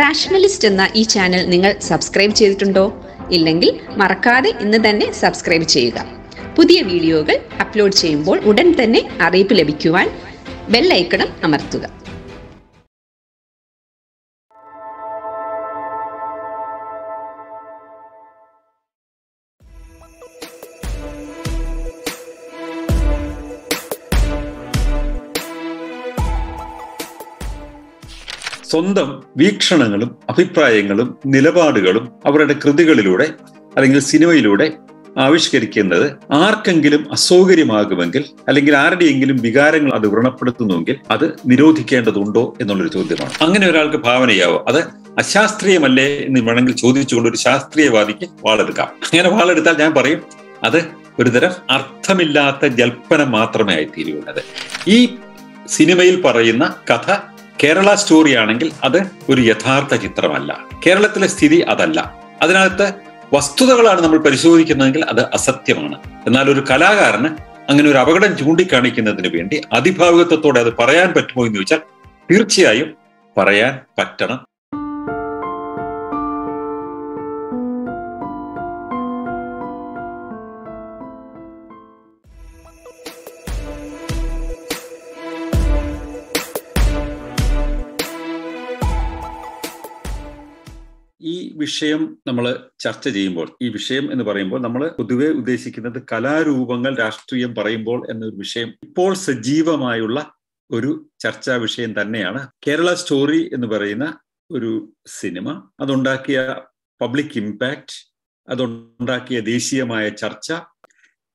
Rationalist എന്ന ഈ channel നിങ്ങൾ സബ്സ്ക്രൈബ് ചെയ്തിട്ടുണ്ടോ? ഇല്ലെങ്കിൽ മറക്കാതെ ഇന്ന് തന്നെ സബ്സ്ക്രൈബ് ചെയ്യുക. പുതിയ വീഡിയോകൾ അപ്ലോഡ് ചെയ്യുമ്പോൾ ഉടൻ തന്നെ അറിയിപ്പ് ലഭിക്കുവാൻ ബെല്ലൈക്കണം അമർത്തുക. സ്വന്തം വീക്ഷണങ്ങളും അഭിപ്രായങ്ങളും നിലപാടുകളും അവരുടെ കൃതികളിലൂടെ അല്ലെങ്കിൽ സിനിമയിലൂടെ ആവിഷ്കരിക്കുന്നത് ആർക്കെങ്കിലും അസൗകര്യമാകുമെങ്കിൽ അല്ലെങ്കിൽ ആരുടെയെങ്കിലും വികാരങ്ങൾ അത് വ്രണപ്പെടുത്തുന്നുവെങ്കിൽ അത് നിരോധിക്കേണ്ടതുണ്ടോ എന്നുള്ളൊരു ചോദ്യമാണ്. അങ്ങനെ ഒരാൾക്ക് ഭാവനയാവോ? അത് അശാസ്ത്രീയമല്ലേ എന്ന് വേണമെങ്കിൽ ചോദിച്ചുകൊണ്ട് ഒരു ശാസ്ത്രീയവാദിക്ക് വാളെടുക്കാം. അങ്ങനെ വാളെടുത്താൽ ഞാൻ പറയും അത് ഒരുതരം അർത്ഥമില്ലാത്ത ജൽപ്പനം മാത്രമേ ആയിത്തീരുകയുള്ളത് ഈ സിനിമയിൽ പറയുന്ന കഥ കേരള സ്റ്റോറി ആണെങ്കിൽ അത് ഒരു യഥാർത്ഥ ചിത്രമല്ല. കേരളത്തിലെ സ്ഥിതി അതല്ല. അതിനകത്ത് വസ്തുതകളാണ് നമ്മൾ പരിശോധിക്കുന്നതെങ്കിൽ അത് അസത്യമാണ്. എന്നാൽ ഒരു കലാകാരന് അങ്ങനെ ഒരു അപകടം ചൂണ്ടിക്കാണിക്കുന്നതിന് വേണ്ടി അതിഭാവികത്വത്തോടെ അത് പറയാൻ പറ്റുമോ എന്ന് ചോദിച്ചാൽ തീർച്ചയായും പറയാൻ പറ്റണം. വിഷയം നമ്മൾ ചർച്ച ചെയ്യുമ്പോൾ ഈ വിഷയം എന്ന് പറയുമ്പോൾ നമ്മൾ പൊതുവെ ഉദ്ദേശിക്കുന്നത് കലാരൂപങ്ങൾ രാഷ്ട്രീയം പറയുമ്പോൾ എന്നൊരു വിഷയം ഇപ്പോൾ സജീവമായുള്ള ഒരു ചർച്ചാ വിഷയം തന്നെയാണ്. കേരള സ്റ്റോറി എന്ന് പറയുന്ന ഒരു സിനിമ അതുണ്ടാക്കിയ പബ്ലിക് ഇമ്പാക്റ്റ് അതുണ്ടാക്കിയ ദേശീയമായ ചർച്ച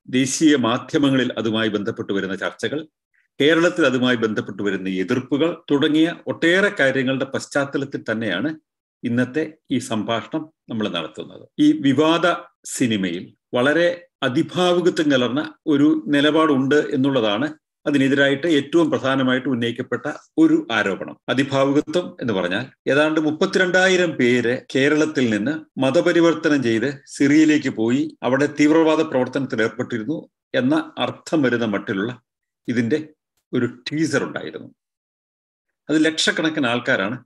ദേശീയ മാധ്യമങ്ങളിൽ അതുമായി ബന്ധപ്പെട്ട് വരുന്ന ചർച്ചകൾ കേരളത്തിൽ അതുമായി ബന്ധപ്പെട്ട് വരുന്ന എതിർപ്പുകൾ തുടങ്ങിയ ഒട്ടേറെ കാര്യങ്ങളുടെ പശ്ചാത്തലത്തിൽ തന്നെയാണ് ഇന്നത്തെ ഈ സംഭാഷണം നമ്മൾ നടത്തുന്നത്. ഈ വിവാദ സിനിമയിൽ വളരെ അതിഭാവുകത്വം കലർന്ന ഒരു നിലപാടുണ്ട് എന്നുള്ളതാണ് അതിനെതിരായിട്ട് ഏറ്റവും പ്രധാനമായിട്ട് ഉന്നയിക്കപ്പെട്ട ഒരു ആരോപണം. അതിഭാവുകത്വം എന്ന് പറഞ്ഞാൽ ഏതാണ്ട് മുപ്പത്തിരണ്ടായിരം പേര് കേരളത്തിൽ നിന്ന് മതപരിവർത്തനം ചെയ്ത് സിറിയയിലേക്ക് പോയി അവിടെ തീവ്രവാദ പ്രവർത്തനത്തിൽ ഏർപ്പെട്ടിരുന്നു എന്ന അർത്ഥം വരുന്ന മട്ടിലുള്ള ഇതിന്റെ ഒരു ടീസർ ഉണ്ടായിരുന്നു. അത് ലക്ഷക്കണക്കിന് ആൾക്കാരാണ്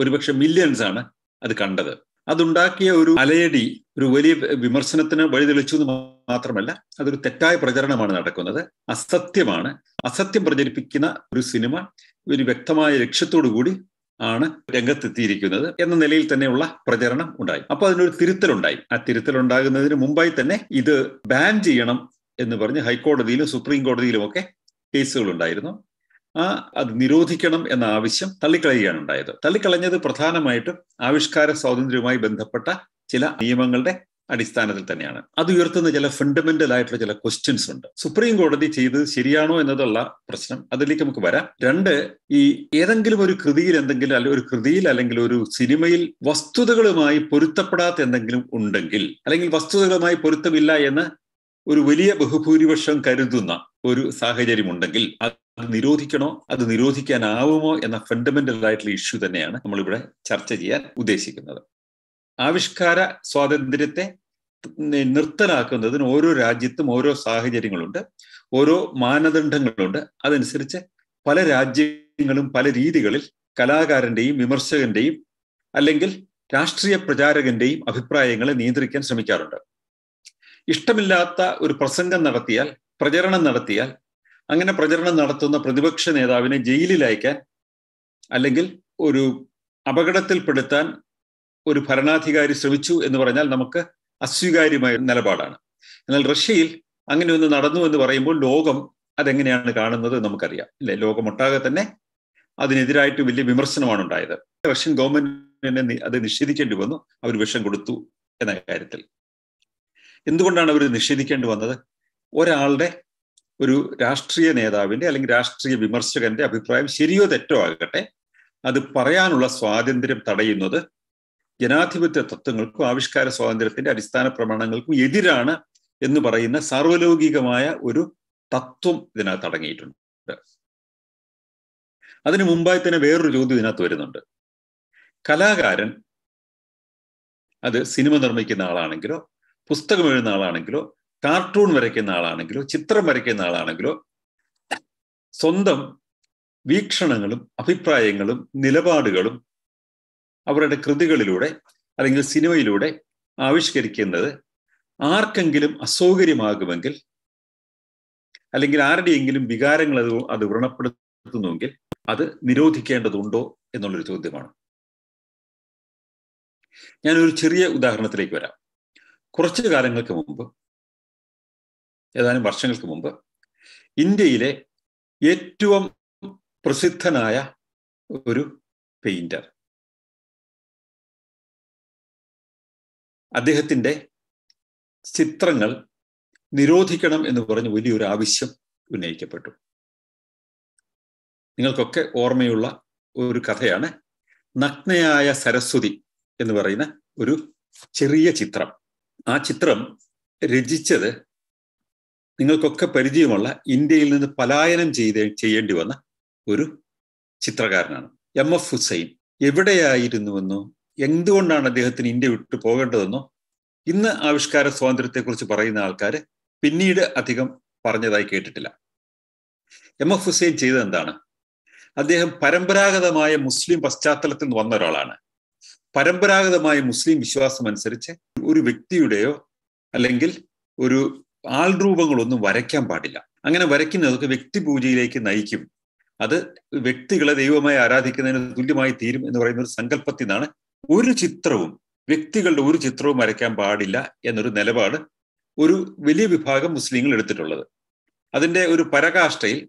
ഒരുപക്ഷെ മില്യൺസ് ആണ് അത് കണ്ടത്. അതുണ്ടാക്കിയ ഒരു അലയടി ഒരു വലിയ വിമർശനത്തിന് വഴിതെളിച്ചു എന്ന് മാത്രമല്ല അതൊരു തെറ്റായ പ്രചരണമാണ് നടക്കുന്നത്. അസത്യമാണ്. അസത്യം പ്രചരിപ്പിക്കുന്ന ഒരു സിനിമ ഒരു വ്യക്തമായ ലക്ഷ്യത്തോടു കൂടി ആണ് രംഗത്തെത്തിയിരിക്കുന്നത് എന്ന നിലയിൽ തന്നെയുള്ള പ്രചരണം ഉണ്ടായി. അപ്പൊ അതിനൊരു തിരുത്തലുണ്ടായി. ആ തിരുത്തൽ ഉണ്ടാകുന്നതിന് മുമ്പായി തന്നെ ഇത് ബാൻ ചെയ്യണം എന്ന് പറഞ്ഞ് ഹൈക്കോടതിയിലും സുപ്രീം കോടതിയിലും ഒക്കെ കേസുകൾ ഉണ്ടായിരുന്നു ആ അത് നിരോധിക്കണം എന്ന ആവശ്യം തള്ളിക്കളയുകയാണ് ഉണ്ടായത്. തള്ളിക്കളഞ്ഞത് പ്രധാനമായിട്ടും ആവിഷ്കാര സ്വാതന്ത്ര്യവുമായി ബന്ധപ്പെട്ട ചില നിയമങ്ങളുടെ അടിസ്ഥാനത്തിൽ തന്നെയാണ്. അത് ഉയർത്തുന്ന ചില ഫണ്ടമെന്റൽ ആയിട്ടുള്ള ചില ക്വസ്റ്റ്യൻസ് ഉണ്ട്. സുപ്രീം കോടതി ചെയ്തത് ശരിയാണോ എന്നതുള്ള പ്രശ്നം അതിലേക്ക് നമുക്ക് വരാം. രണ്ട് ഈ ഏതെങ്കിലും ഒരു കൃതിയിൽ എന്തെങ്കിലും അല്ലെങ്കിൽ ഒരു കൃതിയിൽ അല്ലെങ്കിൽ ഒരു സിനിമയിൽ വസ്തുതകളുമായി പൊരുത്തപ്പെടാത്ത എന്തെങ്കിലും ഉണ്ടെങ്കിൽ അല്ലെങ്കിൽ വസ്തുതകളുമായി പൊരുത്തമില്ല എന്ന് ഒരു വലിയ ബഹുഭൂരിപക്ഷം കരുതുന്ന ഒരു സാഹചര്യം ഉണ്ടെങ്കിൽ അത് നിരോധിക്കണോ? അത് നിരോധിക്കാനാവുമോ? എന്ന ഫണ്ടമെന്റൽ ആയിട്ടുള്ള ഇഷ്യൂ തന്നെയാണ് നമ്മളിവിടെ ചർച്ച ചെയ്യാൻ ഉദ്ദേശിക്കുന്നത്. ആവിഷ്കാര സ്വാതന്ത്ര്യത്തെ നിർത്തലാക്കുന്നതിന് ഓരോ രാജ്യത്തും ഓരോ സാഹചര്യങ്ങളുണ്ട്. ഓരോ മാനദണ്ഡങ്ങളുണ്ട്. അതനുസരിച്ച് പല രാജ്യങ്ങളും പല രീതികളിൽ കലാകാരന്റെയും വിമർശകന്റെയും അല്ലെങ്കിൽ രാഷ്ട്രീയ പ്രചാരകന്റെയും അഭിപ്രായങ്ങളെ നിയന്ത്രിക്കാൻ ശ്രമിക്കാറുണ്ട്. ഇഷ്ടമില്ലാത്ത ഒരു പ്രസംഗം നടത്തിയാൽ പ്രചരണം നടത്തിയാൽ അങ്ങനെ പ്രചരണം നടത്തുന്ന പ്രതിപക്ഷ നേതാവിനെ ജയിലിൽ അയക്കാൻ അല്ലെങ്കിൽ ഒരു അപകടത്തിൽപ്പെടുത്താൻ ഒരു ഭരണാധികാരി ശ്രമിച്ചു എന്ന് പറഞ്ഞാൽ നമുക്ക് അസ്വീകാര്യമായ നിലപാടാണ്. എന്നാൽ റഷ്യയിൽ അങ്ങനെ ഒന്ന് നടന്നു എന്ന് പറയുമ്പോൾ ലോകം അതെങ്ങനെയാണ് കാണുന്നത് നമുക്കറിയാം. അല്ലെ ലോകമൊട്ടാകെ തന്നെ അതിനെതിരായിട്ട് വലിയ വിമർശനമാണ് ഉണ്ടായത്. റഷ്യൻ ഗവൺമെന്റിനെ അത് നിഷേധിക്കേണ്ടി വന്നു. അവർ വിഷം കൊടുത്തു എന്ന കാര്യത്തിൽ. എന്തുകൊണ്ടാണ് അവർ നിഷേധിക്കേണ്ടി വന്നത്? ഒരാളുടെ ഒരു രാഷ്ട്രീയ നേതാവിന്റെ അല്ലെങ്കിൽ രാഷ്ട്രീയ വിമർശകന്റെ അഭിപ്രായം ശരിയോ തെറ്റോ ആകട്ടെ അത് പറയാനുള്ള സ്വാതന്ത്ര്യം തടയുന്നത് ജനാധിപത്യ തത്വങ്ങൾക്കും ആവിഷ്കാര സ്വാതന്ത്ര്യത്തിന്റെ അടിസ്ഥാന പ്രമാണങ്ങൾക്കും എതിരാണ് എന്ന് പറയുന്ന സാർവലൗകികമായ ഒരു തത്വം ഇതിനകത്ത് അടങ്ങിയിട്ടുണ്ട്. അതിനു മുമ്പായി തന്നെ വേറൊരു ചോദ്യം ഇതിനകത്ത് വരുന്നുണ്ട്. കലാകാരൻ അത് സിനിമ നിർമ്മിക്കുന്ന ആളാണെങ്കിലോ പുസ്തകം എഴുതുന്ന ആളാണെങ്കിലോ കാർട്ടൂൺ വരയ്ക്കുന്ന ആളാണെങ്കിലോ ചിത്രം വരയ്ക്കുന്ന ആളാണെങ്കിലോ സ്വന്തം വീക്ഷണങ്ങളും അഭിപ്രായങ്ങളും നിലപാടുകളും അവരുടെ കൃതികളിലൂടെ അല്ലെങ്കിൽ സിനിമയിലൂടെ ആവിഷ്കരിക്കുന്നത് ആർക്കെങ്കിലും അസൗകര്യമാകുമെങ്കിൽ അല്ലെങ്കിൽ ആരുടെയെങ്കിലും വികാരങ്ങൾ അത് അത് വ്രണപ്പെടുത്തുന്നുവെങ്കിൽ അത് നിരോധിക്കേണ്ടതുണ്ടോ എന്നുള്ളൊരു ചോദ്യമാണ്. ഞാനൊരു ചെറിയ ഉദാഹരണത്തിലേക്ക് വരാം. കുറച്ചു കാലങ്ങൾക്ക് മുമ്പ് ഏതാനും വർഷങ്ങൾക്ക് മുമ്പ് ഇന്ത്യയിലെ ഏറ്റവും പ്രസിദ്ധനായ ഒരു പെയിന്റർ അദ്ദേഹത്തിന്റെ ചിത്രങ്ങൾ നിരോധിക്കണം എന്ന് പറഞ്ഞ് വലിയൊരു ആവശ്യം ഉന്നയിക്കപ്പെട്ടു. നിങ്ങൾക്കൊക്കെ ഓർമ്മയുള്ള ഒരു കഥയാണ് നഗ്നയായ സരസ്വതി എന്ന് പറയുന്ന ഒരു ചെറിയ ചിത്രം. ആ ചിത്രം രചിച്ചത് നിങ്ങൾക്കൊക്കെ പരിചയമുള്ള ഇന്ത്യയിൽ നിന്ന് പലായനം ചെയ്ത് ചെയ്യേണ്ടി വന്ന ഒരു ചിത്രകാരനാണ്. M F Husain. എവിടെയായിരുന്നുവെന്നോ എന്തുകൊണ്ടാണ് അദ്ദേഹത്തിന് ഇന്ത്യ വിട്ടു പോകേണ്ടതെന്നോ ഇന്ന് ആവിഷ്കാര സ്വാതന്ത്ര്യത്തെക്കുറിച്ച് പറയുന്ന ആൾക്കാർ പിന്നീട് അധികം പറഞ്ഞതായി കേട്ടിട്ടില്ല. എം എഫ് ഹുസൈൻ ചെയ്തത് എന്താണ് അദ്ദേഹം പരമ്പരാഗതമായ മുസ്ലിം പശ്ചാത്തലത്തിൽ നിന്ന് വന്ന ഒരാളാണ്. പരമ്പരാഗതമായ മുസ്ലിം വിശ്വാസം അനുസരിച്ച് ഒരു വ്യക്തിയുടെയോ അല്ലെങ്കിൽ ഒരു ആൾരൂപങ്ങളൊന്നും വരയ്ക്കാൻ പാടില്ല. അങ്ങനെ വരയ്ക്കുന്നതൊക്കെ വ്യക്തി പൂജയിലേക്ക് നയിക്കും. അത് വ്യക്തികളെ ദൈവമായി ആരാധിക്കുന്നതിന് തുല്യമായി തീരും എന്ന് പറയുന്ന ഒരു സങ്കല്പത്തിൽ നിന്നാണ് ഒരു ചിത്രവും വ്യക്തികളുടെ ഒരു ചിത്രവും വരയ്ക്കാൻ പാടില്ല എന്നൊരു നിലപാട് ഒരു വലിയ വിഭാഗം മുസ്ലിങ്ങൾ എടുത്തിട്ടുള്ളത്. അതിന്റെ ഒരു പരകാഷ്ഠയിൽ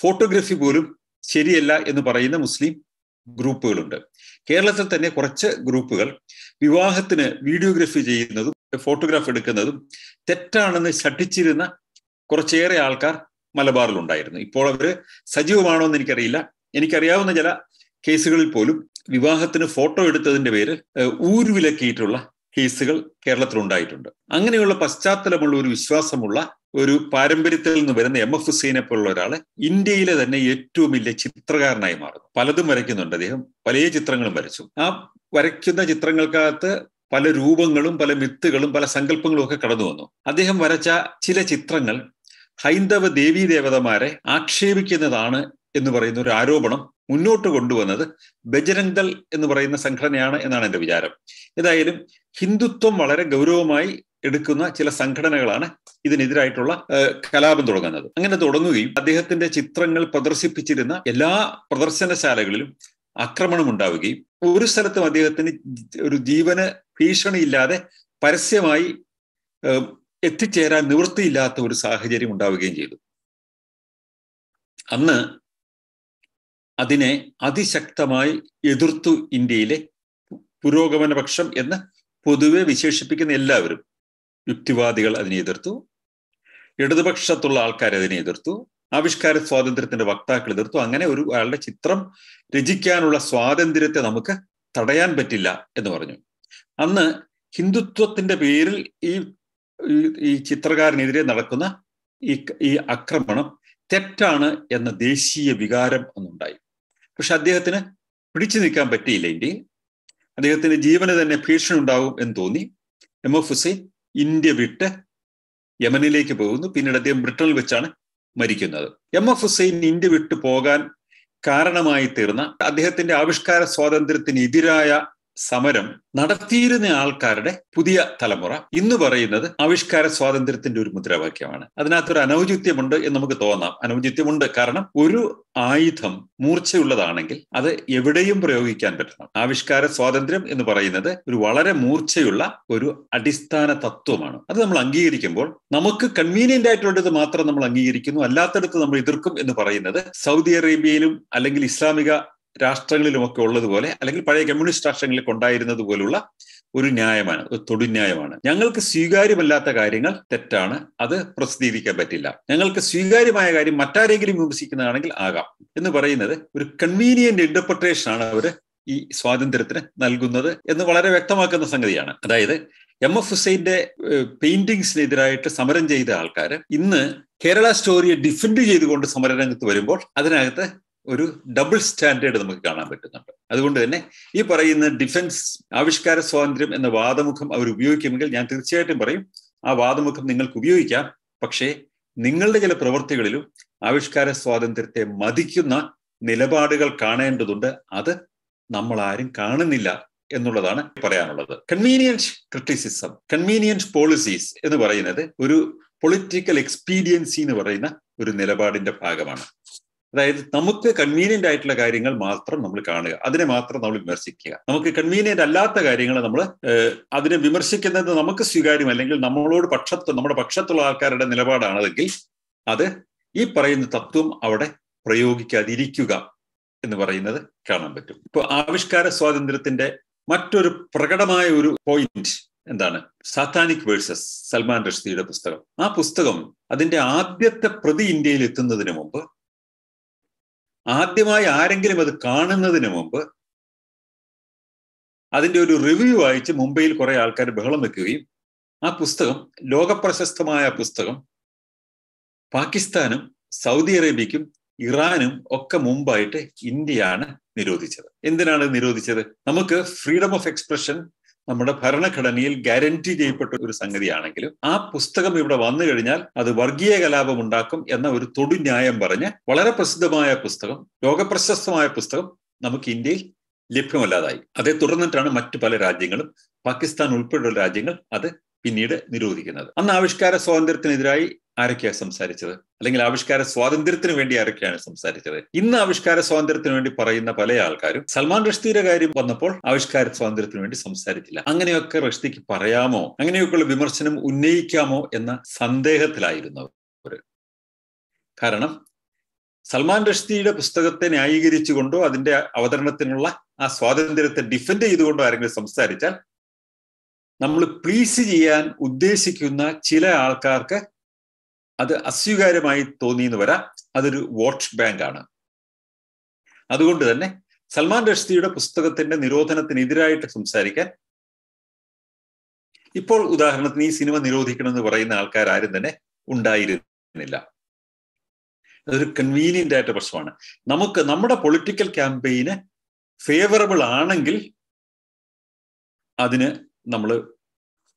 ഫോട്ടോഗ്രഫി പോലും ശരിയല്ല എന്ന് പറയുന്ന മുസ്ലിം ഗ്രൂപ്പുകളുണ്ട്. കേരളത്തിൽ തന്നെ കുറച്ച് ഗ്രൂപ്പുകൾ വിവാഹത്തിന് വീഡിയോഗ്രഫി ചെയ്യുന്നതും ഫോട്ടോഗ്രാഫ് എടുക്കുന്നതും തെറ്റാണെന്ന് ശഠിച്ചിരുന്ന കുറച്ചേറെ ആൾക്കാർ മലബാറിൽ ഉണ്ടായിരുന്നു ഇപ്പോൾ അവർ സജീവമാണോ എന്ന് എനിക്കറിയില്ല. എനിക്കറിയാവുന്ന ചില കേസുകളിൽ പോലും വിവാഹത്തിന് ഫോട്ടോ എടുത്തതിന്റെ പേരിൽ ഊരുവിലക്കിയിട്ടുള്ള കേസുകൾ കേരളത്തിൽ ഉണ്ടായിട്ടുണ്ട് അങ്ങനെയുള്ള പശ്ചാത്തലമുള്ള ഒരു വിശ്വാസമുള്ള ഒരു പാരമ്പര്യത്തിൽ നിന്ന് വരുന്ന എം എഫ് ഹുസൈനെ പോലുള്ള ഒരാൾ ഇന്ത്യയിലെ തന്നെ ഏറ്റവും വലിയ ചിത്രകാരനായി മാറുന്നു. പലതും വരയ്ക്കുന്നുണ്ട് അദ്ദേഹം. പല ചിത്രങ്ങളും വരച്ചു. ആ വരയ്ക്കുന്ന ചിത്രങ്ങൾക്കകത്ത് പല രൂപങ്ങളും പല മിത്തുകളും പല സങ്കല്പങ്ങളും ഒക്കെ കടന്നു വന്നു. അദ്ദേഹം വരച്ച ചില ചിത്രങ്ങൾ ഹൈന്ദവ ദേവീ ദേവതമാരെ ആക്ഷേപിക്കുന്നതാണ് എന്ന് പറയുന്ന ഒരു ആരോപണം മുന്നോട്ട് കൊണ്ടുവന്നത് ബജരംഗ് ദൾ എന്ന് പറയുന്ന സംഘടനയാണ് എന്നാണ് എന്റെ വിചാരം. ഏതായാലും ഹിന്ദുത്വം വളരെ ഗൗരവമായി എടുക്കുന്ന ചില സംഘടനകളാണ് ഇതിനെതിരായിട്ടുള്ള കലാപം തുടങ്ങുന്നത്. അങ്ങനെ തുടങ്ങുകയും അദ്ദേഹത്തിന്റെ ചിത്രങ്ങൾ പ്രദർശിപ്പിച്ചിരുന്ന എല്ലാ പ്രദർശനശാലകളിലും ആക്രമണം ഉണ്ടാവുകയും ഒരു സ്ഥലത്തും അദ്ദേഹത്തിന് ഒരു ജീവന് ഭീഷണിയില്ലാതെ പരസ്യമായി എത്തിച്ചേരാൻ നിവൃത്തിയില്ലാത്ത ഒരു സാഹചര്യം ഉണ്ടാവുകയും ചെയ്തു. അന്ന് അതിനെ അതിശക്തമായി എതിർത്തു ഇന്ത്യയിലെ പുരോഗമനപക്ഷം എന്ന് പൊതുവെ വിശേഷിപ്പിക്കുന്ന എല്ലാവരും യുക്തിവാദികൾ അതിനെ എതിർത്തു. ഇടതുപക്ഷത്തുള്ള ആൾക്കാർ അതിനെ എതിർത്തു. ആവിഷ്കാര സ്വാതന്ത്ര്യത്തിന്റെ വക്താക്കൾ എതിർത്തു. അങ്ങനെ ഒരു ആളുടെ ചിത്രം രചിക്കാനുള്ള സ്വാതന്ത്ര്യത്തെ നമുക്ക് തടയാൻ പറ്റില്ല എന്ന് പറഞ്ഞു. അന്ന് ഹിന്ദുത്വത്തിന്റെ പേരിൽ ഈ ഈ ചിത്രകാരനെതിരെ നടക്കുന്ന ഈ ഈ ആക്രമണം തെറ്റാണ് എന്ന ദേശീയ വികാരം ഒന്നുണ്ടായി. പക്ഷെ അദ്ദേഹത്തിന് പിടിച്ചു നിൽക്കാൻ പറ്റിയില്ല ഇന്ത്യയിൽ അദ്ദേഹത്തിന്റെ ജീവന് തന്നെ ഭീഷണി ഉണ്ടാവും എന്ന് തോന്നി. എം എഫ് ഹുസൈൻ ഇന്ത്യ വിട്ട് യമനിലേക്ക് പോകുന്നു. പിന്നീട് അദ്ദേഹം ബ്രിട്ടനിൽ വെച്ചാണ് മരിക്കുന്നത്. എം എഫ് ഹുസൈൻ ഇന്ത്യ വിട്ടു പോകാൻ കാരണമായി തീർന്ന അദ്ദേഹത്തിന്റെ ആവിഷ്കാര സ്വാതന്ത്ര്യത്തിനെതിരായ സമരം നടത്തിയിരുന്ന ആൾക്കാരുടെ പുതിയ തലമുറ ഇന്ന് പറയുന്നത് ആവിഷ്കാര സ്വാതന്ത്ര്യത്തിന്റെ ഒരു മുദ്രാവാക്യമാണ്. അതിനകത്തൊരു അനൗചിത്യമുണ്ട് എന്ന് നമുക്ക് തോന്നാം. അനൗചിത്യമുണ്ട് കാരണം ഒരു ആയുധം മൂർച്ചയുള്ളതാണെങ്കിൽ അത് എവിടെയും പ്രയോഗിക്കാൻ പറ്റണം. ആവിഷ്കാര സ്വാതന്ത്ര്യം എന്ന് പറയുന്നത് ഒരു വളരെ മൂർച്ചയുള്ള ഒരു അടിസ്ഥാന തത്വമാണ്. അത് നമ്മൾ അംഗീകരിക്കുമ്പോൾ നമുക്ക് കൺവീനിയന്റ് ആയിട്ടുള്ളത് മാത്രം നമ്മൾ അംഗീകരിക്കുന്നു. അല്ലാത്തടത്ത് നമ്മൾ എതിർക്കും എന്ന് പറയുന്നത് സൗദി അറേബ്യയിലും അല്ലെങ്കിൽ ഇസ്ലാമിക രാഷ്ട്രങ്ങളിലുമൊക്കെ ഉള്ളതുപോലെ അല്ലെങ്കിൽ പഴയ കമ്മ്യൂണിസ്റ്റ് രാഷ്ട്രങ്ങളിലൊക്കെ ഉണ്ടായിരുന്നത് പോലുള്ള ഒരു ന്യായമാണ് ഒരു തൊടുന്യായമാണ്. ഞങ്ങൾക്ക് സ്വീകാര്യമല്ലാത്ത കാര്യങ്ങൾ തെറ്റാണ്. അത് പ്രസിദ്ധീകരിക്കാൻ പറ്റില്ല. ഞങ്ങൾക്ക് സ്വീകാര്യമായ കാര്യം മറ്റാരെങ്കിലും വിമർശിക്കുന്നതാണെങ്കിൽ ആകാം എന്ന് പറയുന്നത് ഒരു കൺവീനിയന്റ് ഇന്റർപ്രിട്ടേഷൻ ആണ് അവർ ഈ സ്വാതന്ത്ര്യത്തിന് നൽകുന്നത് എന്ന് വളരെ വ്യക്തമാക്കുന്ന സംഗതിയാണ്. അതായത് എം എഫ് ഹുസൈന്റെ പെയിന്റിങ്സിനെതിരായിട്ട് സമരം ചെയ്ത ആൾക്കാർ ഇന്ന് കേരള സ്റ്റോറിയെ ഡിഫെൻഡ് ചെയ്തുകൊണ്ട് സമരരംഗത്ത് വരുമ്പോൾ അതിനകത്ത് ഒരു ഡബിൾ സ്റ്റാൻഡേർഡ് നമുക്ക് കാണാൻ പറ്റുന്നുണ്ട്. അതുകൊണ്ട് തന്നെ ഈ പറയുന്ന ഡിഫൻസ് ആവിഷ്കാര സ്വാതന്ത്ര്യം എന്ന വാദമുഖം അവർ ഉപയോഗിക്കുമെങ്കിൽ ഞാൻ തീർച്ചയായിട്ടും പറയും ആ വാദമുഖം നിങ്ങൾക്ക് ഉപയോഗിക്കാം. പക്ഷേ നിങ്ങളുടെ ചില പ്രവൃത്തികളിലും ആവിഷ്കാര സ്വാതന്ത്ര്യത്തെ മതിക്കുന്ന നിലപാടുകൾ കാണേണ്ടതുണ്ട്. അത് നമ്മൾ ആരും കാണുന്നില്ല എന്നുള്ളതാണ് പറയാനുള്ളത്. കൺവീനിയൻസ് ക്രിറ്റിസിസം കൺവീനിയൻസ് പോളിസീസ് എന്ന് പറയുന്നത് ഒരു പൊളിറ്റിക്കൽ എക്സ്പീരിയൻസി എന്ന് പറയുന്ന ഒരു നിലപാടിന്റെ ഭാഗമാണ്. അതായത് നമുക്ക് കൺവീനിയന്റ് ആയിട്ടുള്ള കാര്യങ്ങൾ മാത്രം നമ്മൾ കാണുക. അതിനെ മാത്രം നമ്മൾ വിമർശിക്കുക. നമുക്ക് കൺവീനിയന്റ് അല്ലാത്ത കാര്യങ്ങൾ നമ്മൾ അതിനെ വിമർശിക്കുന്നത് നമുക്ക് സ്വീകാര്യം അല്ലെങ്കിൽ നമ്മളോട് പക്ഷത്ത് നമ്മുടെ പക്ഷത്തുള്ള ആൾക്കാരുടെ നിലപാടാണതെങ്കിൽ അത് ഈ പറയുന്ന തത്വം അവിടെ പ്രയോഗിക്കാതിരിക്കുക എന്ന് പറയുന്നത് കാണാൻ പറ്റും. ഇപ്പൊ ആവിഷ്കാര സ്വാതന്ത്ര്യത്തിന്റെ മറ്റൊരു പ്രകടമായ ഒരു പോയിന്റ് എന്താണ്? സാത്താനിക് വേഴ്സസ് സൽമാൻ റഷ്ദിയുടെ പുസ്തകം. ആ പുസ്തകം അതിന്റെ ആദ്യത്തെ പ്രതി ഇന്ത്യയിൽ എത്തുന്നതിന് മുമ്പ് ആദ്യമായി ആരെങ്കിലും അത് കാണുന്നതിന് മുമ്പ് അതിന്റെ ഒരു റിവ്യൂ വായിച്ച് മുംബൈയിൽ കുറെ ആൾക്കാർ ബഹളം വെക്കുകയും ആ പുസ്തകം ലോകപ്രശസ്തമായ പുസ്തകം പാകിസ്ഥാനും സൗദി അറേബ്യക്കും ഇറാനും ഒക്കെ മുമ്പായിട്ട് ഇന്ത്യയാണ് നിരോധിച്ചത്. എന്തിനാണ് നിരോധിച്ചത്? നമുക്ക് ഫ്രീഡം ഓഫ് എക്സ്പ്രഷൻ നമ്മുടെ ഭരണഘടനയിൽ ഗ്യാരണ്ടി ചെയ്യപ്പെട്ട ഒരു സംഗതിയാണെങ്കിലും ആ പുസ്തകം ഇവിടെ വന്നു കഴിഞ്ഞാൽ അത് വർഗീയ കലാപം ഉണ്ടാക്കും എന്ന ഒരു തൊടുന്യായം പറഞ്ഞ് വളരെ പ്രസിദ്ധമായ പുസ്തകം ലോകപ്രശസ്തമായ പുസ്തകം നമുക്ക് ഇന്ത്യയിൽ ലഭ്യമല്ലാതായി. അതേ തുടർന്നിട്ടാണ് മറ്റു പല രാജ്യങ്ങളും പാകിസ്ഥാൻ ഉൾപ്പെടെയുള്ള രാജ്യങ്ങൾ അത് പിന്നീട് നിരോധിക്കുന്നത്. അന്ന് ആവിഷ്കാര സ്വാതന്ത്ര്യത്തിനെതിരായി ആരൊക്കെയാണ് സംസാരിച്ചത്? അല്ലെങ്കിൽ ആവിഷ്കാര സ്വാതന്ത്ര്യത്തിന് വേണ്ടി ആരൊക്കെയാണ് സംസാരിച്ചത്? ഇന്ന് ആവിഷ്കാര സ്വാതന്ത്ര്യത്തിന് വേണ്ടി പറയുന്ന പല ആൾക്കാരും സൽമാൻ റഷ്ദിയുടെ കാര്യം വന്നപ്പോൾ ആവിഷ്കാര സ്വാതന്ത്ര്യത്തിന് വേണ്ടി സംസാരിച്ചില്ല. അങ്ങനെയൊക്കെ റഷ്ദിക്ക് പറയാമോ? അങ്ങനെയൊക്കെയുള്ള വിമർശനം ഉന്നയിക്കാമോ എന്ന സന്ദേഹത്തിലായിരുന്നവർ കാരണം സൽമാൻ റഷ്ദിയുടെ പുസ്തകത്തെ ന്യായീകരിച്ചുകൊണ്ടോ അതിന്റെ അവതരണത്തിനുള്ള ആ സ്വാതന്ത്ര്യത്തെ ഡിഫെൻഡ് ചെയ്തുകൊണ്ടോ ആരെങ്കിലും സംസാരിച്ചാൽ നമ്മൾ പ്ലീസ് ചെയ്യാൻ ഉദ്ദേശിക്കുന്ന ചില ആൾക്കാർക്ക് അത് അസ്വീകാര്യമായി തോന്നിയെന്ന് വരാം. അതൊരു വോട്ട് ബാങ്ക് ആണ്. അതുകൊണ്ട് തന്നെ സൽമാൻ റഷ്ദിയുടെ പുസ്തകത്തിന്റെ നിരോധനത്തിനെതിരായിട്ട് സംസാരിക്കാൻ ഇപ്പോൾ ഉദാഹരണത്തിന് ഈ സിനിമ നിരോധിക്കണം എന്ന് പറയുന്ന ആൾക്കാർ ആരും തന്നെ ഉണ്ടായിരുന്നില്ല. അതൊരു കൺവീനിയന്റ് ആയിട്ട് പ്രശ്നമാണ്. നമുക്ക് നമ്മുടെ പൊളിറ്റിക്കൽ ക്യാമ്പയിന് ഫേവറബിൾ ആണെങ്കിൽ അതിന് നമ്മൾ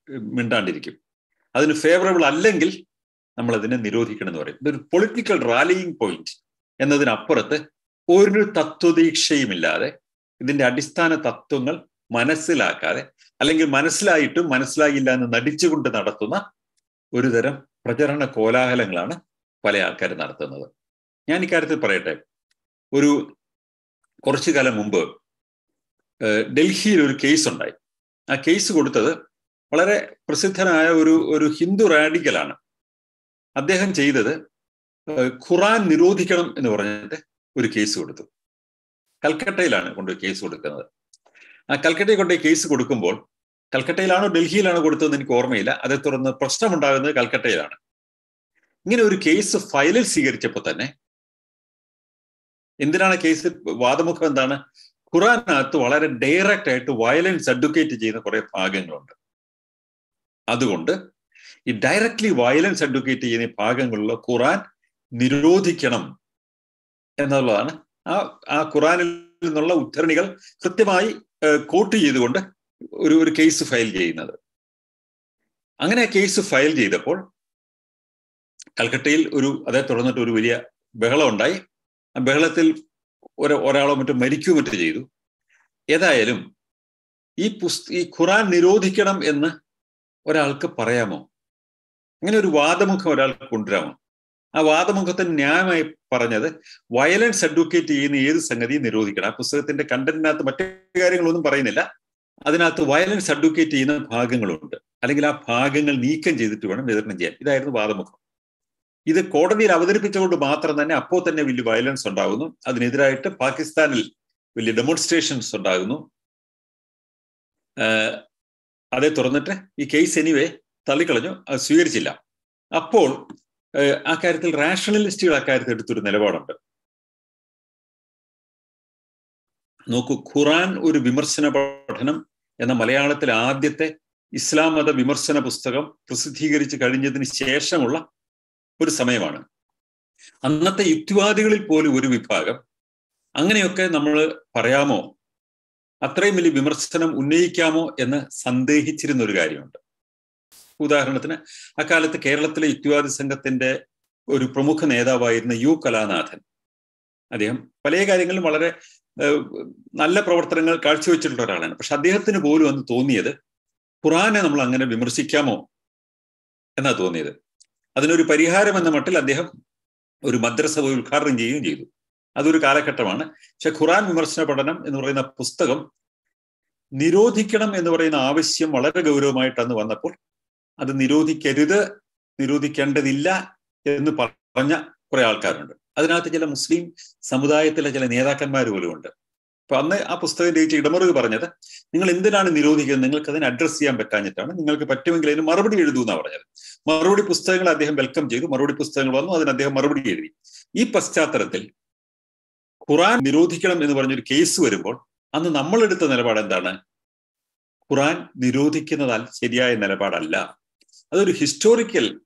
മിണ്ടാണ്ടിരിക്കും. അതിന് ഫേവറബിൾ അല്ലെങ്കിൽ നമ്മൾ അതിനെ നിരോധിക്കണം എന്ന് പറയും. ഇതൊരു പൊളിറ്റിക്കൽ റാലിയിങ് പോയിന്റ് എന്നതിനപ്പുറത്ത് ഒരു തത്വദീക്ഷയുമില്ലാതെ ഇതിന്റെ അടിസ്ഥാന തത്വങ്ങൾ മനസ്സിലാക്കാതെ അല്ലെങ്കിൽ മനസ്സിലായിട്ടും മനസ്സിലായില്ല എന്ന് നടിച്ചുകൊണ്ട് നടത്തുന്ന ഒരു തരം പ്രചരണ കോലാഹലങ്ങളാണ് പല ആൾക്കാർ നടത്തുന്നത്. ഞാൻ ഇക്കാര്യത്തിൽ പറയട്ടെ. ഒരു കുറച്ചു കാലം മുമ്പ് ഡൽഹിയിൽ ഒരു കേസ് ഉണ്ടായി. ആ കേസ് കൊടുത്തത് വളരെ പ്രസിദ്ധനായ ഒരു ഒരു ഹിന്ദു റാഡിക്കലാണ് അദ്ദേഹം ചെയ്തത് ഖുറാൻ നിരോധിക്കണം എന്ന് പറഞ്ഞിട്ട് ഒരു കേസ് കൊടുത്തു. കൽക്കട്ടയിലാണ് കൊണ്ടുപോയി കേസ് കൊടുക്കുന്നത്. ആ കൽക്കട്ടയിൽ കൊണ്ടുപോയി കേസ് കൊടുക്കുമ്പോൾ കൽക്കട്ടയിലാണോ ഡൽഹിയിലാണോ കൊടുത്തതെന്ന് എനിക്ക് ഓർമ്മയില്ല. അതേ തുടർന്ന് പ്രശ്നമുണ്ടാകുന്നത് കൽക്കട്ടയിലാണ്. ഇങ്ങനെ ഒരു കേസ് ഫയലിൽ സ്വീകരിച്ചപ്പോൾ തന്നെ എന്തിനാണ് കേസ് വാദമുഖം എന്താണ്? ഖുറാനകത്ത് വളരെ ഡയറക്റ്റ് ആയിട്ട് വയലൻസ് അഡ്വക്കേറ്റ് ചെയ്യുന്ന കുറെ ഭാഗങ്ങളുണ്ട്. അതുകൊണ്ട് ഈ ഡയറക്ട്ലി വയലൻസ് അഡ്വക്കേറ്റ് ചെയ്യുന്ന ഭാഗങ്ങളിലുള്ള ഖുറാൻ നിരോധിക്കണം എന്നുള്ളതാണ്. ആ ആ ഖുറാനിൽ നിന്നുള്ള ഉദ്ധരണികൾ കൃത്യമായി കോട്ട് ചെയ്തുകൊണ്ട് ഒരു ഒരു കേസ് ഫയൽ ചെയ്യുന്നത്. അങ്ങനെ കേസ് ഫയൽ ചെയ്തപ്പോൾ കൽക്കട്ടയിൽ ഒരു അതേ തുടർന്നിട്ട് ഒരു വലിയ ബഹളം ഉണ്ടായി. ആ ബഹളത്തിൽ ഒരു ഒരാളോ മറ്റോ മരിക്കുകയോ മറ്റോ ചെയ്തു. ഏതായാലും ഈ പുസ്ത ഈ ഖുറാൻ നിരോധിക്കണം എന്ന് ഒരാൾക്ക് പറയാമോ? അങ്ങനെ ഒരു വാദമുഖം ഒരാൾക്ക് കൊണ്ടുവരാമോ? ആ വാദമുഖത്തിന് ന്യായമായി പറഞ്ഞത് വയലൻസ് അഡ്വക്കേറ്റ് ചെയ്യുന്ന ഏത് സംഗതിയും നിരോധിക്കണം. ആ പുസ്തകത്തിന്റെ കണ്ടന്റിനകത്ത് മറ്റു കാര്യങ്ങളൊന്നും പറയുന്നില്ല. അതിനകത്ത് വയലൻസ് അഡ്വക്കേറ്റ് ചെയ്യുന്ന ഭാഗങ്ങളുണ്ട്. അല്ലെങ്കിൽ ആ ഭാഗങ്ങൾ നീക്കം ചെയ്തിട്ട് വേണം വിതരണം ചെയ്യാൻ. ഇതായിരുന്നു വാദമുഖം. ഇത് കോടതിയിൽ അവതരിപ്പിച്ചുകൊണ്ട് മാത്രം തന്നെ അപ്പോൾ തന്നെ വലിയ വയലൻസ് ഉണ്ടാകുന്നു. അതിനെതിരായിട്ട് പാകിസ്ഥാനിൽ വലിയ ഡെമോൺസ്ട്രേഷൻസ് ഉണ്ടാകുന്നു. അതേ തുറന്നിട്ട് ഈ കേസ് എനിവേ തള്ളിക്കളഞ്ഞു. അത് സ്വീകരിച്ചില്ല. അപ്പോൾ ആ കാര്യത്തിൽ റാഷണലിസ്റ്റുകൾ അക്കാര്യത്തിൽ എടുത്തൊരു നിലപാടുണ്ട്. നോക്കൂ ഖുറാൻ ഒരു വിമർശന പഠനം എന്ന മലയാളത്തിലെ ആദ്യത്തെ ഇസ്ലാം മത വിമർശന പുസ്തകം പ്രസിദ്ധീകരിച്ച് കഴിഞ്ഞതിന് ശേഷമുള്ള ഒരു സമയമാണ്. അന്നത്തെ യുക്തിവാദികളിൽ പോലും ഒരു വിഭാഗം അങ്ങനെയൊക്കെ നമ്മൾ പറയാമോ? അത്രയും വലിയ വിമർശനം ഉന്നയിക്കാമോ എന്ന് സന്ദേഹിച്ചിരുന്ന ഒരു കാര്യമുണ്ട്. ഉദാഹരണത്തിന് അക്കാലത്ത് കേരളത്തിലെ യുക്തിവാദി സംഘത്തിന്റെ ഒരു പ്രമുഖ നേതാവായിരുന്ന യു കലാനാഥൻ. അദ്ദേഹം പല കാര്യങ്ങളിലും വളരെ നല്ല പ്രവർത്തനങ്ങൾ കാഴ്ചവെച്ചിട്ടുള്ള ഒരാളാണ്. പക്ഷെ അദ്ദേഹത്തിന് പോലും അന്ന് തോന്നിയത് ഖുറാനെ നമ്മൾ അങ്ങനെ വിമർശിക്കാമോ എന്നാ തോന്നിയത്. അതിനൊരു പരിഹാരം എന്ന മട്ടിൽ അദ്ദേഹം ഒരു മദ്രസ പോയി ഉദ്ഘാടനം ചെയ്യുകയും ചെയ്തു. അതൊരു കാലഘട്ടമാണ്. പക്ഷെ ഖുറാൻ വിമർശന പഠനം എന്ന് പറയുന്ന പുസ്തകം നിരോധിക്കണം എന്ന് പറയുന്ന ആവശ്യം വളരെ ഗൗരവമായിട്ട് അന്ന് വന്നപ്പോൾ അത് നിരോധിക്കരുത് നിരോധിക്കേണ്ടതില്ല എന്ന് പറഞ്ഞ കുറെ ആൾക്കാരുണ്ട്. അതിനകത്ത് ചില മുസ്ലിം സമുദായത്തിലെ ചില നേതാക്കന്മാർ പോലും ഉണ്ട് അപ്പൊ അന്ന് ആ പുസ്തകം രചിച്ച ഇടമറുക് പറഞ്ഞത് നിങ്ങൾ എന്തിനാണ് നിരോധിക്കുന്നത്? നിങ്ങൾക്ക് അതിനെ അഡ്രസ് ചെയ്യാൻ പറ്റാഞ്ഞിട്ടാണ്. നിങ്ങൾക്ക് പറ്റുമെങ്കിൽ അതിന് മറുപടി എഴുതൂ എന്നാണ് പറഞ്ഞത്. മറുപടി പുസ്തകങ്ങൾ അദ്ദേഹം വെൽക്കം ചെയ്തു. മറുപടി പുസ്തകങ്ങൾ വന്നു. അതിന് അദ്ദേഹം മറുപടി എഴുതി. ഈ പശ്ചാത്തലത്തിൽ ഖുറാൻ നിരോധിക്കണം എന്ന് പറഞ്ഞൊരു കേസ് വരുമ്പോൾ അന്ന് നമ്മൾ എടുത്ത നിലപാട് എന്താണ്? ഖുറാൻ നിരോധിക്കുന്നതാൽ ശരിയായ നിലപാടല്ല. അതൊരു ഹിസ്റ്റോറിക്കൽ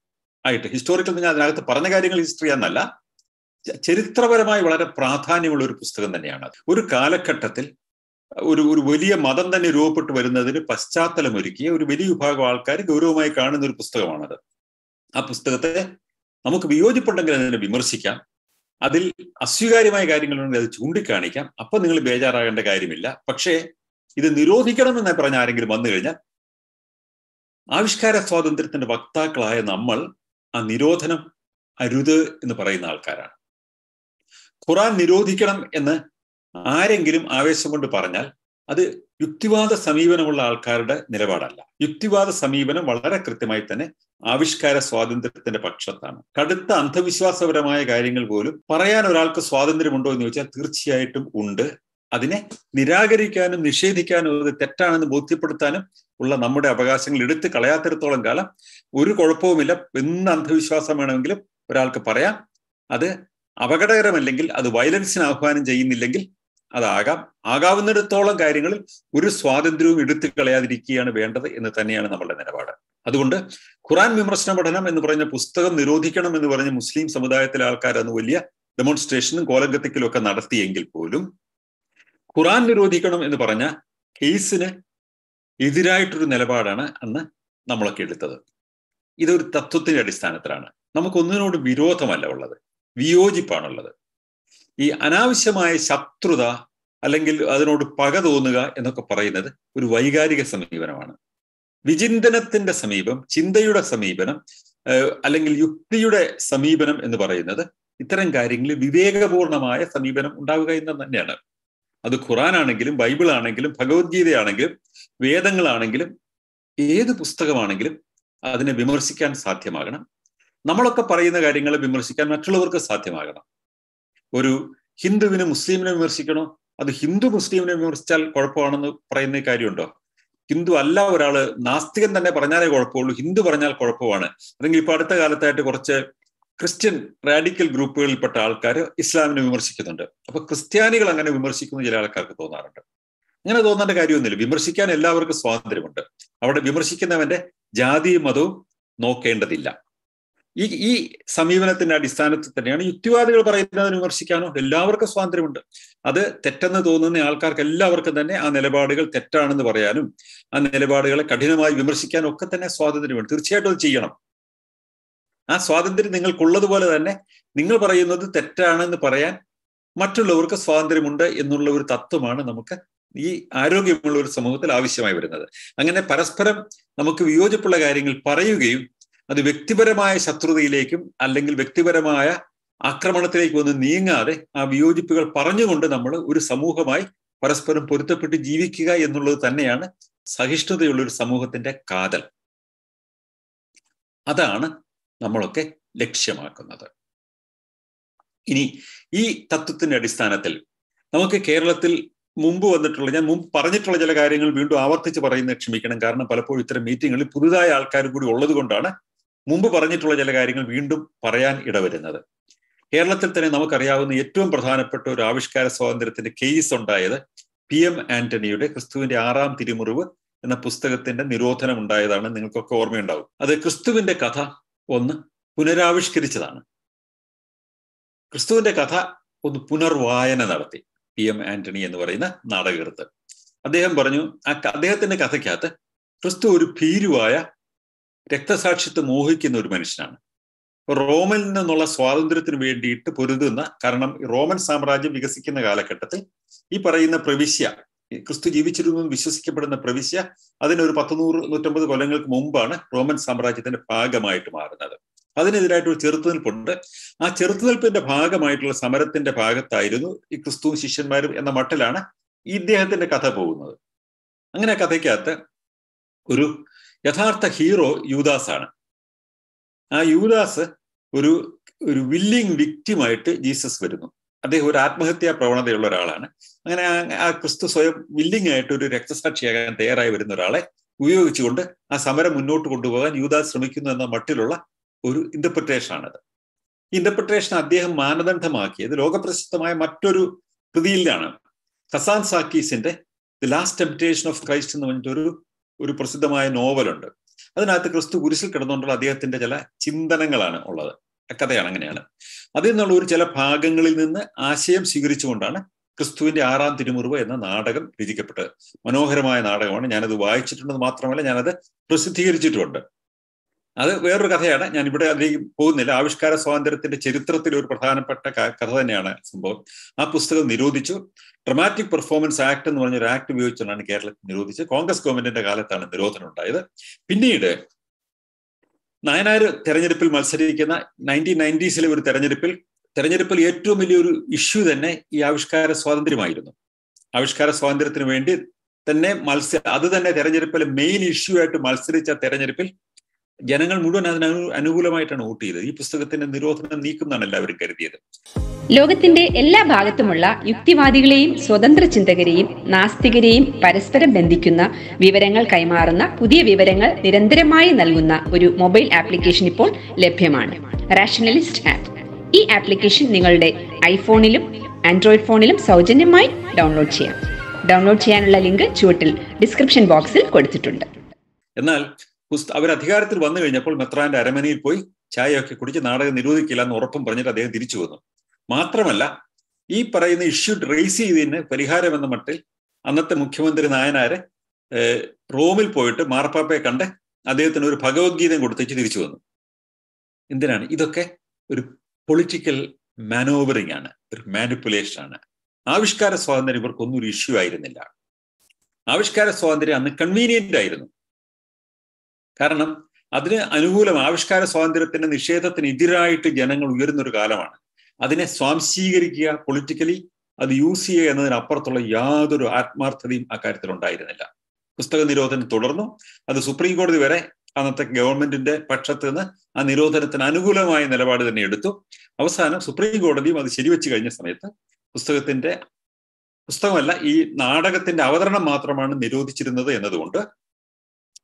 ആയിട്ട് ഹിസ്റ്റോറിക്കൽ ഞാൻ അതിനകത്ത് പറഞ്ഞ കാര്യങ്ങൾ ഹിസ്റ്ററി എന്നല്ല ചരിത്രപരമായി വളരെ പ്രാധാന്യമുള്ള ഒരു പുസ്തകം തന്നെയാണ് ഒരു കാലഘട്ടത്തിൽ ഒരു ഒരു വലിയ മതം തന്നെ രൂപപ്പെട്ടു വരുന്നതിന് പശ്ചാത്തലമൊരുക്കിയ ഒരു വലിയ വിഭാഗം ആൾക്കാർ ഗൗരവമായി കാണുന്ന ഒരു പുസ്തകമാണത്. ആ പുസ്തകത്തെ നമുക്ക് വിയോജിപ്പുണ്ടെങ്കിൽ അതിനെ വിമർശിക്കാം. അതിൽ അസ്വീകാര്യമായ കാര്യങ്ങളുണ്ടെങ്കിൽ അത് ചൂണ്ടിക്കാണിക്കാം. അപ്പൊ നിങ്ങൾ ബേജാറാകേണ്ട കാര്യമില്ല. പക്ഷേ ഇത് നിരോധിക്കണം നിരോധിക്കണമെന്ന് പറഞ്ഞ ആരെങ്കിലും വന്നു കഴിഞ്ഞാൽ ആവിഷ്കാര സ്വാതന്ത്ര്യത്തിന്റെ വക്താക്കളായ നമ്മൾ ആ നിരോധനം അരുത് എന്ന് പറയുന്ന ആൾക്കാരാണ്. ഖുറാൻ നിരോധിക്കണം എന്ന് ആരെങ്കിലും ആവേശം കൊണ്ട് പറഞ്ഞാൽ അത് യുക്തിവാദ സമീപനമുള്ള ആൾക്കാരുടെ നിലപാടല്ല. യുക്തിവാദ സമീപനം വളരെ കൃത്യമായി തന്നെ ആവിഷ്കാര സ്വാതന്ത്ര്യത്തിന്റെ പക്ഷത്താണ്. കടുത്ത അന്ധവിശ്വാസപരമായ കാര്യങ്ങൾ പോലും പറയാൻ ഒരാൾക്ക് സ്വാതന്ത്ര്യമുണ്ടോ എന്ന് ചോദിച്ചാൽ തീർച്ചയായിട്ടും ഉണ്ട്. അതിനെ നിരാകരിക്കാനും നിഷേധിക്കാനും അത് തെറ്റാണെന്ന് ബോധ്യപ്പെടുത്താനും ഉള്ള നമ്മുടെ അവകാശങ്ങൾ എടുത്തു കളയാത്തിടത്തോളം കാലം ഒരു കുഴപ്പവുമില്ല. എന്ത് അന്ധവിശ്വാസം വേണമെങ്കിലും ഒരാൾക്ക് പറയാം. അത് അപകടകരമല്ലെങ്കിൽ അത് വയലൻസിന് ആഹ്വാനം ചെയ്യുന്നില്ലെങ്കിൽ അതാകാം. ആകാവുന്നിടത്തോളം കാര്യങ്ങളിൽ ഒരു സ്വാതന്ത്ര്യവും എടുത്തു കളയാതിരിക്കുകയാണ് വേണ്ടത് എന്ന് തന്നെയാണ് നമ്മളുടെ നിലപാട്. അതുകൊണ്ട് ഖുറാൻ വിമർശന പഠനം എന്ന് പറഞ്ഞ പുസ്തകം നിരോധിക്കണം എന്ന് പറഞ്ഞ മുസ്ലിം സമുദായത്തിലെ ആൾക്കാർ അന്ന് വലിയ ഡെമോൺസ്ട്രേഷനും കോലങ്കത്തിക്കലും ഒക്കെ നടത്തിയെങ്കിൽ പോലും ഖുറാൻ നിരോധിക്കണം എന്ന് പറഞ്ഞ കേസിന് എതിരായിട്ടൊരു നിലപാടാണ് അന്ന് നമ്മളൊക്കെ എടുത്തത്. ഇതൊരു തത്വത്തിന്റെ അടിസ്ഥാനത്തിലാണ്. നമുക്കൊന്നിനോട് വിരോധമല്ല ഉള്ളത്. വിയോജിപ്പാണുള്ളത്. ഈ അനാവശ്യമായ ശത്രുത അല്ലെങ്കിൽ അതിനോട് പക തോന്നുക എന്നൊക്കെ പറയുന്നത് ഒരു വൈകാരിക സമീപനമാണ്. വിചിന്തനത്തിന്റെ സമീപം ചിന്തയുടെ സമീപനം അല്ലെങ്കിൽ യുക്തിയുടെ സമീപനം എന്ന് പറയുന്നത് ഇത്തരം കാര്യങ്ങളിൽ വിവേകപൂർണമായ സമീപനം ഉണ്ടാവുക എന്ന് തന്നെയാണ്. അത് ഖുറാൻ ആണെങ്കിലും ബൈബിൾ ആണെങ്കിലും ഭഗവത്ഗീതയാണെങ്കിലും വേദങ്ങളാണെങ്കിലും ഏത് പുസ്തകമാണെങ്കിലും അതിനെ വിമർശിക്കാൻ സാധ്യമാകണം. നമ്മളൊക്കെ പറയുന്ന കാര്യങ്ങളെ വിമർശിക്കാൻ മറ്റുള്ളവർക്ക് സാധ്യമാകണം. ഒരു ഹിന്ദുവിനെ മുസ്ലിമിനെ വിമർശിക്കണോ? അത് ഹിന്ദു മുസ്ലിമിനെ വിമർശിച്ചാൽ കുഴപ്പമാണെന്ന് പറയുന്ന കാര്യമുണ്ടോ? ഹിന്ദു അല്ല ഒരാൾ നാസ്തികൻ തന്നെ പറഞ്ഞാലേ കുഴപ്പമുള്ളൂ. ഹിന്ദു പറഞ്ഞാൽ കുഴപ്പമാണ്. അല്ലെങ്കിൽ ഇപ്പൊ അടുത്ത കാലത്തായിട്ട് കുറച്ച് ക്രിസ്ത്യൻ റാഡിക്കൽ ഗ്രൂപ്പുകളിൽപ്പെട്ട ആൾക്കാർ ഇസ്ലാമിനെ വിമർശിക്കുന്നുണ്ട്. അപ്പൊ ക്രിസ്ത്യാനികൾ അങ്ങനെ വിമർശിക്കുന്ന ചില ആൾക്കാർക്ക് തോന്നാറുണ്ട്. അങ്ങനെ തോന്നേണ്ട കാര്യമൊന്നുമില്ല. വിമർശിക്കാൻ എല്ലാവർക്കും സ്വാതന്ത്ര്യമുണ്ട്. അവിടെ വിമർശിക്കുന്നവന്റെ ജാതിയും മതവും നോക്കേണ്ടതില്ല. ഈ ഈ സമീപനത്തിന്റെ അടിസ്ഥാനത്തിൽ തന്നെയാണ് യുക്തിവാദികൾ പറയുന്നതിന് വിമർശിക്കാനോ എല്ലാവർക്കും സ്വാതന്ത്ര്യമുണ്ട്. അത് തെറ്റെന്ന് തോന്നുന്ന ആൾക്കാർക്ക് എല്ലാവർക്കും തന്നെ ആ നിലപാടുകൾ തെറ്റാണെന്ന് പറയാനും ആ നിലപാടുകളെ കഠിനമായി വിമർശിക്കാനും ഒക്കെ തന്നെ സ്വാതന്ത്ര്യമുണ്ട്. തീർച്ചയായിട്ടും അത് ചെയ്യണം. ആ സ്വാതന്ത്ര്യം നിങ്ങൾക്കുള്ളതുപോലെ തന്നെ നിങ്ങൾ പറയുന്നത് തെറ്റാണെന്ന് പറയാൻ മറ്റുള്ളവർക്ക് സ്വാതന്ത്ര്യമുണ്ട് എന്നുള്ള ഒരു തത്വമാണ് നമുക്ക് ഈ ആരോഗ്യമുള്ള ഒരു സമൂഹത്തിൽ ആവശ്യമായി വരുന്നത്. അങ്ങനെ പരസ്പരം നമുക്ക് വിയോജിപ്പുള്ള കാര്യങ്ങൾ പറയുകയും അത് വ്യക്തിപരമായ ശത്രുതയിലേക്കും അല്ലെങ്കിൽ വ്യക്തിപരമായ ആക്രമണത്തിലേക്ക് ഒന്നും നീങ്ങാതെ ആ വിയോജിപ്പുകൾ പറഞ്ഞുകൊണ്ട് നമ്മൾ ഒരു സമൂഹമായി പരസ്പരം പൊരുത്തപ്പെട്ട് ജീവിക്കുക എന്നുള്ളത് തന്നെയാണ് സഹിഷ്ണുതയുള്ള ഒരു സമൂഹത്തിന്റെ കാതൽ. അതാണ് നമ്മളൊക്കെ ലക്ഷ്യമാക്കുന്നത്. ഇനി ഈ തത്വത്തിന്റെ അടിസ്ഥാനത്തിൽ നമുക്ക് കേരളത്തിൽ മുമ്പ് വന്നിട്ടുള്ള ഞാൻ മുമ്പ് പറഞ്ഞിട്ടുള്ള ചില കാര്യങ്ങൾ വീണ്ടും ആവർത്തിച്ച് പറയുന്നത് ക്ഷമിക്കണം. കാരണം പലപ്പോഴും ഇത്തരം മീറ്റിങ്ങുകളിൽ പുതുതായ ആൾക്കാർ കൂടി ഉള്ളത് കൊണ്ടാണ് മുമ്പ് പറഞ്ഞിട്ടുള്ള ചില കാര്യങ്ങൾ വീണ്ടും പറയാൻ ഇടവരുന്നത്. കേരളത്തിൽ തന്നെ നമുക്കറിയാവുന്ന ഏറ്റവും പ്രധാനപ്പെട്ട ഒരു ആവിഷ്കാര സ്വാതന്ത്ര്യത്തിന്റെ കേസ് ഉണ്ടായത് പി എം ആന്റണിയുടെ ക്രിസ്തുവിന്റെ ആറാം തിരുമുറിവ് എന്ന പുസ്തകത്തിന്റെ നിരോധനം ഉണ്ടായതാണ് നിങ്ങൾക്കൊക്കെ ഓർമ്മയുണ്ടാവും. അത് ക്രിസ്തുവിന്റെ കഥ ഒന്ന് പുനരാവിഷ്കരിച്ചതാണ്. ക്രിസ്തുവിന്റെ കഥ ഒന്ന് പുനർവായന നടത്തി പി എം ആന്റണി എന്ന് പറയുന്ന നാടകകൃത്ത് അദ്ദേഹം പറഞ്ഞു ആ അദ്ദേഹത്തിന്റെ കഥയ്ക്കകത്ത് ക്രിസ്തു ഒരു ഭീരുവായ രക്തസാക്ഷിത്വം മോഹിക്കുന്ന ഒരു മനുഷ്യനാണ്. റോമിൽ നിന്നുള്ള സ്വാതന്ത്ര്യത്തിന് വേണ്ടിയിട്ട് പൊരുതുന്ന കാരണം റോമൻ സാമ്രാജ്യം വികസിക്കുന്ന കാലഘട്ടത്തിൽ ഈ പറയുന്ന പ്രവിശ്യ ക്രിസ്തു ജീവിച്ചിരുന്നു എന്ന് വിശ്വസിക്കപ്പെടുന്ന പ്രവിശ്യ അതിനൊരു പത്തുനൂറ് നൂറ്റമ്പത് കൊല്ലങ്ങൾക്ക് മുമ്പാണ് റോമൻ സാമ്രാജ്യത്തിന്റെ ഭാഗമായിട്ട് മാറുന്നത്. അതിനെതിരായിട്ട് ഒരു ചെറുത്തുനിൽപ്പുണ്ട്. ആ ചെറുത്തുനിൽപ്പിന്റെ ഭാഗമായിട്ടുള്ള സമരത്തിന്റെ ഭാഗത്തായിരുന്നു ഈ ക്രിസ്തുവും ശിഷ്യന്മാരും എന്ന മട്ടിലാണ് ഇദ്ദേഹത്തിന്റെ കഥ പോകുന്നത്. അങ്ങനെ കഥയ്ക്കകത്ത് ഒരു യഥാർത്ഥ ഹീറോ യൂദാസ് ആണ് ആ യൂദാസ് ഒരു ഒരു വില്ലിങ് വിക്റ്റിമായിട്ട് ജീസസ് വരുന്നു. അദ്ദേഹം ഒരു ആത്മഹത്യാ പ്രവണതയുള്ള ഒരാളാണ്. അങ്ങനെ ആ ക്രിസ്തു സ്വയം വില്ലിങ് ആയിട്ട് ഒരു രക്തസാക്ഷിയാകാൻ തയ്യാറായി വരുന്ന ഒരാളെ ഉപയോഗിച്ചുകൊണ്ട് ആ സമരം മുന്നോട്ട് കൊണ്ടുപോകാൻ യൂദാസ് ശ്രമിക്കുന്നു എന്ന മട്ടിലുള്ള ഒരു ഇന്റർപ്രിട്ടേഷൻ ആണത്. ഇന്റർപ്രിട്ടേഷൻ അദ്ദേഹം മാനദണ്ഡമാക്കിയത് ലോകപ്രസിദ്ധമായ മറ്റൊരു കൃതിയിലാണ്. ഹസാൻ സാക്കീസിന്റെ the last temptation of Christ എന്ന് പറഞ്ഞിട്ടൊരു ഒരു പ്രസിദ്ധമായ നോവലുണ്ട്. അതിനകത്ത് ക്രിസ്തു കുരിശിൽ കിടന്നുകൊണ്ടുള്ള അദ്ദേഹത്തിന്റെ ചില ചിന്തനങ്ങളാണ് ഉള്ളത്. കഥയാണ് അങ്ങനെയാണ്. അതിൽ നിന്നുള്ള ഒരു ചില ഭാഗങ്ങളിൽ നിന്ന് ആശയം സ്വീകരിച്ചുകൊണ്ടാണ് ക്രിസ്തുവിന്റെ ആറാം തിരുമുറിവ് എന്ന നാടകം രചിക്കപ്പെട്ടത്. മനോഹരമായ നാടകമാണ്. ഞാനത് വായിച്ചിട്ടുണ്ടെന്ന് മാത്രമല്ല ഞാനത് പ്രസിദ്ധീകരിച്ചിട്ടുമുണ്ട്. അത് വേറൊരു കഥയാണ്. ഞാൻ ഇവിടെ അതിലേക്ക് പോകുന്നില്ല. ആവിഷ്കാര സ്വാതന്ത്ര്യത്തിന്റെ ചരിത്രത്തിൽ ഒരു പ്രധാനപ്പെട്ട കഥ തന്നെയാണ് സംഭവം. ആ പുസ്തകം നിരോധിച്ചു. ഡ്രമാറ്റിക് പെർഫോമൻസ് ആക്ട് എന്ന് പറഞ്ഞൊരു ആക്ട് ഉപയോഗിച്ചാണ് കേരളത്തിൽ നിരോധിച്ചത്. കോൺഗ്രസ് ഗവൺമെന്റിന്റെ കാലത്താണ് നിരോധനം ഉണ്ടായത് പിന്നീട് നയനാർ തെരഞ്ഞെടുപ്പിൽ മത്സരിക്കുന്ന നയന്റീൻ നയന്റീസിലെ ഒരു തെരഞ്ഞെടുപ്പിൽ തെരഞ്ഞെടുപ്പിൽ ഏറ്റവും വലിയൊരു ഇഷ്യൂ തന്നെ ഈ ആവിഷ്കാര സ്വാതന്ത്ര്യമായിരുന്നു. ആവിഷ്കാര സ്വാതന്ത്ര്യത്തിന് വേണ്ടി തന്നെ മത്സര അത് തന്നെ തെരഞ്ഞെടുപ്പിലെ മെയിൻ ഇഷ്യൂ ആയിട്ട് മത്സരിച്ച തെരഞ്ഞെടുപ്പിൽ ജനങ്ങൾ മുഴുവൻ അതിന് അനുകൂലമായിട്ടാണ് വോട്ട് ചെയ്തത്. ഈ പുസ്തകത്തിന്റെ നിരോധനം നീക്കുമെന്നാണ് എല്ലാവരും കരുതിയത്. ലോകത്തിന്റെ എല്ലാ ഭാഗത്തുമുള്ള യുക്തിവാദികളെയും സ്വതന്ത്ര ചിന്തകരെയും നാസ്തികരെയും പരസ്പരം ബന്ധിക്കുന്ന വിവരങ്ങൾ കൈമാറുന്ന പുതിയ വിവരങ്ങൾ നിരന്തരമായി നൽകുന്ന ഒരു മൊബൈൽ ആപ്ലിക്കേഷൻ ഇപ്പോൾ ലഭ്യമാണ്. റാഷണലിസ്റ്റ് ആപ്പ് ഈ ആപ്ലിക്കേഷൻ നിങ്ങളുടെ ഐഫോണിലും ആൻഡ്രോയിഡ് ഫോണിലും സൗജന്യമായി ഡൗൺലോഡ് ചെയ്യാം. ഡൗൺലോഡ് ചെയ്യാനുള്ള ലിങ്ക് ചുവട്ടിൽ ഡിസ്ക്രിപ്ഷൻ ബോക്സിൽ കൊടുത്തിട്ടുണ്ട്. എന്നാൽ അവർ അധികാരത്തിൽ വന്നു കഴിഞ്ഞപ്പോൾ മെത്രാന്റെ അരമനയിൽ പോയി ചായയൊക്കെ കുടിച്ച് നാടകം നിരോധിക്കില്ല എന്ന് ഉറപ്പും പറഞ്ഞിട്ട് അദ്ദേഹം തിരിച്ചു വന്നു. മാത്രമല്ല ഈ പറയുന്ന ഇഷ്യൂ റേസ് ചെയ്തതിന് പരിഹാരം എന്ന മട്ടിൽ അന്നത്തെ മുഖ്യമന്ത്രി നായനാരെ റോമിൽ പോയിട്ട് മാർപ്പാപ്പയെ കണ്ട് അദ്ദേഹത്തിന് ഒരു ഭഗവത്ഗീതം കൊടുത്തേച്ച് തിരിച്ചു വന്നു. എന്തിനാണ്? ഇതൊക്കെ ഒരു പൊളിറ്റിക്കൽ മാനോവറിംഗ് ആണ് ഒരു മാനിപ്പുലേഷൻ ആണ്. ആവിഷ്കാര സ്വാതന്ത്ര്യം ഇവർക്കൊന്നും ഒരു ഇഷ്യൂ ആയിരുന്നില്ല. ആവിഷ്കാര സ്വാതന്ത്ര്യം അന്ന് കൺവീനിയന്റ് ആയിരുന്നു. കാരണം അതിന് അനുകൂലം ആവിഷ്കാര സ്വാതന്ത്ര്യത്തിന്റെ നിഷേധത്തിന് എതിരായിട്ട് ജനങ്ങൾ ഉയരുന്നൊരു കാലമാണ്. അതിനെ സ്വാംശീകരിക്കുക പൊളിറ്റിക്കലി അത് യൂസ് ചെയ്യുക എന്നതിനപ്പുറത്തുള്ള യാതൊരു ആത്മാർത്ഥതയും അക്കാര്യത്തിൽ ഉണ്ടായിരുന്നില്ല. പുസ്തക നിരോധനം തുടർന്നു. അത് സുപ്രീം കോടതി വരെ അന്നത്തെ ഗവൺമെന്റിന്റെ പക്ഷത്ത് നിന്ന് ആ നിരോധനത്തിന് അനുകൂലമായ നിലപാട് തന്നെ എടുത്തു. അവസാനം സുപ്രീം കോടതിയും അത് ശരിവെച്ച് കഴിഞ്ഞ സമയത്ത് പുസ്തകത്തിന്റെ പുസ്തകമല്ല ഈ നാടകത്തിന്റെ അവതരണം മാത്രമാണ് നിരോധിച്ചിരുന്നത് എന്നതുകൊണ്ട്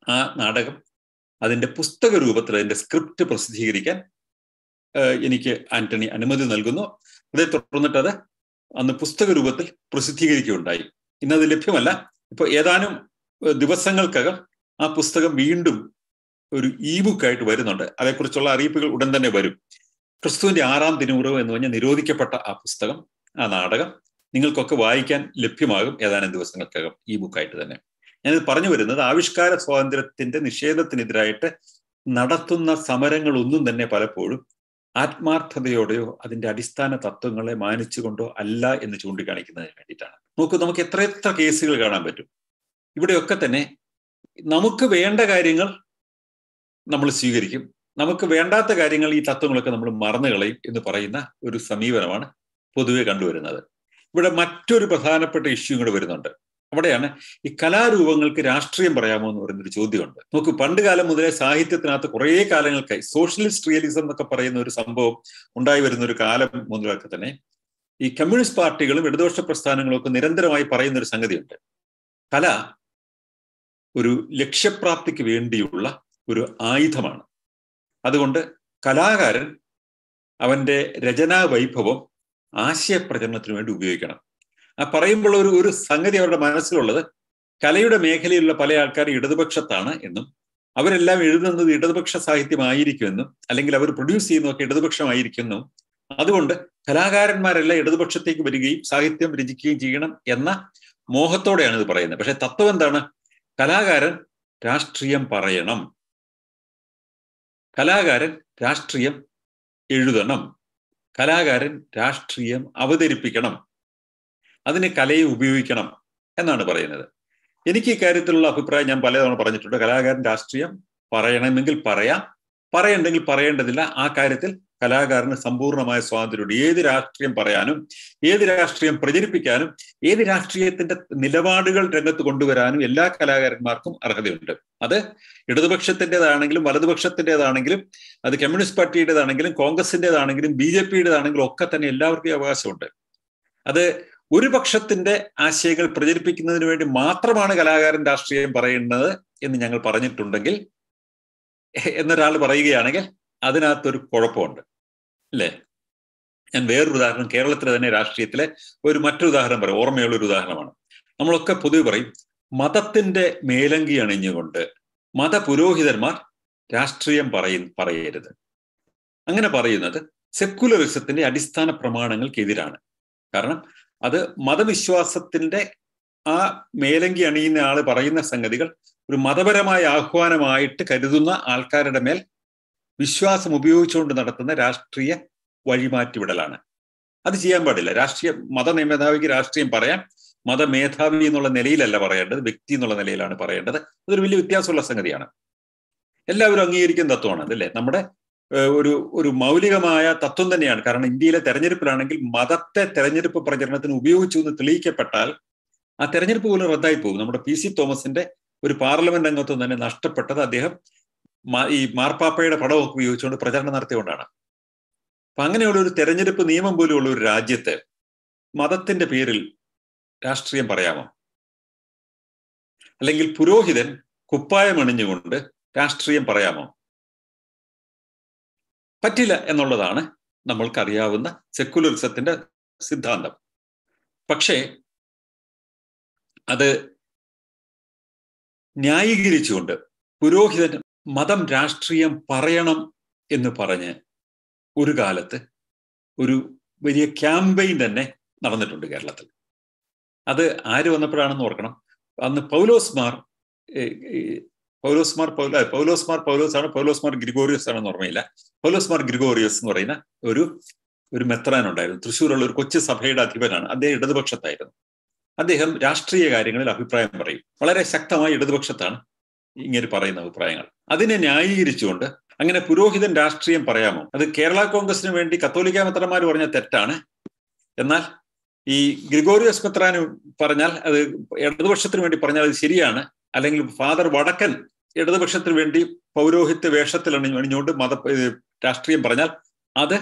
ആ നാടകം അതിന്റെ പുസ്തക രൂപത്തിൽ അതിന്റെ സ്ക്രിപ്റ്റ് പ്രസിദ്ധീകരിക്കാൻ എനിക്ക് ആന്റണി അനുമതി നൽകുന്നു. അതേ തുടർന്നിട്ട് അത് അന്ന് പുസ്തക രൂപത്തിൽ പ്രസിദ്ധീകരിക്കുകയുണ്ടായി ഇന്നത് ലഭ്യമല്ല. ഇപ്പോൾ ഏതാനും ദിവസങ്ങൾക്കകം ആ പുസ്തകം വീണ്ടും ഒരു ഇ ബുക്കായിട്ട് വരുന്നുണ്ട്. അതേക്കുറിച്ചുള്ള അറിയിപ്പുകൾ ഉടൻ തന്നെ വരും. ക്രിസ്തുവിന്റെ ആറാം തിരുമുറവ് എന്ന് പറഞ്ഞാൽ നിരോധിക്കപ്പെട്ട ആ പുസ്തകം ആ നാടകം നിങ്ങൾക്കൊക്കെ വായിക്കാൻ ലഭ്യമാകും ഏതാനും ദിവസങ്ങൾക്കകം ഇ ബുക്കായിട്ട് തന്നെ. ഞാനിത് പറഞ്ഞു വരുന്നത് ആവിഷ്കാര സ്വാതന്ത്ര്യത്തിന്റെ നിഷേധത്തിനെതിരായിട്ട് നടത്തുന്ന സമരങ്ങളൊന്നും തന്നെ പലപ്പോഴും ആത്മാർത്ഥതയോടെയോ അതിന്റെ അടിസ്ഥാന തത്വങ്ങളെ മാനിച്ചുകൊണ്ടോ അല്ല എന്ന് ചൂണ്ടിക്കാണിക്കുന്നതിന് വേണ്ടിയിട്ടാണ്. നോക്കൂ നമുക്ക് എത്ര എത്ര കേസുകൾ കാണാൻ പറ്റും. ഇവിടെയൊക്കെ തന്നെ നമുക്ക് വേണ്ട കാര്യങ്ങൾ നമ്മൾ സ്വീകരിക്കും. നമുക്ക് വേണ്ടാത്ത കാര്യങ്ങൾ ഈ തത്വങ്ങളൊക്കെ നമ്മൾ മറന്നു കളയും എന്ന് പറയുന്ന ഒരു സമീപനമാണ് പൊതുവെ കണ്ടുവരുന്നത്. ഇവിടെ മറ്റൊരു പ്രധാനപ്പെട്ട ഇഷ്യൂ കൂടെ വരുന്നുണ്ട്. അവിടെയാണ് ഈ കലാരൂപങ്ങൾക്ക് രാഷ്ട്രീയം പറയാമോ എന്ന് പറയുന്നൊരു ചോദ്യമുണ്ട്. നമുക്ക് പണ്ട് കാലം മുതലേ സാഹിത്യത്തിനകത്ത് കുറേ കാലങ്ങൾക്കായി സോഷ്യലിസ്റ്റ് റിയലിസം എന്നൊക്കെ പറയുന്ന ഒരു സംഭവം ഉണ്ടായി വരുന്ന ഒരു കാലം മുതലൊക്കെ തന്നെ ഈ കമ്മ്യൂണിസ്റ്റ് പാർട്ടികളും ഇടതുപക്ഷ പ്രസ്ഥാനങ്ങളും ഒക്കെ നിരന്തരമായി പറയുന്ന ഒരു സംഗതിയുണ്ട്. കല ഒരു ലക്ഷ്യപ്രാപ്തിക്ക് വേണ്ടിയുള്ള ഒരു ആയുധമാണ്. അതുകൊണ്ട് കലാകാരൻ അവന്റെ രചനാ വൈഭവം ആശയപ്രചരണത്തിന് വേണ്ടി ഉപയോഗിക്കണം. ആ പറയുമ്പോൾ ഒരു ഒരു സംഗതി അവരുടെ മനസ്സിലുള്ളത്. കലയുടെ മേഖലയിലുള്ള പല ആൾക്കാർ ഇടതുപക്ഷത്താണ് എന്നും അവരെല്ലാം എഴുതുന്നത് ഇടതുപക്ഷ സാഹിത്യമായിരിക്കുമെന്നും അല്ലെങ്കിൽ അവർ പ്രൊഡ്യൂസ് ചെയ്യുന്നതൊക്കെ ഇടതുപക്ഷമായിരിക്കുന്നു അതുകൊണ്ട് കലാകാരന്മാരെല്ലാം ഇടതുപക്ഷത്തേക്ക് വരികയും സാഹിത്യം രചിക്കുകയും ചെയ്യണം എന്ന മോഹത്തോടെയാണ് ഇത് പറയുന്നത്. പക്ഷെ തത്വം എന്താണ്? കലാകാരൻ രാഷ്ട്രീയം പറയണം. കലാകാരൻ രാഷ്ട്രീയം എഴുതണം. കലാകാരൻ രാഷ്ട്രീയം അവതരിപ്പിക്കണം. അതിന് കലയെ ഉപയോഗിക്കണം എന്നാണ് പറയുന്നത്. എനിക്ക് ഇക്കാര്യത്തിലുള്ള അഭിപ്രായം ഞാൻ പലതവണ പറഞ്ഞിട്ടുണ്ട്. കലാകാരൻ രാഷ്ട്രീയം പറയണമെങ്കിൽ പറയാം. പറയണ്ടെങ്കിൽ പറയേണ്ടതില്ല. ആ കാര്യത്തിൽ കലാകാരന് സമ്പൂർണമായ സ്വാതന്ത്ര്യമുണ്ട്. ഏത് രാഷ്ട്രീയം പറയാനും ഏത് രാഷ്ട്രീയം പ്രചരിപ്പിക്കാനും ഏത് രാഷ്ട്രീയത്തിന്റെ നിലപാടുകൾ രംഗത്ത് കൊണ്ടുവരാനും എല്ലാ കലാകാരന്മാർക്കും അർഹതയുണ്ട്. അത് ഇടതുപക്ഷത്തിന്റെതാണെങ്കിലും വലതുപക്ഷത്തിന്റെതാണെങ്കിലും അത് കമ്മ്യൂണിസ്റ്റ് പാർട്ടിയുടേതാണെങ്കിലും കോൺഗ്രസിന്റെതാണെങ്കിലും ബി ജെ പിയുടേതാണെങ്കിലും ഒക്കെ തന്നെ എല്ലാവർക്കും അവകാശമുണ്ട്. അത് ഒരു പക്ഷത്തിന്റെ ആശയങ്ങൾ പ്രചരിപ്പിക്കുന്നതിന് വേണ്ടി മാത്രമാണ് കലാകാരൻ രാഷ്ട്രീയം പറയുന്നത് എന്ന് ഞങ്ങൾ പറഞ്ഞിട്ടുണ്ടെങ്കിൽ എന്നൊരാൾ പറയുകയാണെങ്കിൽ അതിനകത്തൊരു കുഴപ്പമുണ്ട്. അല്ലേ? ഞാൻ വേറൊരു ഉദാഹരണം കേരളത്തിലെ തന്നെ രാഷ്ട്രീയത്തിലെ ഒരു മറ്റൊരു ഉദാഹരണം പറയും. ഓർമ്മയുള്ള ഒരു ഉദാഹരണമാണ്. നമ്മളൊക്കെ പൊതുവെ പറയും മതത്തിന്റെ മേലങ്കി അണിഞ്ഞുകൊണ്ട് മതപുരോഹിതന്മാർ രാഷ്ട്രീയം പറയ പറയരുത്. അങ്ങനെ പറയുന്നത് സെക്കുലറിസത്തിന്റെ അടിസ്ഥാന പ്രമാണങ്ങൾക്കെതിരാണ്. കാരണം അത് മതവിശ്വാസത്തിന്റെ ആ മേലങ്കി അണിയുന്ന ആൾ പറയുന്ന സംഗതികൾ ഒരു മതപരമായ ആഹ്വാനമായിട്ട് കരുതുന്ന ആൾക്കാരുടെ മേൽ വിശ്വാസം ഉപയോഗിച്ചുകൊണ്ട് നടത്തുന്ന രാഷ്ട്രീയ വഴിമാറ്റിവിടലാണ്. അത് ചെയ്യാൻ പാടില്ല. രാഷ്ട്രീയ മത മേധാവിക്ക് രാഷ്ട്രീയം പറയാം മതമേധാവി എന്നുള്ള നിലയിലല്ല പറയേണ്ടത്. വ്യക്തി എന്നുള്ള നിലയിലാണ് പറയേണ്ടത്. അതൊരു വലിയ വ്യത്യാസമുള്ള സംഗതിയാണ്. എല്ലാവരും അംഗീകരിക്കുന്ന തത്വമാണ് അതല്ലേ നമ്മുടെ ഒരു ഒരു മൗലികമായ തത്വം തന്നെയാണ്. കാരണം ഇന്ത്യയിലെ തെരഞ്ഞെടുപ്പിലാണെങ്കിൽ മതത്തെ തെരഞ്ഞെടുപ്പ് പ്രചരണത്തിന് ഉപയോഗിച്ചു എന്ന് തെളിയിക്കപ്പെട്ടാൽ ആ തെരഞ്ഞെടുപ്പ് പോലും റദ്ദായി പോകും. നമ്മുടെ പി സി തോമസിന്റെ ഒരു പാർലമെന്റ് അംഗത്വം തന്നെ നഷ്ടപ്പെട്ടത് അദ്ദേഹം ഈ മാർപ്പാപ്പയുടെ പടമൊക്കെ ഉപയോഗിച്ചുകൊണ്ട് പ്രചരണം നടത്തിയുകൊണ്ടാണ് അപ്പൊ അങ്ങനെയുള്ള ഒരു തെരഞ്ഞെടുപ്പ് നിയമം പോലെയുള്ള ഒരു രാജ്യത്ത് മതത്തിന്റെ പേരിൽ രാഷ്ട്രീയം പറയാമോ? അല്ലെങ്കിൽ പുരോഹിതൻ കുപ്പായം അണിഞ്ഞുകൊണ്ട് രാഷ്ട്രീയം പറയാമോ? പറ്റില്ല എന്നുള്ളതാണ് നമ്മൾക്കറിയാവുന്ന സെക്കുലറിസത്തിന്റെ സിദ്ധാന്തം. പക്ഷേ അത് ന്യായീകരിച്ചുകൊണ്ട് പുരോഹിതൻ മതം രാഷ്ട്രീയം പറയണം എന്ന് പറഞ്ഞ് ഒരു കാലത്ത് ഒരു വലിയ ക്യാമ്പയിൻ തന്നെ നടന്നിട്ടുണ്ട് കേരളത്തിൽ. അത് ആര് വന്നപ്പോഴാണെന്ന് ഓർക്കണം. അന്ന് പൗലോസ്മാർ പൗലോസ്മാർ പൗല പൗലോസ്മാർ പൗലോസ് ആണ് പൗലോസ്മാർ ഗ്രിഗോറിയസ് ആണെന്ന് ഓർമ്മയില്ല. പൗലോസ്മാർ ഗ്രിഗോറിയസ് എന്ന് പറയുന്ന ഒരു ഒരു മെത്രാൻ ഉണ്ടായിരുന്നു. തൃശ്ശൂരുള്ള ഒരു കൊച്ചു സഭയുടെ അധിപനാണ്. അദ്ദേഹം ഇടതുപക്ഷത്തായിരുന്നു. അദ്ദേഹം രാഷ്ട്രീയ കാര്യങ്ങളിൽ അഭിപ്രായം പറയും. വളരെ ശക്തമായി ഇടതുപക്ഷത്താണ് ഇങ്ങനെ പറയുന്ന അഭിപ്രായങ്ങൾ. അതിനെ ന്യായീകരിച്ചുകൊണ്ട് അങ്ങനെ പുരോഹിതൻ രാഷ്ട്രീയം പറയാമോ? അത് കേരള കോൺഗ്രസിന് വേണ്ടി കത്തോലിക്ക മെത്രന്മാർ പറഞ്ഞ തെറ്റാണ്. എന്നാൽ ഈ ഗ്രിഗോറിയസ് മെത്രാന് പറഞ്ഞാൽ അത് ഇടതുപക്ഷത്തിന് വേണ്ടി പറഞ്ഞാൽ അത് ശരിയാണ്. അല്ലെങ്കിൽ ഫാദർ വടക്കൻ ഇടതുപക്ഷത്തിന് വേണ്ടി പൗരോഹിത്യ വേഷത്തിൽ അണിഞ്ഞു അണിഞ്ഞുകൊണ്ട് മത രാഷ്ട്രീയം പറഞ്ഞാൽ അത്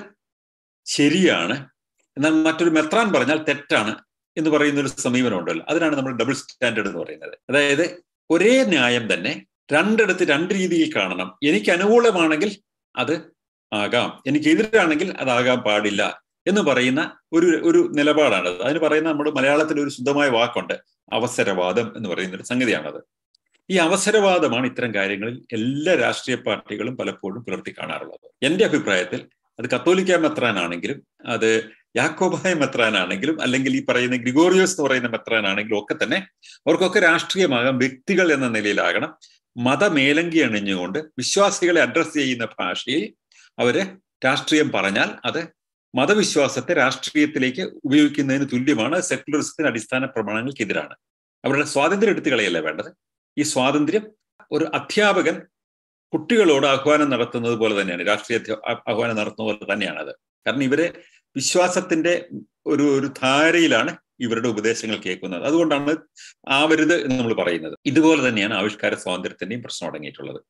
ശരിയാണ്. എന്നാൽ മറ്റൊരു മെത്രാൻ പറഞ്ഞാൽ തെറ്റാണ് എന്ന് പറയുന്ന ഒരു സമീപനം ഉണ്ടല്ലോ. അതിനാണ് നമ്മൾ ഡബിൾ സ്റ്റാൻഡേർഡ് എന്ന് പറയുന്നത്. അതായത് ഒരേ ന്യായം തന്നെ രണ്ടിടത്ത് രണ്ട് രീതിയിൽ കാണണം. എനിക്ക് അനുകൂലമാണെങ്കിൽ അത് ആകാം. എനിക്ക് എതിരാണെങ്കിൽ അതാകാൻ പാടില്ല എന്ന് പറയുന്ന ഒരു ഒരു നിലപാടാണത്. അതിന് പറയുന്ന നമ്മുടെ മലയാളത്തിൽ ഒരു ശുദ്ധമായ വാക്കുണ്ട്. അവസരവാദം എന്ന് പറയുന്ന ഒരു സംഗതിയാണത്. ഈ അവസരവാദമാണ് ഇത്തരം കാര്യങ്ങളിൽ എല്ലാ രാഷ്ട്രീയ പാർട്ടികളും പലപ്പോഴും പുലർത്തി കാണാറുള്ളത്. എന്റെ അഭിപ്രായത്തിൽ അത് കത്തോലിക്ക മെത്രാനാണെങ്കിലും അത് യാക്കോബായ മെത്രാനാണെങ്കിലും അല്ലെങ്കിൽ ഈ പറയുന്ന ഗ്രിഗോറിയോസ് എന്ന് പറയുന്ന മെത്രാനാണെങ്കിലും ഒക്കെ തന്നെ അവർക്കൊക്കെ രാഷ്ട്രീയമാകാം വ്യക്തികൾ എന്ന നിലയിലാകണം. മതമേലങ്കി അണിഞ്ഞുകൊണ്ട് വിശ്വാസികളെ അഡ്രസ് ചെയ്യുന്ന ഭാഷയിൽ അവർ രാഷ്ട്രീയം പറഞ്ഞാൽ അത് മതവിശ്വാസത്തെ രാഷ്ട്രീയത്തിലേക്ക് ഉപയോഗിക്കുന്നതിന് തുല്യമാണ്. സെക്കുലറിസത്തിന്റെ അടിസ്ഥാന പ്രമാണങ്ങൾക്കെതിരാണ്. അവരുടെ സ്വാതന്ത്ര്യം എടുത്തു കളയല്ല വേണ്ടത്? ഈ സ്വാതന്ത്ര്യം ഒരു അധ്യാപകൻ കുട്ടികളോട് ആഹ്വാനം നടത്തുന്നത് പോലെ തന്നെയാണ്. രാഷ്ട്രീയ ആഹ്വാനം നടത്തുന്ന പോലെ തന്നെയാണത്. കാരണം ഇവരെ വിശ്വാസത്തിന്റെ ഒരു ഒരു ധാരയിലാണ് ഇവരുടെ ഉപദേശങ്ങൾ കേൾക്കുന്നത്. അതുകൊണ്ടാണ് ആവരുത് എന്ന് നമ്മൾ പറയുന്നത്. ഇതുപോലെ തന്നെയാണ് ആവിഷ്കാര സ്വാതന്ത്ര്യത്തിന്റെയും പ്രശ്നം അടങ്ങിയിട്ടുള്ളത്.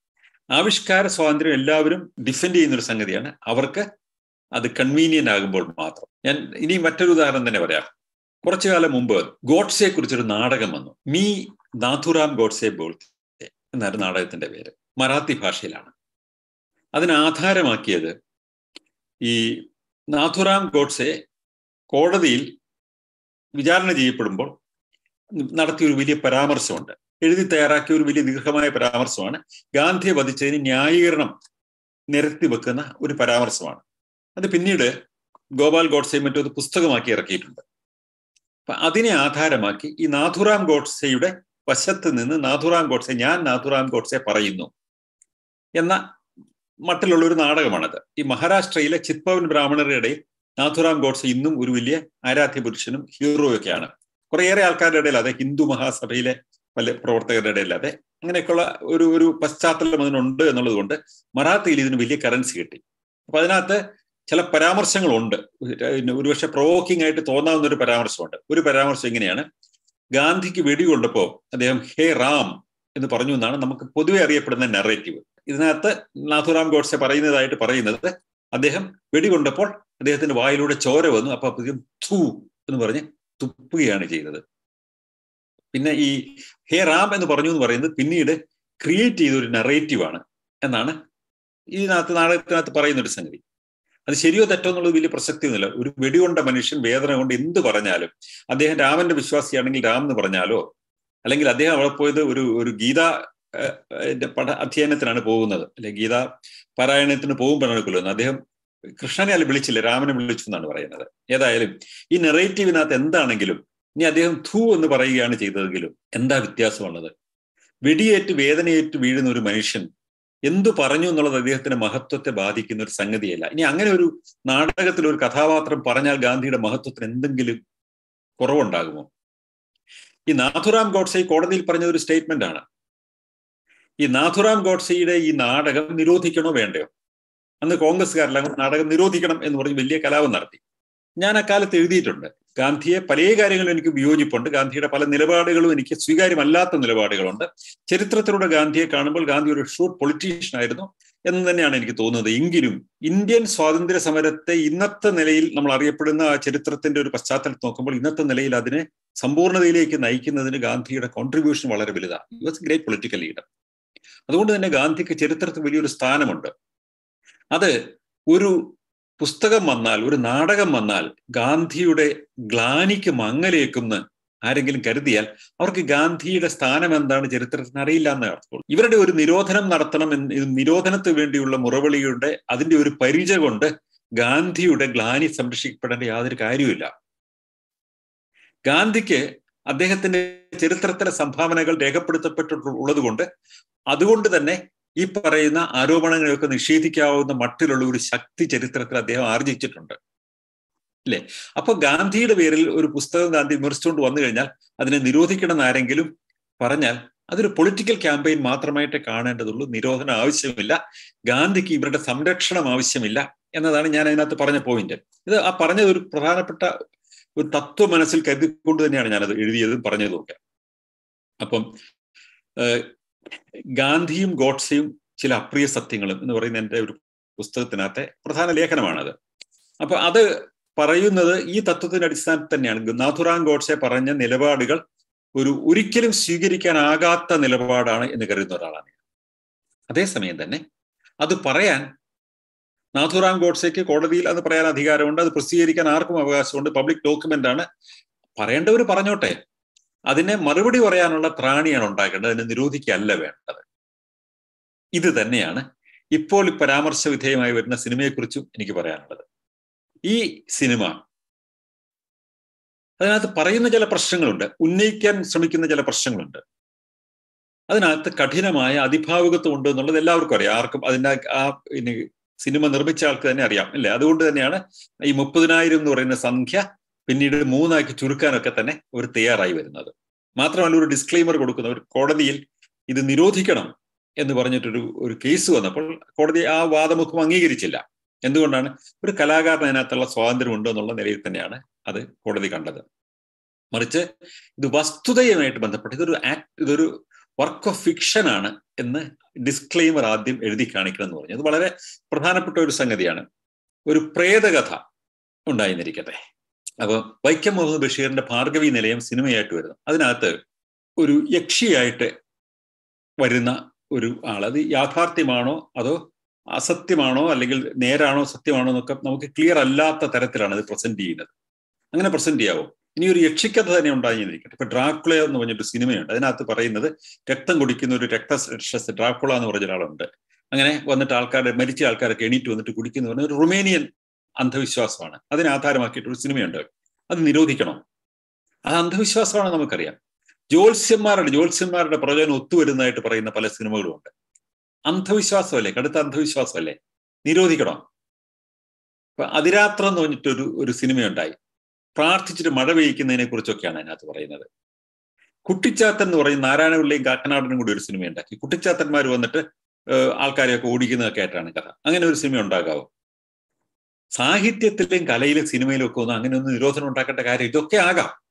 ആവിഷ്കാര സ്വാതന്ത്ര്യം എല്ലാവരും ഡിഫെൻഡ് ചെയ്യുന്ന ഒരു സംഗതിയാണ്. അവർക്ക് അത് കൺവീനിയന്റ് ആകുമ്പോൾ മാത്രം. ഞാൻ ഇനി മറ്റൊരു ഉദാഹരണം തന്നെ പറയാം. കുറച്ചു കാലം മുമ്പ് ഗോഡ്സെ കുറിച്ചൊരു നാടകം വന്നു. മീ നാഥുറാം ഗോഡ്സെ ബോൾത്തെ എന്നായിരുന്നു നാടകത്തിന്റെ പേര്. മറാത്തി ഭാഷയിലാണ്. അതിന് ആധാരമാക്കിയത് ഈ നാഥുറാം ഗോഡ്സെ കോടതിയിൽ വിചാരണ ചെയ്യപ്പെടുമ്പോൾ നടത്തിയ ഒരു വലിയ പരാമർശമുണ്ട്. എഴുതി തയ്യാറാക്കിയ ഒരു വലിയ ദീർഘമായ പരാമർശമാണ്. ഗാന്ധിയെ വധിച്ചതിന് ന്യായീകരണം നിരത്തി വെക്കുന്ന ഒരു പരാമർശമാണ്. അത് പിന്നീട് ഗോപാൽ ഗോഡ്സെ മറ്റൊരു പുസ്തകമാക്കി ഇറക്കിയിട്ടുണ്ട്. അപ്പൊ അതിനെ ആധാരമാക്കി ഈ നാഥുറാം ഗോഡ്സെയുടെ വശത്ത് നിന്ന് നാഥുറാം ഗോഡ്സെ ഞാൻ നാഥുറാം ഗോഡ്സെ പറയുന്നു. എന്ന മട്ടിലുള്ള ഒരു നാടകമാണത്. ഈ മഹാരാഷ്ട്രയിലെ ചിത്പവൻ ബ്രാഹ്മണരുടെ ഇടയിൽ നാഥുറാം ഗോഡ്സെ ഇന്നും ഒരു വലിയ ആരാധ്യ പുരുഷനും ഹീറോയൊക്കെയാണ്. കുറേയേറെ ആൾക്കാരുടെ ഇടയിൽ അതെ ഹിന്ദു മഹാസഭയിലെ പല പ്രവർത്തകരുടെ ഇടയിൽ അതെ അങ്ങനെയൊക്കെയുള്ള ഒരു ഒരു പശ്ചാത്തലം അതിനുണ്ട് എന്നുള്ളത് കൊണ്ട് മറാത്തിയിൽ ഇതിന് വലിയ കറൻസി കിട്ടി. അപ്പൊ അതിനകത്ത് ചില പരാമർശങ്ങളുണ്ട്. ഒരുപക്ഷെ പ്രൊവോക്കിംഗ് ആയിട്ട് തോന്നാവുന്ന ഒരു പരാമർശമുണ്ട്. ഒരു പരാമർശം ഇങ്ങനെയാണ്. ഗാന്ധിക്ക് വെടികൊണ്ടപ്പോ അദ്ദേഹം ഹേ റാം എന്ന് പറഞ്ഞു എന്നാണ് നമുക്ക് പൊതുവെ അറിയപ്പെടുന്ന നറേറ്റീവ് ഇതിനകത്ത് നാഥുറാം ഗോഡ്സെ പറയുന്നതായിട്ട് പറയുന്നത് അദ്ദേഹം വെടികൊണ്ടപ്പോൾ അദ്ദേഹത്തിന്റെ വായിലൂടെ ചോര വന്നു. അപ്പൊ അദ്ദേഹം ഥൂ എന്ന് പറഞ്ഞ് തുപ്പുകയാണ് ചെയ്തത്. പിന്നെ ഈ ഹേ റാം എന്ന് പറഞ്ഞു എന്ന് പറയുന്നത് പിന്നീട് ക്രിയേറ്റ് ചെയ്ത ഒരു നറേറ്റീവാണ് എന്നാണ് ഇതിനകത്ത് നാടകത്തിനകത്ത് പറയുന്ന ഒരു സംഗതി. അത് ശരിയോ തെറ്റോ എന്നുള്ളത് വലിയ പ്രസക്തിയൊന്നുമില്ല. ഒരു വെടികൊണ്ട മനുഷ്യൻ വേദന കൊണ്ട് എന്ത് പറഞ്ഞാലും അദ്ദേഹം രാമന്റെ വിശ്വാസിയാണെങ്കിൽ രാം എന്ന് പറഞ്ഞാലോ? അല്ലെങ്കിൽ അദ്ദേഹം അവിടെ പോയത് ഒരു ഒരു ഗീത പഠ അധ്യയനത്തിനാണ് പോകുന്നത്. അല്ലെ ഗീത പാരായണത്തിന് പോകുമ്പോഴാണ് കൊല്ലുന്നത്. അദ്ദേഹം കൃഷ്ണനെ അല്ല വിളിച്ചില്ല രാമനെ വിളിച്ചു എന്നാണ് പറയുന്നത്. ഏതായാലും ഈ നെറേറ്റീവിനകത്ത് എന്താണെങ്കിലും ഇനി അദ്ദേഹം ധൂ എന്ന് പറയുകയാണ് ചെയ്തതെങ്കിലും എന്താ വ്യത്യാസമുള്ളത്? വെടിയേറ്റ് വേദനയേറ്റ് വീഴുന്ന ഒരു മനുഷ്യൻ എന്തു പറഞ്ഞു എന്നുള്ളത് അദ്ദേഹത്തിന്റെ മഹത്വത്തെ ബാധിക്കുന്ന ഒരു സംഗതിയല്ല. ഇനി അങ്ങനെ ഒരു നാടകത്തിൽ ഒരു കഥാപാത്രം പറഞ്ഞാൽ ഗാന്ധിയുടെ മഹത്വത്തിന് എന്തെങ്കിലും കുറവുണ്ടാകുമോ? ഈ നാഥുറാം ഗോഡ്സെ കോടതിയിൽ പറഞ്ഞ ഒരു സ്റ്റേറ്റ്മെന്റ് ആണ്. ഈ നാഥുറാം ഗോഡ്സെയുടെ ഈ നാടകം നിരോധിക്കണോ വേണ്ടയോ? അന്ന് കോൺഗ്രസ്സുകാരെല്ലാം നാടകം നിരോധിക്കണം എന്ന് പറഞ്ഞ് വലിയ കലാപം നടത്തി. ഞാൻ അക്കാലത്ത് എഴുതിയിട്ടുണ്ട്. ഗാന്ധിയെ പല കാര്യങ്ങളും എനിക്ക് വിയോജിപ്പുണ്ട്. ഗാന്ധിയുടെ പല നിലപാടുകളും എനിക്ക് സ്വീകാര്യമല്ലാത്ത നിലപാടുകളുണ്ട്. ചരിത്രത്തിലൂടെ ഗാന്ധിയെ കാണുമ്പോൾ ഗാന്ധി ഒരു ഷൂട്ട് പൊളിറ്റീഷ്യൻ ആയിരുന്നു എന്ന് തന്നെയാണ് എനിക്ക് തോന്നുന്നത്. എങ്കിലും ഇന്ത്യൻ സ്വാതന്ത്ര്യ സമരത്തെ ഇന്നത്തെ നിലയിൽ നമ്മൾ അറിയപ്പെടുന്ന ആ ചരിത്രത്തിന്റെ ഒരു പശ്ചാത്തലത്തിൽ നോക്കുമ്പോൾ ഇന്നത്തെ നിലയിൽ അതിനെ സമ്പൂർണതയിലേക്ക് നയിക്കുന്നതിന് ഗാന്ധിയുടെ കോൺട്രിബ്യൂഷൻ വളരെ വലുതാണ്. You was great political leader അതുകൊണ്ട് തന്നെ ഗാന്ധിക്ക് ചരിത്രത്തിൽ വലിയൊരു സ്ഥാനമുണ്ട്. അത് ഒരു പുസ്തകം വന്നാൽ ഒരു നാടകം വന്നാൽ ഗാന്ധിയുടെ ഗ്ലാനിക്ക് മങ്ങലേക്കുന്ന് ആരെങ്കിലും കരുതിയാൽ അവർക്ക് ഗാന്ധിയുടെ സ്ഥാനം എന്താണ് ചരിത്രത്തിന് അറിയില്ല എന്ന് അർത്ഥമുള്ളൂ. ഇവരുടെ ഒരു നിരോധനം നടത്തണം എന്ന് നിരോധനത്തിന് വേണ്ടിയുള്ള മുറവിളിയുടെ അതിന്റെ ഒരു പരിച കൊണ്ട് ഗാന്ധിയുടെ ഗ്ലാനി സംരക്ഷിക്കപ്പെടേണ്ട യാതൊരു കാര്യവുമില്ല. ഗാന്ധിക്ക് അദ്ദേഹത്തിന്റെ ചരിത്രത്തിലെ സംഭാവനകൾ രേഖപ്പെടുത്തപ്പെട്ടിട്ടുള്ളത് കൊണ്ട് അതുകൊണ്ട് തന്നെ ഈ പറയുന്ന ആരോപണങ്ങളെയൊക്കെ നിഷേധിക്കാവുന്ന മട്ടിലുള്ള ഒരു ശക്തി ചരിത്രത്തിൽ അദ്ദേഹം ആർജിച്ചിട്ടുണ്ട്. അല്ലേ? അപ്പൊ ഗാന്ധിയുടെ പേരിൽ ഒരു പുസ്തകം ഗാന്ധി വിമർശിച്ചുകൊണ്ട് വന്നു കഴിഞ്ഞാൽ അതിനെ നിരോധിക്കണം ആരെങ്കിലും പറഞ്ഞാൽ അതൊരു പൊളിറ്റിക്കൽ ക്യാമ്പയിൻ മാത്രമായിട്ട് കാണേണ്ടതുള്ളൂ. നിരോധനം ആവശ്യമില്ല. ഗാന്ധിക്ക് ഇവരുടെ സംരക്ഷണം ആവശ്യമില്ല എന്നതാണ് ഞാൻ അതിനകത്ത് പറഞ്ഞ പോയിന്റ് ഇത് ആ പറഞ്ഞത് ഒരു പ്രധാനപ്പെട്ട ഒരു തത്വ മനസ്സിൽ കരുതിക്കൊണ്ട് തന്നെയാണ് ഞാനത് എഴുതിയതും പറഞ്ഞതും ഒക്കെ അപ്പം ഗാന്ധിയും ഗോഡ്സെയും ചില അപ്രിയ സത്യങ്ങളും എന്ന് പറയുന്ന എന്റെ ഒരു പുസ്തകത്തിനകത്തെ പ്രധാന ലേഖനമാണത്. അപ്പൊ അത് പറയുന്നത് ഈ തത്വത്തിന്റെ അടിസ്ഥാനത്തിൽ തന്നെയാണ്. നാഥുറാം ഗോഡ്സെ പറഞ്ഞ നിലപാടുകൾ ഒരു ഒരിക്കലും സ്വീകരിക്കാനാകാത്ത നിലപാടാണ് എന്ന് കരുതുന്ന ഒരാളാണ് അതേസമയം തന്നെ അത് പറയാൻ നാഥുറാം ഗോഡ്സെക്ക് കോടതിയിൽ അത് പറയാൻ അധികാരമുണ്ട് അത് പ്രസിദ്ധീകരിക്കാൻ ആർക്കും അവകാശമുണ്ട് പബ്ലിക് ഡോക്യുമെന്റ് ആണ് പറയേണ്ടവർ പറഞ്ഞോട്ടെ. അതിനെ മറുപടി പറയാനുള്ള ത്രാണിയാണ് ഉണ്ടാക്കേണ്ടത്. അതിനെ നിരോധിക്കല്ല വേണ്ടത്. ഇത് തന്നെയാണ് ഇപ്പോൾ പരാമർശ വിധേയമായി വരുന്ന സിനിമയെക്കുറിച്ചും എനിക്ക് പറയാനുള്ളത്. ഈ സിനിമ അതിനകത്ത് പറയുന്ന ചില പ്രശ്നങ്ങളുണ്ട്. ഉന്നയിക്കാൻ ശ്രമിക്കുന്ന ചില പ്രശ്നങ്ങളുണ്ട്. അതിനകത്ത് കഠിനമായ അതിഭാവുകത്വം ഉണ്ട് എന്നുള്ളത് എല്ലാവർക്കും അറിയാം. ആർക്കും അതിന്റെ ആ സിനിമ നിർമ്മിച്ച ആൾക്ക് തന്നെ അറിയാം അല്ലേ? അതുകൊണ്ട് തന്നെയാണ് ഈ മുപ്പതിനായിരം എന്ന് പറയുന്ന സംഖ്യ പിന്നീട് മൂന്നാക്കി ചുരുക്കാനൊക്കെ തന്നെ ഒരു തയ്യാറായി വരുന്നത്. മാത്രമല്ല ഒരു ഡിസ്ക്ലെയിമർ കൊടുക്കുന്ന ഒരു കോടതിയിൽ ഇത് നിരോധിക്കണം എന്ന് പറഞ്ഞിട്ടൊരു ഒരു കേസ് വന്നപ്പോൾ കോടതി ആ വാദമുഖം അംഗീകരിച്ചില്ല. എന്തുകൊണ്ടാണ്? ഒരു കലാകാരൻ അതിനകത്തുള്ള സ്വാതന്ത്ര്യമുണ്ട് എന്നുള്ള നിലയിൽ തന്നെയാണ് അത് കോടതി കണ്ടത്. മറിച്ച് ഇത് വസ്തുതയുമായിട്ട് ബന്ധപ്പെട്ട് ഇതൊരു ആക്ട് ഇതൊരു വർക്ക് ഓഫ് ഫിക്ഷൻ ആണ് എന്ന് ഡിസ്ക്ലെയിമർ ആദ്യം എഴുതി കാണിക്കണം എന്ന് പറഞ്ഞു. അത് വളരെ പ്രധാനപ്പെട്ട ഒരു സംഗതിയാണ്. ഒരു പ്രേതകഥ ഉണ്ടായിരുന്നിരിക്കട്ടെ. അപ്പൊ വൈക്കം മുഹമ്മദ് ബഷീറിന്റെ ഭാർഗവി നിലയം സിനിമയായിട്ട് വരുന്നു. അതിനകത്ത് ഒരു യക്ഷിയായിട്ട് വരുന്ന ഒരു ആൾ അത് യാഥാർത്ഥ്യമാണോ? അതോ അസത്യമാണോ? അല്ലെങ്കിൽ നേരാണോ? സത്യമാണോ എന്നൊക്കെ നമുക്ക് ക്ലിയർ അല്ലാത്ത തരത്തിലാണ് അത് പ്രസന്റ് ചെയ്യുന്നത്. അങ്ങനെ പ്രസന്റ് ചെയ്യാവോ? ഇനി ഒരു യക്ഷിക്കഥ തന്നെ ഉണ്ടായിരിക്കട്ടെ. ഇപ്പൊ ഡ്രാക്കുള എന്ന് പറഞ്ഞൊരു സിനിമയുണ്ട്. അതിനകത്ത് പറയുന്നത് രക്തം കുടിക്കുന്ന ഒരു രക്തരക്ഷസ് ഡ്രാക്കുള എന്ന് പറഞ്ഞ ഒരാളുണ്ട് അങ്ങനെ വന്നിട്ട് ആൾക്കാരുടെ മരിച്ച ആൾക്കാരൊക്കെ എണീറ്റ് വന്നിട്ട് കുടിക്കുന്നു. പറഞ്ഞ ഒരു റുമേനിയൻ അന്ധവിശ്വാസമാണ്. അതിനെ ആധാരമാക്കിയിട്ടൊരു സിനിമയുണ്ട്. അത് നിരോധിക്കണം. അത് അന്ധവിശ്വാസമാണ് നമുക്കറിയാം. ജ്യോത്സ്യന്മാരുടെ ജ്യോത്സ്യന്മാരുടെ പ്രചോദനം ഒത്തുവരുന്നതായിട്ട് പറയുന്ന പല സിനിമകളുമുണ്ട് അന്ധവിശ്വാസമല്ലേ? കടുത്ത അന്ധവിശ്വാസമല്ലേ? നിരോധിക്കണം. ഇപ്പൊ അതിരാത്രം എന്ന് പറഞ്ഞിട്ടൊരു ഒരു സിനിമയുണ്ടായി. പ്രാർത്ഥിച്ചിട്ട് മഴ പെയ്യിക്കുന്നതിനെ കുറിച്ചൊക്കെയാണ് അതിനകത്ത് പറയുന്നത്. കുട്ടിച്ചാത്തൻ എന്ന് പറയുന്ന നാരായണപിള്ളിയും കാക്കനാടനും കൂടി ഒരു സിനിമ ഉണ്ടാക്കി കുട്ടിച്ചാത്തന്മാർ വന്നിട്ട് ആൾക്കാരെയൊക്കെ ഓടിക്കുന്നതൊക്കെ ആയിട്ടാണ് കഥ. അങ്ങനെ ഒരു സിനിമ ഉണ്ടാകാവോ. സാഹിത്യത്തിലും കലയിലും സിനിമയിലും ഒക്കെ ഒന്നും അങ്ങനെ ഒന്നും നിരോധനം ഉണ്ടാക്കേണ്ട കാര്യം ഇതൊക്കെ ആകാം.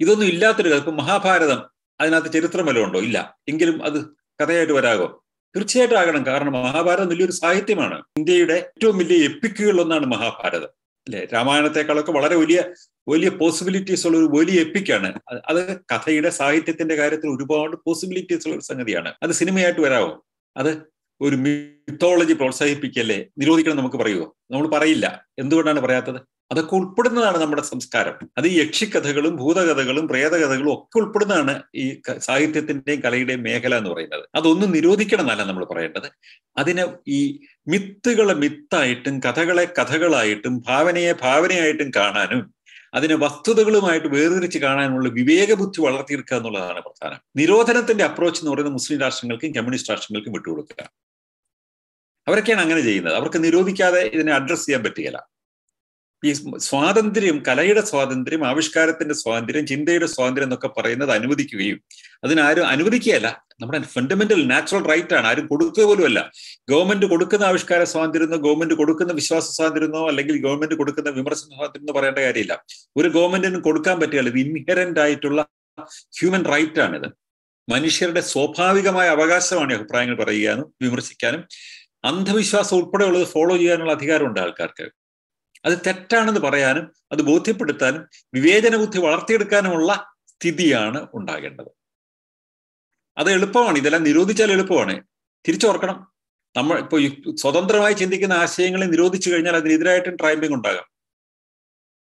ഇതൊന്നും ഇല്ലാത്തൊരു കഥ ഇപ്പൊ മഹാഭാരതം അതിനകത്ത് ചരിത്രം വല്ലതും ഉണ്ടോ? ഇല്ല. എങ്കിലും അത് കഥയായിട്ട് വരാകോ? തീർച്ചയായിട്ടും ആകണം. കാരണം മഹാഭാരതം വലിയൊരു സാഹിത്യമാണ്. ഇന്ത്യയുടെ ഏറ്റവും വലിയ എപ്പിക്കുകളിലൊന്നാണ് മഹാഭാരതം. അല്ലെ? രാമായണത്തെക്കാളൊക്കെ വളരെ വലിയ വലിയ പോസിബിലിറ്റീസ് ഉള്ള ഒരു വലിയ എപ്പിക്കാണ്. അത് കഥയുടെ സാഹിത്യത്തിന്റെ കാര്യത്തിൽ ഒരുപാട് പോസിബിലിറ്റീസ് ഉള്ള ഒരു സംഗതിയാണ്. അത് സിനിമയായിട്ട് വരാവോ? അത് ഒരു മിത്തോളജി പ്രോത്സാഹിപ്പിക്കല്ലേ? നിരോധിക്കണം നമുക്ക് പറയുക നമ്മൾ പറയില്ല. എന്തുകൊണ്ടാണ് പറയാത്തത്? അതൊക്കെ ഉൾപ്പെടുന്നതാണ് നമ്മുടെ സംസ്കാരം. അത് ഈ യക്ഷിക്കഥകളും ഭൂതകഥകളും പ്രേതകഥകളും ഒക്കെ ഉൾപ്പെടുന്നതാണ് ഈ സാഹിത്യത്തിന്റെയും കലയുടെയും മേഖല എന്ന് പറയുന്നത്. അതൊന്നും നിരോധിക്കണം എന്നല്ല നമ്മൾ പറയേണ്ടത്. അതിനെ ഈ മിത്തുകളെ മിത്തായിട്ടും കഥകളെ കഥകളായിട്ടും ഭാവനയെ ഭാവനയായിട്ടും കാണാനും അതിനെ വസ്തുതകളുമായിട്ട് വേർതിരിച്ച് കാണാനുള്ള വിവേകബുദ്ധി വളർത്തിയെടുക്കുക എന്നുള്ളതാണ് പ്രധാനം. നിരോധനത്തിന്റെ അപ്രോച്ച് എന്ന് പറയുന്നത് മുസ്ലിം രാഷ്ട്രങ്ങൾക്കും കമ്മ്യൂണിസ്റ്റ് രാഷ്ട്രങ്ങൾക്കും വിട്ടുകൊടുക്കുക. അവരൊക്കെയാണ് അങ്ങനെ ചെയ്യുന്നത്. അവർക്ക് നിരോധിക്കാതെ ഇതിനെ അഡ്രസ്സ് ചെയ്യാൻ പറ്റുകയില്ല. ഈ സ്വാതന്ത്ര്യം കലയുടെ സ്വാതന്ത്ര്യം ആവിഷ്കാരത്തിന്റെ സ്വാതന്ത്ര്യം ചിന്തയുടെ സ്വാതന്ത്ര്യം എന്നൊക്കെ പറയുന്നത് അനുവദിക്കുകയും അതിനാരും അനുവദിക്കുകയല്ല. നമ്മുടെ ഫണ്ടമെന്റൽ നാച്ചുറൽ റൈറ്റ് ആണ്. ആരും കൊടുക്കുക പോലുമല്ല. ഗവൺമെന്റ് കൊടുക്കുന്ന ആവിഷ്കാര സ്വാതന്ത്ര്യമോ ഗവൺമെന്റ് കൊടുക്കുന്ന വിശ്വാസ സ്വാതന്ത്ര്യമോ അല്ലെങ്കിൽ ഗവൺമെന്റ് കൊടുക്കുന്ന വിമർശന സ്വാതന്ത്ര്യം എന്ന് പറയേണ്ട കാര്യമില്ല. ഒരു ഗവൺമെന്റിനും കൊടുക്കാൻ പറ്റുകയില്ല. ഇത് ഇൻഹെറന്റ് ആയിട്ടുള്ള ഹ്യൂമൻ റൈറ്റ് ആണിത് മനുഷ്യരുടെ സ്വാഭാവികമായ അവകാശമാണ് അഭിപ്രായങ്ങൾ പറയുകയാനും വിമർശിക്കാനും. അന്ധവിശ്വാസം ഉൾപ്പെടെയുള്ളത് ഫോളോ ചെയ്യാനുള്ള അധികാരമുണ്ട് ആൾക്കാർക്ക്. അത് തെറ്റാണെന്ന് പറയാനും അത് ബോധ്യപ്പെടുത്താനും വിവേചന ബുദ്ധി വളർത്തിയെടുക്കാനുമുള്ള സ്ഥിതിയാണ് ഉണ്ടാകേണ്ടത്. അത് എളുപ്പമാണ്. ഇതെല്ലാം നിരോധിച്ചാൽ എളുപ്പമാണ്. തിരിച്ചോർക്കണം. നമ്മൾ ഇപ്പൊ സ്വതന്ത്രമായി ചിന്തിക്കുന്ന ആശയങ്ങളെ നിരോധിച്ചു കഴിഞ്ഞാൽ അതിനെതിരായിട്ടും ട്രൈമ്പിംഗ് ഉണ്ടാകാം.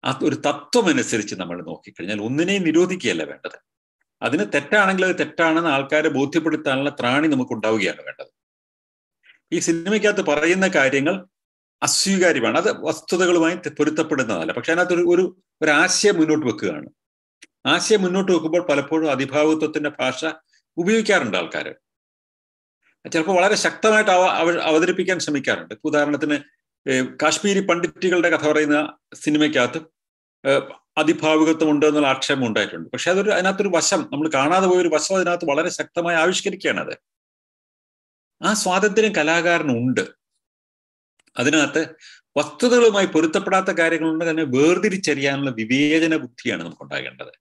ആ ഒരു തത്വമനുസരിച്ച് നമ്മൾ നോക്കിക്കഴിഞ്ഞാൽ ഒന്നിനെയും നിരോധിക്കുകയല്ല വേണ്ടത്. അതിന് തെറ്റാണെങ്കിൽ അത് തെറ്റാണെന്ന് ആൾക്കാരെ ബോധ്യപ്പെടുത്താനുള്ള ത്രാണി നമുക്ക് ഉണ്ടാവുകയാണ് വേണ്ടത്. ഈ സിനിമയ്ക്കകത്ത് പറയുന്ന കാര്യങ്ങൾ അസ്വീകാര്യമാണ്. അത് വസ്തുതകളുമായി പൊരുത്തപ്പെടുന്നതല്ല. പക്ഷെ അതിനകത്ത് ഒരു ഒരു ആശയം മുന്നോട്ട് വെക്കുകയാണ്. ആശയം മുന്നോട്ട് വെക്കുമ്പോൾ പലപ്പോഴും അതിഭാവത്വത്തിന്റെ ഭാഷ ഉപയോഗിക്കാറുണ്ട് ആൾക്കാർ ചിലപ്പോൾ വളരെ ശക്തമായിട്ട് അവ അവതരിപ്പിക്കാൻ ശ്രമിക്കാറുണ്ട്. ഉദാഹരണത്തിന് കാശ്മീരി പണ്ഡിറ്റുകളുടെ കഥ പറയുന്ന സിനിമയ്ക്കകത്ത് അതിഭാവുകത്വം ഉണ്ട് എന്നുള്ള ആക്ഷേപം ഉണ്ടായിട്ടുണ്ട്. പക്ഷെ അതൊരു അതിനകത്തൊരു വശം നമ്മൾ കാണാതെ പോയ ഒരു വശം അതിനകത്ത് വളരെ ശക്തമായി ആവിഷ്കരിക്കുകയാണ് അത് ആ സ്വാതന്ത്ര്യം കലാകാരനുണ്ട്. അതിനകത്ത് വസ്തുതകളുമായി പൊരുത്തപ്പെടാത്ത കാര്യങ്ങളുണ്ട് തന്നെ വേർതിരിച്ചറിയാനുള്ള വിവേചന ബുദ്ധിയാണ് നമുക്ക് ഉണ്ടാകേണ്ടത്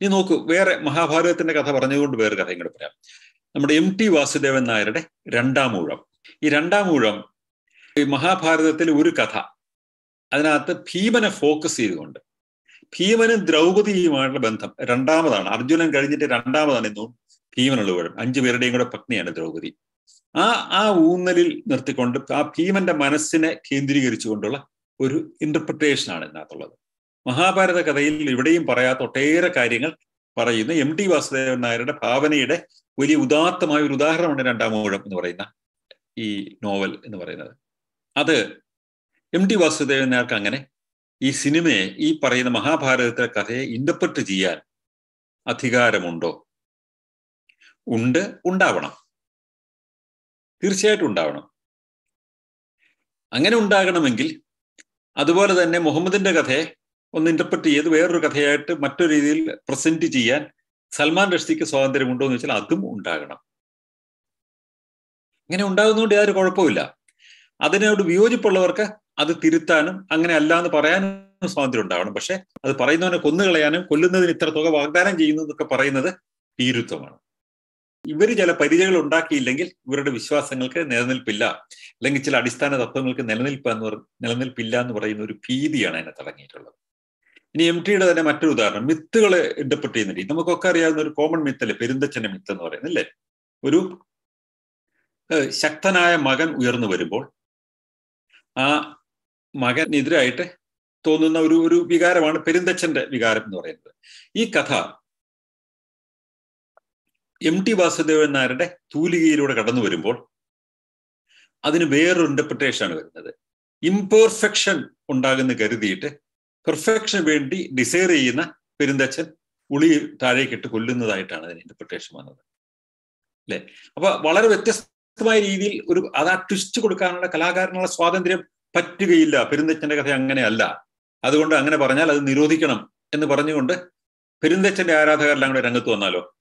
ഇനി നോക്കൂ വേറെ മഹാഭാരതത്തിന്റെ കഥ പറഞ്ഞുകൊണ്ട് വേറെ കഥയും കൂടെ പറയാം. നമ്മുടെ എം ടി വാസുദേവൻ നായരുടെ രണ്ടാം ഊഴം. ഈ രണ്ടാം ഊഴം ഈ മഹാഭാരതത്തിൽ ഒരു കഥ. അതിനകത്ത് ഭീമനെ ഫോക്കസ് ചെയ്തുകൊണ്ട് ഭീമനും ദ്രൗപദിയുമായുള്ള ബന്ധം രണ്ടാമതാണ്. അർജുനൻ കഴിഞ്ഞിട്ട് രണ്ടാമതാണ് ഭീമനുള്ള ഊഴം അഞ്ചു പേരുടെയും കൂടെ പത്നിയാണ് ദ്രൗപദി. ആ ആ ഊന്നലിൽ നിർത്തിക്കൊണ്ട് ആ ഭീമന്റെ മനസ്സിനെ കേന്ദ്രീകരിച്ചുകൊണ്ടുള്ള ഒരു ഇന്റർപ്രിട്ടേഷനാണ് ഇതിനകത്തുള്ളത്. മഹാഭാരത കഥയിൽ ഇവിടെയും പറയാത്ത ഒട്ടേറെ കാര്യങ്ങൾ പറയുന്ന. എം ടി വാസുദേവൻ നായരുടെ ഭാവനയുടെ വലിയ ഉദാത്തമായ ഒരു ഉദാഹരണമാണ് രണ്ടാം ഊഴം എന്ന് പറയുന്ന ഈ നോവൽ എന്ന് പറയുന്നത്. അത് എം ടി വാസുദേവൻ നായർക്ക് അങ്ങനെ ഈ സിനിമയെ ഈ പറയുന്ന മഹാഭാരതത്തിലെ കഥയെ ഇന്റർപ്രറ്റ് ചെയ്യാൻ അധികാരമുണ്ടോ? ഉണ്ട് ഉണ്ടാവണം. തീർച്ചയായിട്ടും ഉണ്ടാവണം. അങ്ങനെ ഉണ്ടാകണമെങ്കിൽ അതുപോലെ തന്നെ മുഹമ്മദിന്റെ കഥയെ ഒന്ന് ഇന്റർപ്രറ്റ് ചെയ്ത് വേറൊരു കഥയായിട്ട് മറ്റൊരു രീതിയിൽ പ്രസന്റ് ചെയ്യാൻ സൽമാൻ റഷ്ദിക്ക് സ്വാതന്ത്ര്യമുണ്ടോ എന്ന് വെച്ചാൽ അതും ഉണ്ടാകണം. ഇങ്ങനെ ഉണ്ടാകുന്നതുകൊണ്ട് യാതൊരു കുഴപ്പമില്ല അതിനോട് വിയോജിപ്പുള്ളവർക്ക് അത് തിരുത്താനും അങ്ങനെ അല്ല എന്ന് പറയാനും സ്വാതന്ത്ര്യം ഉണ്ടാവണം. പക്ഷെ അത് പറയുന്നവനെ കൊന്നുകളയാനും കൊല്ലുന്നതിന് ഇത്ര തുക വാഗ്ദാനം ചെയ്യുന്നു എന്നൊക്കെ പറയുന്നത് ഭീരുത്വമാണ്. ഇവർ ചില പരിചയങ്ങൾ ഉണ്ടാക്കിയില്ലെങ്കിൽ ഇവരുടെ വിശ്വാസങ്ങൾക്ക് നിലനിൽപ്പില്ല. അല്ലെങ്കിൽ ചില അടിസ്ഥാന തത്വങ്ങൾക്ക് നിലനിൽപ്പ് എന്ന് നിലനിൽപ്പില്ല എന്ന് പറയുന്ന ഒരു ഭീതിയാണ് അതിനെ തുടങ്ങിയിട്ടുള്ളത് ഇനി എം ടിയുടെ തന്നെ മറ്റൊരു ഉദാഹരണം. മിത്തുകളെ ഇന്റർപ്രറ്റ് ചെയ്യുന്ന രീതി നമുക്കൊക്കെ അറിയാവുന്ന ഒരു കോമൺ മിത്ത് മിത്തല്ലേ പെരുന്തച്ഛന്റെ മിത്ത് എന്ന് പറയുന്നത് അല്ലേ? ഒരു ശക്തനായ മകൻ ഉയർന്നു വരുമ്പോൾ ആ മകനെതിരായിട്ട് തോന്നുന്ന ഒരു ഒരു വികാരമാണ് പെരുന്തച്ഛന്റെ വികാരം എന്ന് പറയുന്നത്. ഈ കഥ എം ടി വാസുദേവൻ നായരുടെ തൂലികയിലൂടെ കടന്നു വരുമ്പോൾ അതിന് വേറൊരു ഇന്റർപ്രിട്ടേഷനാണ് വരുന്നത്. ഇംപെർഫെക്ഷൻ ഉണ്ടാകുന്ന കരുതിയിട്ട് പെർഫെക്ഷൻ വേണ്ടി ഡിസൈർ ചെയ്യുന്ന പെരുന്തച്ഛൻ ഉളി താഴേക്കിട്ട് കൊല്ലുന്നതായിട്ടാണ് അതിന് ഇന്റർപ്രിട്ടേഷൻ വന്നത്. അല്ലെ? അപ്പൊ വളരെ വ്യത്യസ്തമായ രീതിയിൽ ഒരു അത് ആ ട്വിസ്റ്റ് കൊടുക്കാനുള്ള കലാകാരനുള്ള സ്വാതന്ത്ര്യം പറ്റുകയില്ല. പെരുന്തച്ഛന്റെ കഥ അങ്ങനെയല്ല. അതുകൊണ്ട് അങ്ങനെ പറഞ്ഞാൽ അത് നിരോധിക്കണം എന്ന് പറഞ്ഞുകൊണ്ട് പെരുന്തച്ഛന്റെ ആരാധകരെല്ലാം കൂടെ രംഗത്ത് വന്നാലോ?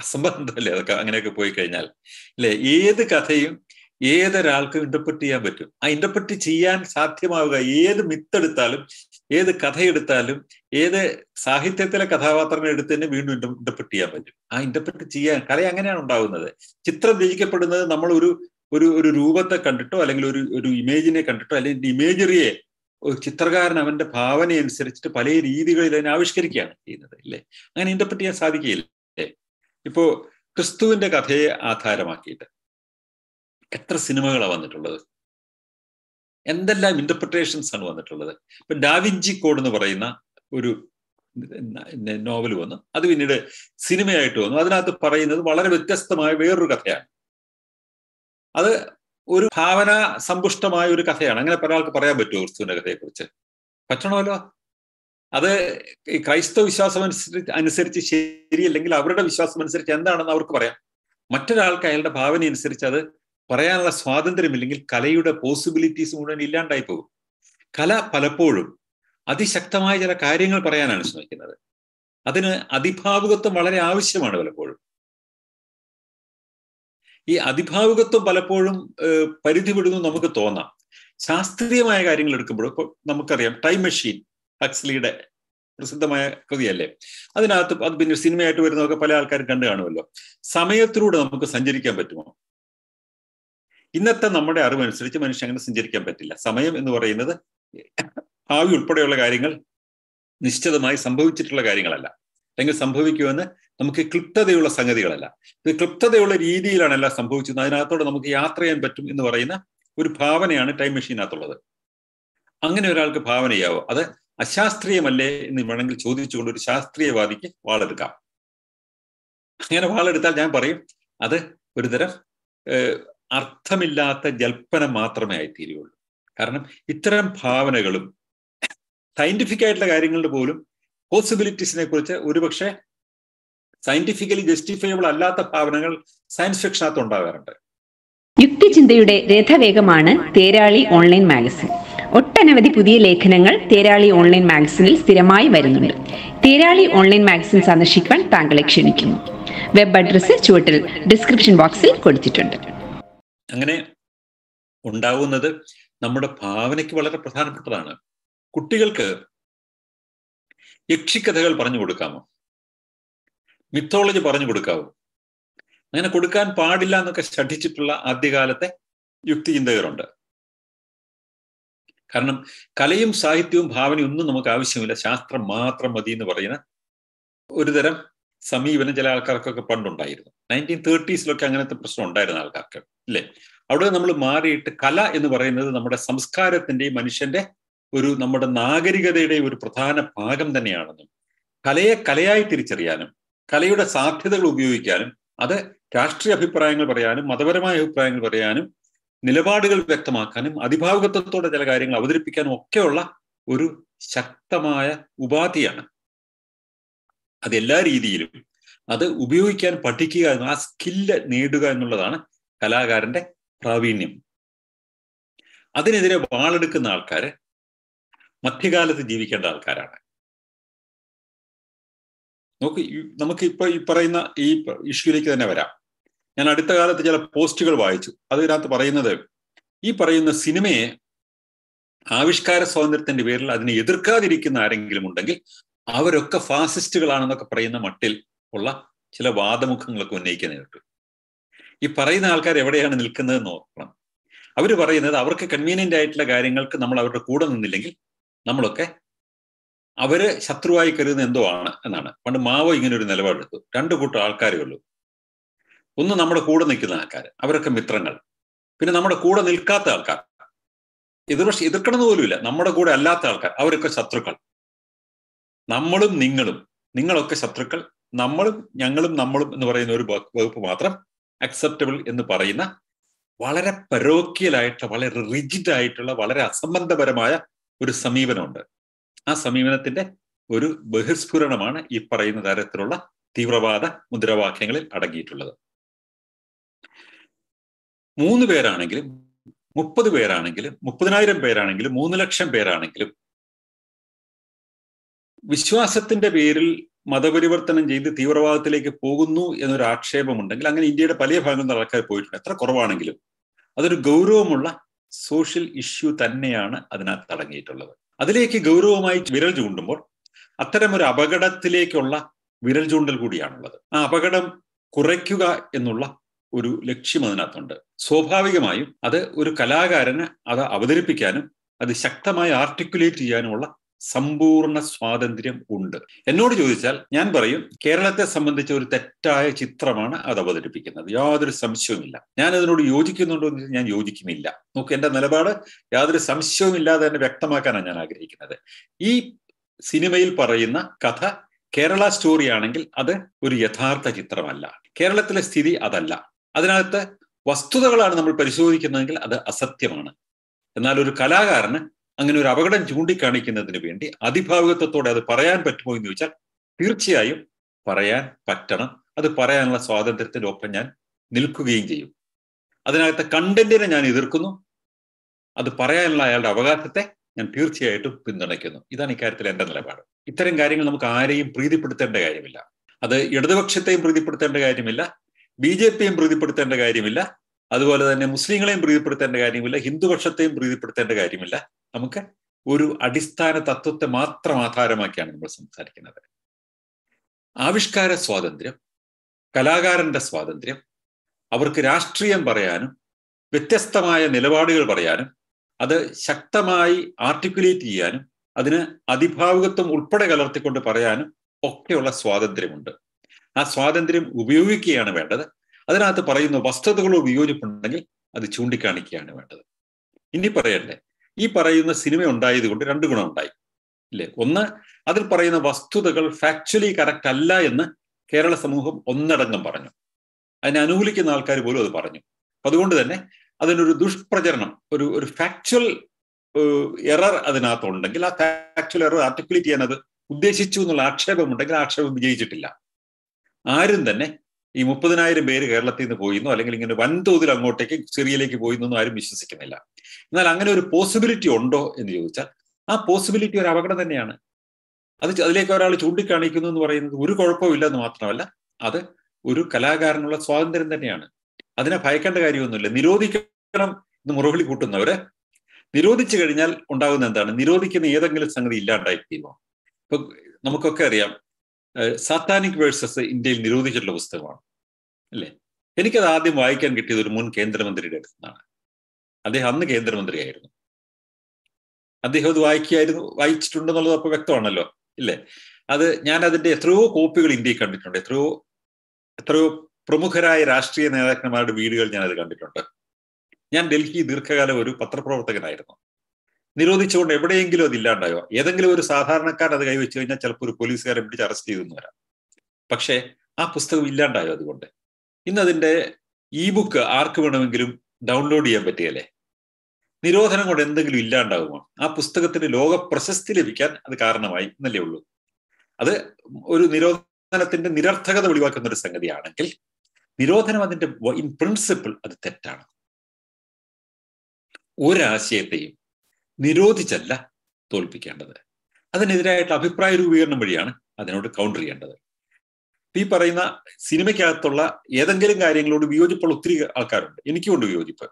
അസംബന്ധമല്ലേ അതൊക്കെ അങ്ങനെയൊക്കെ പോയി കഴിഞ്ഞാൽ. അല്ലെ? ഏത് കഥയും ഏതൊരാൾക്കും ഇന്റർപ്രറ്റ് ചെയ്യാൻ പറ്റും? ആ ഇന്റർപ്രറ്റ് ചെയ്യാൻ സാധ്യമാവുക ഏത് മിത്തെടുത്താലും ഏത് കഥയെടുത്താലും ഏത് സാഹിത്യത്തിലെ കഥാപാത്രങ്ങൾ എടുത്ത് തന്നെ വീണ്ടും ഇന്റർപ്രറ്റ് ചെയ്യാൻ പറ്റും. ആ ഇന്റർപ്രറ്റ് ചെയ്യാൻ കല അങ്ങനെയാണ് ഉണ്ടാകുന്നത് ചിത്രം രചിക്കപ്പെടുന്നത് നമ്മൾ ഒരു ഒരു ഒരു രൂപത്തെ കണ്ടിട്ടോ അല്ലെങ്കിൽ ഒരു ഒരു ഇമേജിനെ കണ്ടിട്ടോ അല്ലെങ്കിൽ ഇമേജറിയെ ചിത്രകാരൻ അവന്റെ ഭാവനയനുസരിച്ചിട്ട് പല രീതികളിൽ അതിനെ ആവിഷ്കരിക്കുകയാണ് ചെയ്യുന്നത്. അല്ലേ? അങ്ങനെ ഇന്റർപ്രറ്റ് ചെയ്യാൻ സാധിക്കുകയില്ലേ. ഇപ്പോ ക്രിസ്തുവിന്റെ കഥയെ ആധാരമാക്കിയിട്ട് എത്ര സിനിമകളാണ് വന്നിട്ടുള്ളത്? എന്തെല്ലാം ഇന്റർപ്രിട്ടേഷൻസ് ആണ് വന്നിട്ടുള്ളത്? ഇപ്പൊ ഡാവിഞ്ചി കോഡ് എന്ന് പറയുന്ന ഒരു നോവൽ വന്നു. അത് പിന്നീട് സിനിമയായിട്ട് വന്നു. അതിനകത്ത് പറയുന്നത് വളരെ വ്യത്യസ്തമായ വേറൊരു കഥയാണ്. അത് ഒരു ഭാവന സമ്പുഷ്ടമായ ഒരു കഥയാണ്. അങ്ങനെ ഒരാൾക്ക് പറയാൻ പറ്റുമോ ക്രിസ്തുവിന്റെ കഥയെക്കുറിച്ച്? പറ്റണമല്ലോ? അത് ക്രൈസ്തവ വിശ്വാസം അനുസരിച്ച് അനുസരിച്ച് ശരിയല്ലെങ്കിൽ അവരുടെ വിശ്വാസം അനുസരിച്ച് എന്താണെന്ന് അവർക്ക് പറയാം. മറ്റൊരാൾക്ക് അയാളുടെ ഭാവന അനുസരിച്ച് അത് പറയാനുള്ള സ്വാതന്ത്ര്യമില്ലെങ്കിൽ കലയുടെ പോസിബിലിറ്റീസ് മുഴുവൻ ഇല്ലാണ്ടായി പോകും. കല പലപ്പോഴും അതിശക്തമായ ചില കാര്യങ്ങൾ പറയാനാണ് ശ്രമിക്കുന്നത്. അതിന് അതിഭാവുകത്വം വളരെ ആവശ്യമാണ് പലപ്പോഴും. ഈ അതിഭാവുകത്വം പലപ്പോഴും പരിധി വിടുന്നു നമുക്ക് തോന്നാം. ശാസ്ത്രീയമായ കാര്യങ്ങൾ എടുക്കുമ്പോൾ നമുക്കറിയാം ടൈം മെഷീൻ ഹക്സ്ലിയുടെ പ്രസിദ്ധമായ കൃതിയല്ലേ? അതിനകത്ത് അത് പിന്നെ സിനിമയായിട്ട് വരുന്നതൊക്കെ പല ആൾക്കാരും കണ്ടു കാണുമല്ലോ. സമയത്തിലൂടെ നമുക്ക് സഞ്ചരിക്കാൻ പറ്റുമോ? ഇന്നത്തെ നമ്മുടെ അറിവനുസരിച്ച് മനുഷ്യൻ അങ്ങനെ സഞ്ചരിക്കാൻ പറ്റില്ല. സമയം എന്ന് പറയുന്നത് ഭാവി ഉൾപ്പെടെയുള്ള കാര്യങ്ങൾ നിശ്ചിതമായി സംഭവിച്ചിട്ടുള്ള കാര്യങ്ങളല്ല. അല്ലെങ്കിൽ സംഭവിക്കുമെന്ന് നമുക്ക് ക്ലിപ്തതയുള്ള സംഗതികളല്ല. ഇത് ക്ലിപ്തതയുള്ള രീതിയിലാണ് എല്ലാം സംഭവിച്ചത്. അതിനകത്തോടെ നമുക്ക് യാത്ര ചെയ്യാൻ പറ്റും എന്ന് പറയുന്ന ഒരു ഭാവനയാണ് ടൈം മെഷീനകത്തുള്ളത്. അങ്ങനെ ഒരാൾക്ക് ഭാവന അത് അശാസ്ത്രീയമല്ലേ എന്ന് വേണമെങ്കിൽ ചോദിച്ചുകൊണ്ട് ഒരു ശാസ്ത്രീയവാദിക്ക് വാളെടുക്കാം. അങ്ങനെ വാളെടുത്താൽ ഞാൻ പറയും അത് ഒരുതരം അർത്ഥമില്ലാത്ത ജൽപ്പനം മാത്രമേ ആയിത്തീരുകയുള്ളൂ. കാരണം ഇത്തരം ഭാവനകളും സയന്റിഫിക് ആയിട്ടുള്ള കാര്യങ്ങളുടെ പോലും പോസിബിലിറ്റീസിനെ കുറിച്ച് ഒരുപക്ഷെ സയന്റിഫിക്കലി ജസ്റ്റിഫയബിൾ അല്ലാത്ത ഭാവനകൾ സയൻസ് ഫിക്ഷനകത്ത് ഉണ്ടാകാറുണ്ട്. യുക്തിചിന്തയുടെ രഥവേഗമാണ് തേരാളി ഓൺലൈൻ മാഗസിൻ ഒട്ടനവധി പുതിയ ലേഖനങ്ങൾ തേരാളി ഓൺലൈൻ മാഗസിനിൽ സ്ഥിരമായി വരുന്നുണ്ട്. തേരാളി ഓൺലൈൻ മാഗസിൻ സന്ദർശിക്കുവാൻ താങ്കളെ ക്ഷണിക്കുന്നു. വെബ് അഡ്രസ് ചുവട്ടിൽ ഡിസ്ക്രിപ്ഷൻ ബോക്സിൽ കൊടുത്തിട്ടുണ്ട്. അങ്ങനെ ഉണ്ടാവുന്നത് നമ്മുടെ ഭാവനയ്ക്ക് വളരെ പ്രധാനപ്പെട്ടതാണ്. കുട്ടികൾക്ക് യക്ഷിക്കഥകൾ പറഞ്ഞു കൊടുക്കാമോ? മിത്തോളജി പറഞ്ഞു കൊടുക്കാമോ അങ്ങനെ കൊടുക്കാൻ പാടില്ല എന്നൊക്കെ ശഠിച്ചിട്ടുള്ള ആദ്യകാലത്തെ യുക്തിചിന്തകരുണ്ട്. കാരണം കലയും സാഹിത്യവും ഭാവനയും ഒന്നും നമുക്ക് ആവശ്യമില്ല. ശാസ്ത്രം മാത്രം മതി എന്ന് പറയുന്ന ഒരുതരം സമീപനം ചില ആൾക്കാർക്കൊക്കെ പണ്ടുണ്ടായിരുന്നു. നയന്റീൻ തേർട്ടീസിലൊക്കെ അങ്ങനത്തെ പ്രശ്നം ഉണ്ടായിരുന്ന ആൾക്കാർക്ക് അല്ലേ? അവിടെ നമ്മൾ മാറിയിട്ട് കല എന്ന് പറയുന്നത് നമ്മുടെ സംസ്കാരത്തിന്റെയും മനുഷ്യന്റെ ഒരു നമ്മുടെ നാഗരികതയുടെ ഒരു പ്രധാന ഭാഗം തന്നെയാണെന്നും കലയെ കലയായി തിരിച്ചറിയാനും കലയുടെ സാധ്യതകൾ ഉപയോഗിക്കാനും അത് രാഷ്ട്രീയ അഭിപ്രായങ്ങൾ പറയാനും മതപരമായ അഭിപ്രായങ്ങൾ പറയാനും നിലപാടുകൾ വ്യക്തമാക്കാനും അതിഭാവുകത്വത്തോടെ ചില കാര്യങ്ങൾ അവതരിപ്പിക്കാനും ഒക്കെയുള്ള ഒരു ശക്തമായ ഉപാധിയാണ്. അത് എല്ലാ രീതിയിലും അത് ഉപയോഗിക്കാൻ പഠിക്കുക എന്ന ആ സ്കില്ല് നേടുക എന്നുള്ളതാണ് കലാകാരന്റെ പ്രാവീണ്യം. അതിനെതിരെ വാളെടുക്കുന്ന ആൾക്കാര് മധ്യകാലത്ത് ജീവിക്കേണ്ട ആൾക്കാരാണ്. നോക്ക് നമുക്ക് ഇപ്പൊ ഈ പറയുന്ന ഈ ഇഷ്യൂലേക്ക് തന്നെ വരാം. ഞാൻ അടുത്ത കാലത്ത് ചില പോസ്റ്റുകൾ വായിച്ചു. അതിനകത്ത് പറയുന്നത് ഈ പറയുന്ന സിനിമയെ ആവിഷ്കാര സ്വാതന്ത്ര്യത്തിന്റെ പേരിൽ അതിനെ എതിർക്കാതിരിക്കുന്ന ആരെങ്കിലും ഉണ്ടെങ്കിൽ അവരൊക്കെ ഫാസിസ്റ്റുകളാണെന്നൊക്കെ പറയുന്ന മട്ടിൽ ഉള്ള ചില വാദമുഖങ്ങളൊക്കെ ഉന്നയിക്കാൻ നേരിട്ടു ഈ പറയുന്ന ആൾക്കാർ എവിടെയാണ് നിൽക്കുന്നത് ഓർക്കണം. അവർ പറയുന്നത് അവർക്ക് കൺവീനിയന്റ് ആയിട്ടുള്ള കാര്യങ്ങൾക്ക് നമ്മൾ അവരുടെ കൂടെ നിന്നില്ലെങ്കിൽ നമ്മളൊക്കെ അവർ ശത്രുവായി കരുതുന്ന എന്തോ ആണ് എന്നാണ്. പണ്ട് മാവോ ഇങ്ങനെ ഒരു നിലപാടെടുത്തു. രണ്ടു കൂട്ടം ആൾക്കാരേ ഉള്ളൂ. ഒന്ന് നമ്മുടെ കൂടെ നിൽക്കുന്ന ആൾക്കാർ അവരൊക്കെ മിത്രങ്ങൾ. പിന്നെ നമ്മുടെ കൂടെ നിൽക്കാത്ത ആൾക്കാർ. എതിർപക്ഷം എതിർക്കണമെന്ന് പോലുമില്ല. നമ്മുടെ കൂടെ അല്ലാത്ത ആൾക്കാർ അവരൊക്കെ ശത്രുക്കൾ. നമ്മളും നിങ്ങളും നിങ്ങളൊക്കെ ശത്രുക്കൾ. നമ്മളും ഞങ്ങളും നമ്മളും എന്ന് പറയുന്ന ഒരു വകുപ്പ് മാത്രം അക്സെപ്റ്റബിൾ എന്ന് പറയുന്ന വളരെ പരോക്കിയലായിട്ടുള്ള വളരെ റിജിഡ് ആയിട്ടുള്ള വളരെ അസംബന്ധപരമായ ഒരു സമീപനമുണ്ട്. ആ സമീപനത്തിന്റെ ഒരു ബഹിർസ്ഫുരണമാണ് ഈ പറയുന്ന തരത്തിലുള്ള തീവ്രവാദ മുദ്രാവാക്യങ്ങളിൽ അടങ്ങിയിട്ടുള്ളത്. മൂന്ന് പേരാണെങ്കിലും മുപ്പത് പേരാണെങ്കിലും മുപ്പതിനായിരം പേരാണെങ്കിലും മൂന്ന് ലക്ഷം പേരാണെങ്കിലും വിശ്വാസത്തിന്റെ പേരിൽ മതപരിവർത്തനം ചെയ്ത് തീവ്രവാദത്തിലേക്ക് പോകുന്നു എന്നൊരു ആക്ഷേപമുണ്ടെങ്കിൽ അങ്ങനെ ഇന്ത്യയുടെ പല ഭാഗങ്ങളിൽ ആൾക്കാർ പോയിട്ടുണ്ട്. എത്ര കുറവാണെങ്കിലും അതൊരു ഗൗരവമുള്ള സോഷ്യൽ ഇഷ്യൂ തന്നെയാണ് അതിനകത്ത് അടങ്ങിയിട്ടുള്ളത്. അതിലേക്ക് ഗൗരവമായി വിരൽ ചൂണ്ടുമ്പോൾ അത്തരം ഒരു അപകടത്തിലേക്കുള്ള വിരൽ ചൂണ്ടൽ കൂടിയാണുള്ളത്. ആ അപകടം കുറയ്ക്കുക എന്നുള്ള ഒരു ലക്ഷ്യം അതിനകത്തുണ്ട്. സ്വാഭാവികമായും അത് ഒരു കലാകാരന് അത് അവതരിപ്പിക്കാനും അത് ശക്തമായി ആർട്ടിക്കുലേറ്റ് ചെയ്യാനുമുള്ള സമ്പൂർണ സ്വാതന്ത്ര്യം ഉണ്ട്. എന്നോട് ചോദിച്ചാൽ ഞാൻ പറയും കേരളത്തെ സംബന്ധിച്ച ഒരു തെറ്റായ ചിത്രമാണ് അത് അവതരിപ്പിക്കുന്നത്. യാതൊരു സംശയവുമില്ല. ഞാൻ അതിനോട് യോജിക്കുന്നുണ്ടോ എന്ന് ഞാൻ യോജിക്കുന്നില്ല. നോക്ക് എന്റെ നിലപാട് യാതൊരു സംശയവുമില്ലാതെ തന്നെ വ്യക്തമാക്കാനാണ് ഞാൻ ആഗ്രഹിക്കുന്നത്. ഈ സിനിമയിൽ പറയുന്ന കഥ കേരള സ്റ്റോറി ആണെങ്കിൽ അത് ഒരു യഥാർത്ഥ ചിത്രമല്ല. കേരളത്തിലെ സ്ഥിതി അതല്ല. അതിനകത്ത് വസ്തുതകളാണ് നമ്മൾ പരിശോധിക്കുന്നതെങ്കിൽ അത് അസത്യമാണ്. എന്നാൽ ഒരു കലാകാരന് അങ്ങനെ ഒരു അപകടം ചൂണ്ടിക്കാണിക്കുന്നതിന് വേണ്ടി അതിഭാവികത്വത്തോടെ അത് പറയാൻ പറ്റുമോ എന്ന് ചോദിച്ചാൽ തീർച്ചയായും പറയാൻ പറ്റണം. അത് പറയാനുള്ള സ്വാതന്ത്ര്യത്തിനൊപ്പം ഞാൻ നിൽക്കുകയും ചെയ്യും. അതിനകത്തെ കണ്ടന്റിനെ ഞാൻ എതിർക്കുന്നു. അത് പറയാനുള്ള അയാളുടെ അവകാശത്തെ ഞാൻ തീർച്ചയായിട്ടും പിന്തുണയ്ക്കുന്നു. ഇതാണ് ഇക്കാര്യത്തിൽ എന്റെ നിലപാട്. ഇത്തരം കാര്യങ്ങൾ നമുക്ക് ആരെയും പ്രീതിപ്പെടുത്തേണ്ട കാര്യമില്ല. അത് ഇടതുപക്ഷത്തെയും പ്രീതിപ്പെടുത്തേണ്ട കാര്യമില്ല. ബി ജെ പിയും പ്രീതിപ്പെടുത്തേണ്ട കാര്യമില്ല. അതുപോലെ തന്നെ മുസ്ലിങ്ങളെയും പ്രീതിപ്പെടുത്തേണ്ട കാര്യമില്ല. ഹിന്ദുപക്ഷത്തെയും പ്രീതിപ്പെടുത്തേണ്ട കാര്യമില്ല. നമുക്ക് ഒരു അടിസ്ഥാന തത്വത്തെ മാത്രം ആധാരമാക്കിയാണ് നമ്മൾ സംസാരിക്കുന്നത്. ആവിഷ്കാര സ്വാതന്ത്ര്യം കലാകാരന്റെ സ്വാതന്ത്ര്യം അവർക്ക് രാഷ്ട്രീയം പറയാനും വ്യത്യസ്തമായ നിലപാടുകൾ പറയാനും അത് ശക്തമായി ആർട്ടിക്കുലേറ്റ് ചെയ്യാനും അതിന് അതിഭാവുകത്വം ഉൾപ്പെടെ കലർത്തിക്കൊണ്ട് പറയാനും ഒക്കെയുള്ള സ്വാതന്ത്ര്യമുണ്ട്. ആ സ്വാതന്ത്ര്യം ഉപയോഗിക്കുകയാണ് വേണ്ടത്. അതിനകത്ത് പറയുന്ന വസ്തുതകളോ വിയോജിപ്പുണ്ടെങ്കിൽ അത് ചൂണ്ടിക്കാണിക്കുകയാണ് വേണ്ടത്. ഇനി പറയണ്ടേ ഈ പറയുന്ന സിനിമ ഉണ്ടായതുകൊണ്ട് രണ്ട് ഗുണമുണ്ടായി ഇല്ലേ? ഒന്ന് അതിൽ പറയുന്ന വസ്തുതകൾ ഫാക്ച്വലി കറക്റ്റ് അല്ല എന്ന് കേരള സമൂഹം ഒന്നടങ്കം പറഞ്ഞു. അതിനെ അനുകൂലിക്കുന്ന ആൾക്കാർ പോലും അത് പറഞ്ഞു. അതുകൊണ്ട് തന്നെ അതിനൊരു ദുഷ്പ്രചരണം ഒരു ഒരു ഫാക്ച്വൽ എറർ അതിനകത്തുണ്ടെങ്കിൽ ആ ഫാക്ച്വൽ എറർ ആർട്ടിക്കുലേറ്റ് ചെയ്യാൻ അത് ഉദ്ദേശിച്ചു എന്നുള്ള ആക്ഷേപമുണ്ടെങ്കിൽ ആക്ഷേപം വിജയിച്ചിട്ടില്ല. ആരും തന്നെ ഈ മുപ്പതിനായിരം പേര് കേരളത്തിൽ നിന്ന് പോയിന്നോ അല്ലെങ്കിൽ ഇങ്ങനെ വൻതോതിൽ അങ്ങോട്ടേക്ക് സിറിയയിലേക്ക് പോയിന്നൊന്നും ആരും വിശ്വസിക്കുന്നില്ല. എന്നാൽ അങ്ങനെ ഒരു പോസിബിലിറ്റി ഉണ്ടോ എന്ന് ചോദിച്ചാൽ ആ പോസിബിലിറ്റി ഒരു അപകടം തന്നെയാണ്. അത് അതിലേക്ക് ഒരാൾ ചൂണ്ടിക്കാണിക്കുന്നു എന്ന് പറയുന്നത് ഒരു കുഴപ്പമില്ല എന്ന് മാത്രമല്ല അത് ഒരു കലാകാരനുള്ള സ്വാതന്ത്ര്യം തന്നെയാണ്. അതിനെ ഭയക്കേണ്ട കാര്യമൊന്നുമില്ല. നിരോധിക്കണം എന്ന് മുറവിളി കൂട്ടുന്നവര് നിരോധിച്ചു കഴിഞ്ഞാൽ ഉണ്ടാകുന്ന എന്താണ്? നിരോധിക്കുന്ന ഏതെങ്കിലും സംഗതി ഇല്ലാണ്ടായി തീരുമോ ഇപ്പൊ നമുക്കൊക്കെ അറിയാം സാത്താനിക് വേഴ്സസ് ഇന്ത്യയിൽ നിരോധിച്ചിട്ടുള്ള പുസ്തകമാണ് അല്ലേ? എനിക്കത് ആദ്യം വായിക്കാൻ കിട്ടിയത് ഒരു മുൻ കേന്ദ്രമന്ത്രിയുടെ അടുത്ത് നിന്നാണ് അദ്ദേഹം അന്ന് കേന്ദ്രമന്ത്രിയായിരുന്നു. അദ്ദേഹം അത് വായിക്കായിരുന്നു വായിച്ചിട്ടുണ്ടെന്നുള്ളത് അപ്പൊ വ്യക്തമാണല്ലോ ഇല്ലേ? അത് ഞാൻ അതിന്റെ എത്രയോ കോപ്പികൾ ഇന്ത്യയിൽ കണ്ടിട്ടുണ്ട് എത്രയോ എത്രയോ പ്രമുഖരായ രാഷ്ട്രീയ നേതാക്കന്മാരുടെ വീടുകൾ ഞാൻ അത് കണ്ടിട്ടുണ്ട്. ഞാൻ ഡൽഹി ദീർഘകാലം ഒരു പത്രപ്രവർത്തകനായിരുന്നു. നിരോധിച്ചുകൊണ്ട് എവിടെയെങ്കിലും അത് ഇല്ലാണ്ടായോ? ഏതെങ്കിലും ഒരു സാധാരണക്കാരൻ അത് കൈവച്ചു കഴിഞ്ഞാൽ ചിലപ്പോൾ ഒരു പോലീസുകാരെ പിടിച്ച് അറസ്റ്റ് ചെയ്തെന്ന് വരാം. പക്ഷേ ആ പുസ്തകം ഇല്ലാണ്ടായോ അതുകൊണ്ട്? ഇന്ന് അതിന്റെ ഇ ബുക്ക് ആർക്ക് വേണമെങ്കിലും ഡൗൺലോഡ് ചെയ്യാൻ പറ്റിയല്ലേ? നിരോധനം കൊണ്ട് എന്തെങ്കിലും ഇല്ലാണ്ടാകുമോ ആ പുസ്തകത്തിന് ലോക പ്രശസ്തി ലഭിക്കാൻ അത് കാരണമായി എന്നല്ലേ ഉള്ളൂ. അത് ഒരു നിരോധനത്തിന്റെ നിരർത്ഥകത ഒഴിവാക്കുന്ന ഒരു സംഗതിയാണെങ്കിൽ നിരോധനം അതിന്റെ ഇൻ പ്രിൻസിപ്പിൾ അത് തെറ്റാണ്. ഒരാശയത്തെയും നിരോധിച്ചല്ല തോൽപ്പിക്കേണ്ടത്. അതിനെതിരായിട്ട് അഭിപ്രായ രൂപീകരണം വഴിയാണ് അതിനോട് കൗണ്ടർ ചെയ്യേണ്ടത്. ഈ പറയുന്ന സിനിമയ്ക്കകത്തുള്ള ഏതെങ്കിലും കാര്യങ്ങളോട് വിയോജിപ്പുള്ള ഒത്തിരി ആൾക്കാരുണ്ട്. എനിക്കുണ്ട് വിയോജിപ്പ്.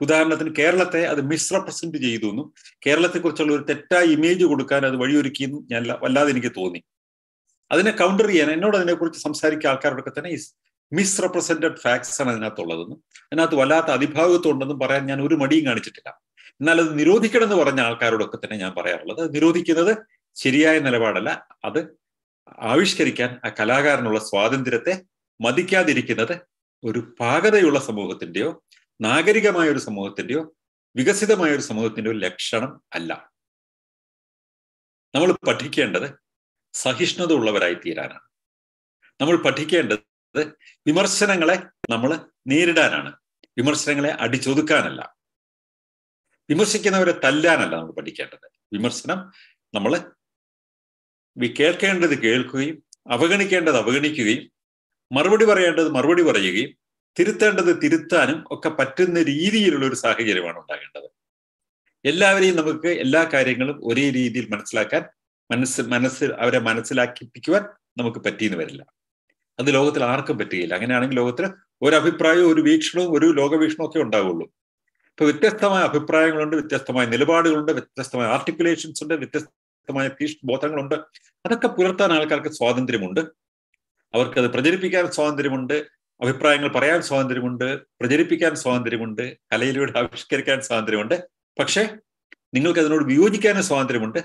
ഉദാഹരണത്തിന് കേരളത്തെ അത് മിസ്റെപ്രസെന്റ് ചെയ്തു എന്നും കേരളത്തെക്കുറിച്ചുള്ള ഒരു തെറ്റായ ഇമേജ് കൊടുക്കാൻ അത് വഴിയൊരുക്കിയെന്നും ഞാൻ വല്ലാതെ എനിക്ക് തോന്നി. അതിനെ കൗണ്ടർ ചെയ്യാൻ എന്നോട് അതിനെക്കുറിച്ച് സംസാരിക്കുന്ന ആൾക്കാരോടൊക്കെ തന്നെ ഈ മിസ്റെപ്രസെന്റഡ് ഫാക്ട്സ് ആണ് അതിനകത്തുള്ളതെന്നും അതിനകത്ത് വല്ലാത്ത അതിഭാഗത്വം ഉണ്ടെന്നും പറയാൻ ഞാൻ ഒരു മടിയും കാണിച്ചിട്ടില്ല. എന്നാൽ അത് നിരോധിക്കണം എന്ന് പറഞ്ഞ ആൾക്കാരോടൊക്കെ തന്നെ ഞാൻ പറയാറുള്ളത്. അത് നിരോധിക്കുന്നത് ശരിയായ നിലപാടല്ല. അത് ആവിഷ്കരിക്കാൻ ആ കലാകാരനുള്ള സ്വാതന്ത്ര്യത്തെ മതിക്കാതിരിക്കുന്നത് ഒരു പാകതയുള്ള സമൂഹത്തിന്റെയോ നാഗരികമായ ഒരു സമൂഹത്തിന്റെയോ വികസിതമായ ഒരു സമൂഹത്തിന്റെയോ ലക്ഷണം അല്ല. നമ്മൾ പഠിക്കേണ്ടത് സഹിഷ്ണുത ഉള്ളവരായി തീരാനാണ് നമ്മൾ പഠിക്കേണ്ടത് വിമർശനങ്ങളെ നമ്മൾ നേരിടാനാണ്. വിമർശനങ്ങളെ അടിച്ചൊതുക്കാനല്ല. വിമർശിക്കുന്നവരെ തല്ലാനല്ല നമ്മൾ പഠിക്കേണ്ടത്. വിമർശനം നമ്മൾ കേൾക്കേണ്ടത് കേൾക്കുകയും അവഗണിക്കേണ്ടത് അവഗണിക്കുകയും മറുപടി പറയേണ്ടത് മറുപടി പറയുകയും തിരുത്തേണ്ടത് തിരുത്താനും ഒക്കെ പറ്റുന്ന രീതിയിലുള്ള ഒരു സാഹചര്യമാണ് ഉണ്ടാകേണ്ടത്. എല്ലാവരെയും നമുക്ക് എല്ലാ കാര്യങ്ങളും ഒരേ രീതിയിൽ മനസ്സിലാക്കാൻ മനസ്സ് മനസ്സിൽ അവരെ മനസ്സിലാക്കിപ്പിക്കുവാൻ നമുക്ക് പറ്റിയെന്ന് വരില്ല. അത് ലോകത്തിൽ ആർക്കും പറ്റുകയില്ല. അങ്ങനെയാണെങ്കിൽ ലോകത്തിൽ ഒരു അഭിപ്രായവും ഒരു വീക്ഷണവും ഒരു ലോകവീക്ഷണവും ഒക്കെ ഉണ്ടാവുള്ളൂ. ഇപ്പൊ വ്യത്യസ്തമായ അഭിപ്രായങ്ങളുണ്ട് വ്യത്യസ്തമായ നിലപാടുകളുണ്ട് വ്യത്യസ്തമായ ആർട്ടിക്കുലേഷൻസ് ഉണ്ട് വ്യത്യസ്തമായ ബോധങ്ങളുണ്ട്. അതൊക്കെ പുലർത്താൻ ആൾക്കാർക്ക് സ്വാതന്ത്ര്യമുണ്ട്. അവർക്ക് അത് പ്രചരിപ്പിക്കാൻ സ്വാതന്ത്ര്യമുണ്ട് അഭിപ്രായങ്ങൾ പറയാൻ സ്വാതന്ത്ര്യമുണ്ട് പ്രചരിപ്പിക്കാൻ സ്വാതന്ത്ര്യമുണ്ട് കലയിലൂടെ ആവിഷ്കരിക്കാൻ സ്വാതന്ത്ര്യമുണ്ട്. പക്ഷേ നിങ്ങൾക്ക് അതിനോട് വിയോജിക്കാനും സ്വാതന്ത്ര്യമുണ്ട്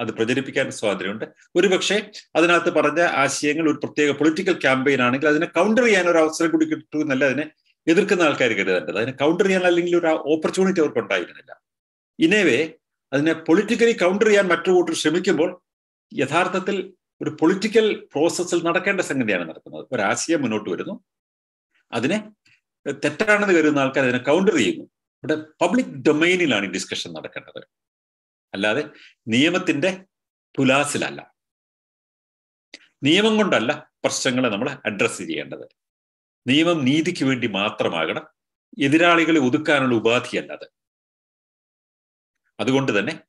അത് പ്രചരിപ്പിക്കാൻ സ്വാതന്ത്ര്യമുണ്ട്. ഒരുപക്ഷെ അതിനകത്ത് പറഞ്ഞ ആശയങ്ങൾ ഒരു പ്രത്യേക പൊളിറ്റിക്കൽ ക്യാമ്പയിൻ ആണെങ്കിൽ അതിനെ കൗണ്ടർ ചെയ്യാൻ ഒരു അവസരം കൂടി കിട്ടൂ എന്നല്ല അതിനെ എതിർക്കുന്ന ആൾക്കാർ കരുതേണ്ടത് അതിനെ കൗണ്ടർ ചെയ്യാൻ അല്ലെങ്കിൽ ഒരു ഓപ്പർച്യൂണിറ്റി അവർക്ക് ഉണ്ടായിരുന്നില്ല. ഇനേവേ അതിനെ പൊളിറ്റിക്കലി കൗണ്ടർ ചെയ്യാൻ മറ്റു കൂട്ടർ ശ്രമിക്കുമ്പോൾ യഥാർത്ഥത്തിൽ ഒരു പൊളിറ്റിക്കൽ പ്രോസസ്സിൽ നടക്കേണ്ട സംഗതിയാണ് നടക്കുന്നത്. ഒരാശയം മുന്നോട്ട് വരുന്നു. അതിനെ തെറ്റാണെന്ന് കരുതുന്ന ആൾക്കാർ അതിനെ കൗണ്ടർ ചെയ്യുന്നു. ഇവിടെ പബ്ലിക് ഡൊമൈനിലാണ് ഈ ഡിസ്കഷൻ നടക്കേണ്ടത്. അല്ലാതെ നിയമത്തിന്റെ തുലാസിലല്ല. നിയമം കൊണ്ടല്ല പ്രശ്നങ്ങളെ നമ്മൾ അഡ്രസ്സ് ചെയ്യേണ്ടത്. നിയമം നീതിക്ക് വേണ്ടി മാത്രമാകണം എതിരാളികളെ ഒതുക്കാനുള്ള ഉപാധിയല്ല അത് അതുകൊണ്ട് തന്നെ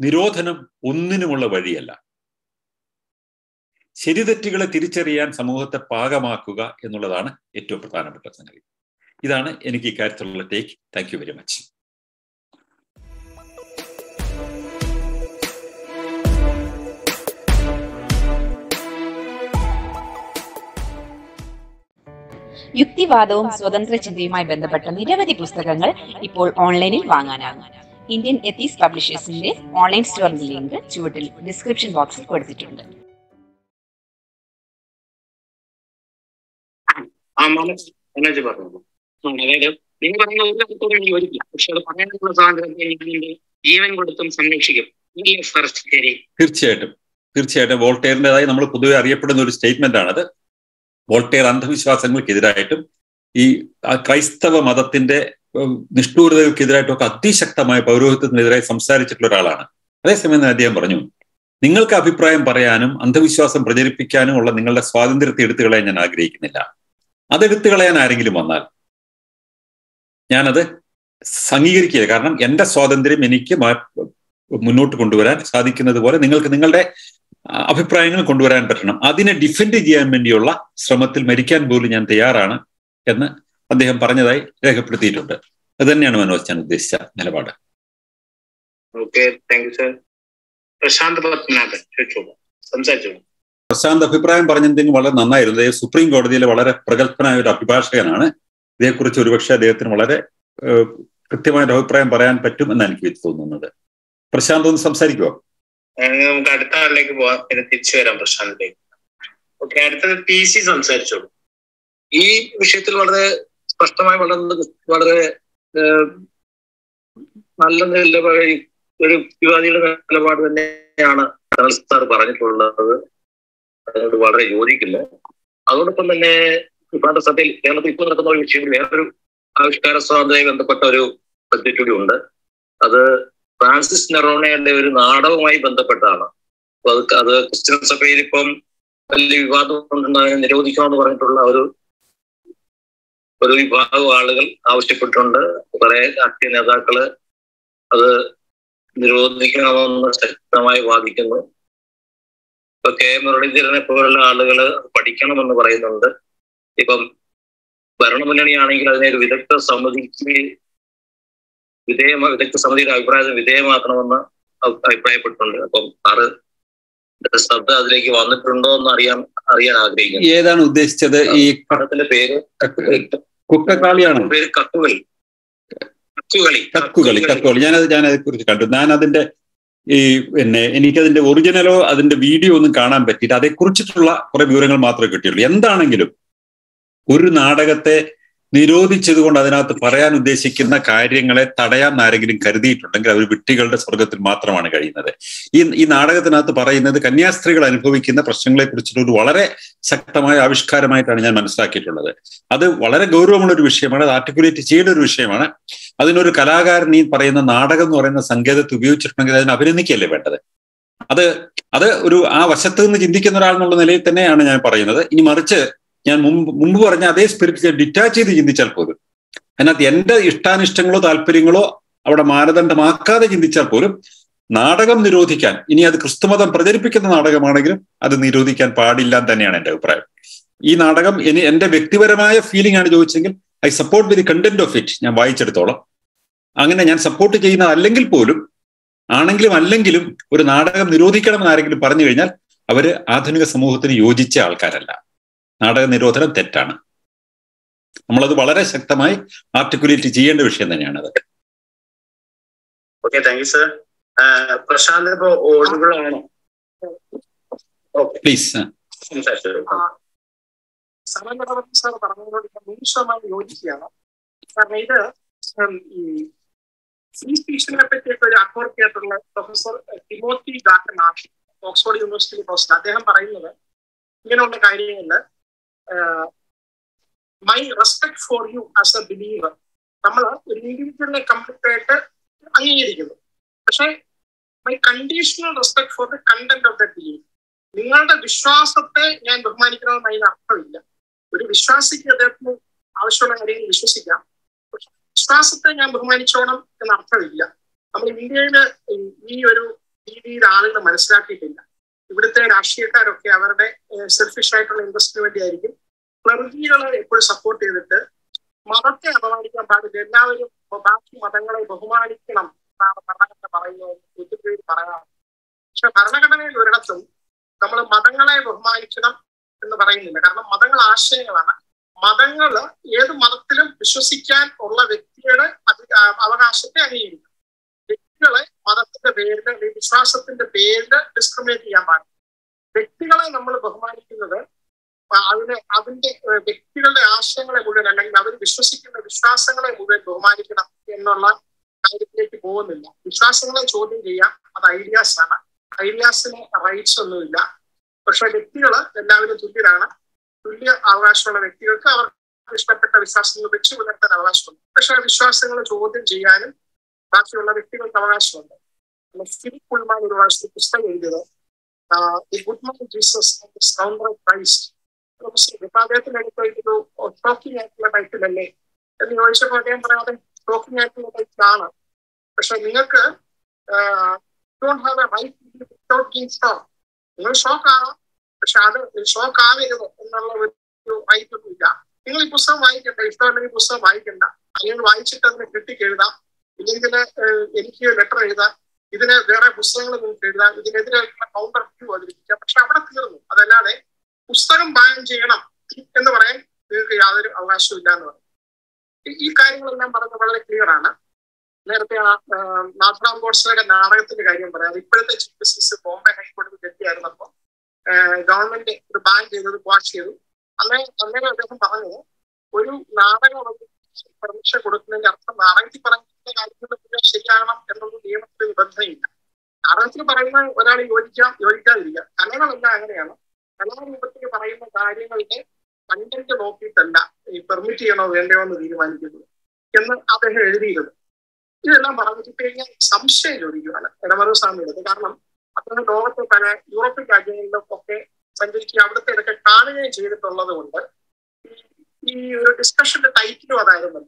നിരോധനം ഒന്നിനുമുള്ള വഴിയല്ല. ശരിതെറ്റുകളെ തിരിച്ചറിയാൻ സമൂഹത്തെ പാകമാക്കുക എന്നുള്ളതാണ് ഏറ്റവും പ്രധാനപ്പെട്ട സംഗതി. ഇതാണ് എനിക്ക് ഇക്കാര്യത്തിലുള്ള ടേക്ക് താങ്ക് വെരി മച്ച് യുക്തിവാദവും സ്വതന്ത്ര ചിന്തയുമായി ബന്ധപ്പെട്ട നിരവധി പുസ്തകങ്ങൾ ഇപ്പോൾ ഓൺലൈനിൽ വാങ്ങാനാകും. ഇന്ത്യൻ എത്തീസ് പബ്ലിഷേഴ്സിന്റെ ഓൺലൈൻ സ്റ്റോറിന്റെ ലിങ്ക് ചുവട്ടിൽ ഡിസ്ക്രിപ്ഷൻ ബോക്സിൽ കൊടുത്തിട്ടുണ്ട്. പറഞ്ഞു അതായത് നിങ്ങൾ പറയുന്ന ഒരു കാര്യത്തോടും എനിക്ക് യോജിക്കില്ല പക്ഷെ അത് പറയാനുള്ള സ്വാതന്ത്ര്യത്തെ ഞാൻ എന്റെ ജീവൻ കൊടുത്തും സംരക്ഷിക്കും. തീർച്ചയായിട്ടും. തീർച്ചയായിട്ടും. വോൾട്ടേറിന്റെതായി നമ്മൾ പൊതുവെ അറിയപ്പെടുന്ന ഒരു സ്റ്റേറ്റ്മെന്റ് ആണത് വോൾട്ടേർ അന്ധവിശ്വാസങ്ങൾക്കെതിരായിട്ടും ഈ ക്രൈസ്തവ മതത്തിന്റെ നിഷ്ഠൂരതകൾക്കെതിരായിട്ടും ഒക്കെ അതിശക്തമായ പൗരോഹിത്യത്തിനെതിരായി സംസാരിച്ചിട്ടുള്ള ഒരാളാണ്. അതേസമയം തന്നെ അദ്ദേഹം പറഞ്ഞു നിങ്ങൾക്ക് അഭിപ്രായം പറയാനും അന്ധവിശ്വാസം പ്രചരിപ്പിക്കാനും ഉള്ള നിങ്ങളുടെ സ്വാതന്ത്ര്യത്തെ എടുത്തു കളയാൻ ഞാൻ ആഗ്രഹിക്കുന്നില്ല. അതെടുത്തു കളയാൻ ആരെങ്കിലും വന്നാൽ ഞാനത് സംഗീകരിക്കുക കാരണം എന്റെ സ്വാതന്ത്ര്യം എനിക്ക് മുന്നോട്ട് കൊണ്ടുവരാൻ സാധിക്കുന്നത് പോലെ നിങ്ങൾക്ക് നിങ്ങളുടെ അഭിപ്രായങ്ങൾ കൊണ്ടുവരാൻ പറ്റണം. അതിനെ ഡിഫെൻഡ് ചെയ്യാൻ വേണ്ടിയുള്ള ശ്രമത്തിൽ മരിക്കാൻ പോലും ഞാൻ തയ്യാറാണ് എന്ന് അദ്ദേഹം പറഞ്ഞതായി രേഖപ്പെടുത്തിയിട്ടുണ്ട്. അത് തന്നെയാണ് മനോജ് ഞാൻ ഉദ്ദേശിച്ച നിലപാട്. പ്രശാന്ത് പത്മനാഭൻ ചോദിച്ചോളൂ. സംസാരിച്ചോളൂ. പ്രശാന്ത് അഭിപ്രായം പറഞ്ഞെന്തെങ്കിലും വളരെ നന്നായിരുന്നു. അദ്ദേഹം സുപ്രീം കോടതിയിലെ വളരെ പ്രഗത്ഭനായ ഒരു അഭിഭാഷകനാണ്. ഇതേക്കുറിച്ച് ഒരുപക്ഷെ അദ്ദേഹത്തിന് വളരെ കൃത്യമായ ഒരു അഭിപ്രായം പറയാൻ പറ്റും എന്നാണ് എനിക്ക് തോന്നുന്നത്. പ്രശാന്ത് ഒന്ന് സംസാരിക്കുമോ നമുക്ക് അടുത്ത ആളിലേക്ക് പോവാം. പിന്നെ തിരിച്ചു വരാം പ്രശാന്തിലേക്ക്. ഓക്കെ അടുത്തത് പി സി സംസാരിച്ചോളൂ. ഈ വിഷയത്തിൽ വളരെ സ്പഷ്ടമായി വളരെ വളരെ നല്ല നിലപാട് ഒരു യുവാദിയുടെ നിലപാട് തന്നെയാണ് സാർ പറഞ്ഞിട്ടുള്ളത്. അതിനോട് വളരെ യോജിക്കില്ല. അതോടൊപ്പം തന്നെ ഇപ്പോഴത്തെ സഭയിൽ കേരളത്തിൽ ഇപ്പോൾ നടക്കുന്ന ഒരു വിഷയം വേറൊരു ആവിഷ്കാര സ്വാതന്ത്ര്യമായി ബന്ധപ്പെട്ട ഒരു പദ്ധതി കൂടി ഉണ്ട്. അത് ഫ്രാൻസിസ് നെറോണയുടെ ഒരു നാടകവുമായി ബന്ധപ്പെട്ടാണ്. അപ്പൊ അത് അത് ക്രിസ്ത്യൻ സഭയിൽ ഇപ്പം വലിയ വിവാദം കൊണ്ടുണ്ടാകാൻ നിരോധിക്കണമെന്ന് പറഞ്ഞിട്ടുള്ള ഒരു ഒരു വിഭാഗം ആളുകൾ ആവശ്യപ്പെട്ടിട്ടുണ്ട്. കുറെ രാഷ്ട്രീയ നേതാക്കൾ അത് നിരോധിക്കണമെന്ന് ശക്തമായി വാദിക്കുന്നു. ഇപ്പൊ കെ മുരളീധരനെ പോലുള്ള ആളുകൾ പഠിക്കണമെന്ന് പറയുന്നുണ്ട്. ഇപ്പം ഭരണമുന്നണിയാണെങ്കിൽ അതിനെ ഒരു വിദഗ്ധ സമിതിക്ക് വിധേയമാ വിദഗ്ധ സമിതിയുടെ അഭിപ്രായത്തിന് വിധേയമാക്കണമെന്ന് അഭിപ്രായപ്പെട്ടിട്ടുണ്ട്. അപ്പം സാറ് ശ്രദ്ധ അതിലേക്ക് വന്നിട്ടുണ്ടോ എന്ന് അറിയാൻ അറിയാൻ ആഗ്രഹിക്കുന്നു. ഏതാണ് ഉദ്ദേശിച്ചത് ഈ പടത്തിന്റെ പേര്? കുക്കക്കാളിയാണ്? പേര് കക്കുകളി. കക്കുകളി. കക്കുകളി കക്കുകളി. ഞാനത് ഞാനതിനെ കുറിച്ച് കണ്ടു. ഞാൻ അതിന്റെ ഈ പിന്നെ എനിക്കതിന്റെ ഒറിജിനലോ അതിന്റെ വീഡിയോ ഒന്നും കാണാൻ പറ്റിയിട്ട് അതേക്കുറിച്ചിട്ടുള്ള കുറെ വിവരങ്ങൾ മാത്രമേ കിട്ടിയുള്ളൂ. എന്താണെങ്കിലും ഒരു നാടകത്തെ നിരോധിച്ചത് കൊണ്ട് അതിനകത്ത് പറയാൻ ഉദ്ദേശിക്കുന്ന കാര്യങ്ങളെ തടയാൻ ആരെങ്കിലും കരുതിയിട്ടുണ്ടെങ്കിൽ അവർ വിട്ടികളുടെ സ്വർഗത്തിൽ മാത്രമാണ് കഴിയുന്നത്. ഈ ഈ നാടകത്തിനകത്ത് പറയുന്നത് കന്യാസ്ത്രീകൾ അനുഭവിക്കുന്ന പ്രശ്നങ്ങളെ കുറിച്ചിട്ട് ഒരു വളരെ ശക്തമായ ആവിഷ്കാരമായിട്ടാണ് ഞാൻ മനസ്സിലാക്കിയിട്ടുള്ളത്. അത് വളരെ ഗൗരവമുള്ള ഒരു വിഷയമാണ് അത് ആർട്ടിക്കുലേറ്റ് ചെയ്യേണ്ട ഒരു വിഷയമാണ്. അതിനൊരു കലാകാരൻ ഈ പറയുന്ന നാടകം എന്ന് പറയുന്ന സങ്കേതത്തെ ഉപയോഗിച്ചിട്ടുണ്ടെങ്കിൽ അതിനെ അഭിനന്ദിക്കുകയല്ലേ വേണ്ടത്? അത് അത് ഒരു ആ വശത്ത് നിന്ന് ചിന്തിക്കുന്ന ഒരാൾ എന്നുള്ള നിലയിൽ തന്നെയാണ് ഞാൻ പറയുന്നത്. ഇനി മറിച്ച് ഞാൻ മുമ്പ് മുമ്പ് പറഞ്ഞ അതേ സ്പിരിറ്റ് ഞാൻ ഡിറ്റാച്ച് ചെയ്ത് ചിന്തിച്ചാൽ പോലും. അതിനകത്ത് എന്റെ ഇഷ്ടാനിഷ്ടങ്ങളോ താല്പര്യങ്ങളോ അവിടെ മാനദണ്ഡമാക്കാതെ ചിന്തിച്ചാൽ പോലും നാടകം നിരോധിക്കാൻ ഇനി അത് ക്രിസ്തുമതം പ്രചരിപ്പിക്കുന്ന നാടകമാണെങ്കിലും അത് നിരോധിക്കാൻ പാടില്ല എന്ന് തന്നെയാണ് എന്റെ അഭിപ്രായം. ഈ നാടകം ഇനി എന്റെ വ്യക്തിപരമായ ഫീലിംഗ് ആണ് ചോദിച്ചെങ്കിൽ I support with content of it ഞാൻ വായിച്ചെടുത്തോളാം. അങ്ങനെ ഞാൻ സപ്പോർട്ട് ചെയ്യുന്ന അല്ലെങ്കിൽ പോലും ആണെങ്കിലും അല്ലെങ്കിലും ഒരു നാടകം നിരോധിക്കണമെന്ന് ആരെങ്കിലും പറഞ്ഞു കഴിഞ്ഞാൽ അവർ ആധുനിക സമൂഹത്തിന് യോജിച്ച ആൾക്കാരല്ല. നാടക നിരോധനം തെറ്റാണ്. നമ്മളത് വളരെ ശക്തമായി ആർട്ടിക്കുലേറ്റ് ചെയ്യേണ്ട വിഷയം തന്നെയാണ് അതൊക്കെ. Okay thank you sir Prashanth ഇപ്പോ ഓടുകളാണ് ഓക്കെ പ്ലീസ് സംസാരിച്ചത് സമന്വയവർത്തി സാർ പറഞ്ഞതിനോട് ഞാൻ നിമിഷമായി യോജിക്കുകയാണ്. കാരണം ഇത് ഈ ഫ്രീ സ്പീച്ചിനെ പറ്റിയൊക്കെ ഒരു അതോറിറ്റി ആയിട്ടുള്ള professor Timothy Garton Ash Oxford university professor അദ്ദേഹം പറയുന്നത് ഇങ്ങനെയുള്ള കാര്യങ്ങളിൽ my respect for you as a believer നമ്മൾ ഒരു ഇൻഡിവിജ്വലിനെ കംപ്ലീറ്റ് ആയിട്ട് അംഗീകരിക്കുന്നു. പക്ഷേ my conditional respect for the content of the believe നിങ്ങളുടെ വിശ്വാസത്തെ ഞാൻ ബഹുമാനിക്കണമെന്ന് അതിന് അർത്ഥമില്ല. ഒരു വിശ്വാസിക്ക് അദ്ദേഹത്തിന് ആവശ്യമുള്ള കാര്യങ്ങൾ വിശ്വസിക്കാം. വിശ്വാസത്തെ ഞാൻ ബഹുമാനിച്ചോണം എന്ന അർത്ഥമില്ല നമ്മൾ ഇന്ത്യയിൽ ഈ ഒരു രീതിയിൽ ആളുകൾ മനസ്സിലാക്കിയിട്ടില്ല. ഇവിടുത്തെ രാഷ്ട്രീയക്കാരൊക്കെ അവരുടെ സെൽഫിഷ് ആയിട്ടുള്ള ഇൻട്രസ്റ്റിന് വേണ്ടിയായിരിക്കും ക്ലർജികളെ എപ്പോഴും സപ്പോർട്ട് ചെയ്തിട്ട് മതത്തെ അപമാനിക്കാൻ പാടില്ല. എല്ലാവരും ബാക്കി മതങ്ങളെ ബഹുമാനിക്കണം എന്നാണ് ഭരണഘടന പറയുന്നത് ഒത്തിരി പറയാം പക്ഷെ ഭരണഘടനയിൽ ഒരിടത്തും നമ്മൾ മതങ്ങളെ ബഹുമാനിക്കണം എന്ന് പറയുന്നില്ല. കാരണം മതങ്ങൾ ആശയങ്ങളാണ്. മതങ്ങൾ ഏത് മതത്തിലും വിശ്വസിക്കാൻ ഉള്ള വ്യക്തിയുടെ അവകാശത്തെ അംഗീകരിക്കും. വ്യക്തികളെ മതത്തിന്റെ പേരിൽ അല്ലെങ്കിൽ വിശ്വാസത്തിന്റെ പേരിൽ ഡിസ്ക്രിമിനേറ്റ് ചെയ്യാൻ പാടില്ല. വ്യക്തികളെ നമ്മൾ ബഹുമാനിക്കുന്നത് അതിനെ അതിന് അതിന്റെ വ്യക്തികളുടെ ആശയങ്ങളെ മുഴുവൻ അല്ലെങ്കിൽ അവർ വിശ്വസിക്കുന്ന വിശ്വാസങ്ങളെ മുഴുവൻ ബഹുമാനിക്കണം എന്നുള്ള കാര്യത്തിലേക്ക് പോകുന്നില്ല. വിശ്വാസങ്ങളെ ചോദ്യം ചെയ്യാം. അത് ഐഡിയാസ് ആണ്. ഐഡിയാസിന് റൈറ്റ്സ് ഒന്നുമില്ല. പക്ഷെ വ്യക്തികൾ എല്ലാവരും തുല്യരാണ്. തുല്യ അവകാശമുള്ള വ്യക്തികൾക്ക് അവർ ഇഷ്ടപ്പെട്ട വിശ്വാസങ്ങൾ വെച്ച് പുലർത്താൻ അവകാശമുണ്ട്. പക്ഷെ വിശ്വാസങ്ങൾ ചോദ്യം ചെയ്യാനും ബാക്കിയുള്ള വ്യക്തികൾക്ക് അവകാശമുണ്ട്. ഫിലിപ്പ് ഉൾമാൻ ഒരു പ്രാവശ്യത്തിൽ പുസ്തകം എഴുതിയത് the good man Jesus Christ shocking ആയിട്ടുള്ള ടൈറ്റിലല്ലേ എന്ന് ചോദിച്ചപ്പോൾ അദ്ദേഹം ടോക്കിംഗ് ആയിട്ടുള്ള ടൈറ്റിലാണ് പക്ഷെ നിങ്ങൾക്ക് ഡോണ്ട് ഹാവ് എ റൈറ്റ് നിങ്ങൾ ഷോക്ക് പക്ഷെ അത് ഷോക്ക് ആവരുത് എന്നുള്ള ഒരു റൈറ്റ് ഒന്നും ഇല്ല നിങ്ങൾ ഈ പുസ്തകം വായിക്കണ്ട ഇഷ്ടമല്ലെങ്കിൽ പുസ്തകം വായിക്കണ്ട. അല്ലെങ്കിൽ വായിച്ചിട്ട് അതിനെ ക്രിട്ടിക്ക് ഇല്ലെങ്കിൽ എനിക്ക് ലെറ്റർ എഴുതാം ഇതിന് വേറെ പുസ്തകങ്ങൾ നിങ്ങൾക്ക് എഴുതാം ഇതിനെതിരായിട്ടുള്ള കൗണ്ടർ വ്യൂ അവതരിപ്പിക്കാം. പക്ഷെ അവിടെ തീർന്നു. അതല്ലാതെ പുസ്തകം ബാൻ ചെയ്യണം എന്ന് പറയാൻ നിങ്ങൾക്ക് യാതൊരു അവകാശവും ഇല്ല എന്ന് പറയും. ഈ- കാര്യങ്ങളെല്ലാം പറഞ്ഞത് വളരെ ക്ലിയർ ആണ്. നേരത്തെ ആ നാഥറാം ഗോഡ്സയുടെ നാടകത്തിന്റെ കാര്യം പറയാം. ഇപ്പോഴത്തെ ചീഫ് ജസ്റ്റിസ് ബോംബെ ഹൈക്കോടതി ജഡ്ജിയായിരുന്നപ്പോൾ ഗവൺമെന്റ് ഇത് ബാൻ ചെയ്തത് ക്വാഷ് ചെയ്തു. അന്നേ അന്നേരം അദ്ദേഹം പറഞ്ഞത് ഒരു നാടകം പെർമിഷൻ കൊടുക്കുന്നതിന്റെ അർത്ഥം നാടകത്തിൽ പറഞ്ഞിട്ടുള്ള കാര്യങ്ങളുടെ മുഴുവൻ ശരിയാകണം എന്നൊന്നും നിയമത്തിൽ നിബന്ധനയില്ല കാരണത്തിന് പറയുന്ന ഒരാൾ യോജിക്കാം യോജിക്കാതിരിക്കാം. കലകളെല്ലാം അങ്ങനെയാണ്. കലാരൂപത്തിൽ പറയുന്ന കാര്യങ്ങളുടെ കണ്ടന്റ് നോക്കിയിട്ടല്ല ഈ പെർമിറ്റ് ചെയ്യണോ വേണ്ടയോ എന്ന് തീരുമാനിക്കുന്നത് എന്ന് അദ്ദേഹം എഴുതിയിരുന്നത് ഇതെല്ലാം പറഞ്ഞിട്ട് കഴിഞ്ഞാൽ സംശയം ചോദിക്കുകയാണ് ഇടമറു സ്വാമിയുടെ കാരണം അദ്ദേഹം ലോകത്തെ പല യൂറോപ്യൻ രാജ്യങ്ങളിലും ഒക്കെ സഞ്ചരിക്കുകയും അവിടുത്തെ ഇതൊക്കെ കാണുകയും ചെയ്തിട്ടുള്ളത് കൊണ്ട് ഈ- ഒരു ഡിസ്കഷന്റെ ടൈറ്റിലും അതായിരുന്നു.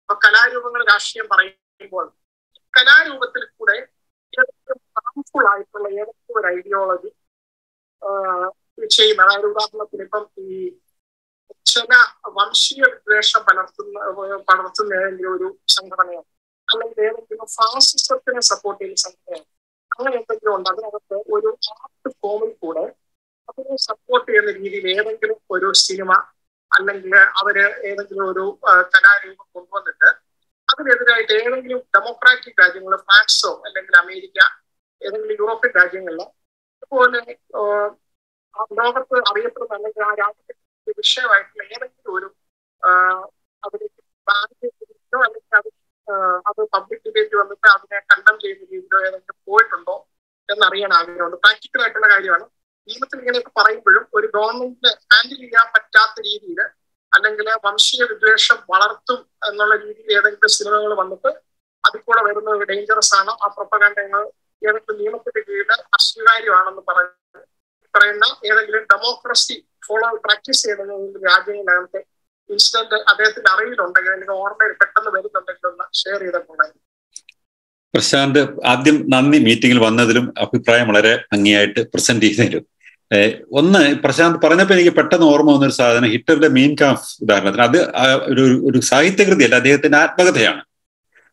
അപ്പൊ കലാരൂപങ്ങൾ രാഷ്ട്രീയം പറയുമ്പോൾ കലാരൂപത്തിൽ കൂടെ ഹാർംഫുൾ ആയിട്ടുള്ള ഏതെങ്കിലും ഒരു ഐഡിയോളജി ചെയ്യുന്ന അതായത് ഉദാഹരണത്തിന് ഇപ്പം ഈ ചില വംശീയ വിദ്വേഷം പലർത്തുന്ന പടർത്തുന്ന ഏതെങ്കിലും ഒരു സംഘടനയാണ് അല്ലെങ്കിൽ ഏതെങ്കിലും ഫാസിസത്തിനെ സപ്പോർട്ട് ചെയ്യുന്ന സംഘടനയാണ് അങ്ങനെ എന്തെങ്കിലും ഉണ്ട്. അതിനകത്ത് ഒരു ആർട്ട് ഫോമിൽ കൂടെ അതിനെ സപ്പോർട്ട് ചെയ്യുന്ന രീതിയിൽ ഏതെങ്കിലും ഒരു സിനിമ അല്ലെങ്കിൽ അവർ ഏതെങ്കിലും ഒരു കലാരൂപം കൊണ്ടുവന്നിട്ട് അതിനെതിരായിട്ട് ഏതെങ്കിലും ഡെമോക്രാറ്റിക് രാജ്യങ്ങൾ ഫ്രാൻസോ അല്ലെങ്കിൽ അമേരിക്ക ഏതെങ്കിലും യൂറോപ്യൻ രാജ്യങ്ങളിൽ അതുപോലെ ലോകത്ത് അറിയപ്പെടുന്ന അല്ലെങ്കിൽ ആ രാജ്യത്തിന്റെ വിഷയമായിട്ടുള്ള ഏതെങ്കിലും ഒരു അതിലേക്ക് ബാധിക്കുന്നോ അല്ലെങ്കിൽ അത് അത് പബ്ലിക് ഡിബേറ്റ് വന്നിട്ട് അതിനെ കണ്ടം ചെയ്യുന്ന രീതിയിലോ ഏതെങ്കിലും പോയിട്ടുണ്ടോ എന്നറിയാൻ ആഗ്രഹമുണ്ട്. പ്രാക്ടിക്കൽ ആയിട്ടുള്ള കാര്യമാണ്. നിയമത്തിൽ ഇങ്ങനെയൊക്കെ പറയുമ്പോഴും ഒരു ഗവൺമെന്റിന് ഹാൻഡിൽ ചെയ്യാൻ പറ്റാത്ത രീതിയിൽ അല്ലെങ്കിൽ വംശീയ വിദ്വേഷം വളർത്തും എന്നുള്ള രീതിയിൽ ഏതെങ്കിലും സിനിമകൾ വന്നിട്ട് അതിൽ കൂടെ വരുന്നത് ഡേഞ്ചറസ് ആണ്. ആ പ്രൊപ്പകാണ്ടങ്ങൾ ഏതെങ്കിലും നിയമത്തിന്റെ കീഴിൽ അസ്വീകാര്യമാണെന്ന് പറയുന്നത്. പറയുന്ന ഏതെങ്കിലും ഡെമോക്രസി ഫോളോ പ്രാക്ടീസ് ചെയ്യുന്ന രാജ്യങ്ങളിനകത്തെ ഇൻസിഡന്റ് അദ്ദേഹത്തിന്റെ അറിവിലുണ്ടെങ്കിൽ അല്ലെങ്കിൽ ഓർമ്മയിൽ പെട്ടെന്ന് വരുന്നുണ്ടെങ്കിൽ ഒന്ന് ഷെയർ ചെയ്തിട്ടുണ്ടായിരുന്നു പ്രശാന്ത് ആദ്യം നന്ദി. മീറ്റിംഗിൽ വന്നതിലും അഭിപ്രായം വളരെ ഭംഗിയായിട്ട് പ്രസന്റ് ചെയ്തതിലും. ഒന്ന് പ്രശാന്ത് പറഞ്ഞപ്പോൾ എനിക്ക് പെട്ടെന്ന് ഓർമ്മ വന്നൊരു സാധനം ഹിറ്ററുടെ മീൻ കാഫ് ഉദാഹരണത്തിന്. അത് ഒരു ഒരു സാഹിത്യകൃതിയല്ല അദ്ദേഹത്തിന്റെ ആത്മകഥയാണ്.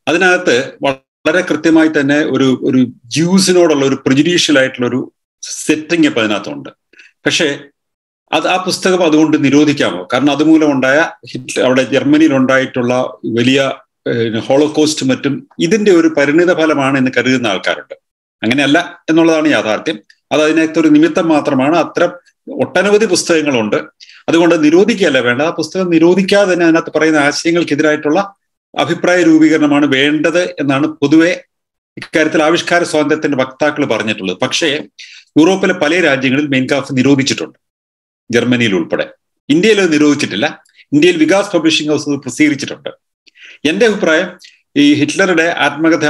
അതിനകത്ത് വളരെ കൃത്യമായി തന്നെ ഒരു ഒരു ജ്യൂസിനോടുള്ള ഒരു പ്രിജുഡീഷ്യൽ ആയിട്ടുള്ള ഒരു സെറ്റിംഗ് ഇപ്പം അതിനകത്തുണ്ട്. പക്ഷേ അത് ആ പുസ്തകം അതുകൊണ്ട് നിരോധിക്കാമോ? കാരണം അതുമൂലം ഉണ്ടായ ഹിറ്റ് അവിടെ ജർമ്മനിയിൽ ഉണ്ടായിട്ടുള്ള വലിയ ഹോളോകോസ്റ്റ് മറ്റും ഇതിന്റെ ഒരു പരിണിത ഫലമാണ് എന്ന് കരുതുന്ന ആൾക്കാരുണ്ട്. അങ്ങനെയല്ല എന്നുള്ളതാണ് യാഥാർത്ഥ്യം. അത് അതിനകത്ത് ഒരു നിമിത്തം മാത്രമാണ് അത്ര ഒട്ടനവധി പുസ്തകങ്ങളുണ്ട്. അതുകൊണ്ട് നിരോധിക്കുകയല്ല വേണ്ട. ആ പുസ്തകം നിരോധിക്കാതെ തന്നെ അതിനകത്ത് പറയുന്ന ആശയങ്ങൾക്കെതിരായിട്ടുള്ള അഭിപ്രായ രൂപീകരണമാണ് വേണ്ടത് എന്നാണ് പൊതുവെ ഇക്കാര്യത്തിൽ ആവിഷ്കാര സ്വാതന്ത്ര്യത്തിന്റെ വക്താക്കൾ പറഞ്ഞിട്ടുള്ളത്. പക്ഷേ യൂറോപ്പിലെ പല രാജ്യങ്ങളിൽ മെയിൻകാഫ് നിരോധിച്ചിട്ടുണ്ട് ജർമ്മനിയിൽ ഉൾപ്പെടെ. ഇന്ത്യയിൽ അത് നിരോധിച്ചിട്ടില്ല. ഇന്ത്യയിൽ വികാസ് പബ്ലിഷിംഗ് ഹൗസ് അത് പ്രസിദ്ധീകരിച്ചിട്ടുണ്ട്. എന്റെ അഭിപ്രായം ഈ ഹിറ്റ്ലറുടെ ആത്മകഥ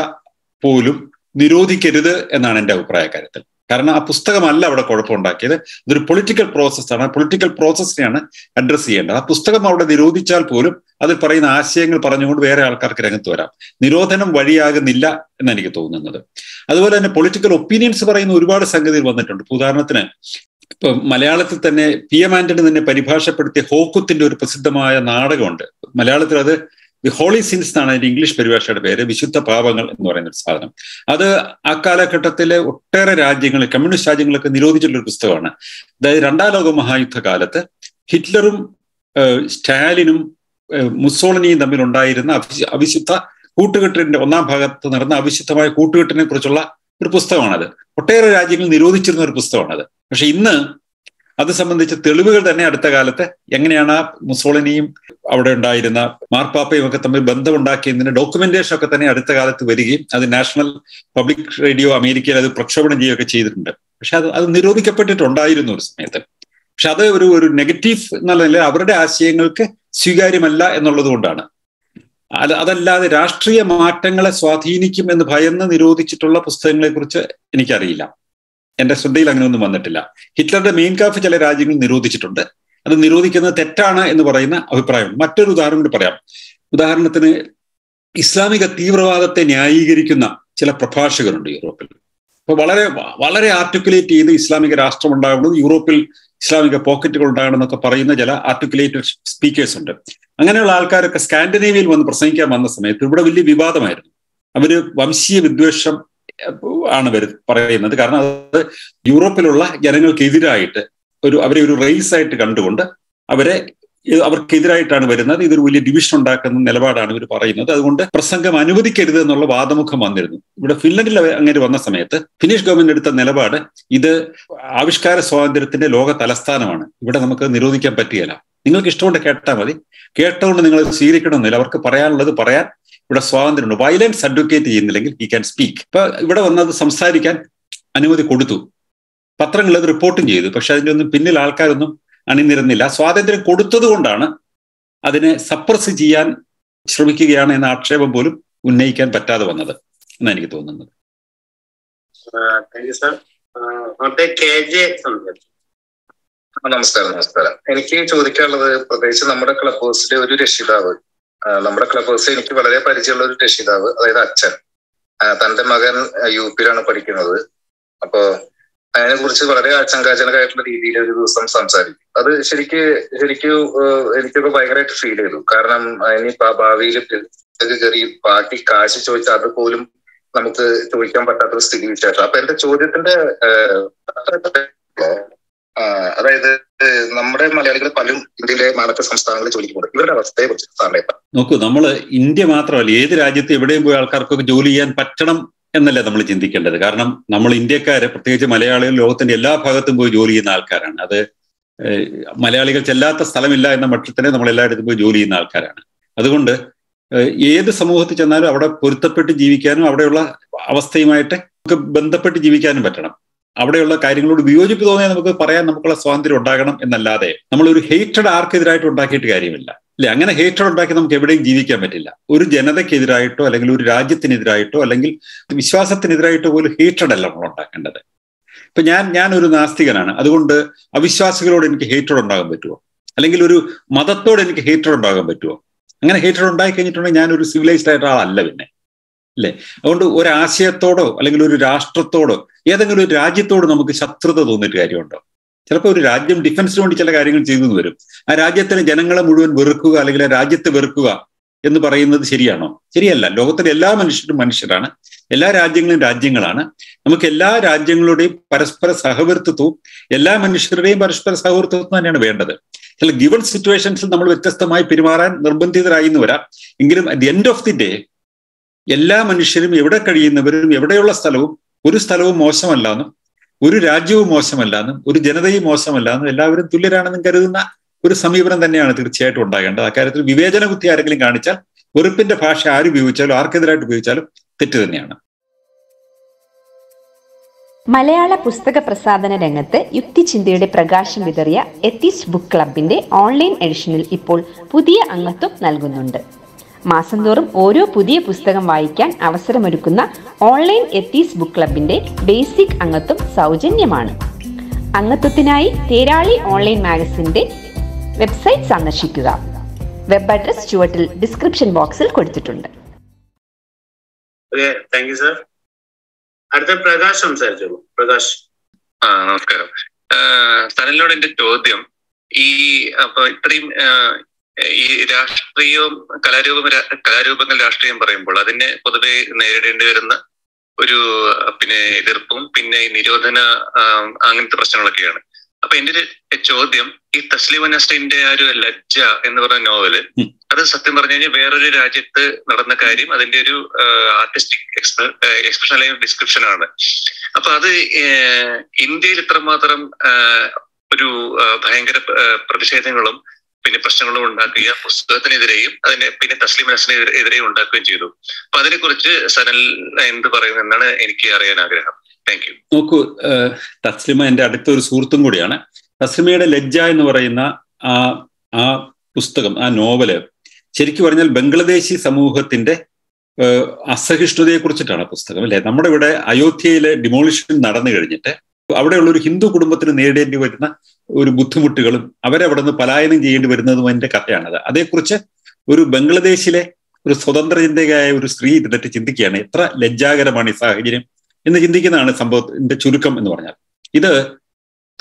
പോലും നിരോധിക്കരുത് എന്നാണ് എന്റെ അഭിപ്രായ കാര്യത്തിൽ കാരണം ആ പുസ്തകമല്ല അവിടെ കുഴപ്പമുണ്ടാക്കിയത്. ഇതൊരു പൊളിറ്റിക്കൽ പ്രോസസ്സാണ് പൊളിറ്റിക്കൽ പ്രോസസ്സിനെയാണ് അഡ്രസ് ചെയ്യേണ്ടത്. ആ പുസ്തകം അവിടെ നിരോധിച്ചാൽ പോലും അതിൽ പറയുന്ന ആശയങ്ങൾ പറഞ്ഞുകൊണ്ട് വേറെ ആൾക്കാർക്ക് രംഗത്ത് വരാം. നിരോധനം വഴിയാകുന്നില്ല എന്ന് എനിക്ക് തോന്നുന്നത്. അതുപോലെ തന്നെ പൊളിറ്റിക്കൽ ഒപ്പീനിയൻസ് പറയുന്ന ഒരുപാട് സംഗതികൾ വന്നിട്ടുണ്ട്. ഉദാഹരണത്തിന് ഇപ്പൊ മലയാളത്തിൽ തന്നെ പി എം ആന്റണി തന്നെ പരിഭാഷപ്പെടുത്തിയ ഹോക്കുത്തിന്റെ ഒരു പ്രസിദ്ധമായ നാടകമുണ്ട്. മലയാളത്തിൽ അത് ദി ഹോളി സിൻസ് എന്നാണ് അതിന്റെ ഇംഗ്ലീഷ് പരിഭാഷയുടെ പേര്. വിശുദ്ധ പാപങ്ങൾ എന്ന് പറയുന്ന ഒരു സാധനം. അത് ആ കാലഘട്ടത്തിലെ ഒട്ടേറെ രാജ്യങ്ങൾ കമ്മ്യൂണിസ്റ്റ് രാജ്യങ്ങളൊക്കെ നിരോധിച്ചിട്ടുള്ള ഒരു പുസ്തകമാണ്. അതായത് രണ്ടാം ലോക മഹായുദ്ധ കാലത്ത് ഹിറ്റ്ലറും സ്റ്റാലിനും മുസോളിനിയും തമ്മിൽ ഉണ്ടായിരുന്ന അവിശുദ്ധ കൂട്ടുകെട്ടിന്റെ ഒന്നാം ഭാഗത്ത് നടന്ന അവിശുദ്ധമായ കൂട്ടുകെട്ടിനെ കുറിച്ചുള്ള ഒരു പുസ്തകമാണത്. ഒട്ടേറെ രാജ്യങ്ങൾ നിരോധിച്ചിരുന്ന ഒരു പുസ്തകമാണത്. പക്ഷെ ഇന്ന് അത് സംബന്ധിച്ച തെളിവുകൾ തന്നെ അടുത്ത കാലത്ത് എങ്ങനെയാണ് മുസോളിനിയും അവിടെ ഉണ്ടായിരുന്ന മാർപ്പാപ്പയും ഒക്കെ തമ്മിൽ ബന്ധമുണ്ടാക്കിയതിന് ഡോക്യുമെന്റേഷൻ ഒക്കെ തന്നെ അടുത്ത കാലത്ത് വരികയും അത് നാഷണൽ പബ്ലിക് റേഡിയോ അമേരിക്കയിൽ അത് പ്രക്ഷേപണം ചെയ്യുകയൊക്കെ ചെയ്തിട്ടുണ്ട്. പക്ഷെ അത് അത് നിരോധിക്കപ്പെട്ടിട്ടുണ്ടായിരുന്നു ഒരു സമയത്ത്. പക്ഷെ അത് ഒരു ഒരു നെഗറ്റീവ് എന്നുള്ള അവരുടെ ആശയങ്ങൾക്ക് സ്വീകാര്യമല്ല എന്നുള്ളത് കൊണ്ടാണ്. അത് അതല്ലാതെ രാഷ്ട്രീയ മാറ്റങ്ങളെ സ്വാധീനിക്കും എന്ന് ഭയന്ന് നിരോധിച്ചിട്ടുള്ള പുസ്തകങ്ങളെ കുറിച്ച് എനിക്കറിയില്ല. എന്റെ ശ്രദ്ധയിൽ അങ്ങനെയൊന്നും വന്നിട്ടില്ല. ഹിറ്റ്ലറുടെ മെയിൻ കാഫ് ചില രാജ്യങ്ങൾ നിരോധിച്ചിട്ടുണ്ട്. അത് നിരോധിക്കുന്നത് തെറ്റാണ് എന്ന് പറയുന്ന അഭിപ്രായമുണ്ട്. മറ്റൊരു ഉദാഹരണം കൂടി പറയാം. ഉദാഹരണത്തിന് ഇസ്ലാമിക തീവ്രവാദത്തെ ന്യായീകരിക്കുന്ന ചില പ്രഭാഷകരുണ്ട് യൂറോപ്പിൽ. അപ്പൊ വളരെ വളരെ ആർട്ടിക്കുലേറ്റ് ചെയ്ത് ഇസ്ലാമിക രാഷ്ട്രം ഉണ്ടാകണം യൂറോപ്പിൽ ഇസ്ലാമിക പോക്കറ്റുകൾ ഉണ്ടാകണം എന്നൊക്കെ പറയുന്ന ചില ആർട്ടിക്കുലേറ്റഡ് സ്പീക്കേഴ്സ് ഉണ്ട്. അങ്ങനെയുള്ള ആൾക്കാരൊക്കെ സ്കാൻഡിനേവിയയിൽ വന്ന് പ്രസംഗിക്കാൻ വന്ന സമയത്ത് ഇവിടെ വലിയ വിവാദമായിരുന്നു. അവർ വംശീയ വിദ്വേഷം ആണ് വരു പറയുന്നത്. കാരണം അത് യൂറോപ്പിലുള്ള ജനങ്ങൾക്കെതിരായിട്ട് ഒരു അവരെ ഒരു റേസ് ആയിട്ട് കണ്ടുകൊണ്ട് അവരെ അവർക്കെതിരായിട്ടാണ് വരുന്നത്. ഇതൊരു വലിയ ഡിവിഷൻ ഉണ്ടാക്കുന്ന നിലപാടാണ് ഇവർ പറയുന്നത്. അതുകൊണ്ട് പ്രസംഗം അനുവദിക്കരുത് എന്നുള്ള വാദമുഖം വന്നിരുന്നു. ഇവിടെ ഫിൻലൻഡിൽ അങ്ങനെ വന്ന സമയത്ത് ഫിനിഷ് ഗവൺമെന്റ് എടുത്ത നിലപാട് ഇത് ആവിഷ്കാര സ്വാതന്ത്ര്യത്തിന്റെ ലോക തലസ്ഥാനമാണ്. ഇവിടെ നമുക്ക് നിരോധിക്കാൻ പറ്റിയല്ല. നിങ്ങൾക്ക് ഇഷ്ടമുണ്ട് കേട്ടാൽ മതി. കേട്ടുകൊണ്ട് നിങ്ങൾ സ്വീകരിക്കണമെന്നില്ല. അവർക്ക് പറയാനുള്ളത് പറയാൻ ഇവിടെ സ്വാതന്ത്ര്യമുണ്ട്. വയലൻസ് അഡ്വക്കേറ്റ് ചെയ്യുന്നില്ലെങ്കിൽ ഹി ക്യാൻ സ്പീക്ക് ഇപ്പൊ ഇവിടെ വന്നത് സംസാരിക്കാൻ അനുമതി കൊടുത്തു. പത്രങ്ങൾ അത് റിപ്പോർട്ടും ചെയ്തു. പക്ഷെ അതിന്റെ ഒന്നും പിന്നിൽ ആൾക്കാരൊന്നും അണിനിരുന്നില്ല. സ്വാതന്ത്ര്യം കൊടുത്തത് കൊണ്ടാണ് അതിനെ സപ്രസ് ചെയ്യാൻ ശ്രമിക്കുകയാണ് എന്ന ആക്ഷേപം പോലും ഉന്നയിക്കാൻ പറ്റാതെ വന്നത് എന്നാണ് എനിക്ക് തോന്നുന്നത്. നമസ്കാരം നമസ്കാരം. എനിക്ക് ചോദിക്കാനുള്ളത് പ്രത്യേകിച്ച് നമ്മുടെ ക്ലബ് ഹൗസിലെ ഒരു രക്ഷിതാവ് നമ്മുടെ ക്ലബ് ഹൗസിൽ എനിക്ക് വളരെ പരിചയമുള്ള ഒരു രക്ഷിതാവ് അതായത് അച്ഛൻ. തന്റെ മകൻ യു പിയിലാണ് പഠിക്കുന്നത്. അപ്പോ അതിനെ കുറിച്ച് വളരെ ആശങ്കാജനകമായിട്ടുള്ള രീതിയിൽ ഒരു ദിവസം സംസാരിക്കും. അത് ശരിക്ക് ശരിക്കും എനിക്കൊക്കെ ഭയങ്കരമായിട്ട് ഫീൽ ചെയ്തു. കാരണം ഇനി ഭാവിയിൽ കയറി പാർട്ടി കാശ് ചോദിച്ചാൽ അത് പോലും നമുക്ക് ചോദിക്കാൻ പറ്റാത്തൊരു സ്ഥിതി വിശേഷം. അപ്പൊ എന്റെ ചോദ്യത്തിന്റെ അതായത് നമ്മുടെ മലയാളികൾ പലരും ഇന്ത്യയിലെ മാനത്തെ സംസ്ഥാനങ്ങളിൽ ജോലിക്ക് പോകും ഇവരുടെ അവസ്ഥയെ കുറിച്ച് സാറിനെ നോക്കൂ നമ്മൾ ഇന്ത്യ മാത്രമല്ല ഏത് രാജ്യത്ത് എവിടെയും പോയി ആൾക്കാർക്കൊക്കെ ജോലി ചെയ്യാൻ പറ്റണം എന്നല്ലേ നമ്മൾ ചിന്തിക്കേണ്ടത്. കാരണം നമ്മൾ ഇന്ത്യക്കാരെ പ്രത്യേകിച്ച് മലയാളികൾ ലോകത്തിന്റെ എല്ലാ ഭാഗത്തും പോയി ജോലി ചെയ്യുന്ന ആൾക്കാരാണ്. അത് മലയാളികൾ ചെല്ലാത്ത സ്ഥലമില്ല എന്ന മട്ടത്തിനെ നമ്മൾ എല്ലായിടത്തും പോയി ജോലി ചെയ്യുന്ന ആൾക്കാരാണ്. അതുകൊണ്ട് ഏത് സമൂഹത്തിൽ ചെന്നാലും അവിടെ പൊരുത്തപ്പെട്ട് ജീവിക്കാനും അവിടെയുള്ള അവസ്ഥയുമായിട്ട് നമുക്ക് ബന്ധപ്പെട്ട് ജീവിക്കാനും പറ്റണം. അവിടെയുള്ള കാര്യങ്ങളോട് വിയോജിപ്പ് തോന്നിയാൽ നമുക്ക് പറയാൻ നമുക്കുള്ള സ്വാതന്ത്ര്യം ഉണ്ടാകണം എന്നല്ലാതെ നമ്മൾ ഒരു ഹേറ്റഡ് ആർക്കെതിരായിട്ട് ഉണ്ടാക്കിയിട്ട് കാര്യമില്ല. അല്ലെ? അങ്ങനെ ഹേറ്റഡ് ഉണ്ടാക്കി നമുക്ക് എവിടെയും ജീവിക്കാൻ പറ്റില്ല. ഒരു ജനതയ്ക്കെതിരായിട്ടോ അല്ലെങ്കിൽ ഒരു രാജ്യത്തിനെതിരായിട്ടോ അല്ലെങ്കിൽ വിശ്വാസത്തിനെതിരായിട്ടോ പോലും ഹേറ്റഡ് അല്ല നമ്മൾ ഉണ്ടാക്കേണ്ടത്. ഇപ്പൊ ഞാൻ ഞാൻ ഒരു നാസ്തികനാണ്. അതുകൊണ്ട് അവിശ്വാസികളോട് എനിക്ക് ഹേറ്റഡ് ഉണ്ടാകാൻ പറ്റുമോ? അല്ലെങ്കിൽ ഒരു മതത്തോട് എനിക്ക് ഹേറ്റഡ് ഉണ്ടാകാൻ പറ്റുമോ? അങ്ങനെ ഹേറ്റഡ് ഉണ്ടായി കഴിഞ്ഞിട്ടുണ്ടെങ്കിൽ ഞാൻ ഒരു സിവിലൈസ്ഡ് ആയിട്ട് ആളല്ല പിന്നെ. അല്ലേ അതുകൊണ്ട് ഒരു ആശയത്തോടോ അല്ലെങ്കിൽ ഒരു രാഷ്ട്രത്തോടോ ഏതെങ്കിലും ഒരു രാജ്യത്തോട് നമുക്ക് ശത്രുത തോന്നിയിട്ട് കാര്യമുണ്ടോ? ചിലപ്പോൾ ഒരു രാജ്യം ഡിഫൻസിന് വേണ്ടി ചില കാര്യങ്ങൾ ചെയ്തു വരും. ആ രാജ്യത്തിലെ ജനങ്ങളെ മുഴുവൻ വെറുക്കുക അല്ലെങ്കിൽ ആ രാജ്യത്തെ വെറുക്കുക എന്ന് പറയുന്നത് ശരിയാണോ? ശരിയല്ല. ലോകത്തിലെ എല്ലാ മനുഷ്യരും മനുഷ്യരാണ്. എല്ലാ രാജ്യങ്ങളും രാജ്യങ്ങളാണ്. നമുക്ക് എല്ലാ രാജ്യങ്ങളുടെയും പരസ്പര സഹവർത്തിത്വവും എല്ലാ മനുഷ്യരുടെയും പരസ്പര സഹവർത്തിത്വം തന്നെയാണ് വേണ്ടത്. ചില ഗിവൺ സിറ്റുവേഷൻസിൽ നമ്മൾ വ്യത്യസ്തമായി പെരുമാറാൻ നിർബന്ധിതരായി എന്ന് വരാം. എങ്കിലും at the end of the day എല്ലാ മനുഷ്യരും എവിടെ കഴിയുന്നവരും എവിടെയുള്ള സ്ഥലവും ഒരു സ്ഥലവും മോശമല്ലാന്നും ഒരു രാജ്യവും മോശമല്ലാന്നും ഒരു ജനതയും മോശമല്ലാന്നും എല്ലാവരും തുല്യരാണെന്നും കരുതുന്ന ഒരു സമീപനം തന്നെയാണ് തീർച്ചയായിട്ടും ഉണ്ടാകേണ്ടത്. അക്കാര്യത്തിൽ വിവേചന ബുദ്ധി ആരെങ്കിലും കാണിച്ചാൽ വെറുപ്പിന്റെ ഭാഷ ആര് ഉപയോഗിച്ചാലും ആർക്കെതിരായിട്ട് ഉപയോഗിച്ചാലും തെറ്റ് തന്നെയാണ്. മലയാള പുസ്തക പ്രസാധന രംഗത്ത് യുക്തിചിന്തയുടെ പ്രകാശം വിതറിയ എത്തിസ് ബുക്ക് ക്ലബിന്റെ ഓൺലൈൻ എഡിഷനിൽ ഇപ്പോൾ പുതിയ അംഗത്വം നൽകുന്നുണ്ട്. മാസം തോറും ഓരോ പുതിയ പുസ്തകം വായിക്കാൻ അവസരമൊരുക്കുന്ന ഓൺലൈൻ എത്തീസ് ബുക്ക് ക്ലബിന്റെ ബേസിക് അംഗത്വം സൗജന്യമാണ്. അംഗത്വത്തിനായി തേരാളി ഓൺലൈൻ മാഗസിന്റെ വെബ്സൈറ്റ് സന്ദർശിക്കുക. വെബ് അഡ്രസ് ചുവട്ടിൽ ഡിസ്ക്രിപ്ഷൻ ബോക്സിൽ കൊടുത്തിട്ടുണ്ട്. സർ അടുത്ത പ്രകാശ് സംസാരിച്ചോളൂ. പ്രകാശ്. ആ നമസ്കാരം. സനലിനോട് എന്റെ ചോദ്യം. ഈ അപ്പൊ ഇത്രയും ഈ രാഷ്ട്രീയവും കലാരൂപം കലാരൂപങ്ങൾ രാഷ്ട്രീയം പറയുമ്പോൾ അതിനെ പൊതുവെ നേരിടേണ്ടി വരുന്ന ഒരു പിന്നെ എതിർപ്പും പിന്നെ ഈ നിരോധന അങ്ങനത്തെ പ്രശ്നങ്ങളൊക്കെയാണ്. അപ്പൊ എന്റെ ഒരു ചോദ്യം ഈ തസ്ലിമ നസ്റ്റിന്റെ ആ ഒരു ലജ്ജ എന്ന് പറഞ്ഞ നോവൽ അത് സത്യം പറഞ്ഞു കഴിഞ്ഞാൽ വേറൊരു രാജ്യത്ത് നടന്ന കാര്യം അതിന്റെ ഒരു ആർട്ടിസ്റ്റിക് എക്സ്പ്രഷൻ അല്ലെങ്കിൽ ഡിസ്ക്രിപ്ഷൻ ആണ്. അപ്പൊ അത് ഇന്ത്യയിൽ ഇത്രമാത്രം ഒരു ഭയങ്കര പ്രതിഷേധങ്ങളും പിന്നെ പ്രശ്നങ്ങളും ഉണ്ടാക്കുക പുസ്തകത്തിനെതിരെയും അതിനെ പിന്നെ തസ്ലിം നസിനെതിരെയും ഉണ്ടാക്കുകയും ചെയ്തു. അപ്പൊ അതിനെക്കുറിച്ച് സനൽ എന്ത് പറയുന്നു എന്നാണ് എനിക്ക് അറിയാൻ ആഗ്രഹം. താങ്ക് യു നോക്കൂ തസ്ലിമ എന്റെ അടുത്തൊരു സുഹൃത്തും കൂടിയാണ്. തസ്ലിമയുടെ ലജ്ജ എന്ന് പറയുന്ന ആ ആ പുസ്തകം ആ നോവൽ ശരിക്കും പറഞ്ഞാൽ ബംഗ്ലാദേശി സമൂഹത്തിന്റെ അസഹിഷ്ണുതയെ കുറിച്ചിട്ടാണ് പുസ്തകം അല്ലെ? നമ്മുടെ ഇവിടെ അയോധ്യയിലെ ഡിമോളിഷൻ നടന്നു കഴിഞ്ഞിട്ട് അവിടെയുള്ള ഒരു ഹിന്ദു കുടുംബത്തിന് നേരിടേണ്ടി വരുന്ന ഒരു ബുദ്ധിമുട്ടുകളും അവരവിടെ നിന്ന് പലായനം ചെയ്യേണ്ടി വരുന്നതും അതിന്റെ കഥയാണത്. അതേക്കുറിച്ച് ഒരു ബംഗ്ലാദേശിലെ ഒരു സ്വതന്ത്ര ചിന്തകയായ ഒരു സ്ത്രീ ഇതിനെറ്റ് ചിന്തിക്കുകയാണ്. എത്ര ലജ്ജാകരമാണ് ഈ സാഹചര്യം എന്ന് ചിന്തിക്കുന്നതാണ് സംഭവത്തിന്റെ ചുരുക്കം എന്ന് പറഞ്ഞാൽ. ഇത്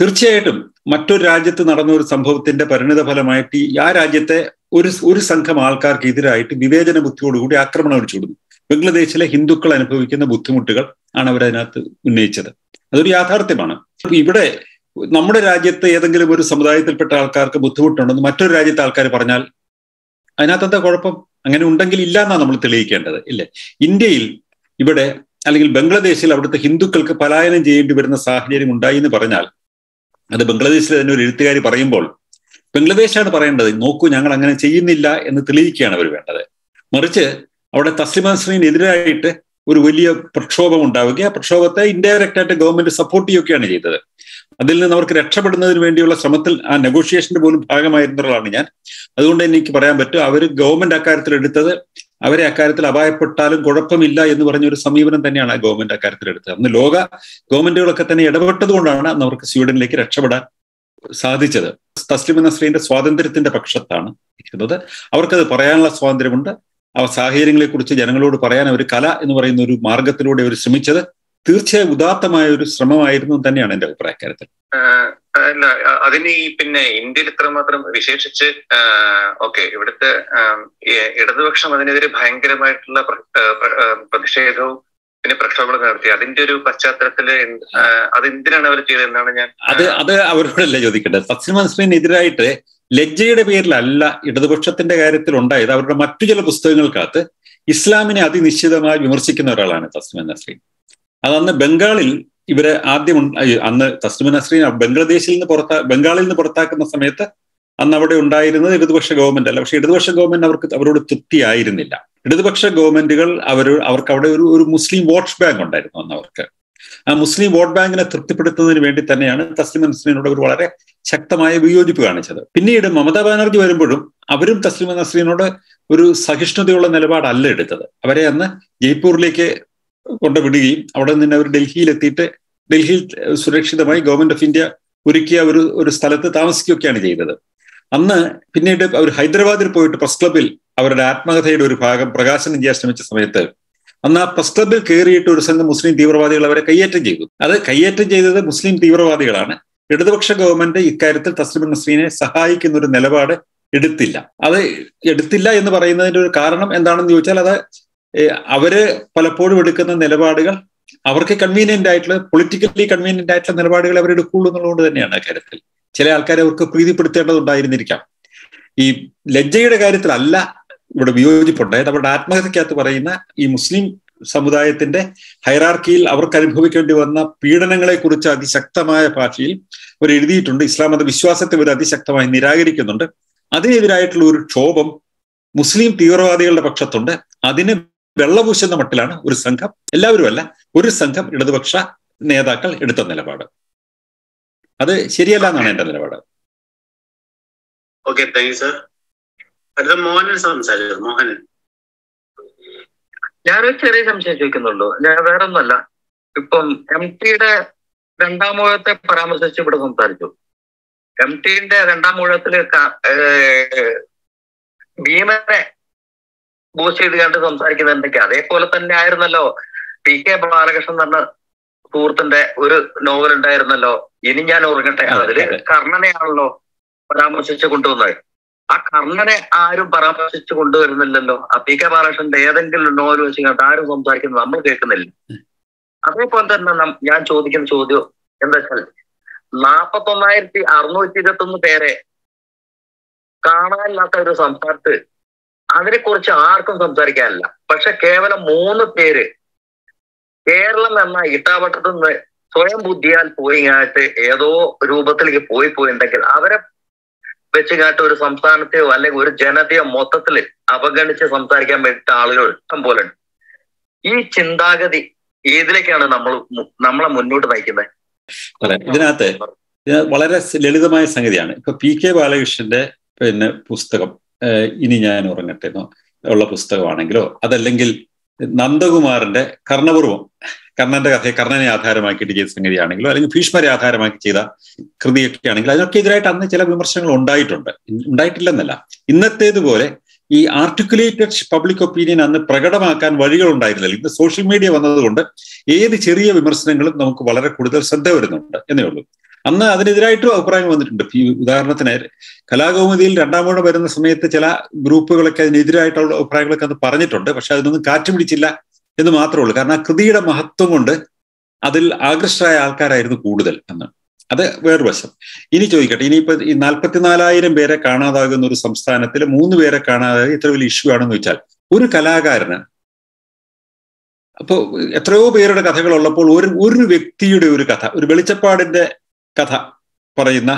തീർച്ചയായിട്ടും മറ്റൊരു രാജ്യത്ത് നടന്ന ഒരു സംഭവത്തിന്റെ പരിണിത ഫലമായിട്ട് ആ രാജ്യത്തെ ഒരു ഒരു സംഘം ആൾക്കാർക്ക് എതിരായിട്ട് വിവേചന ബുദ്ധിയോടുകൂടി ആക്രമണം അടിച്ചുവിടുന്നു ബംഗ്ലാദേശിലെ ഹിന്ദുക്കൾ അനുഭവിക്കുന്ന ബുദ്ധിമുട്ടുകൾ ആണ് അവരതിനകത്ത് ഉന്നയിച്ചത്. അതൊരു യാഥാർത്ഥ്യമാണ്. ഇവിടെ നമ്മുടെ രാജ്യത്ത് ഏതെങ്കിലും ഒരു സമുദായത്തിൽപ്പെട്ട ആൾക്കാർക്ക് ബുദ്ധിമുട്ടുണ്ടെന്ന് മറ്റൊരു രാജ്യത്തെ ആൾക്കാർ പറഞ്ഞാൽ അതിനകത്ത് എന്താ കുഴപ്പം? അങ്ങനെ ഉണ്ടെങ്കിൽ ഇല്ല എന്നാണ് നമ്മൾ തെളിയിക്കേണ്ടത് ഇല്ലേ? ഇന്ത്യയിൽ ഇവിടെ അല്ലെങ്കിൽ ബംഗ്ലാദേശിൽ അവിടുത്തെ ഹിന്ദുക്കൾക്ക് പലായനം ചെയ്യേണ്ടി വരുന്ന സാഹചര്യം ഉണ്ടായി എന്ന് പറഞ്ഞാൽ അത് ബംഗ്ലാദേശിലെ തന്നെ ഒരു എഴുത്തുകാരി പറയുമ്പോൾ ബംഗ്ലാദേശാണ് പറയേണ്ടത് നോക്കൂ ഞങ്ങൾ അങ്ങനെ ചെയ്യുന്നില്ല എന്ന് തെളിയിക്കുകയാണ് അവർ വേണ്ടത്. മറിച്ച് അവിടെ തസ്ലിമാസ്ലിനെതിരായിട്ട് ഒരു വലിയ പ്രക്ഷോഭം ഉണ്ടാവുക ആ പ്രക്ഷോഭത്തെ ഇൻഡയറക്റ്റ് ആയിട്ട് ഗവൺമെന്റ് സപ്പോർട്ട് ചെയ്യുകയാണ് ചെയ്തത്. അതിൽ നിന്ന് അവർക്ക് രക്ഷപ്പെടുന്നതിന് വേണ്ടിയുള്ള ശ്രമത്തിൽ ആ നെഗോഷിയേഷന്റെ പോലും ഭാഗമായിരുന്നതാണ് ഞാൻ. അതുകൊണ്ട് എനിക്ക് പറയാൻ പറ്റും അവർ ഗവൺമെന്റ് അക്കാര്യത്തിൽ എടുത്തത് അവരെ അക്കാര്യത്തിൽ അപായപ്പെട്ടാലും കുഴപ്പമില്ല എന്ന് പറഞ്ഞ ഒരു സമീപനം തന്നെയാണ് ആ ഗവൺമെന്റ് അക്കാര്യത്തിൽ എടുത്തത്. അന്ന് ലോക ഗവൺമെന്റുകളൊക്കെ തന്നെ ഇടപെട്ടതുകൊണ്ടാണ് അന്ന് അവർക്ക് സ്വീഡനിലേക്ക് രക്ഷപ്പെടാൻ സാധിച്ചത്. തസ്ലിം എന്ന സ്ത്രീന്റെ സ്വാതന്ത്ര്യത്തിന്റെ പക്ഷത്താണ് ഇരിക്കുന്നത്. അവർക്കത് പറയാനുള്ള സ്വാതന്ത്ര്യമുണ്ട്. ആ സാഹചര്യങ്ങളെ കുറിച്ച് ജനങ്ങളോട് പറയാൻ അവർ കല എന്ന് പറയുന്ന ഒരു മാർഗത്തിലൂടെ അവർ ശ്രമിച്ചത് തീർച്ചയായും ഉദാത്തമായ ഒരു ശ്രമമായിരുന്നു തന്നെയാണ് എന്റെ അഭിപ്രായ കാര്യത്തിൽ അല്ല അതിന് ഈ പിന്നെ ഇന്ത്യയിൽ ഇത്രമാത്രം വിശേഷിച്ച് ഓക്കെ ഇവിടുത്തെ ഇടതുപക്ഷം അതിനെതിരെ ഭയങ്കരമായിട്ടുള്ള പ്രതിഷേധവും പിന്നെ പ്രക്ഷോഭങ്ങൾ നടത്തി. അതിന്റെ ഒരു പശ്ചാത്തലത്തിൽ അത് എന്തിനാണ് അവർ ചെയ്തതെന്നാണ് ഞാൻ അത് അത് അവരോടല്ലേ ചോദിക്കേണ്ടത്? തസ്ലിമസ്ലിനെതിരായിട്ട് ലജ്ജയുടെ പേരിലല്ല ഇടതുപക്ഷത്തിന്റെ കാര്യത്തിൽ ഉണ്ടായത്. അവരുടെ മറ്റു ചില പുസ്തകങ്ങൾക്കകത്ത് ഇസ്ലാമിനെ അതിനിശ്ചിതമായി വിമർശിക്കുന്ന ഒരാളാണ് തസ്ലിമ നസ്രീൻ. അതന്ന് ബംഗാളിൽ ഇവരെ ആദ്യം അന്ന് തസ്ലിമ നസ്രീൻ ബംഗ്ലാദേശിൽ നിന്ന് പുറത്താ ബംഗാളിൽ നിന്ന് പുറത്താക്കുന്ന സമയത്ത് അന്ന് അവിടെ ഉണ്ടായിരുന്നത് ഇടതുപക്ഷ ഗവൺമെന്റ് അല്ല. പക്ഷെ ഇടതുപക്ഷ ഗവൺമെന്റ് അവർക്ക് അവരോട് തൃപ്തിയായിരുന്നില്ല. ഇടതുപക്ഷ ഗവൺമെന്റുകൾ അവർ അവർക്ക് അവിടെ ഒരു ഒരു മുസ്ലിം വോട്ട് ബാങ്ക് ഉണ്ടായിരുന്നു അന്ന് അവർക്ക്. ആ മുസ്ലിം വോട്ട് ബാങ്കിനെ തൃപ്തിപ്പെടുത്തുന്നതിന് വേണ്ടി തന്നെയാണ് തസ്ലിം നസ്രീനോട് അവർ വളരെ ശക്തമായ വിയോജിപ്പ് കാണിച്ചത്. പിന്നീട് മമതാ ബാനർജി വരുമ്പോഴും അവരും തസ്ലിം നസ്രീനോട് ഒരു സഹിഷ്ണുതയുള്ള നിലപാടല്ല എടുത്തത്. അവരെ അന്ന് ജയ്പൂരിലേക്ക് കൊണ്ടുവിടുകയും അവിടെ നിന്ന് അവർ ഡൽഹിയിൽ എത്തിയിട്ട് ഡൽഹിയിൽ സുരക്ഷിതമായി ഗവൺമെന്റ് ഓഫ് ഇന്ത്യ ഒരുക്കിയ ഒരു ഒരു സ്ഥലത്ത് താമസിക്കുകയൊക്കെയാണ് ചെയ്തത്. അന്ന് പിന്നീട് അവർ ഹൈദരാബാദിൽ പോയിട്ട് പ്രസ് ക്ലബിൽ അവരുടെ ആത്മകഥയുടെ ഒരു ഭാഗം പ്രകാശനം ചെയ്യാൻ ശ്രമിച്ച സമയത്ത് അന്ന് ആ പ്രസ് ക്ലബിൽ കയറിയിട്ട് ഒരു സംഘം മുസ്ലിം തീവ്രവാദികൾ അവരെ കയ്യേറ്റം ചെയ്തു. അത് കയ്യേറ്റം ചെയ്തത് മുസ്ലിം തീവ്രവാദികളാണ്. ഇടതുപക്ഷ ഗവൺമെന്റ് ഇക്കാര്യത്തിൽ തസ്ലിം നസ്രീനെ സഹായിക്കുന്ന ഒരു നിലപാട് എടുത്തില്ല. അത് എടുത്തില്ല എന്ന് പറയുന്നതിന്റെ ഒരു കാരണം എന്താണെന്ന് ചോദിച്ചാൽ അത് അവർ പലപ്പോഴും എടുക്കുന്ന നിലപാടുകൾ അവർക്ക് കൺവീനിയന്റ് ആയിട്ടുള്ള പൊളിറ്റിക്കലി കൺവീനിയന്റ് ആയിട്ടുള്ള നിലപാടുകൾ അവർ എടുക്കുള്ളൂ എന്നുള്ളതുകൊണ്ട് തന്നെയാണ് അക്കാര്യത്തിൽ ചില ആൾക്കാരെ അവർക്ക് പ്രീതിപ്പെടുത്തേണ്ടതുണ്ടായിരുന്നിരിക്കാം. ഈ ലജ്ജയുടെ കാര്യത്തിലല്ല ഇവിടെ വിയോജിപ്പുണ്ടായത് അവരുടെ ആത്മഹത്യക്കകത്ത് പറയുന്ന ഈ മുസ്ലിം സമുദായത്തിന്റെ ഹൈറാർക്കിയിൽ അവർക്ക് അനുഭവിക്കേണ്ടി വന്ന പീഡനങ്ങളെ കുറിച്ച് അതിശക്തമായ ഭാഷയിൽ അവർ എഴുതിയിട്ടുണ്ട്. ഇസ്ലാം മത വിശ്വാസത്തെ ഇവർ അതിശക്തമായി നിരാകരിക്കുന്നുണ്ട്. അതിനെതിരായിട്ടുള്ള ഒരു ക്ഷോഭം മുസ്ലിം തീവ്രവാദികളുടെ പക്ഷത്തുണ്ട്. അതിന് വെള്ളപൂശുന്ന മട്ടിലാണ് ഒരു സംഘം എല്ലാവരും അല്ല ഒരു സംഘം ഇടതുപക്ഷ നേതാക്കൾ എടുത്ത നിലപാട്. അത് ശരിയല്ല എന്നാണ് എന്റെ നിലപാട്. ഓക്കെ താങ്ക് യു സർ അടുത്ത മോഹനൻ സംസാരിച്ചത് മോഹനൻ ഞാനൊരു ചെറിയ സംശയം ചോദിക്കുന്നുള്ളൂ. ഞാൻ വേറെ ഒന്നല്ല ഇപ്പം എം ടിയുടെ രണ്ടാം ഊഴത്തെ പരാമർശിച്ച് ഇവിടെ സംസാരിച്ചു. എം ടിന്റെ രണ്ടാം ഊഴത്തിൽ ഭീമനെ ബൂസ്റ്റ് ചെയ്ത് കണ്ട് സംസാരിക്കുന്നുണ്ടെങ്കിൽ അതേപോലെ തന്നെ ആയിരുന്നല്ലോ പി കെ ബാലകൃഷ്ണൻ എന്ന സുഹൃത്തിന്റെ ഒരു നോവൽ ഉണ്ടായിരുന്നല്ലോ. ഇനി ഞാൻ ഓർക്കട്ടെ അതിൽ കർണനെയാണല്ലോ പരാമർശിച്ച് കൊണ്ടുവന്നത്. ആ കർണനെ ആരും പരാമർശിച്ചു കൊണ്ടുവരുന്നില്ലല്ലോ. ആ പി കെ ബാലകൃഷ്ണന്റെ ഏതെങ്കിലും നോവൽ വെച്ച് കണ്ട് ആരും സംസാരിക്കുന്നത് നമ്മൾ കേൾക്കുന്നില്ല. അതേപോലെ തന്നെ ഞാൻ ചോദിക്കുന്ന ചോദ്യം എന്താ വെച്ചാൽ നാപ്പത്തൊന്നായിരത്തി അറുന്നൂറ്റി ഇരുപത്തി ഒന്ന് പേരെ കാണാനില്ലാത്ത ഒരു സംസ്ഥാനത്ത് അതിനെ കുറിച്ച് ആർക്കും സംസാരിക്കാനില്ല. പക്ഷെ കേവലം മൂന്ന് പേര് കേരളം എന്ന ഇട്ടാവട്ടത്തു നിന്ന് സ്വയം ബുദ്ധിയാൽ പോയി ആയിട്ട് ഏതോ രൂപത്തിലേക്ക് പോയി പോയിണ്ടെങ്കിൽ അവരെ വെച്ച് കാട്ട് ഒരു സംസ്ഥാനത്തെയോ അല്ലെങ്കിൽ ഒരു ജനതയോ മൊത്തത്തിൽ അവഗണിച്ച് സംസാരിക്കാൻ വേണ്ടിയിട്ട് ആളുകൾ ഇഷ്ടം പോലെ ഈ ചിന്താഗതി ഏതിലേക്കാണ് നമ്മൾ നമ്മളെ മുന്നോട്ട് നയിക്കുന്നത്? ഇതിനകത്ത് വളരെ ലളിതമായ സംഗതിയാണ്. ഇപ്പൊ പി കെ ബാലകൃഷ്ണന്റെ പിന്നെ പുസ്തകം ഇനി ഞാൻ ഉറങ്ങട്ടെ ഉള്ള പുസ്തകമാണെങ്കിലോ അതല്ലെങ്കിൽ നന്ദകുമാറിന്റെ കർണപൂർവം. കർണന്റെ കഥയെ കർണനെ ആധാരമാക്കിയിട്ട് ചെയ്ത സംഗതിയാണെങ്കിലോ അല്ലെങ്കിൽ ഭീഷ്മരെ ആധാരമാക്കി ചെയ്ത കൃതിയൊക്കെ ആണെങ്കിലും അതിനൊക്കെ എതിരായിട്ട് അന്ന് ചില വിമർശനങ്ങൾ ഉണ്ടായിട്ടുണ്ട്. ഉണ്ടായിട്ടില്ലെന്നല്ല. ഇന്നത്തേതുപോലെ ഈ ആർട്ടിക്കുലേറ്റഡ് പബ്ലിക് ഒപ്പീനിയൻ അന്ന് പ്രകടമാക്കാൻ വഴികളുണ്ടായിരുന്നില്ല ഇന്ന് സോഷ്യൽ മീഡിയ വന്നതുകൊണ്ട് ഏത് ചെറിയ വിമർശനങ്ങളും നമുക്ക് വളരെ കൂടുതൽ ശ്രദ്ധ വരുന്നുണ്ട് എന്നേ ഉള്ളൂ. അന്ന് അതിനെതിരായിട്ടും അഭിപ്രായം വന്നിട്ടുണ്ട്. ഉദാഹരണത്തിന് കലാകൗമുദിയിൽ രണ്ടാം തവണ വരുന്ന സമയത്ത് ചില ഗ്രൂപ്പുകളൊക്കെ അതിനെതിരായിട്ടുള്ള അഭിപ്രായങ്ങളൊക്കെ അത് പറഞ്ഞിട്ടുണ്ട്. പക്ഷെ അതിനൊന്നും കാറ്റ് പിടിച്ചില്ല എന്ന് മാത്രമേ ഉള്ളൂ. കാരണം ആ കൃതിയുടെ മഹത്വം കൊണ്ട് അതിൽ ആകൃഷ്ടരായ ആൾക്കാരായിരുന്നു കൂടുതൽ എന്ന്. അത് വേറൊരു വശം. ഇനി ചോദിക്കട്ടെ ഇനിയിപ്പോ ഈ നാൽപ്പത്തിനാലായിരം പേരെ കാണാതാകുന്ന ഒരു സംസ്ഥാനത്തിൽ മൂന്ന് പേരെ കാണാതെ ഇത്ര വലിയ ഇഷ്യൂ ആണെന്ന് വെച്ചാൽ ഒരു കലാകാരന് അപ്പോ എത്രയോ പേരുടെ കഥകൾ ഉള്ളപ്പോൾ ഒരു ഒരു വ്യക്തിയുടെ ഒരു കഥ ഒരു വെളിച്ചപ്പാടിന്റെ കഥ പറയുന്ന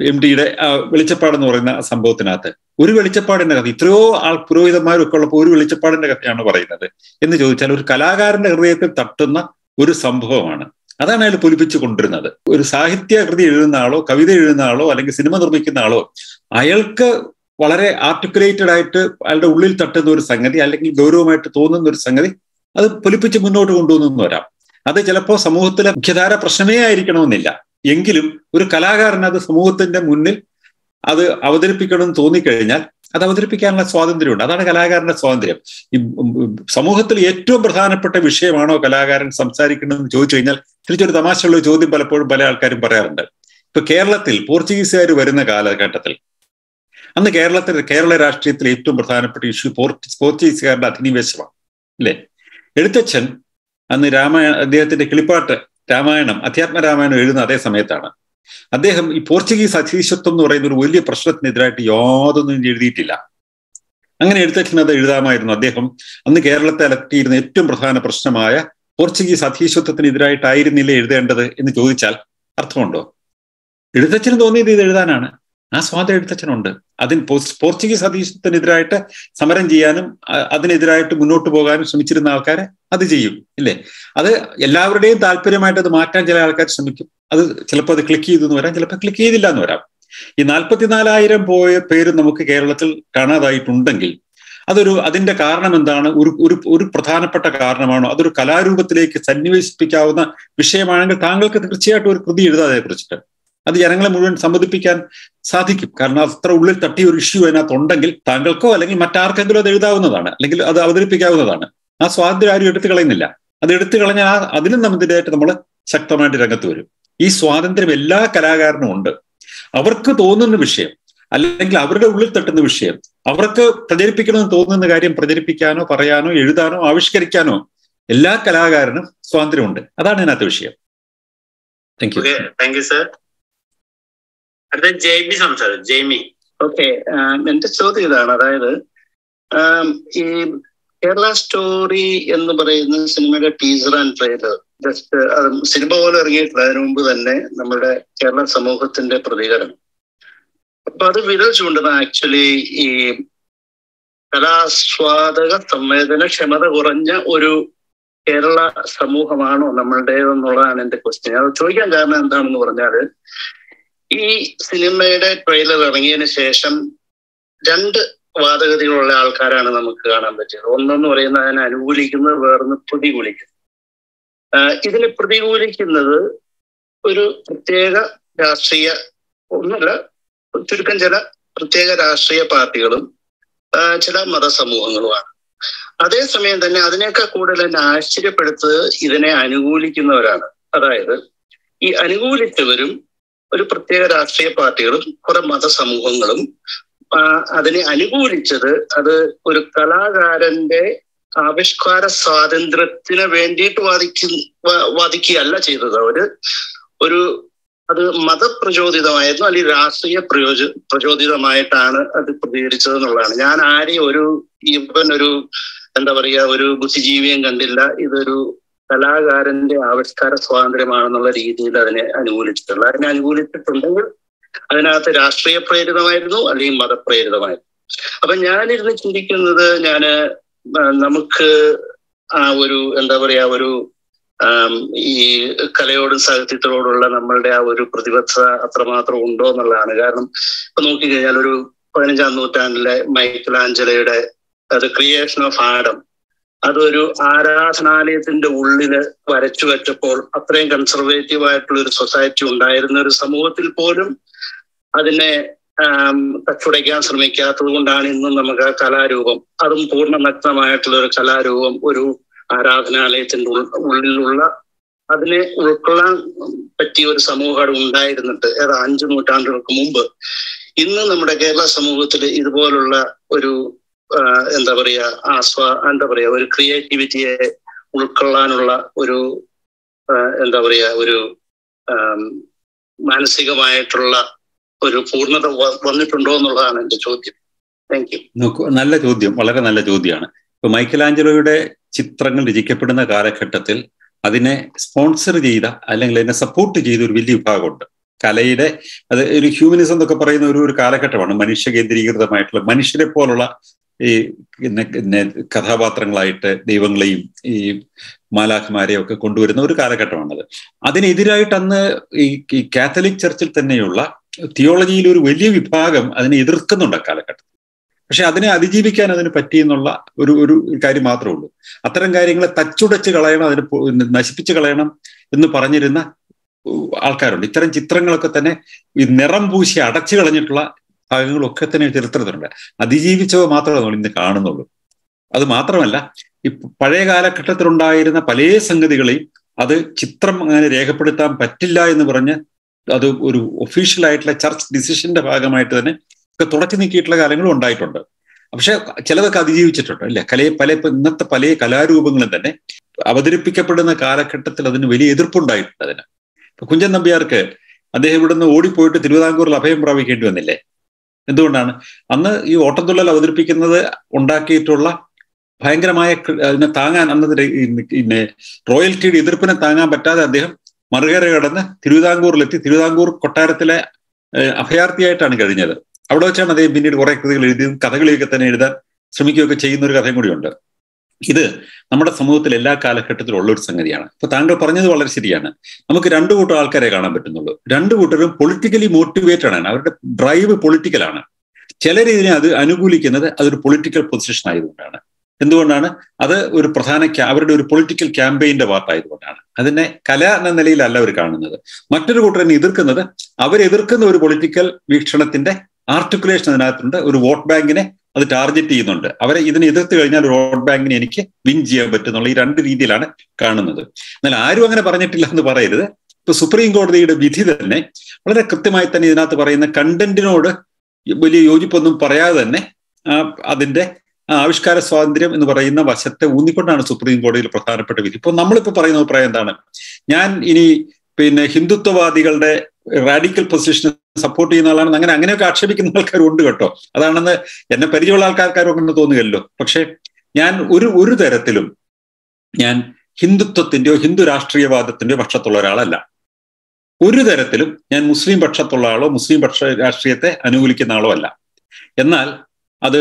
എം ഡിയുടെ വെളിച്ചപ്പാടെന്ന് പറയുന്ന സംഭവത്തിനകത്ത് ഒരു വെളിച്ചപ്പാടിന്റെ കഥ. ഇത്രയോ ആൾ പുരോഹിതന്മാരൊക്കെ ഉള്ളപ്പോൾ ഒരു വെളിച്ചപ്പാടിന്റെ കഥയാണ് പറയുന്നത്. എന്ന് ചോദിച്ചാൽ ഒരു കലാകാരന്റെ ഹൃദയത്തിൽ തട്ടുന്ന ഒരു സംഭവമാണ്. അതാണ് അയാൾ പൊലിപ്പിച്ചു കൊണ്ടിരുന്നത്. ഒരു സാഹിത്യകൃതി എഴുതുന്ന ആളോ കവിത എഴുതുന്ന ആളോ അല്ലെങ്കിൽ സിനിമ നിർമ്മിക്കുന്ന ആളോ അയാൾക്ക് വളരെ ആർട്ടിക്കുലേറ്റഡ് ആയിട്ട് അയാളുടെ ഉള്ളിൽ തട്ടുന്ന ഒരു സംഗതി അല്ലെങ്കിൽ ഗൗരവമായിട്ട് തോന്നുന്ന ഒരു സംഗതി അത് പൊലിപ്പിച്ച് മുന്നോട്ട് കൊണ്ടുവന്നു വരാം. അത് ചിലപ്പോൾ സമൂഹത്തിലെ മുഖ്യധാര പ്രശ്നമേ ആയിരിക്കണമെന്നില്ല. എങ്കിലും ഒരു കലാകാരൻ അത് സമൂഹത്തിന്റെ മുന്നിൽ അത് അവതരിപ്പിക്കണമെന്ന് തോന്നിക്കഴിഞ്ഞാൽ അത് അവതരിപ്പിക്കാനുള്ള സ്വാതന്ത്ര്യമുണ്ട്. അതാണ് കലാകാരന്റെ സ്വാതന്ത്ര്യം. ഈ സമൂഹത്തിൽ ഏറ്റവും പ്രധാനപ്പെട്ട വിഷയമാണോ കലാകാരൻ സംസാരിക്കണമെന്ന് ചോദിച്ചു കഴിഞ്ഞാൽ തിരിച്ചൊരു തമാശയുള്ള ചോദ്യം പലപ്പോഴും പല ആൾക്കാരും പറയാറുണ്ട്. ഇപ്പൊ കേരളത്തിൽ പോർച്ചുഗീസുകാർ വരുന്ന കാലഘട്ടത്തിൽ അന്ന് കേരളത്തിൽ കേരള രാഷ്ട്രീയത്തിലെ ഏറ്റവും പ്രധാനപ്പെട്ട ഇഷ്യൂ പോർച്ചുഗീസുകാരുടെ അധിനിവേശമാണ്. അല്ലേ? എഴുത്തച്ഛൻ അന്ന് രാമായ അദ്ദേഹത്തിന്റെ കിളിപ്പാട്ട് രാമായണം അധ്യാത്മ രാമായണം എഴുതുന്ന അതേ സമയത്താണ്. അദ്ദേഹം ഈ പോർച്ചുഗീസ് അധീശത്വം എന്ന് പറയുന്ന ഒരു വലിയ പ്രശ്നത്തിനെതിരായിട്ട് യാതൊന്നും എഴുതിയിട്ടില്ല. അങ്ങനെ എഴുത്തച്ഛനത് എഴുതാമായിരുന്നു. അദ്ദേഹം അന്ന് കേരളത്തെ അലട്ടിയിരുന്ന ഏറ്റവും പ്രധാന പ്രശ്നമായ പോർച്ചുഗീസ് അധീശത്വത്തിനെതിരായിട്ടായിരുന്നില്ല എഴുതേണ്ടത് എന്ന് ചോദിച്ചാൽ അർത്ഥമുണ്ടോ? എഴുത്തച്ഛന് തോന്നിയത് ഇത് എഴുതാനാണ്. ആ സ്വാതന്ത്ര്യ എഴുത്തച്ഛനുണ്ട്. അതിന് പോർച്ചുഗീസ് അധീശത്വത്തിനെതിരായിട്ട് സമരം ചെയ്യാനും അതിനെതിരായിട്ട് മുന്നോട്ട് പോകാനും ശ്രമിച്ചിരുന്ന ആൾക്കാരെ അത് ചെയ്യും. ഇല്ലേ? അത് എല്ലാവരുടെയും താല്പര്യമായിട്ട് അത് മാറ്റാൻ ചില ആൾക്കാർ ശ്രമിക്കും. അത് ചിലപ്പോൾ അത് ക്ലിക്ക് ചെയ്തു എന്ന് വരാം ചിലപ്പോൾ ക്ലിക്ക് ചെയ്തില്ല എന്ന് വരാം. ഈ നാൽപ്പത്തിനാലായിരം പോയ പേര് നമുക്ക് കേരളത്തിൽ കാണാതായിട്ടുണ്ടെങ്കിൽ അതൊരു അതിന്റെ കാരണം എന്താണ്? ഒരു ഒരു ഒരു പ്രധാനപ്പെട്ട കാരണമാണോ? അതൊരു കലാരൂപത്തിലേക്ക് സന്നിവേശിപ്പിക്കാവുന്ന വിഷയമാണെങ്കിൽ താങ്കൾക്ക് തീർച്ചയായിട്ടും ഒരു കൃതി എഴുതാതെ കുറിച്ചിട്ട്. അത് ജനങ്ങളെ മുഴുവൻ സമ്മതിപ്പിക്കാൻ സാധിക്കും. കാരണം അത്ര ഉള്ളിൽ തട്ടിയ ഒരു ഇഷ്യൂ അതിനകത്ത് ഉണ്ടെങ്കിൽ താങ്കൾക്കോ അല്ലെങ്കിൽ മറ്റാർക്കെങ്കിലും അത് എഴുതാവുന്നതാണ്. അല്ലെങ്കിൽ അത് അവതരിപ്പിക്കാവുന്നതാണ്. ആ സ്വാതന്ത്ര്യം ആരും എടുത്തു കളയുന്നില്ല അത് എടുത്തു കളഞ്ഞാൽ അതിനും നമുക്കെതിരായിട്ട് നമ്മൾ ശക്തമായിട്ട് രംഗത്ത് വരും. ഈ സ്വാതന്ത്ര്യം എല്ലാ കലാകാരനും ഉണ്ട്. അവർക്ക് തോന്നുന്ന വിഷയം അല്ലെങ്കിൽ അവരുടെ ഉള്ളിൽ തട്ടുന്ന വിഷയം അവർക്ക് പ്രചരിപ്പിക്കണമെന്ന് തോന്നുന്ന കാര്യം പ്രചരിപ്പിക്കാനോ പറയാനോ എഴുതാനോ ആവിഷ്കരിക്കാനോ എല്ലാ കലാകാരനും സ്വാതന്ത്ര്യമുണ്ട്. അതാണ് ഇതിനകത്ത് വിഷയം. Thank you okay thank you sir അടുത്ത ജെയ്മി സംസാരിച്ചു ജെയ്മി. ഓക്കെ എന്റെ ചോദ്യം ഇതാണ്. അതായത് ഈ കേരള സ്റ്റോറി എന്ന് പറയുന്ന സിനിമയുടെ teaser and trailer just cinema പോലെ ഇറങ്ങിയിട്ടില്ല അതിനു മുമ്പ് തന്നെ നമ്മുടെ കേരള സമൂഹത്തിന്റെ പ്രതികരണം. അപ്പൊ അത് വിരൽ ചൂണ്ടുന്ന ആക്ച്വലി ഈ കലാസ്വാദക സംവേദനക്ഷമത കുറഞ്ഞ ഒരു കേരള സമൂഹമാണോ നമ്മളുടേതെന്നുള്ളതാണ് എന്റെ ക്വസ്റ്റ്യൻ അത് ചോദിക്കാൻ കാരണം എന്താണെന്ന് പറഞ്ഞാൽ ഈ സിനിമയുടെ ട്രെയിലർ ഇറങ്ങിയതിന് ശേഷം രണ്ട് വാദഗതികളുള്ള ആൾക്കാരാണ് നമുക്ക് കാണാൻ പറ്റിയത്. ഒന്നെന്ന് പറയുന്നത് അതിനെ അനുകൂലിക്കുന്നത് വേറൊന്ന് പ്രതികൂലിക്കുന്നത് ഇതിനെ പ്രതികൂലിക്കുന്നത് ഒരു പ്രത്യേക രാഷ്ട്രീയ ഒന്നല്ല ചുരുക്കം ചില പ്രത്യേക രാഷ്ട്രീയ പാർട്ടികളും ചില മതസമൂഹങ്ങളുമാണ്. അതേസമയം തന്നെ അതിനേക്കാൾ കൂടുതൽ എന്നെ ആശ്ചര്യപ്പെടുത്തത് ഇതിനെ അനുകൂലിക്കുന്നവരാണ്. അതായത് ഈ അനുകൂലിച്ചവരും ഒരു പ്രത്യേക രാഷ്ട്രീയ പാർട്ടികളും കുറെ മതസമൂഹങ്ങളും അതിനെ അനുകൂലിച്ചത് അത് ഒരു കലാകാരന്റെ ആവിഷ്കാര സ്വാതന്ത്ര്യത്തിന് വേണ്ടിയിട്ട് വാദിക്കു വാദിക്കുകയല്ല ചെയ്തത്. അവർ ഒരു അത് മതപ്രചോദിതമായിരുന്നു അല്ലെങ്കിൽ രാഷ്ട്രീയ പ്രയോജ പ്രചോദിതമായിട്ടാണ് അത് പ്രതികരിച്ചത് എന്നുള്ളതാണ്. ഞാൻ ആരെയും ഒരു ഇവൻ ഒരു എന്താ പറയുക ഒരു ബുദ്ധിജീവിയും കണ്ടില്ല. ഇതൊരു കലാകാരന്റെ ആവിഷ്കാര സ്വാതന്ത്ര്യമാണെന്നുള്ള രീതിയിൽ അതിനെ അനുകൂലിച്ചിട്ടുള്ള അതിനെ അനുകൂലിച്ചിട്ടുണ്ടെങ്കിൽ അതിനകത്ത് രാഷ്ട്രീയ പ്രേരിതമായിരുന്നു അല്ലെങ്കിൽ മതപ്രേരിതമായിരുന്നു. അപ്പൊ ഞാനിരുന്ന് ചിന്തിക്കുന്നത് ആ, നമുക്ക് ആ ഒരു എന്താ പറയാ ഒരു ഈ കലയോടും സാഹിത്യത്തോടുള്ള നമ്മളുടെ ആ ഒരു പ്രതിബദ്ധത അത്രമാത്രം ഉണ്ടോ എന്നുള്ളതാണ്. കാരണം ഇപ്പൊ നോക്കിക്കഴിഞ്ഞാൽ ഒരു പതിനഞ്ചാം നൂറ്റാണ്ടിലെ മൈക്കിൾ ആഞ്ചലയുടെ അത് ക്രിയേഷൻ ഓഫ് ആഡം അതൊരു ആരാധനാലയത്തിന്റെ ഉള്ളിൽ വരച്ചു വെച്ചപ്പോൾ അത്രയും കൺസർവേറ്റീവ് ആയിട്ടുള്ള ഒരു സൊസൈറ്റി ഉണ്ടായിരുന്ന ഒരു സമൂഹത്തിൽ പോലും അതിനെ ആം, തച്ചുടയ്ക്കാൻ ശ്രമിക്കാത്തത് കൊണ്ടാണ് ഇന്നും നമുക്ക് ആ കലാരൂപം. അതും പൂർണ നഗ്നമായിട്ടുള്ള ഒരു കലാരൂപം ഒരു ആരാധനാലയത്തിന്റെ ഉള്ളിലുള്ള അതിനെ ഉൾക്കൊള്ളാൻ പറ്റിയ ഒരു സമൂഹം അവിടെ ഉണ്ടായിരുന്നിട്ട് ഏതാ അഞ്ചു നൂറ്റാണ്ടുകൾക്ക് മുമ്പ് ഇന്ന് നമ്മുടെ കേരള സമൂഹത്തിൽ ഇതുപോലുള്ള ഒരു എന്താ പറയാ ആസ്വാ എന്താ പറയാ ഒരു ക്രിയേറ്റിവിറ്റിയെ ഉൾക്കൊള്ളാനുള്ള ഒരു എന്താ പറയാ ഒരു മാനസികമായിട്ടുള്ള ഒരു പൂർണത വന്നിട്ടുണ്ടോ എന്നുള്ളതാണ് എന്റെ ചോദ്യം. താങ്ക് യു നല്ല ചോദ്യം വളരെ നല്ല ചോദ്യമാണ്. ഇപ്പൊ മൈക്കലാഞ്ചലോയുടെ ചിത്രങ്ങൾ രചിക്കപ്പെടുന്ന കാലഘട്ടത്തിൽ അതിനെ സ്പോൺസർ ചെയ്ത അല്ലെങ്കിൽ അതിനെ സപ്പോർട്ട് ചെയ്ത ഒരു വലിയ വിഭാഗമുണ്ട്. കലയുടെ അത് ഒരു ഹ്യൂമനിസം എന്നൊക്കെ പറയുന്ന ഒരു ഒരു കാലഘട്ടമാണ്. മനുഷ്യ കേന്ദ്രീകൃതമായിട്ടുള്ള മനുഷ്യരെ പോലുള്ള ഈ കഥാപാത്രങ്ങളായിട്ട് ദൈവങ്ങളെയും ഈ മാലാഖമാരെയും ഒക്കെ കൊണ്ടുവരുന്ന ഒരു കാലഘട്ടമാണത്. അതിനെതിരായിട്ട് അന്ന് ഈ കാത്തലിക് ചർച്ചിൽ തന്നെയുള്ള തിയോളജിയിൽ ഒരു വലിയ വിഭാഗം അതിനെ എതിർക്കുന്നുണ്ട് അക്കാലഘട്ടത്തിൽ. പക്ഷെ അതിനെ അതിജീവിക്കാൻ അതിന് പറ്റിയെന്നുള്ള ഒരു ഒരു കാര്യം മാത്രമേ ഉള്ളൂ. അത്തരം കാര്യങ്ങളെ തച്ചുടച്ച് കളയണം അതിന് നശിപ്പിച്ച് കളയണം എന്ന് പറഞ്ഞിരുന്ന ആൾക്കാരുണ്ട്. ഇത്തരം ചിത്രങ്ങളൊക്കെ തന്നെ ഈ നിറം പൂശി അടച്ചു കളഞ്ഞിട്ടുള്ള ഭാഗങ്ങളൊക്കെ തന്നെ ചരിത്രത്തിലുണ്ട്. അതിജീവിച്ചവ മാത്രമേ നമ്മൾ ഇന്ന് കാണുന്നുള്ളൂ. അത് മാത്രമല്ല ഈ പഴയ കാലഘട്ടത്തിലുണ്ടായിരുന്ന പല സംഗതികളെയും അത് ചിത്രം അങ്ങനെ രേഖപ്പെടുത്താൻ പറ്റില്ല എന്ന് പറഞ്ഞ് അത് ഒരു ഒഫീഷ്യൽ ആയിട്ടുള്ള ചർച്ച് ഡിസിഷന്റെ ഭാഗമായിട്ട് തന്നെ ഒക്കെ തുടച്ചു നീക്കിയിട്ടുള്ള കാലങ്ങളും ഉണ്ടായിട്ടുണ്ട്. പക്ഷെ ചിലതൊക്കെ അതിജീവിച്ചിട്ടുണ്ട് അല്ലെ? കലയെ പല ഇന്നത്തെ പല കലാരൂപങ്ങളും തന്നെ അവതരിപ്പിക്കപ്പെടുന്ന കാലഘട്ടത്തിൽ അതിന് വലിയ എതിർപ്പുണ്ടായിട്ടുണ്ട് അതിന്. ഇപ്പൊ കുഞ്ചൻ നമ്പ്യാർക്ക് അദ്ദേഹം ഇവിടുന്ന് ഓടിപ്പോയിട്ട് തിരുവിതാംകൂറിൽ അഭയം പ്രാപിക്കേണ്ടി വന്നില്ലേ? എന്തുകൊണ്ടാണ്? അന്ന് ഈ ഓട്ടംതുള്ളൽ അവതരിപ്പിക്കുന്നത് ഉണ്ടാക്കിയിട്ടുള്ള ഭയങ്കരമായ അതിനെ താങ്ങാൻ അന്നത്തെ പിന്നെ റോയൽറ്റിയുടെ എതിർപ്പിനെ താങ്ങാൻ പറ്റാതെ അദ്ദേഹം മറുകര കടന്ന് തിരുവിതാംകൂറിലെത്തി. തിരുവിതാംകൂർ കൊട്ടാരത്തിലെ അഭയാർത്ഥിയായിട്ടാണ് കഴിഞ്ഞത്. അവിടെ വെച്ചാണ് അദ്ദേഹം പിന്നീട് കുറെ കൃതികൾ എഴുതിയതും കഥകളിയൊക്കെ തന്നെ എഴുതാൻ ശ്രമിക്കുകയൊക്കെ ചെയ്യുന്ന ഒരു കഥയും കൂടിയുണ്ട്. ഇത് നമ്മുടെ സമൂഹത്തിൽ എല്ലാ കാലഘട്ടത്തിലും ഉള്ള ഒരു സംഗതിയാണ്. ഇപ്പൊ താങ്കൾ പറഞ്ഞത് വളരെ ശരിയാണ്. നമുക്ക് രണ്ടു കൂട്ടം ആൾക്കാരെ കാണാൻ പറ്റുന്നുള്ളൂ. രണ്ടു കൂട്ടരും പൊളിറ്റിക്കലി മോട്ടിവേറ്റഡ് ആണ്. അവരുടെ ഡ്രൈവ് പൊളിറ്റിക്കലാണ് ചിലർ ഇതിനെ അത് അനുകൂലിക്കുന്നത് അതൊരു പൊളിറ്റിക്കൽ പൊസിഷൻ ആയതുകൊണ്ടാണ്. എന്തുകൊണ്ടാണ്? അത് ഒരു പ്രധാന അവരുടെ ഒരു പൊളിറ്റിക്കൽ ക്യാമ്പയിന്റെ പാർട്ടായതുകൊണ്ടാണ് അതിനെ കല എന്ന നിലയിലല്ല അവർ കാണുന്നത്. മറ്റൊരു കൂട്ടരനെ എതിർക്കുന്നത് അവരെതിർക്കുന്ന ഒരു പൊളിറ്റിക്കൽ വീക്ഷണത്തിന്റെ ആർട്ടിക്കുലേഷൻ അതിനകത്തുണ്ട്. ഒരു വോട്ട് ബാങ്കിനെ അത് ടാർഗറ്റ് ചെയ്യുന്നുണ്ട്. അവരെ ഇതിനെ എതിർത്ത് കഴിഞ്ഞാൽ ഒരു വോട്ട് ബാങ്കിനെ എനിക്ക് വിൻ ചെയ്യാൻ പറ്റുന്നുള്ള ഈ രണ്ട് രീതിയിലാണ് കാണുന്നത്. എന്നാൽ ആരും അങ്ങനെ പറഞ്ഞിട്ടില്ല എന്ന് പറയരുത്. ഇപ്പൊ സുപ്രീം കോടതിയുടെ വിധി തന്നെ വളരെ കൃത്യമായി തന്നെ ഇതിനകത്ത് പറയുന്ന കണ്ടന്റിനോട് വലിയ യോജിപ്പൊന്നും പറയാതെ തന്നെ അതിന്റെ ആവിഷ്കാര സ്വാതന്ത്ര്യം എന്ന് പറയുന്ന വശത്തെ ഊന്നിക്കൊണ്ടാണ് സുപ്രീം കോടതിയിൽ പ്രധാനപ്പെട്ട വിധി. ഇപ്പൊ നമ്മളിപ്പോ പറയുന്ന അഭിപ്രായം എന്താണ്? ഞാൻ ഇനി പിന്നെ ഹിന്ദുത്വവാദികളുടെ റാഡിക്കൽ പൊസിഷനെ സപ്പോർട്ട് ചെയ്യുന്ന ആളാണെന്ന് അങ്ങനെ അങ്ങനെയൊക്കെ ആക്ഷേപിക്കുന്ന ആൾക്കാരും ഉണ്ട് കേട്ടോ. അതാണെന്ന് എന്നെ പരിചയമുള്ള ആൾക്കാർക്കാരും അങ്ങനെ തോന്നുകയല്ലോ. പക്ഷേ ഞാൻ ഒരു ഒരു തരത്തിലും ഞാൻ ഹിന്ദുത്വത്തിന്റെയോ ഹിന്ദു രാഷ്ട്രീയവാദത്തിന്റെയോ പക്ഷത്തുള്ള ഒരാളല്ല. ഒരു തരത്തിലും ഞാൻ മുസ്ലിം പക്ഷത്തുള്ള ആളോ മുസ്ലിം പക്ഷ രാഷ്ട്രീയത്തെ അനുകൂലിക്കുന്ന ആളോ അല്ല. എന്നാൽ അത്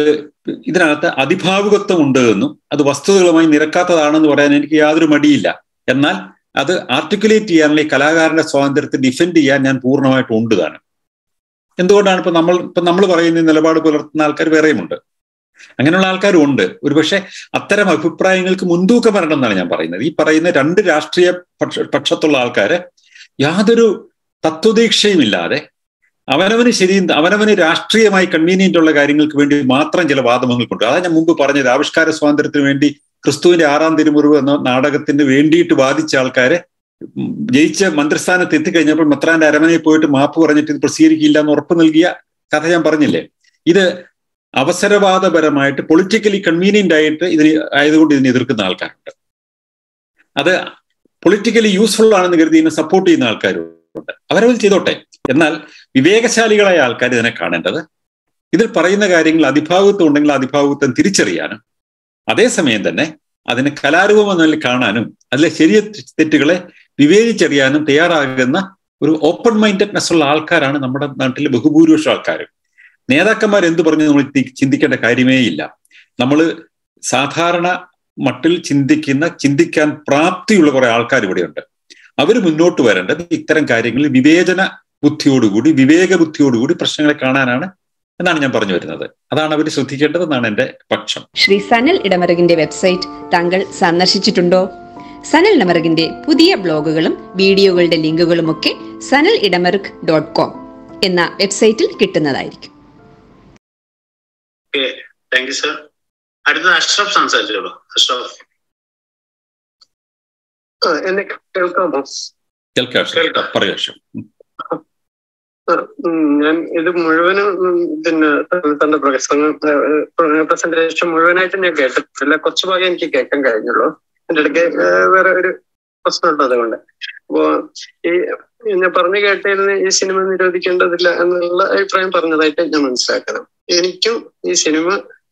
ഇതിനകത്ത് അതിഭാവുകത്വം ഉണ്ട് എന്നും അത് വസ്തുതകളുമായി നിരക്കാത്തതാണെന്ന് പറയാൻ എനിക്ക് യാതൊരു മടിയില്ല. എന്നാൽ അത് ആർട്ടിക്കുലേറ്റ് ചെയ്യാനുള്ള ഈ കലാകാരന്റെ സ്വാതന്ത്ര്യത്തെ ഡിഫെൻഡ് ചെയ്യാൻ ഞാൻ പൂർണമായിട്ട് ഉണ്ട് താനും. എന്തുകൊണ്ടാണ് ഇപ്പൊ നമ്മൾ ഇപ്പൊ നമ്മൾ പറയുന്ന നിലപാട് പുലർത്തുന്ന ആൾക്കാർ വേറെയുമുണ്ട് അങ്ങനെയുള്ള ആൾക്കാരും ഉണ്ട്. ഒരുപക്ഷെ അത്തരം അഭിപ്രായങ്ങൾക്ക് മുൻതൂക്കം വരണം എന്നാണ് ഞാൻ പറയുന്നത്. ഈ പറയുന്ന രണ്ട് രാഷ്ട്രീയ പക്ഷ പക്ഷത്തുള്ള ആൾക്കാര് യാതൊരു തത്വദീക്ഷയും ഇല്ലാതെ അവനവന് ശരി അവനവന് രാഷ്ട്രീയമായി കൺവീനിയന്റ് ഉള്ള കാര്യങ്ങൾക്ക് വേണ്ടി മാത്രം ചില വാദമങ്ങൾ കൊണ്ട് അതാ ഞാൻ മുമ്പ് പറഞ്ഞത് ആവിഷ്കാര സ്വാതന്ത്ര്യത്തിന് വേണ്ടി ക്രിസ്തുവിന്റെ ആറാം തിരുമുറിവ് എന്ന നാടകത്തിന് വേണ്ടിയിട്ട് വാദിച്ച ആൾക്കാരെ ജയിച്ച മന്ത്രിസ്ഥാനത്ത് എത്തിക്കഴിഞ്ഞപ്പോൾ മെത്രാന്റെ അരമനയിൽ പോയിട്ട് മാപ്പ് പറഞ്ഞിട്ട് ഇത് പ്രസിദ്ധീകരിക്കില്ല എന്ന് ഉറപ്പ് നൽകിയ കഥ ഞാൻ പറഞ്ഞില്ലേ? ഇത് അവസരവാദപരമായിട്ട് പൊളിറ്റിക്കലി കൺവീനിയന്റ് ആയിട്ട് ഇതിന് ആയതുകൊണ്ട് ഇതിനെ എതിർക്കുന്ന ആൾക്കാരുണ്ട്. അത് പൊളിറ്റിക്കലി യൂസ്ഫുൾ ആണെന്ന് കരുതി ഇതിനെ സപ്പോർട്ട് ചെയ്യുന്ന ആൾക്കാരുണ്ട്. അവരവർ ചെയ്തോട്ടെ. എന്നാൽ വിവേകശാലികളായ ആൾക്കാർ ഇതിനെ കാണേണ്ടത്. ഇതിൽ പറയുന്ന കാര്യങ്ങൾ അതിഭാഗത്വം ഉണ്ടെങ്കിൽ അതിഭാഗത്വം തിരിച്ചറിയാനും അതേസമയം തന്നെ അതിന് കലാരൂപം നിലയിൽ കാണാനും അതിലെ ശരിയ തെറ്റുകളെ വിവേചിച്ചറിയാനും തയ്യാറാകുന്ന ഒരു ഓപ്പൺ മൈൻഡഡ്നെസ് ഉള്ള ആൾക്കാരാണ് നമ്മുടെ നാട്ടിലെ ബഹുഭൂരിപക്ഷം ആൾക്കാർ നേതാക്കന്മാർ എന്ത് പറഞ്ഞു നമ്മൾ ചിന്തിക്കേണ്ട കാര്യമേ ഇല്ല. നമ്മൾ സാധാരണ മട്ടിൽ ചിന്തിക്കുന്ന ചിന്തിക്കാൻ പ്രാപ്തിയുള്ള കുറെ ആൾക്കാർ ഇവിടെയുണ്ട്. അവർ മുന്നോട്ട് വരേണ്ടത് ഇത്തരം കാര്യങ്ങളിൽ വിവേചന ബുദ്ധിയോടുകൂടി വിവേക ബുദ്ധിയോടുകൂടി പ്രശ്നങ്ങളെ കാണാനാണ് എന്നാണ് ഞാൻ പറഞ്ഞു വരുന്നത്. അതാണ് അവർ ശ്രദ്ധിക്കേണ്ടതെന്നാണ് എന്റെ പക്ഷം. ശ്രീ സനൽ ഇടമറകിന്റെ വെബ്സൈറ്റ് താങ്കൾ സന്ദർശിച്ചിട്ടുണ്ടോ? സനൽ ഇടമറകിന്റെ പുതിയ ബ്ലോഗുകളും വീഡിയോകളുടെ ലിങ്കുകളും ഒക്കെ സനൽ ഇടമറുക് ഡോട്ട് കോം എന്ന വെബ്സൈറ്റിൽ കിട്ടുന്നതായിരിക്കും. അടുത്ത അഷ്റഫ് സംസാരിച്ചോളൂ. അഷ്റഫ്. എന്നെ കേൾക്കാമോ? കേൾക്കാം. പറയൂ ഞാൻ ഇത് മുഴുവനും പിന്നെ തന്റെ പ്രസംഗം പ്രസന്റേഷൻ മുഴുവനായിട്ട് ഞാൻ കേട്ടിട്ടില്ല. കുറച്ച് ഭാഗം എനിക്ക് കേൾക്കാൻ കഴിഞ്ഞുള്ളൂ. എന്റെ ഇടയ്ക്ക് വേറെ ഒരു പ്രശ്നമുണ്ട് അതുകൊണ്ട്. അപ്പോ ഈ ഞാൻ പറഞ്ഞു കേട്ടിരുന്ന ഈ സിനിമ നിരോധിക്കേണ്ടതില്ല എന്നുള്ള അഭിപ്രായം പറഞ്ഞതായിട്ട് ഞാൻ മനസ്സിലാക്കണം. എനിക്കും ഈ സിനിമ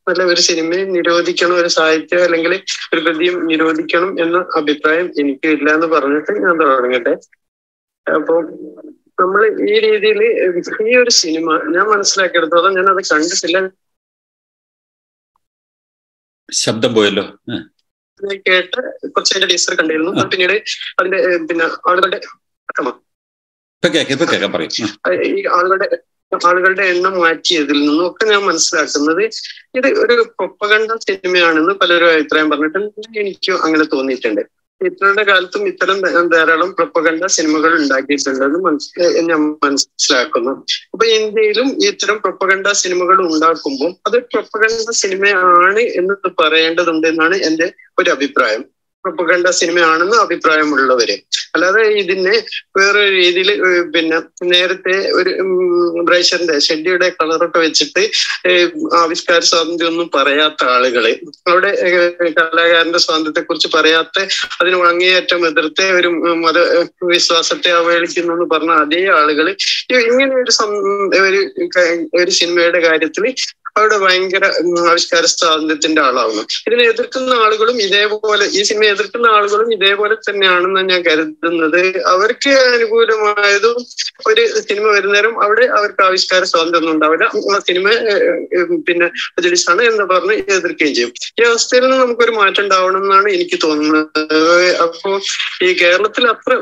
നല്ല ഒരു സിനിമയെ നിരോധിക്കണം ഒരു സാഹിത്യം അല്ലെങ്കിൽ ഒരു കൃതിയും നിരോധിക്കണം എന്ന അഭിപ്രായം എനിക്ക് ഇല്ല എന്ന് പറഞ്ഞിട്ട് ഞാൻ തുടങ്ങട്ടെ. അപ്പൊ നമ്മൾ ഈ രീതിയിൽ ഈ ഒരു സിനിമ ഞാൻ മനസ്സിലാക്കിയെടുത്തോളം ഞാൻ അത് കണ്ടിട്ടില്ല. ശബ്ദം പോയല്ലോ. കേട്ട് കുറച്ച് അതിന്റെ ടീച്ചർ കണ്ടിരുന്നു പിന്നീട് അതിന്റെ പിന്നെ ആളുകളുടെ ഈ ആളുകളുടെ ആളുകളുടെ എണ്ണം മാറ്റിയതിൽ നിന്നും ഒക്കെ ഞാൻ മനസ്സിലാക്കുന്നത്. ഇത് ഒരു പ്രൊപ്പകണ്ട സിനിമയാണെന്ന് പലരും അഭിപ്രായം പറഞ്ഞിട്ടുണ്ട്. എനിക്കും അങ്ങനെ തോന്നിയിട്ടുണ്ട്. ഹിറ്റ്ലറുടെ കാലത്തും ഇത്തരം ധാരാളം പ്രൊപ്പകണ്ട സിനിമകൾ ഉണ്ടാക്കിയിട്ടുണ്ടെന്ന് മനസ് ഞാൻ മനസ്സിലാക്കുന്നു. അപ്പൊ ഇന്ത്യയിലും ഇത്തരം പ്രൊപ്പകണ്ട സിനിമകൾ ഉണ്ടാക്കുമ്പോൾ അത് പ്രൊപ്പകണ്ട സിനിമയാണ് എന്ന് പറയേണ്ടതുണ്ട് എന്നാണ് എന്റെ ഒരു അഭിപ്രായം. പ്രൊപ്പകണ്ട സിനിമയാണെന്ന് അഭിപ്രായമുള്ളവര്. അല്ലാതെ ഇതിനെ വേറെ രീതിയിൽ പിന്നെ നേരത്തെ ഒരു ബ്രേഷറിന്റെ ഷെഡിയുടെ കളറൊക്കെ വെച്ചിട്ട് ആവിഷ്കാര സ്വാതന്ത്ര്യം ഒന്നും പറയാത്ത ആളുകൾ. അവിടെ കലാകാരന്റെ സ്വാതന്ത്ര്യത്തെ കുറിച്ച് പറയാത്ത അതിന് അങ്ങേയറ്റം എതിർത്ത് ഒരു മത വിശ്വാസത്തെ അവഹേളിക്കുന്നു പറഞ്ഞ അതേ ആളുകൾ ഇങ്ങനെ ഒരു ഒരു ഒരു സിനിമയുടെ കാര്യത്തിൽ അവിടെ ഭയങ്കര ആവിഷ്കാര സ്വാതന്ത്ര്യത്തിന്റെ ആളാവുന്നു. ഇതിനെ എതിർക്കുന്ന ആളുകളും ഇതേപോലെ ഈ സിനിമ എതിർക്കുന്ന ആളുകളും ഇതേപോലെ തന്നെയാണെന്ന് ഞാൻ കരുതുന്നത്. അവർക്ക് അനുകൂലമായതും ഒരു സിനിമ വരുന്നേരം അവിടെ അവർക്ക് ആവിഷ്കാര സ്വാതന്ത്ര്യം ഒന്നും ഉണ്ടാവില്ല. ആ സിനിമ പിന്നെ പ്രചരിച്ചാണ് എന്ന് പറഞ്ഞ് എതിർക്കുകയും ചെയ്യും. ഈ അവസ്ഥയിൽ നിന്ന് നമുക്കൊരു മാറ്റം ഉണ്ടാവണം എന്നാണ് എനിക്ക് തോന്നുന്നത്. അപ്പോ ഈ കേരളത്തിൽ അത്ര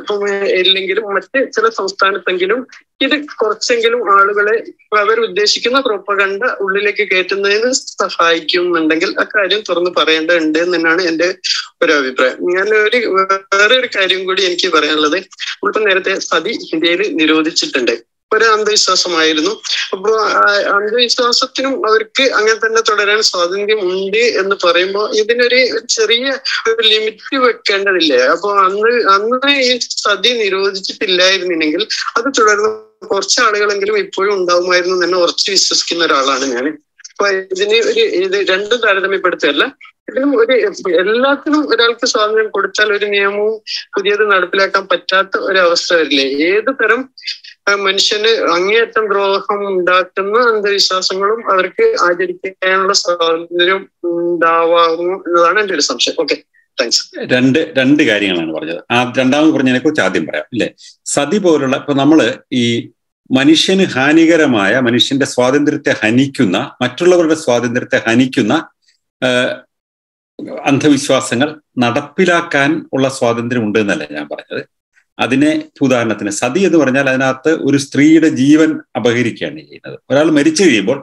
ഇല്ലെങ്കിലും മറ്റ് ചില സംസ്ഥാനത്തെങ്കിലും ഇത് കുറച്ചെങ്കിലും ആളുകളെ അവർ ഉദ്ദേശിക്കുന്ന പ്രൊപ്പകണ്ട ഉള്ളിലേക്ക് കയറ്റുന്നതിന് സഹായിക്കുന്നുണ്ടെങ്കിൽ അക്കാര്യം തുറന്ന് പറയേണ്ടതുണ്ട് എന്നാണ് എന്റെ ഒരു അഭിപ്രായം. ഞാൻ ഒരു വേറെ ഒരു കാര്യം കൂടി എനിക്ക് പറയാനുള്ളത്. നമ്മളിപ്പോ നേരത്തെ സതി ഇന്ത്യയിൽ നിരോധിച്ചിട്ടുണ്ട്. ഒരു അന്ധവിശ്വാസമായിരുന്നു. അപ്പോ അന്ധവിശ്വാസത്തിനും അവർക്ക് അങ്ങനെ തന്നെ തുടരാൻ സ്വാതന്ത്ര്യം ഉണ്ട് എന്ന് പറയുമ്പോൾ ഇതിനൊരു ചെറിയ ഒരു ലിമിറ്റ് വെക്കേണ്ടതില്ലേ? അപ്പൊ അന്ന് അന്ന് ഈ സതി നിരോധിച്ചിട്ടില്ലായിരുന്നെങ്കിൽ അത് തുടർന്ന് കുറച്ച് ആളുകളെങ്കിലും ഇപ്പോഴും ഉണ്ടാവുമായിരുന്നു എന്ന് ഉറച്ച് വിശ്വസിക്കുന്ന ഒരാളാണ് ഞാൻ അപ്പൊ ഇതിന് ഒരു ഇത് രണ്ടും താരതമ്യപ്പെടുത്തുകയല്ല ഇതിനും ഒരു എല്ലാത്തിനും ഒരാൾക്ക് സ്വാതന്ത്ര്യം കൊടുത്താൽ ഒരു നിയമവും പുതിയത് നടപ്പിലാക്കാൻ പറ്റാത്ത ഒരവസ്ഥ വരില്ലേ? ഏത് തരം മനുഷ്യന് അങ്ങേയറ്റം ദ്രോഹം ഉണ്ടാക്കുന്ന അന്ധവിശ്വാസങ്ങളും അവർക്ക് ആചരിക്കാനുള്ള സ്വാതന്ത്ര്യം ഉണ്ടാവാമോ എന്നതാണ് എന്റെ ഒരു സംശയം. ഓക്കെ രണ്ട് രണ്ട് കാര്യങ്ങളാണ് പറഞ്ഞത്. ആ രണ്ടാമത് പറഞ്ഞതിനെ കുറിച്ച് ആദ്യം പറയാം അല്ലെ? സതി പോലുള്ള ഇപ്പൊ നമ്മൾ ഈ മനുഷ്യന് ഹാനികരമായ മനുഷ്യന്റെ സ്വാതന്ത്ര്യത്തെ ഹനിക്കുന്ന മറ്റുള്ളവരുടെ സ്വാതന്ത്ര്യത്തെ ഹനിക്കുന്ന അന്ധവിശ്വാസങ്ങൾ നടപ്പിലാക്കാൻ ഉള്ള സ്വാതന്ത്ര്യം ഉണ്ട് എന്നല്ല ഞാൻ പറഞ്ഞത്. അതിനെ ഉദാഹരണത്തിന് സതി എന്ന് പറഞ്ഞാൽ അതിനകത്ത് ഒരു സ്ത്രീയുടെ ജീവൻ അപഹരിക്കുകയാണ് ചെയ്യുന്നത്. ഒരാൾ മരിച്ചു കഴിയുമ്പോൾ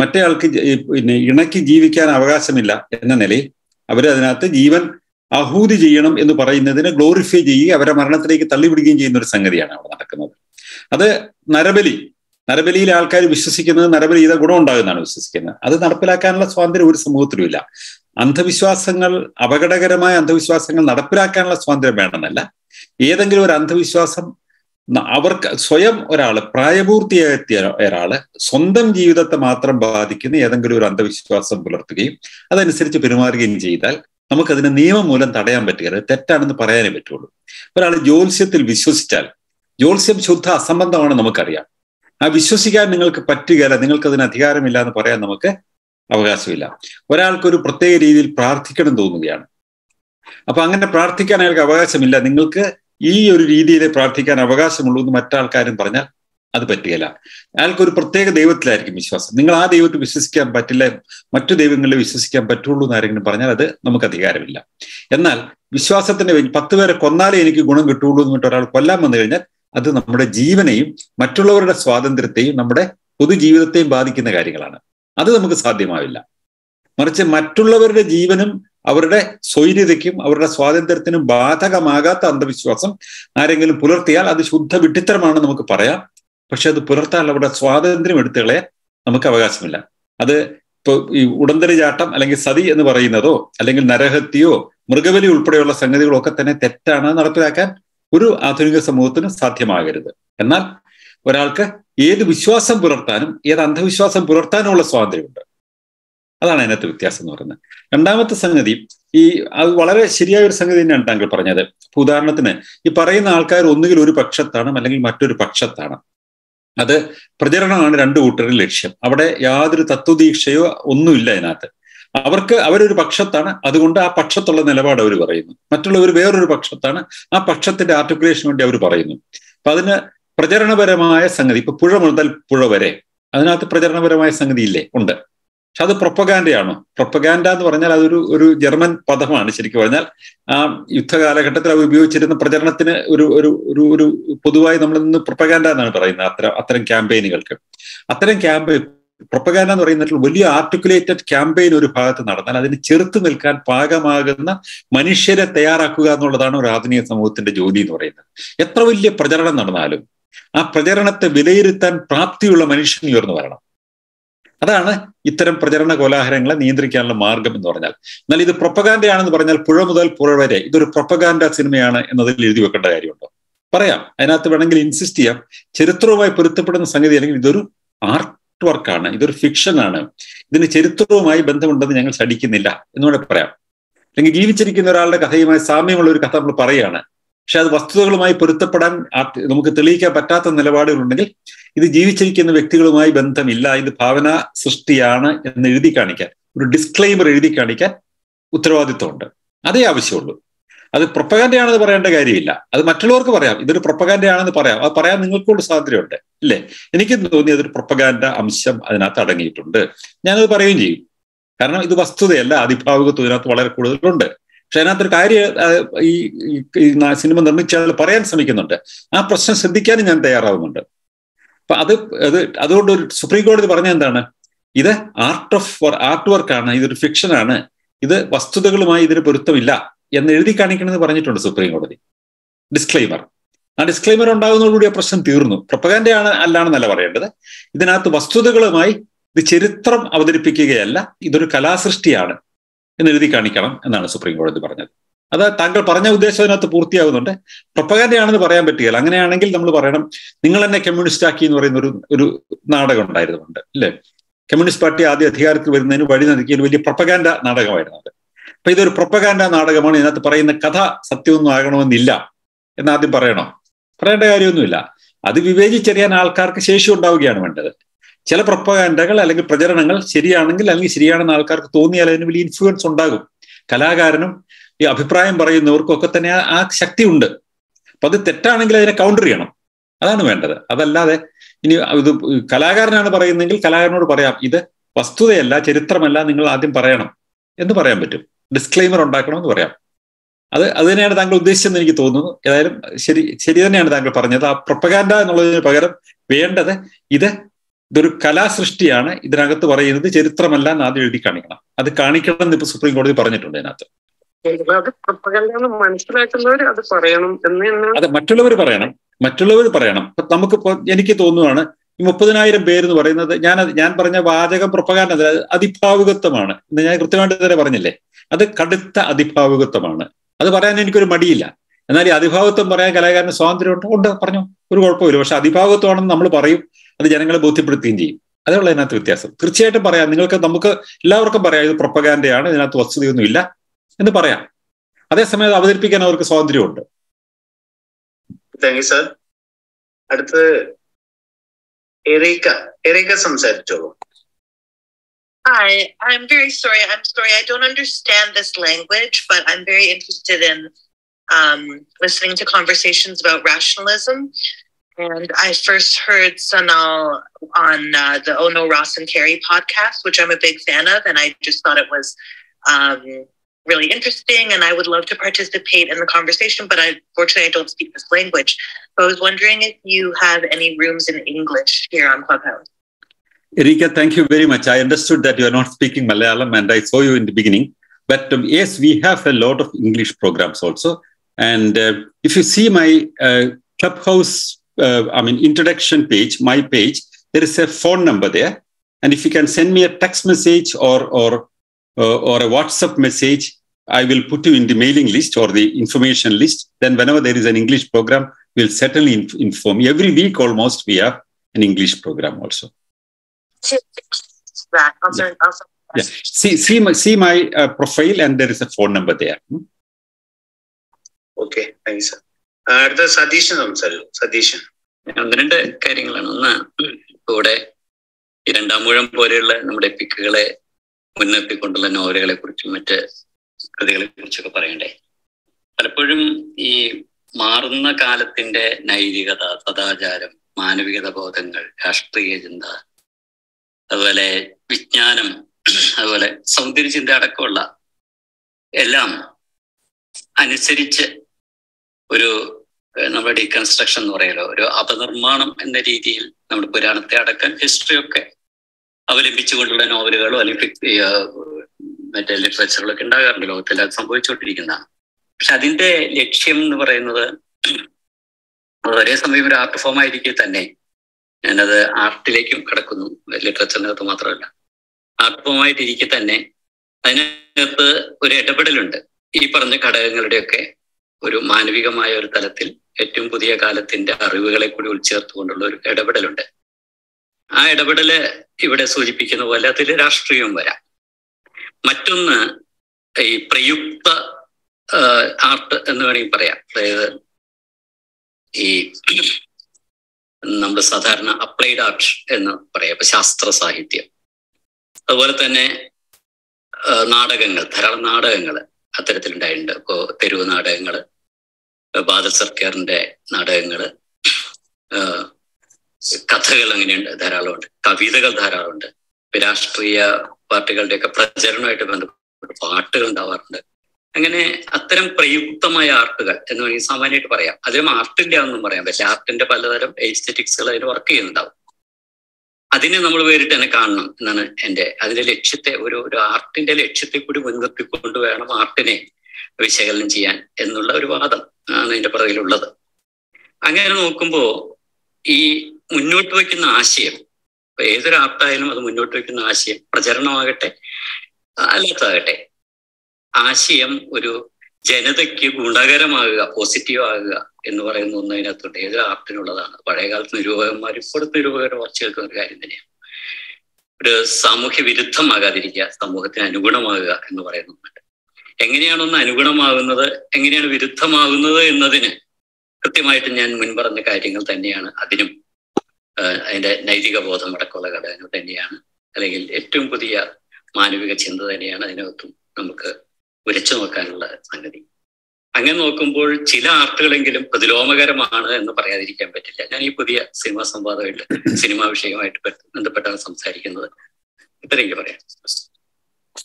മറ്റേ ആൾക്ക് പിന്നെ ഇണക്കി ജീവിക്കാൻ അവകാശമില്ല എന്ന നിലയിൽ അവർ അതിനകത്ത് ജീവൻ ആഹൂതി ചെയ്യണം എന്ന് പറയുന്നതിനെ ഗ്ലോറിഫൈ ചെയ്യുകയും അവരെ മരണത്തിലേക്ക് തള്ളിവിടുകയും ചെയ്യുന്ന ഒരു സംഗതിയാണ് അവിടെ നടക്കുന്നത്. അത് നരബലി. നരബലിയിലെ ആൾക്കാർ വിശ്വസിക്കുന്നത് നരബലി ചെയ്ത ഗുണം ഉണ്ടാകുന്നതാണ് വിശ്വസിക്കുന്നത്. അത് നടപ്പിലാക്കാനുള്ള സ്വാതന്ത്ര്യം ഒരു സമൂഹത്തിലും ഇല്ല അന്ധവിശ്വാസങ്ങൾ അപകടകരമായ അന്ധവിശ്വാസങ്ങൾ നടപ്പിലാക്കാനുള്ള സ്വാതന്ത്ര്യം വേണമെന്നല്ല. ഏതെങ്കിലും ഒരു അന്ധവിശ്വാസം അവർക്ക് സ്വയം ഒരാൾ പ്രായപൂർത്തിയായെത്തിയ ഒരാൾ സ്വന്തം ജീവിതത്തെ മാത്രം ബാധിക്കുന്ന ഏതെങ്കിലും ഒരു അന്ധവിശ്വാസം പുലർത്തുകയും അതനുസരിച്ച് പെരുമാറുകയും ചെയ്താൽ നമുക്കതിനെ നിയമം മൂലം തടയാൻ പറ്റുകയില്ല. തെറ്റാണെന്ന് പറയാനേ പറ്റുള്ളൂ. ഒരാൾ ജ്യോത്സ്യത്തിൽ വിശ്വസിച്ചാൽ ജ്യോത്സ്യം ശുദ്ധ അസംബന്ധമാണ് നമുക്കറിയാം. ആ വിശ്വസിക്കാൻ നിങ്ങൾക്ക് പറ്റുകയില്ല നിങ്ങൾക്ക് അതിന് അധികാരമില്ല എന്ന് പറയാൻ നമുക്ക് അവകാശമില്ല. ഒരാൾക്കൊരു പ്രത്യേക രീതിയിൽ പ്രാർത്ഥിക്കണം തോന്നുകയാണ്. അപ്പൊ അങ്ങനെ പ്രാർത്ഥിക്കാൻ അയാൾക്ക് അവകാശമില്ല. നിങ്ങൾക്ക് ഈ ഒരു രീതിയിൽ പ്രാർത്ഥിക്കാൻ അവകാശമുള്ളൂ എന്ന് മറ്റാൾക്കാരും പറഞ്ഞാൽ അത് പറ്റുകയില്ല. അയാൾക്കൊരു പ്രത്യേക ദൈവത്തിലായിരിക്കും വിശ്വാസം. നിങ്ങൾ ആ ദൈവത്തിൽ വിശ്വസിക്കാൻ പറ്റില്ല മറ്റു ദൈവങ്ങളിൽ വിശ്വസിക്കാൻ പറ്റുള്ളൂ എന്ന് ആരെങ്കിലും പറഞ്ഞാൽ അത് നമുക്ക് അധികാരമില്ല. എന്നാൽ വിശ്വാസത്തിന്റെ പത്ത് പേരെ കൊന്നാലേ എനിക്ക് ഗുണം കിട്ടുള്ളൂ എന്ന് ഒരാൾ കൊല്ലാൻ വന്നു കഴിഞ്ഞാൽ അത് നമ്മുടെ ജീവനെയും മറ്റുള്ളവരുടെ സ്വാതന്ത്ര്യത്തെയും നമ്മുടെ പൊതുജീവിതത്തെയും ബാധിക്കുന്ന കാര്യങ്ങളാണ്. അത് നമുക്ക് സാധ്യമാവില്ല. മറിച്ച് മറ്റുള്ളവരുടെ ജീവനും അവരുടെ സ്വൈര്യതയ്ക്കും അവരുടെ സ്വാതന്ത്ര്യത്തിനും ബാധകമാകാത്ത അന്ധവിശ്വാസം ആരെങ്കിലും പുലർത്തിയാൽ അത് ശുദ്ധ വിഡ്ഢിത്തരമാണെന്ന് നമുക്ക് പറയാം. പക്ഷെ അത് പുലർത്താൻ അവരുടെ സ്വാതന്ത്ര്യം എടുത്തുകളെ നമുക്ക് അവകാശമില്ല. അത് ഇപ്പൊ ഈ ഉടന്തരി ചാട്ടം അല്ലെങ്കിൽ സതി എന്ന് പറയുന്നതോ അല്ലെങ്കിൽ നരഹത്യയോ മൃഗബലി ഉൾപ്പെടെയുള്ള സംഗതികളൊക്കെ തന്നെ തെറ്റാണ് നടപ്പിലാക്കാൻ ഒരു ആധുനിക സമൂഹത്തിന് സാധ്യമാകരുത്. എന്നാൽ ഒരാൾക്ക് ഏത് വിശ്വാസം പുലർത്താനും ഏത് അന്ധവിശ്വാസം പുലർത്താനുമുള്ള സ്വാതന്ത്ര്യമുണ്ട്. അതാണ് അതിനകത്ത് വ്യത്യാസം എന്ന് പറയുന്നത്. രണ്ടാമത്തെ സംഗതി ഈ അത് വളരെ ശരിയായ ഒരു സംഗതി തന്നെയാണ് താങ്കൾ പറഞ്ഞത്. ഉദാഹരണത്തിന് ഈ പറയുന്ന ആൾക്കാർ ഒന്നുകിൽ ഒരു പക്ഷത്താണ് അല്ലെങ്കിൽ മറ്റൊരു പക്ഷത്താണ്. അത് പ്രചരണമാണ് രണ്ടു കൂട്ടരുടെ ലക്ഷ്യം. അവിടെ യാതൊരു തത്വദീക്ഷയോ ഒന്നുമില്ല അതിനകത്ത് അവർക്ക് അവരൊരു പക്ഷത്താണ്. അതുകൊണ്ട് ആ പക്ഷത്തുള്ള നിലപാട് അവർ പറയുന്നു. മറ്റുള്ളവർ വേറൊരു പക്ഷത്താണ്. ആ പക്ഷത്തിന്റെ ആർട്ടിക്കുലേഷന് വേണ്ടി അവർ പറയുന്നു. അപ്പൊ അതിന് പ്രചരണപരമായ സംഗതി ഇപ്പൊ പുഴ മുതൽ പുഴ വരെ അതിനകത്ത് പ്രചരണപരമായ സംഗതി ഇല്ലേ? ഉണ്ട്. പക്ഷെ അത് പ്രൊപ്പഗാൻഡയാണോ? പ്രൊപ്പഗാൻഡ എന്ന് പറഞ്ഞാൽ അതൊരു ഒരു ജർമ്മൻ പദമാണ് ശരിക്കും പറഞ്ഞാൽ. ആ യുദ്ധകാലഘട്ടത്തിൽ അവർ ഉപയോഗിച്ചിരുന്ന പ്രചരണത്തിന് ഒരു ഒരു ഒരു ഒരു പൊതുവായി നമ്മൾ ഇന്ന് പ്രൊപ്പഗാൻഡ എന്നാണ് പറയുന്നത്. അത്തരം അത്തരം ക്യാമ്പയിനുകൾക്ക്. അത്തരം ക്യാമ്പയിൻ പ്രൊപ്പഗാൻഡ എന്ന് പറയുന്നതിൽ വലിയ ആർട്ടിക്കുലേറ്റഡ് ക്യാമ്പയിൻ ഒരു ഭാഗത്ത് നടന്നാൽ അതിന് ചെറുത്ത് നിൽക്കാൻ പാകമാകുന്ന മനുഷ്യരെ തയ്യാറാക്കുക എന്നുള്ളതാണ് ഒരു ആധുനിക സമൂഹത്തിന്റെ ജോലി എന്ന് പറയുന്നത്. എത്ര വലിയ പ്രചരണം നടന്നാലും ആ പ്രചരണത്തെ വിലയിരുത്താൻ പ്രാപ്തിയുള്ള മനുഷ്യൻ ഉയർന്നു വരണം അതാണ് ഇത്തരം പ്രചരണ കോലാഹലങ്ങളെ നിയന്ത്രിക്കാനുള്ള മാർഗം എന്ന് പറഞ്ഞാൽ. എന്നാൽ ഇത് പ്രൊപ്പഗാൻഡയാണെന്ന് പറഞ്ഞാൽ പുഴ മുതൽ പുഴ വരെ ഇതൊരു പ്രൊപ്പഗാൻഡ സിനിമയാണ് എന്നതിൽ എഴുതി വെക്കേണ്ട കാര്യമുണ്ടോ? പറയാം. അതിനകത്ത് വേണമെങ്കിൽ ഇൻസിസ്റ്റ് ചെയ്യാം. ചരിത്രവുമായി പൊരുത്തപ്പെടുന്ന സംഗതി അല്ലെങ്കിൽ ഇതൊരു ആർട്ട് വർക്കാണ് ഇതൊരു ഫിക്ഷനാണ്. ഇതിന് ചരിത്രവുമായി ബന്ധമുണ്ടെന്ന് ഞങ്ങൾ ശടിക്കുന്നില്ല എന്നുകൂടെ പറയാം. അല്ലെങ്കിൽ ജീവിച്ചിരിക്കുന്ന ഒരാളുടെ കഥയുമായി സാമ്യമുള്ള ഒരു കഥ നമ്മൾ പറയുകയാണ്. പക്ഷെ അത് വസ്തുതകളുമായി പൊരുത്തപ്പെടാൻ നമുക്ക് തെളിയിക്കാൻ പറ്റാത്ത നിലപാടുകളുണ്ടെങ്കിൽ ഇത് ജീവിച്ചിരിക്കുന്ന വ്യക്തികളുമായി ബന്ധമില്ല ഇത് ഭാവന സൃഷ്ടിയാണ് എന്ന് എഴുതി കാണിക്കാൻ ഒരു ഡിസ്ക്ലെയിമർ എഴുതി കാണിക്കാൻ ഉത്തരവാദിത്വമുണ്ട്. അതേ ആവശ്യമുള്ളൂ. അത് പ്രൊപ്പഗാൻഡയാണെന്ന് പറയേണ്ട കാര്യമില്ല. അത് മറ്റുള്ളവർക്ക് പറയാം. ഇതൊരു പ്രൊപ്പഗാൻഡയാണെന്ന് പറയാം. അത് പറയാൻ നിങ്ങൾക്കുള്ള സ്വാതന്ത്ര്യമുണ്ട് ഇല്ലേ എനിക്ക് തോന്നി അതൊരു പ്രൊപ്പഗാൻഡ അംശം അതിനകത്ത് അടങ്ങിയിട്ടുണ്ട്. ഞാനത് പറയുകയും ചെയ്യും. കാരണം ഇത് വസ്തുതയല്ല അതിഭാവികത്വം ഇതിനകത്ത് വളരെ കൂടുതലുണ്ട്. പക്ഷെ അതിനകത്തൊരു കാര്യം ഈ സിനിമ നിർമ്മിച്ച ആൾ പറയാൻ ശ്രമിക്കുന്നുണ്ട്. ആ പ്രശ്നം ശ്രദ്ധിക്കാനും ഞാൻ തയ്യാറാവുന്നുണ്ട്. അപ്പൊ അത് അത് അതുകൊണ്ട് ഒരു സുപ്രീം കോടതി പറഞ്ഞ എന്താണ്? ഇത് ആർട്ട് ഓഫ് ആർട്ട് വർക്കാണ് ഇതൊരു ഫിക്ഷനാണ്. ഇത് വസ്തുതകളുമായി ഇതിന് പൊരുത്തമില്ല. എന്ന് എഴുതി കാണിക്കണമെന്ന് പറഞ്ഞിട്ടുണ്ട് സുപ്രീം കോടതി. ഡിസ്ക്ലൈമർ ആ ഡിസ്ക്ലൈമർ ഉണ്ടാകുന്നതോടുകൂടി ആ പ്രശ്നം തീർന്നു. പ്രൊപ്പഗാൻഡയാണ് അല്ലാണെന്നല്ല പറയേണ്ടത്. ഇതിനകത്ത് വസ്തുതകളുമായി ഇത് ചരിത്രം അവതരിപ്പിക്കുകയല്ല ഇതൊരു കലാസൃഷ്ടിയാണ് എന്ന് എഴുതി കാണിക്കണം എന്നാണ് സുപ്രീം കോടതി പറഞ്ഞത്. അത് താങ്കൾ പറഞ്ഞ ഉദ്ദേശം അതിനകത്ത് പൂർത്തിയാകുന്നുണ്ട്. പ്രൊപ്പഗാൻഡയാണെന്ന് പറയാൻ പറ്റുകയില്ല. അങ്ങനെയാണെങ്കിൽ നമ്മൾ പറയണം നിങ്ങൾ എന്നെ കമ്മ്യൂണിസ്റ്റ് ആക്കി എന്ന് പറയുന്ന ഒരു ഒരു നാടകം ഉണ്ടായിരുന്നുണ്ട് അല്ലേ? കമ്മ്യൂണിസ്റ്റ് പാർട്ടി ആദ്യ അധികാരത്തിൽ വരുന്നതിന് വഴി നൽകിയ വലിയ പ്രൊപ്പഗാൻഡ നാടകമായിരുന്നു അത്. അപ്പൊ ഇതൊരു പ്രൊപ്പകാൻഡ നാടകമാണ്. ഇതിനകത്ത് പറയുന്ന കഥ സത്യമൊന്നും ആകണമെന്നില്ല എന്നാദ്യം പറയണോ. പറയേണ്ട കാര്യമൊന്നുമില്ല. അത് വിവേചിച്ചറിയാൻ ആൾക്കാർക്ക് ശേഷി ഉണ്ടാവുകയാണ് വേണ്ടത്. ചില പ്രൊപ്പകാൻഡകൾ അല്ലെങ്കിൽ പ്രചരണങ്ങൾ ശരിയാണെങ്കിൽ അല്ലെങ്കിൽ ശരിയാണെന്ന് ആൾക്കാർക്ക് തോന്നിയാൽ അതിന് വലിയ ഇൻഫ്ലുവൻസ് ഉണ്ടാകും. കലാകാരനും ഈ അഭിപ്രായം പറയുന്നവർക്കൊക്കെ തന്നെ ആ- ശക്തി ഉണ്ട്. അപ്പൊ അത് തെറ്റാണെങ്കിൽ അതിനെ കൗണ്ടർ ചെയ്യണം. അതാണ് വേണ്ടത്. അതല്ലാതെ ഇനി ഇത് കലാകാരനാണ് പറയുന്നതെങ്കിൽ കലാകാരനോട് പറയാം ഇത് വസ്തുതയല്ല ചരിത്രമല്ല നിങ്ങൾ ആദ്യം പറയണം എന്ന് പറയാൻ പറ്റും. ഡിസ്ക്ലെയിമർ ഉണ്ടാക്കണമെന്ന് പറയാം. അത് അത് തന്നെയാണ് താങ്കൾ ഉദ്ദേശിച്ചെന്ന് എനിക്ക് തോന്നുന്നു. ഏതായാലും ശരി ശരി തന്നെയാണ് താങ്കൾ പറഞ്ഞത്. ആ പ്രൊപ്പഗാൻഡ എന്നുള്ളതിന് പകരം വേണ്ടത് ഇത് ഇതൊരു കലാസൃഷ്ടിയാണ്. ഇതിനകത്ത് പറയുന്നത് ചരിത്രമല്ല എന്ന് ആദ്യം എഴുതി കാണിക്കണം. അത് കാണിക്കണം എന്ന് ഇപ്പൊ സുപ്രീം കോടതി പറഞ്ഞിട്ടുണ്ട് അതിനകത്ത് അത് മനസ്സിലാക്കുന്നവർ അത് പറയണം തന്നെ മറ്റുള്ളവർ പറയണം. മറ്റുള്ളവർ പറയണം. ഇപ്പൊ നമുക്കിപ്പോ എനിക്ക് തോന്നുവാണ് ഈ മുപ്പതിനായിരം പേര് എന്ന് പറയുന്നത് ഞാൻ ഞാൻ പറഞ്ഞ വാചകം പ്രൊപ്പകാരൻ അത് അതിഭാവുകത്വമാണ് എന്ന് ഞാൻ കൃത്യമായിട്ട് തന്നെ പറഞ്ഞില്ലേ? അത് കടുത്ത അതിഭാവുകത്വമാണ്. അത് പറയാൻ എനിക്കൊരു മടിയില്ല. എന്നാൽ ഈ അതിഭാവത്വം പറയാൻ കലാകാരന് സ്വാതന്ത്ര്യമുണ്ട്? ഉണ്ട് പറഞ്ഞു. ഒരു കുഴപ്പമില്ല പക്ഷെ അതിഭാവത്വമാണെന്ന് നമ്മൾ പറയും അത് ജനങ്ങളെ ബോധ്യപ്പെടുത്തുകയും ചെയ്യും. അതുള്ള അതിനകത്ത് വ്യത്യാസം. തീർച്ചയായിട്ടും പറയാം. നിങ്ങൾക്ക് നമുക്ക് എല്ലാവർക്കും പറയാം ഇത് പ്രൊപ്പഗാൻഡയാണ് ഇതിനകത്ത് വസ്തുതയൊന്നും ഇല്ല എന്ന് പറയാം. അതേസമയം അത് അവതരിപ്പിക്കാൻ അവർക്ക് സ്വാതന്ത്ര്യമുണ്ട്. താങ്ക് സർ അടുത്ത് സംസാരിച്ചോളൂ. Hi, I'm very sorry. I'm sorry. I don't understand this language, but I'm very interested in um, listening to conversations about rationalism. And I first heard Sanal on uh, the Ono Ross and Carey podcast, which I'm a big fan of, and I just thought it was um, really interesting. And I would love to participate in the conversation, but I, unfortunately, I don't speak this language. So I was wondering if you have any rooms in English here on Clubhouse. Erika, thank you very much. I understood that you are not speaking Malayalam and I saw you in the beginning. But um, yes, we have a lot of English programs also. And uh, if you see my uh, Clubhouse, uh, I mean, introduction page, my page, there is a phone number there. And if you can send me a text message or, or, uh, or a WhatsApp message, I will put you in the mailing list or the information list. Then whenever there is an English program, we'll certainly inf- inform you. Every week almost we have an English program also. That. I'll send, I'll send Yeah. See, see my, see my uh, profile and there is a phone number there. Hmm? Okay thank sir അടുത്ത സതീശൻ സംസാരിച്ചു സതീശൻ ഒന്ന് രണ്ട് കാര്യങ്ങളാണ് ഒന്ന് ഇവിടെ ഈ രണ്ടാം മൂഴം പോലെയുള്ള നമ്മുടെ പിക്കുകളെ മുൻനിർത്തിക്കൊണ്ടുള്ള നോവലുകളെ കുറിച്ചും മറ്റ് കൃതികളെ കുറിച്ചൊക്കെ പറയണ്ടേ പലപ്പോഴും ഈ മാറുന്ന കാലത്തിന്റെ നൈതികത സദാചാരം മാനവികത ബോധങ്ങൾ രാഷ്ട്രീയ ചിന്ത അതുപോലെ വിജ്ഞാനം അതുപോലെ സൗന്ദര്യ ചിന്ത അടക്കമുള്ള എല്ലാം അനുസരിച്ച് ഒരു നമ്മുടെ ഡീകൺസ്ട്രക്ഷൻ എന്ന് പറയുമല്ലോ ഒരു അപനിർമ്മാണം എന്ന രീതിയിൽ നമ്മുടെ പുരാണത്തെ അടക്കം ഹിസ്റ്ററിയൊക്കെ അവലംബിച്ചുകൊണ്ടുള്ള നോവലുകളോ അല്ലെങ്കിൽ മറ്റേ ലിറ്ററേച്ചറുകളൊക്കെ ഉണ്ടാകാറുണ്ട്. ലോകത്തിൽ അത് സംഭവിച്ചുകൊണ്ടിരിക്കുന്നതാണ്. പക്ഷെ അതിന്റെ ലക്ഷ്യം എന്ന് പറയുന്നത് ഒരേ സമയം ഒരു ആർട്ട് ഫോം ആയിരിക്കെ തന്നെ ഞാനത് ആർട്ടിലേക്കും കടക്കുന്നു ലിറ്ററേച്ചറിനകത്ത് മാത്രമല്ല. ആർട്ടുമായിട്ടിരിക്കെ തന്നെ അതിനകത്ത് ഒരു ഇടപെടലുണ്ട്. ഈ പറഞ്ഞ ഘടകങ്ങളുടെയൊക്കെ ഒരു മാനവികമായ ഒരു തലത്തിൽ ഏറ്റവും പുതിയ കാലത്തിന്റെ അറിവുകളെ കൂടി ഉൾച്ചേർത്തുകൊണ്ടുള്ള ഒരു ഇടപെടലുണ്ട്. ആ ഇടപെടൽ ഇവിടെ സൂചിപ്പിക്കുന്ന പോലെ അതിൽ രാഷ്ട്രീയവും വരാം. മറ്റൊന്ന് ഈ പ്രയുക്ത ആർട്ട് എന്ന് വേണമെങ്കിൽ പറയാം. അതായത് ഈ നമ്മൾ സാധാരണ അപ്ലൈഡ് ആർട്ട് എന്ന് പറയാം. ഇപ്പൊ ശാസ്ത്ര സാഹിത്യം. അതുപോലെ തന്നെ നാടകങ്ങൾ ധാരാളം നാടകങ്ങൾ അത്തരത്തിലുണ്ടായിട്ടുണ്ട്. ഇപ്പോ തെരുവ് നാടകങ്ങൾ ബാദൽ സർക്കാരിന്റെ നാടകങ്ങൾ കഥകൾ അങ്ങനെയുണ്ട് ധാരാളമുണ്ട്. കവിതകൾ ധാരാളമുണ്ട്. രാഷ്ട്രീയ പാർട്ടികളുടെയൊക്കെ പ്രചരണമായിട്ട് ബന്ധപ്പെട്ട് പാട്ടുകൾ ഉണ്ടാവാറുണ്ട്. അങ്ങനെ അത്തരം പ്രയുക്തമായ ആർട്ടുകൾ എന്ന് വേണമെങ്കിൽ സാമാന്യമായിട്ട് പറയാം. അതിലും ആർട്ടിന്റെ ആണെന്നും പറയാം പറ്റില്ല. ആർട്ടിന്റെ പലതരം എസ്തെറ്റിക്സുകൾ അതിന് വർക്ക് ചെയ്യുന്നുണ്ടാവും. അതിനെ നമ്മൾ വേറിട്ട് തന്നെ കാണണം എന്നാണ് എന്റെ അതിന്റെ ലക്ഷ്യത്തെ ഒരു ഒരു ആർട്ടിന്റെ ലക്ഷ്യത്തെ കൂടി മുൻനിർത്തിക്കൊണ്ട് വേണം ആർട്ടിനെ വിശകലനം ചെയ്യാൻ എന്നുള്ള ഒരു വാദം ആണ് അതിന്റെ പുറകിലുള്ളത്. അങ്ങനെ നോക്കുമ്പോൾ ഈ മുന്നോട്ട് വയ്ക്കുന്ന ആശയം ഏതൊരു ആർട്ടായാലും അത് മുന്നോട്ട് വയ്ക്കുന്ന ആശയം പ്രചരണമാകട്ടെ അല്ലാത്തതാകട്ടെ ആശയം ഒരു ജനതയ്ക്ക് ഗുണകരമാകുക പോസിറ്റീവ് ആകുക എന്ന് പറയുന്ന ഒന്ന് അതിനകത്തുണ്ട്. ഏത് ആർട്ടിനുള്ളതാണ്. പഴയകാലത്ത് നിരൂപകന്മാർ ഇപ്പോഴത്തെ നിരൂപകർ ഉറച്ചു കേൾക്കുന്ന ഒരു കാര്യം തന്നെയാണ്. ഒരു സാമൂഹ്യ വിരുദ്ധമാകാതിരിക്കുക സമൂഹത്തിന് അനുഗുണമാകുക എന്ന് പറയുന്നുണ്ട് എങ്ങനെയാണൊന്ന് അനുഗുണമാകുന്നത് എങ്ങനെയാണ് വിരുദ്ധമാകുന്നത് എന്നതിന് കൃത്യമായിട്ട് ഞാൻ മുൻപറഞ്ഞ കാര്യങ്ങൾ തന്നെയാണ്. അതിനും അതിന്റെ നൈതിക ബോധം അടക്കമുള്ള ഘടകങ്ങൾ തന്നെയാണ്. അല്ലെങ്കിൽ ഏറ്റവും പുതിയ മാനവിക ചിന്ത തന്നെയാണ് അതിനകത്തും നമുക്ക് ഉരച്ചു നോക്കാനുള്ള സംഗതി. അങ്ങനെ നോക്കുമ്പോൾ ചില ആർട്ടുകളെങ്കിലും പ്രതിലോമകരമാണ് എന്ന് പറയാതിരിക്കാൻ പറ്റില്ല. ഞാൻ ഈ പുതിയ സിനിമാ സംവാദമായിട്ട് സിനിമാ വിഷയമായിട്ട് ബന്ധപ്പെട്ടാണ് സംസാരിക്കുന്നത്. ഇത്രയെങ്കിലും പറയാം.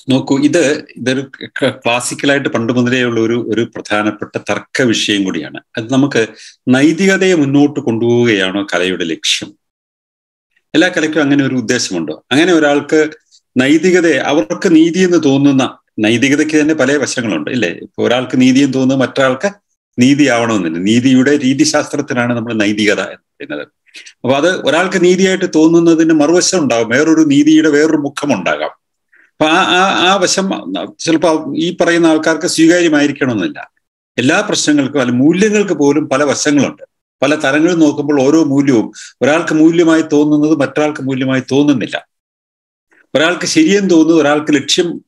നോക്കൂ ഇത് ഇതൊരു ക്ലാസിക്കലായിട്ട് പണ്ട് മുതലേ ഉള്ള ഒരു ഒരു പ്രധാനപ്പെട്ട തർക്ക വിഷയം കൂടിയാണ്. അത് നമുക്ക് നൈതികതയെ മുന്നോട്ട് കൊണ്ടുപോവുകയാണോ കലയുടെ ലക്ഷ്യം? എല്ലാ കലയ്ക്കും അങ്ങനെ ഒരു ഉദ്ദേശമുണ്ടോ? അങ്ങനെ ഒരാൾക്ക് നൈതികതയെ അവർക്ക് നീതി എന്ന് തോന്നുന്ന നൈതികതയ്ക്ക് തന്നെ പല വശങ്ങളുണ്ട് ഇല്ലേ? ഇപ്പൊ ഒരാൾക്ക് നീതിയും തോന്നുന്നു മറ്റൊരാൾക്ക് നീതി ആവണമെന്നില്ല നീതിയുടെ രീതിശാസ്ത്രത്തിനാണ് നമ്മൾ നൈതികത എന്ന് പറയുന്നത്. അപ്പൊ അത് ഒരാൾക്ക് നീതിയായിട്ട് തോന്നുന്നതിന് മറുവശം ഉണ്ടാകും വേറൊരു നീതിയുടെ വേറൊരു മുഖം ഉണ്ടാകാം. അപ്പൊ ആ ആ ആ വശം ചിലപ്പോൾ ഈ പറയുന്ന ആൾക്കാർക്ക് സ്വീകാര്യമായിരിക്കണമെന്നില്ല. എല്ലാ പ്രശ്നങ്ങൾക്കും അല്ല മൂല്യങ്ങൾക്ക് പോലും പല വശങ്ങളുണ്ട്. പല തരങ്ങളിൽ നോക്കുമ്പോൾ ഓരോ മൂല്യവും ഒരാൾക്ക് മൂല്യമായി തോന്നുന്നത് മറ്റൊരാൾക്ക് മൂല്യമായി തോന്നുന്നില്ല. ഒരാൾക്ക് ശരിയെന്ന് തോന്നുന്നു ഒരാൾക്ക് ലക്ഷ്യം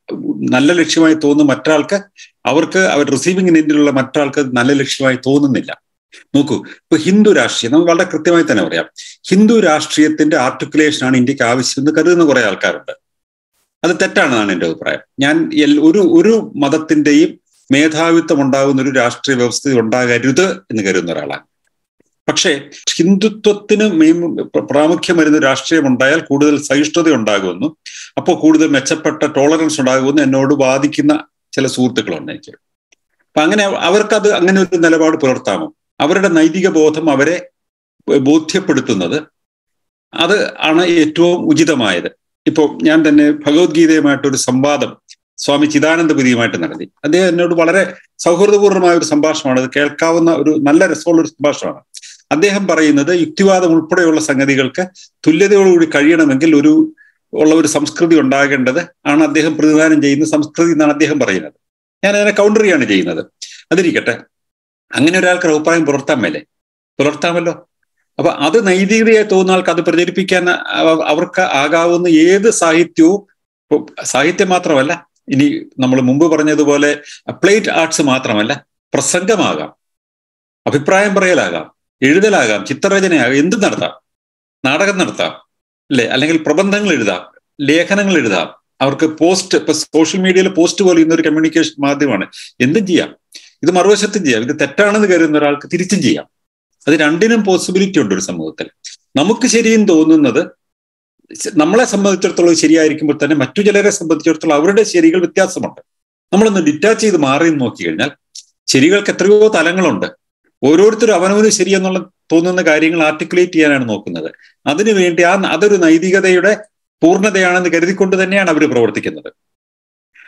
നല്ല ലക്ഷ്യമായി തോന്നുന്നു മറ്റൊരാൾക്ക് അവർക്ക് അവർ റിസീവിംഗ് എൻഡിലുള്ള മറ്റൊരാൾക്ക് നല്ല ലക്ഷ്യമായി തോന്നുന്നില്ല. നോക്കൂ ഇപ്പൊ ഹിന്ദു രാഷ്ട്രീയം നമുക്ക് വളരെ കൃത്യമായി തന്നെ പറയാം. ഹിന്ദു രാഷ്ട്രീയത്തിന്റെ ആർട്ടിക്കുലേഷൻ ആണ് ഇന്ത്യയ്ക്ക് ആവശ്യമെന്ന് കരുതുന്ന കുറെ ആൾക്കാരുണ്ട്. അത് തെറ്റാണെന്നാണ് എന്റെ അഭിപ്രായം. ഞാൻ ഒരു ഒരു മതത്തിന്റെയും മേധാവിത്വം ഉണ്ടാകുന്ന ഒരു രാഷ്ട്രീയ വ്യവസ്ഥ ഉണ്ടാകരുത് എന്ന് കരുതുന്ന ഒരാളാണ്. പക്ഷേ ഹിന്ദുത്വത്തിന് പ്രാമുഖ്യം വരുന്ന രാഷ്ട്രീയം ഉണ്ടായാൽ കൂടുതൽ സഹിഷ്ണുത ഉണ്ടാകുമെന്നും അപ്പോൾ കൂടുതൽ മെച്ചപ്പെട്ട ടോളറൻസ് ഉണ്ടാകുമെന്ന് എന്നോട് വാദിക്കുന്ന ചില സുഹൃത്തുക്കളുണ്ട് എനിക്ക് അപ്പൊ അങ്ങനെ അവർക്കത് അങ്ങനെ ഒരു നിലപാട് പുലർത്താമോ? അവരുടെ നൈതിക ബോധം അവരെ ബോധ്യപ്പെടുത്തുന്നത് അത് ആണ് ഏറ്റവും ഉചിതമായത്. ഇപ്പോൾ ഞാൻ തന്നെ ഭഗവത്ഗീതയുമായിട്ടൊരു സംവാദം സ്വാമി ചിദാനന്ദപുരിയുമായിട്ട് നടത്തി. അദ്ദേഹം എന്നോട് വളരെ സൗഹൃദപൂർണമായ ഒരു സംഭാഷണമാണ്. അത് കേൾക്കാവുന്ന ഒരു നല്ല രസമുള്ള ഒരു സംഭാഷണമാണ്. അദ്ദേഹം പറയുന്നത് യുക്തിവാദം ഉൾപ്പെടെയുള്ള സംഗതികൾക്ക് തുല്യതയോടുകൂടി കഴിയണമെങ്കിൽ ഒരു ഉള്ള ഒരു സംസ്കൃതി ഉണ്ടാകേണ്ടത് ആണ് അദ്ദേഹം പ്രതിദാനം ചെയ്യുന്ന സംസ്കൃതി എന്നാണ് അദ്ദേഹം പറയുന്നത്. ഞാൻ അതിനെ കൗണ്ടർ ചെയ്യാണ് ചെയ്യുന്നത്. അതിരിക്കട്ടെ അങ്ങനെ ഒരാൾക്ക് അഭിപ്രായം പുലർത്താൻ മേലെ. പുലർത്താമല്ലോ. അപ്പൊ അത് നൈതികതയായി തോന്നുന്ന ആൾക്ക് അത് പ്രചരിപ്പിക്കാൻ അവർക്ക് ആകാവുന്ന ഏത് സാഹിത്യവും സാഹിത്യം മാത്രമല്ല ഇനി നമ്മൾ മുമ്പ് പറഞ്ഞതുപോലെ അപ്ലൈഡ് ആർട്സ് മാത്രമല്ല പ്രസംഗമാകാം. അഭിപ്രായം പറയലാകാം. എഴുതലാകാം ചിത്രരചനയാകാം എന്ത് നടത്താം? നാടകം നടത്താം അല്ലെ? അല്ലെങ്കിൽ പ്രബന്ധങ്ങൾ എഴുതാം ലേഖനങ്ങൾ എഴുതാം. അവർക്ക് പോസ്റ്റ് ഇപ്പൊ സോഷ്യൽ മീഡിയയിൽ പോസ്റ്റ് പോലെ ഇന്നൊരു കമ്മ്യൂണിക്കേഷൻ മാധ്യമമാണ്. എന്തും ചെയ്യാം. ഇത് മറുവശത്തും ചെയ്യാം. ഇത് തെറ്റാണെന്ന് കരുതുന്ന ഒരാൾക്ക് തിരിച്ചും ചെയ്യാം. അത് രണ്ടിനും പോസിബിലിറ്റി ഉണ്ട് ഒരു സമൂഹത്തിൽ. നമുക്ക് ശരിയും തോന്നുന്നത് നമ്മളെ സംബന്ധിച്ചിടത്തോളം ശരിയായിരിക്കുമ്പോൾ തന്നെ മറ്റു ചിലരെ സംബന്ധിച്ചിടത്തോളം അവരുടെ ശരികൾ വ്യത്യാസമുണ്ട്. നമ്മളൊന്ന് ഡിറ്റാച്ച് ചെയ്ത് മാറി നോക്കി കഴിഞ്ഞാൽ ശരികൾക്ക് എത്രയോ തലങ്ങളുണ്ട്. ഓരോരുത്തരും അവനവന് ശരിയെന്നുള്ള തോന്നുന്ന കാര്യങ്ങൾ ആർട്ടിക്കുലേറ്റ് ചെയ്യാനാണ് നോക്കുന്നത്. അതിനുവേണ്ടി ആ അതൊരു നൈതികതയുടെ പൂർണതയാണെന്ന് കരുതിക്കൊണ്ട് തന്നെയാണ് അവർ പ്രവർത്തിക്കുന്നത്.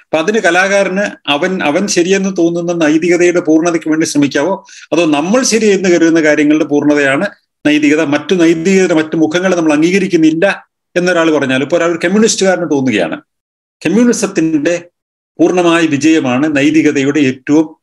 അപ്പൊ അതിന് കലാകാരന് അവൻ അവൻ ശരിയെന്ന് തോന്നുന്ന നൈതികതയുടെ പൂർണതയ്ക്ക് വേണ്ടി ശ്രമിക്കാവോ? അതോ നമ്മൾ ശരിയെന്ന് കരുതുന്ന കാര്യങ്ങളുടെ പൂർണതയാണ് നൈതികത? മറ്റു നൈതികതയുടെ മറ്റു മുഖങ്ങൾ നമ്മൾ അംഗീകരിക്കുന്നില്ല എന്നൊരാൾ പറഞ്ഞാൽ ഇപ്പോൾ ഒരാൾ കമ്മ്യൂണിസ്റ്റുകാരന് തോന്നുകയാണ്. കമ്മ്യൂണിസത്തിന്റെ പൂർണമായ വിജയമാണ് നൈതികതയുടെ ഏറ്റവും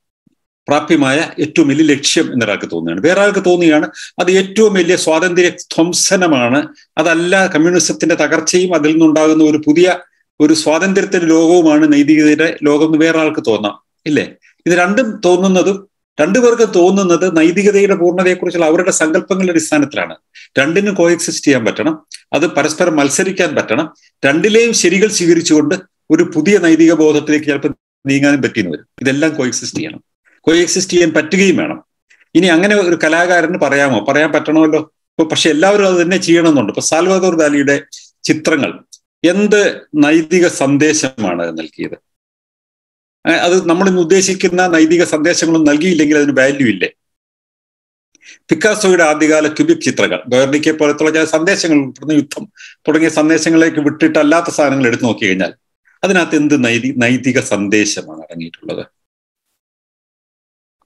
പ്രാപ്യമായ ഏറ്റവും വലിയ ലക്ഷ്യം എന്നൊരാൾക്ക് തോന്നുകയാണ്. വേറെ ആൾക്ക് തോന്നുകയാണ് അത് ഏറ്റവും വലിയ സ്വാതന്ത്ര്യ ധ്വംസനമാണ്. അതല്ല കമ്മ്യൂണിസത്തിന്റെ തകർച്ചയും അതിൽ നിന്നുണ്ടാകുന്ന ഒരു പുതിയ ഒരു സ്വാതന്ത്ര്യത്തിന്റെ ലോകവുമാണ് നൈതികതയുടെ ലോകം എന്ന് വേറെ ആൾക്ക് തോന്നാം. ഇല്ലേ? ഇത് രണ്ടും തോന്നുന്നതും രണ്ടുപേർക്ക് തോന്നുന്നത് നൈതികതയുടെ പൂർണതയെക്കുറിച്ചുള്ള അവരുടെ സങ്കല്പങ്ങളുടെ അടിസ്ഥാനത്തിലാണ്. രണ്ടിനും കോഎക്സിസ്റ്റ് ചെയ്യാൻ പറ്റണം. അത് പരസ്പരം മത്സരിക്കാൻ പറ്റണം. രണ്ടിലെയും ശരികൾ സ്വീകരിച്ചുകൊണ്ട് ഒരു പുതിയ നൈതിക ബോധത്തിലേക്ക് ചിലപ്പോൾ നീങ്ങാനും പറ്റിയെന്ന് വരും. ഇതെല്ലാം കോഎക്സിസ്റ്റ് ചെയ്യണം. കോഎക്സിസ്റ്റ് ചെയ്യാൻ പറ്റുകയും വേണം. ഇനി അങ്ങനെ ഒരു കലാകാരന് പറയാമോ? പറയാൻ പറ്റണമല്ലോ? ഇപ്പൊ പക്ഷെ എല്ലാവരും അത് തന്നെ ചെയ്യണമെന്നുണ്ട്. ഇപ്പൊ സാൽവാദോർ ദാലിയുടെ ചിത്രങ്ങൾ എന്ത് നൈതിക സന്ദേശമാണ് നൽകിയത്? അത് നമ്മൾ ഇന്ന് ഉദ്ദേശിക്കുന്ന നൈതിക സന്ദേശങ്ങളൊന്നും നൽകിയില്ലെങ്കിൽ അതിന് വാല്യൂ ഇല്ലേ? പിക്കാസോയുടെ ആദ്യകാല ക്യൂബിക് ചിത്രങ്ങൾ ഗവർണിക്കെ പോലത്തുള്ള ചില സന്ദേശങ്ങൾ ഉൾപ്പെടുന്ന യുദ്ധം തുടങ്ങിയ സന്ദേശങ്ങളിലേക്ക് വിട്ടിട്ടല്ലാത്ത സാധനങ്ങൾ എടുത്തു നോക്കി കഴിഞ്ഞാൽ അതിനകത്ത് എന്ത് നൈതി നൈതിക സന്ദേശമാണ് അടങ്ങിയിട്ടുള്ളത്?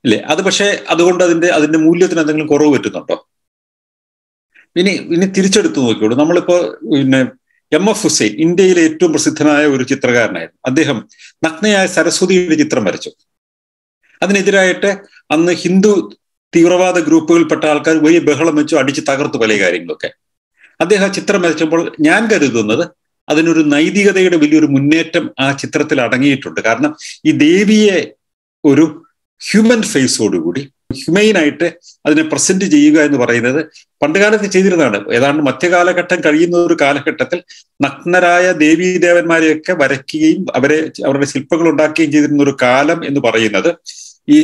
ഇല്ലേ? അത് പക്ഷേ അതുകൊണ്ട് അതിന്റെ അതിന്റെ മൂല്യത്തിന് എന്തെങ്കിലും കുറവ് പറ്റുന്നുണ്ടോ? ഇനി ഇനി തിരിച്ചെടുത്ത് നോക്കിയോളൂ നമ്മളിപ്പോ പിന്നെ എം എഫ് ഹുസൈൻ ഇന്ത്യയിലെ ഏറ്റവും പ്രസിദ്ധനായ ഒരു ചിത്രകാരനായിരുന്നു. അദ്ദേഹം നഗ്നയായ സരസ്വതിയുടെ ചിത്രം വരച്ചു. അതിനെതിരായിട്ട് അന്ന് ഹിന്ദു തീവ്രവാദ ഗ്രൂപ്പുകളിൽപ്പെട്ട ആൾക്കാർ വലിയ ബഹളം വെച്ചു അടിച്ച് തകർത്തു പല കാര്യങ്ങളൊക്കെ. അദ്ദേഹം ആ ചിത്രം വരച്ചപ്പോൾ ഞാൻ കരുതുന്നത് അതിനൊരു നൈതികതയുടെ വലിയൊരു മുന്നേറ്റം ആ ചിത്രത്തിൽ അടങ്ങിയിട്ടുണ്ട്. കാരണം ഈ ദേവിയെ ഒരു ഹ്യൂമൻ ഫേസോടുകൂടി ഹ്യൂമൈനായിട്ട് അതിനെ പ്രസന്റ് ചെയ്യുക എന്ന് പറയുന്നത് പണ്ടുകാലത്ത് ചെയ്തിരുന്നതാണ്. ഏതാണ്ട് മധ്യകാലഘട്ടം കഴിയുന്ന ഒരു കാലഘട്ടത്തിൽ നഗ്നരായ ദേവീദേവന്മാരെയൊക്കെ വരയ്ക്കുകയും അവരെ അവരുടെ ശില്പങ്ങൾ ഉണ്ടാക്കുകയും ചെയ്തിരുന്ന ഒരു കാലം എന്ന് പറയുന്നത് ഈ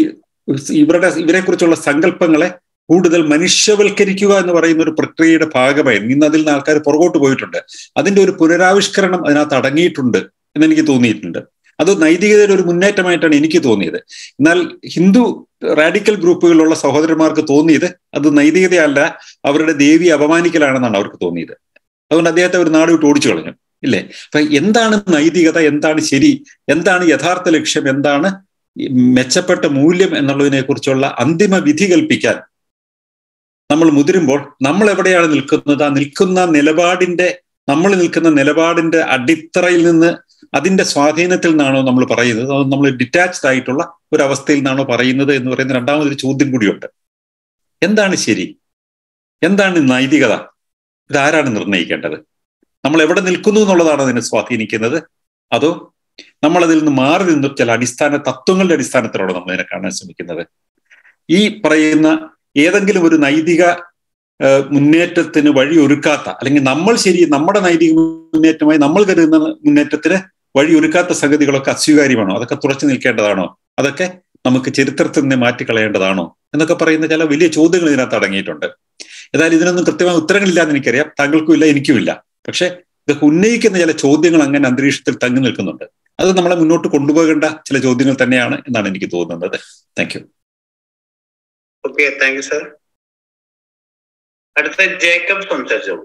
ഇവരുടെ ഇവരെ കുറിച്ചുള്ള സങ്കല്പങ്ങളെ കൂടുതൽ മനുഷ്യവൽക്കരിക്കുക എന്ന് പറയുന്ന ഒരു പ്രക്രിയയുടെ ഭാഗമായി ഇന്ന് അതിൽ നിന്ന് ആൾക്കാർ പുറകോട്ട് പോയിട്ടുണ്ട്. അതിന്റെ ഒരു പുനരാവിഷ്കരണം അതിനകത്ത് അടങ്ങിയിട്ടുണ്ട് എന്നെനിക്ക് തോന്നിയിട്ടുണ്ട്. അത് നൈതികതയുടെ ഒരു മുന്നേറ്റമായിട്ടാണ് എനിക്ക് തോന്നിയത്. എന്നാൽ ഹിന്ദു റാഡിക്കൽ ഗ്രൂപ്പുകളിലുള്ള സഹോദരന്മാർക്ക് തോന്നിയത് അത് നൈതികതയല്ല അവരുടെ ദേവി അപമാനിക്കലാണെന്നാണ് അവർക്ക് തോന്നിയത്. അതുകൊണ്ട് അദ്ദേഹത്തെ ഒരു നാട് വിട്ട് ഓടിച്ചു കളഞ്ഞു ഇല്ലേ? അപ്പൊ എന്താണ് നൈതികത എന്താണ് ശരി എന്താണ് യഥാർത്ഥ ലക്ഷ്യം എന്താണ് മെച്ചപ്പെട്ട മൂല്യം എന്നുള്ളതിനെ കുറിച്ചുള്ള അന്തിമ വിധി കൽപ്പിക്കാൻ നമ്മൾ മുതിരുമ്പോൾ നമ്മൾ എവിടെയാണ് നിൽക്കുന്നത്? ആ നിൽക്കുന്ന നിലപാടിന്റെ നമ്മൾ നിൽക്കുന്ന നിലപാടിന്റെ അടിത്തറയിൽ നിന്ന് അതിന്റെ സ്വാധീനത്തിൽ നിന്നാണോ നമ്മൾ പറയുന്നത്? അത് നമ്മൾ ഡിറ്റാച്ച്ഡ് ആയിട്ടുള്ള ഒരു അവസ്ഥയിൽ നിന്നാണോ പറയുന്നത് എന്ന് പറയുന്ന രണ്ടാമതൊരു ചോദ്യം കൂടിയുണ്ട്. എന്താണ് ശരി? എന്താണ് നൈതികത? ഇതാരാണ് നിർണയിക്കേണ്ടത്? നമ്മൾ എവിടെ നിൽക്കുന്നു എന്നുള്ളതാണ് അതിനെ സ്വാധീനിക്കുന്നത്. അതോ നമ്മൾ അതിൽ നിന്ന് മാറി നിന്നും ചില അടിസ്ഥാന തത്വങ്ങളുടെ അടിസ്ഥാനത്തിലാണ് നമ്മൾ ഇതിനെ കാണാൻ ശ്രമിക്കുന്നത്? ഈ പറയുന്ന ഏതെങ്കിലും ഒരു നൈതിക മുന്നേറ്റത്തിന് വഴി ഒരുക്കാത്ത അല്ലെങ്കിൽ നമ്മൾ ശരി നമ്മുടെ നൈതിക മുന്നേറ്റമായി നമ്മൾ കരുതുന്ന മുന്നേറ്റത്തിന് വഴി ഒരുക്കാത്ത സംഗതികളൊക്കെ അസ്വീകാര്യമാണോ? അതൊക്കെ തുറച്ചു നിൽക്കേണ്ടതാണോ? അതൊക്കെ നമുക്ക് ചരിത്രത്തിൽ നിന്ന് മാറ്റിക്കളയേണ്ടതാണോ? എന്നൊക്കെ പറയുന്ന ചില വലിയ ചോദ്യങ്ങൾ ഇതിനകത്ത് അടങ്ങിയിട്ടുണ്ട്. ഏതായാലും ഇതിനൊന്നും കൃത്യമായ ഉത്തരങ്ങളില്ലാന്ന് എനിക്കറിയാം. താങ്കൾക്കും ഇല്ല എനിക്കുമില്ല. പക്ഷെ ഇതൊക്കെ ഉന്നയിക്കുന്ന ചില ചോദ്യങ്ങൾ അങ്ങനെ അന്തരീക്ഷത്തിൽ തങ്ങി നിൽക്കുന്നുണ്ട്. അത് നമ്മളെ മുന്നോട്ട് കൊണ്ടുപോകേണ്ട ചില ചോദ്യങ്ങൾ തന്നെയാണ് എന്നാണ് എനിക്ക് തോന്നുന്നത്. Thank you. Okay thank you sir അടുത്ത ജേക്കബ് സംസാരിച്ചോളൂ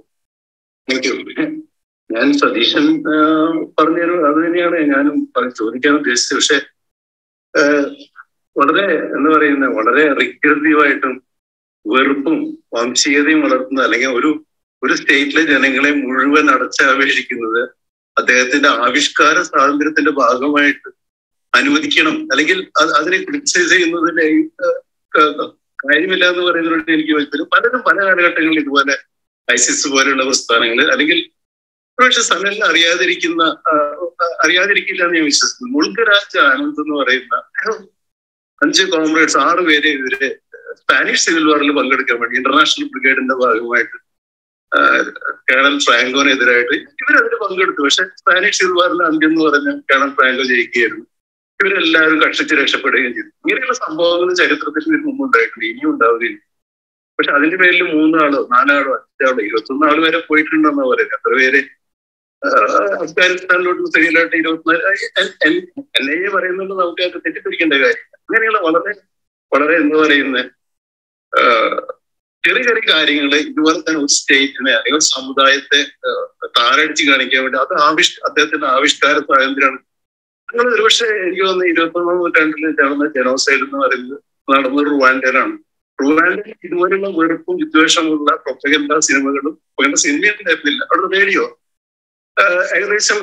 ഞാൻ സതീശൻ പറഞ്ഞു അത് തന്നെയാണ്. ഞാനും ചോദിക്കാൻ ഉദ്ദേശിച്ചത്. പക്ഷെ വളരെ എന്ന് പറയുന്ന വളരെ റിഗ്രസീവായിട്ടും വെറുപ്പും വംശീയതയും വളർത്തുന്ന അല്ലെങ്കിൽ ഒരു ഒരു സ്റ്റേറ്റിലെ ജനങ്ങളെ മുഴുവൻ അടച്ചാപേക്ഷിക്കുന്നത് അദ്ദേഹത്തിന്റെ ആവിഷ്കാര സ്വാതന്ത്ര്യത്തിന്റെ ഭാഗമായിട്ട് അനുവദിക്കണം. അല്ലെങ്കിൽ അതിനെ ക്രിറ്റിസൈസ് ചെയ്യുന്നതിന്റെ കാര്യമില്ല എന്ന് പറയുന്നതിനോട് എനിക്ക് വലിയ പലരും പല കാലഘട്ടങ്ങളിൽ ഇതുപോലെ ഐസിസ് പോലെയുള്ള പ്രസ്ഥാനങ്ങൾ അല്ലെങ്കിൽ പക്ഷെ സനലിൽ അറിയാതിരിക്കുന്ന അറിയാതിരിക്കില്ല എന്ന് ഞാൻ വിശ്വസിക്കുന്നു. മുൾക്കരാജ് ആനന്ദ് എന്ന് പറയുന്ന അഞ്ച് കോംറേഡ്സ് ആറ് പേരെ ഇവർ സ്പാനിഷ് സിവിൽ വാറിൽ പങ്കെടുക്കാൻ വേണ്ടി ഇന്റർനാഷണൽ ബ്രിഗേഡിന്റെ ഭാഗമായിട്ട് കേണൽ ഫ്രാങ്കോനെതിരായിട്ട് ഇവരതിൽ പങ്കെടുത്തു. പക്ഷെ സ്പാനിഷ് സിവിൽ വാറിന്റെ അന്ത്യം എന്ന് പറഞ്ഞ കേണൽ ഫ്രാങ്കോ ജയിക്കുകയായിരുന്നു. ഇവരെല്ലാവരും കക്ഷിച്ച് രക്ഷപ്പെടുകയും ചെയ്തു. ഇങ്ങനെയുള്ള സംഭവങ്ങൾ ചരിത്രത്തിൽ ഇതിനു മുമ്പ് ഉണ്ടായിട്ടുണ്ട് ഇനിയും ഉണ്ടാവുകയില്ല പക്ഷെ അതിന്റെ പേരിൽ മൂന്നാളോ നാലാളോ അഞ്ചാളോ ഇരുപത്തൊന്ന് ആൾ വരെ പോയിട്ടുണ്ടെന്നാ പറയുന്നത്. എത്ര പേര്? അഫ്ഗാനിസ്ഥാനിലോട്ട് സ്ത്രീയിലോട്ട് ഇരുപത്തിനാല് ഐ എ പറയുന്നുണ്ട് നമുക്ക് അത് തെറ്റിദ്ധരിക്കേണ്ട കാര്യം. അങ്ങനെയുള്ള വളരെ വളരെ എന്താ പറയുന്നത് ചെറിയ ചെറിയ കാര്യങ്ങൾ ഇതുപോലെ തന്നെ ഒരു സ്റ്റേറ്റിനെ അല്ലെങ്കിൽ സമുദായത്തെ താരടിച്ച് കാണിക്കാൻ വേണ്ടി അത് ആവിഷ് അദ്ദേഹത്തിന്റെ ആവിഷ്കാര സ്വാതന്ത്ര്യമാണ് നിങ്ങൾ ഒരുപക്ഷെ എനിക്ക് തോന്നുന്നു ഇരുപത്തൊന്നാം നൂറ്റാണ്ടിൽ നടന്ന ജനോസൈഡ് എന്ന് പറയുന്നത് നടന്നത് റുവാൻഡയിലാണ്. റുവാൻഡയിൽ ഇതുപോലുള്ള വെറുപ്പും വിദ്വേഷമുള്ള പ്രൊപ്പഗൻഡ സിനിമകളും പ്രൊപ്പഗൻഡ സിനിമയും ഉണ്ടായിരുന്നില്ല. അവിടെ റേഡിയോ ഏകദേശം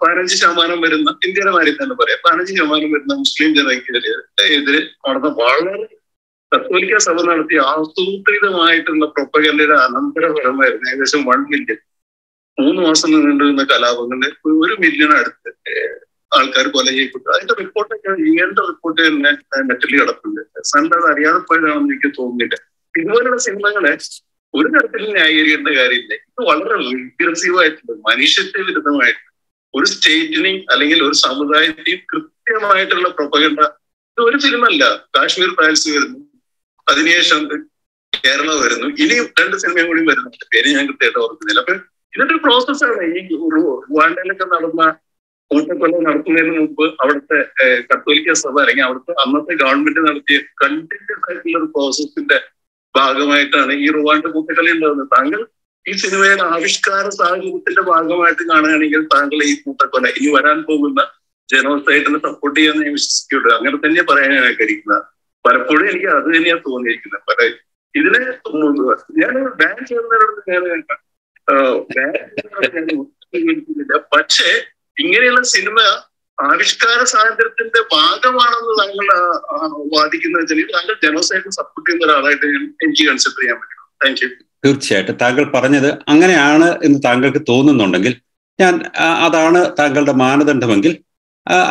പതിനഞ്ച് ശതമാനം വരുന്ന ഇന്ത്യയുടെ മാതിരി തന്നെ പറയാം. പതിനഞ്ച് ശതമാനം വരുന്ന മുസ്ലിം ജനതയ്ക്കെതിരെ എതിരെ നടന്ന വളരെ കത്തോലിക്ക സഭ നടത്തിയ ആസൂത്രിതമായിട്ടുള്ള പ്രൊപ്പഗൻഡയുടെ അനന്തരഫലമായിരുന്നു ഏകദേശം വൺ മില്യൺ മൂന്ന് മാസം നീണ്ടുവരുന്ന കലാപങ്ങളിൽ ഒരു മില്യൺ അടുത്ത് ആൾക്കാർ കൊല ചെയ്യപ്പെട്ടു. അതിന്റെ റിപ്പോർട്ടൊക്കെ ഇങ്ങനത്തെ റിപ്പോർട്ട് തന്നെ നെറ്റിൽ കിടപ്പുണ്ട്. സണ്ട് അത് അറിയാതെ പോയതാണെന്ന് എനിക്ക് തോന്നുന്നില്ല. ഇതുപോലുള്ള സിനിമകളെ ഒരു തരത്തിലും ന്യായീകരിക്കേണ്ട കാര്യമില്ല. ഇത് വളരെ റിഗ്രസീവ് ആയിട്ടുണ്ട്. മനുഷ്യത്വ വിരുദ്ധമായിട്ട് ഒരു സ്റ്റേറ്റിനെയും അല്ലെങ്കിൽ ഒരു സമുദായത്തെയും കൃത്യമായിട്ടുള്ള പ്രൊപ്പഗണ്ട ഇത് ഒരു സിനിമ അല്ല കാശ്മീർ ഫയൽസ് വരുന്നു. അതിനുശേഷം കേരള വരുന്നു. ഇനിയും രണ്ട് സിനിമയും കൂടി വരുന്നുണ്ട്. പേര് ഞാൻ കൃത്യമായിട്ട് ഓർക്കുന്നില്ല. അപ്പൊ ഇതൊരു പ്രോസസ്സാണ് ഈ റുവാണ്ടയിലൊക്കെ നടന്ന കൂട്ടക്കൊല നടത്തുന്നതിന് മുമ്പ് അവിടുത്തെ കത്തോലിക്ക സഭ അല്ലെങ്കിൽ അവിടുത്തെ അന്നത്തെ ഗവൺമെന്റ് നടത്തിയ കണ്ടിന്യൂസ് ആയിട്ടുള്ള ഒരു പ്രോസസ്സിന്റെ ഭാഗമായിട്ടാണ് ഈ റുവാണ്ട കൂട്ടക്കളി ഉണ്ടാകുന്നത്. താങ്കൾ ഈ സിനിമയുടെ ആവിഷ്കാര സാഹചര്യത്തിന്റെ ഭാഗമായിട്ട് കാണുകയാണെങ്കിൽ താങ്കൾ ഈ കൂട്ടക്കൊല ഇനി വരാൻ പോകുന്ന ജനോസൈഡിനെ സപ്പോർട്ട് ചെയ്യാൻ ഞാൻ വിശ്വസിക്കുള്ളൂ അങ്ങനെ തന്നെ പറയാൻ ഞാൻ ആഗ്രഹിക്കുന്നത്. പലപ്പോഴും എനിക്ക് അത് തന്നെയാണ് തോന്നിയിരിക്കുന്നത്. പല ഇതിനെ ഞാൻ ബാൻ ചെയ്യുന്നവരോട് ഞാൻ. പക്ഷേ ഇങ്ങനെയുള്ള സിനിമ ആവിഷ്കാര സ്വാതന്ത്ര്യത്തിന്റെ ഭാഗമാണെന്ന് താങ്കൾ വാദിക്കുന്ന താങ്കൾ ജനോസൈഡിനെ സപ്പോർട്ട് ചെയ്യുന്ന ഒരാളായിട്ട് എനിക്ക് കൺസിഡർ ചെയ്യാൻ പറ്റും. താങ്ക് യു തീർച്ചയായിട്ടും. താങ്കൾ പറഞ്ഞത് അങ്ങനെയാണ് എന്ന് താങ്കൾക്ക് തോന്നുന്നുണ്ടെങ്കിൽ ഞാൻ അതാണ് താങ്കളുടെ മാനദണ്ഡമെങ്കിൽ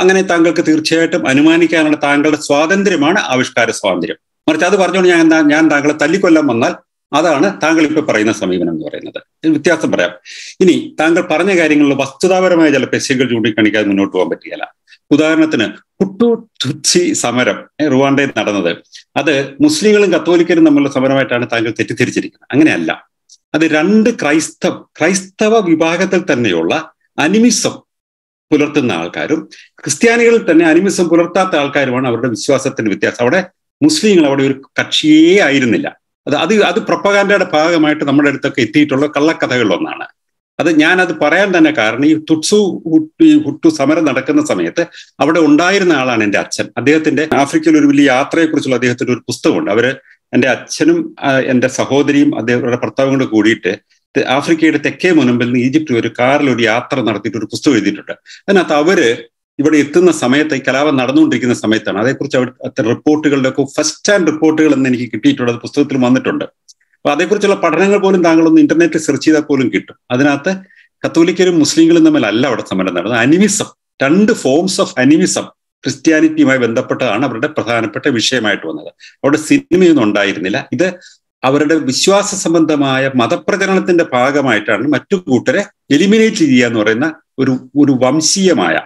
അങ്ങനെ താങ്കൾക്ക് തീർച്ചയായിട്ടും അനുമാനിക്കാനുള്ള താങ്കളുടെ സ്വാതന്ത്ര്യമാണ് ആവിഷ്കാര സ്വാതന്ത്ര്യം. മറിച്ച് അത് പറഞ്ഞുകൊണ്ട് ഞാൻ ഞാൻ താങ്കളെ തല്ലിക്കൊല്ലാൻ വന്നാൽ അതാണ് താങ്കൾ ഇപ്പൊ പറയുന്ന സമീപനം എന്ന് പറയുന്നത്. വ്യത്യാസം പറയാം. ഇനി താങ്കൾ പറഞ്ഞ കാര്യങ്ങളിൽ വസ്തുതാപരമായ ചില പെശകൾ ചൂണ്ടിക്കാണിക്കാതെ മുന്നോട്ട് പോകാൻ പറ്റുകയില്ല. ഉദാഹരണത്തിന് കുട്ടു തുച്ചി സമരം റുവാണ്ടയിൽ നടന്നത്. അത് മുസ്ലിങ്ങളും കത്തോലിക്കരും തമ്മിലുള്ള സമരമായിട്ടാണ് താങ്കൾ തെറ്റിദ്ധരിച്ചിരിക്കുന്നത്. അങ്ങനെയല്ല. അത് രണ്ട് ക്രൈസ്തവ ക്രൈസ്തവ വിഭാഗത്തിൽ തന്നെയുള്ള അനിമിസം പുലർത്തുന്ന ആൾക്കാരും ക്രിസ്ത്യാനികളിൽ തന്നെ അനിമിസം പുലർത്താത്ത ആൾക്കാരുമാണ് അവരുടെ വിശ്വാസത്തിന്റെ വ്യത്യാസം. അവിടെ മുസ്ലിങ്ങൾ അവിടെ ഒരു കക്ഷിയേ ആയിരുന്നില്ല. അത് അത് അത് പ്രൊപ്പകാൻഡയുടെ ഭാഗമായിട്ട് നമ്മുടെ അടുത്തൊക്കെ എത്തിയിട്ടുള്ള കള്ളക്കഥകളൊന്നാണ് അത് ഞാനത് പറയാൻ തന്നെ കാരണം ഈ തുട്സു ഈ ഹുട്ടു സമരം നടക്കുന്ന സമയത്ത് അവിടെ ഉണ്ടായിരുന്ന ആളാണ് എന്റെ അച്ഛൻ. അദ്ദേഹത്തിന്റെ ആഫ്രിക്കയിൽ ഒരു വലിയ യാത്രയെക്കുറിച്ചുള്ള അദ്ദേഹത്തിന്റെ ഒരു പുസ്തകമുണ്ട്. അവർ എന്റെ അച്ഛനും എന്റെ സഹോദരിയും അദ്ദേഹങ്ങളുടെ ഭർത്താവും കൂടെ കൂടിയിട്ട് ആഫ്രിക്കയുടെ തെക്കേ മുനമ്പിൽ നിന്ന് ഈജിപ്റ്റ് ഒരു കാറിൽ ഒരു യാത്ര നടത്തിയിട്ട് ഒരു പുസ്തകം എഴുതിയിട്ടുണ്ട്. അതിനകത്ത് അവർ ഇവിടെ എത്തുന്ന സമയത്ത് ഈ കലാപം നടന്നുകൊണ്ടിരിക്കുന്ന സമയത്താണ്. അതേക്കുറിച്ച് അവിടുത്തെ റിപ്പോർട്ടുകളുടെ ഒക്കെ ഫസ്റ്റ് ഹാൻഡ് റിപ്പോർട്ടുകൾ എന്ന് എനിക്ക് കിട്ടിയിട്ടുള്ളത് പുസ്തകത്തിൽ വന്നിട്ടുണ്ട്. അപ്പൊ അതേക്കുറിച്ചുള്ള പഠനങ്ങൾ പോലും താങ്കളൊന്ന് ഇന്റർനെറ്റിൽ സെർച്ച് ചെയ്താൽ പോലും കിട്ടും. അതിനകത്ത് കത്തോലിക്കരും മുസ്ലിങ്ങളും തമ്മിലല്ല അവിടെ സമരം നടന്നത്. അനിമിസം രണ്ട് ഫോംസ് ഓഫ് അനിമിസം ക്രിസ്ത്യാനിറ്റിയുമായി ബന്ധപ്പെട്ടതാണ് അവരുടെ പ്രധാനപ്പെട്ട വിഷയമായിട്ട് വന്നത്. അവിടെ സിനിമയൊന്നും ഉണ്ടായിരുന്നില്ല. ഇത് അവരുടെ വിശ്വാസ സംബന്ധമായ മതപ്രചരണത്തിന്റെ ഭാഗമായിട്ടാണ് മറ്റു കൂട്ടരെ എലിമിനേറ്റ് ചെയ്യുക എന്ന് പറയുന്ന ഒരു ഒരു വംശീയമായ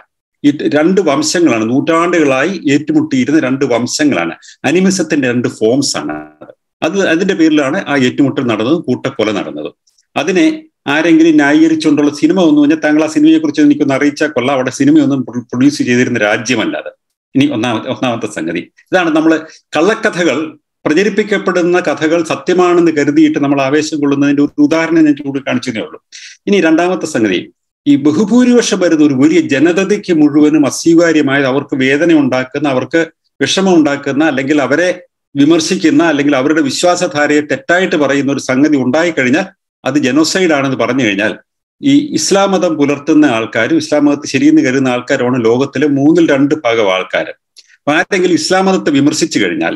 ഈ രണ്ട് വംശങ്ങളാണ്. നൂറ്റാണ്ടുകളായി ഏറ്റുമുട്ടിയിരുന്ന രണ്ട് വംശങ്ങളാണ്. അനിമിസത്തിന്റെ രണ്ട് ഫോംസ് ആണ് അത്. അത് അതിന്റെ പേരിലാണ് ആ ഏറ്റുമുട്ടൽ നടന്നതും കൂട്ടക്കൊല നടന്നതും. അതിനെ ആരെങ്കിലും ന്യായീകരിച്ചുകൊണ്ടുള്ള സിനിമ ഒന്ന് കഴിഞ്ഞാൽ താങ്കൾ ആ സിനിമയെ കുറിച്ച് എനിക്കൊന്ന് അറിയിച്ചാൽ കൊള്ളാം. അവിടെ സിനിമയൊന്നും പ്രൊഡ്യൂസ് ചെയ്തിരുന്ന രാജ്യമല്ല അത്. ഇനി ഒന്നാമത്തെ ഒന്നാമത്തെ സംഗതി. ഇതാണ് നമ്മൾ കള്ളക്കഥകൾ പ്രചരിപ്പിക്കപ്പെടുന്ന കഥകൾ സത്യമാണെന്ന് കരുതിയിട്ട് നമ്മൾ ആവേശം കൊള്ളുന്നതിന്റെ ഒരു ഉദാഹരണം ഞാൻ ചൂട് കാണിച്ചതേ ഉള്ളൂ. ഇനി രണ്ടാമത്തെ സംഗതി. ഈ ബഹുഭൂരിപക്ഷം വരുന്ന ഒരു വലിയ ജനതയ്ക്ക് മുഴുവനും അസ്വീകാര്യമായത് അവർക്ക് വേദന ഉണ്ടാക്കുന്ന അവർക്ക് വിഷമം ഉണ്ടാക്കുന്ന അല്ലെങ്കിൽ അവരെ വിമർശിക്കുന്ന അല്ലെങ്കിൽ അവരുടെ വിശ്വാസധാരയെ തെറ്റായിട്ട് പറയുന്ന ഒരു സംഗതി ഉണ്ടായിക്കഴിഞ്ഞാൽ അത് ജനോസൈഡ് ആണെന്ന് പറഞ്ഞു കഴിഞ്ഞാൽ ഈ ഇസ്ലാം മതം പുലർത്തുന്ന ആൾക്കാരും ഇസ്ലാം മതത്തെ ശരിയെന്ന് കരുതുന്ന ആൾക്കാരുമാണ് ലോകത്തിലെ മൂന്നിൽ രണ്ട് ഭാഗം ആൾക്കാർ അപ്പൊ ആരെങ്കിലും ഇസ്ലാം മതത്തെ വിമർശിച്ചു കഴിഞ്ഞാൽ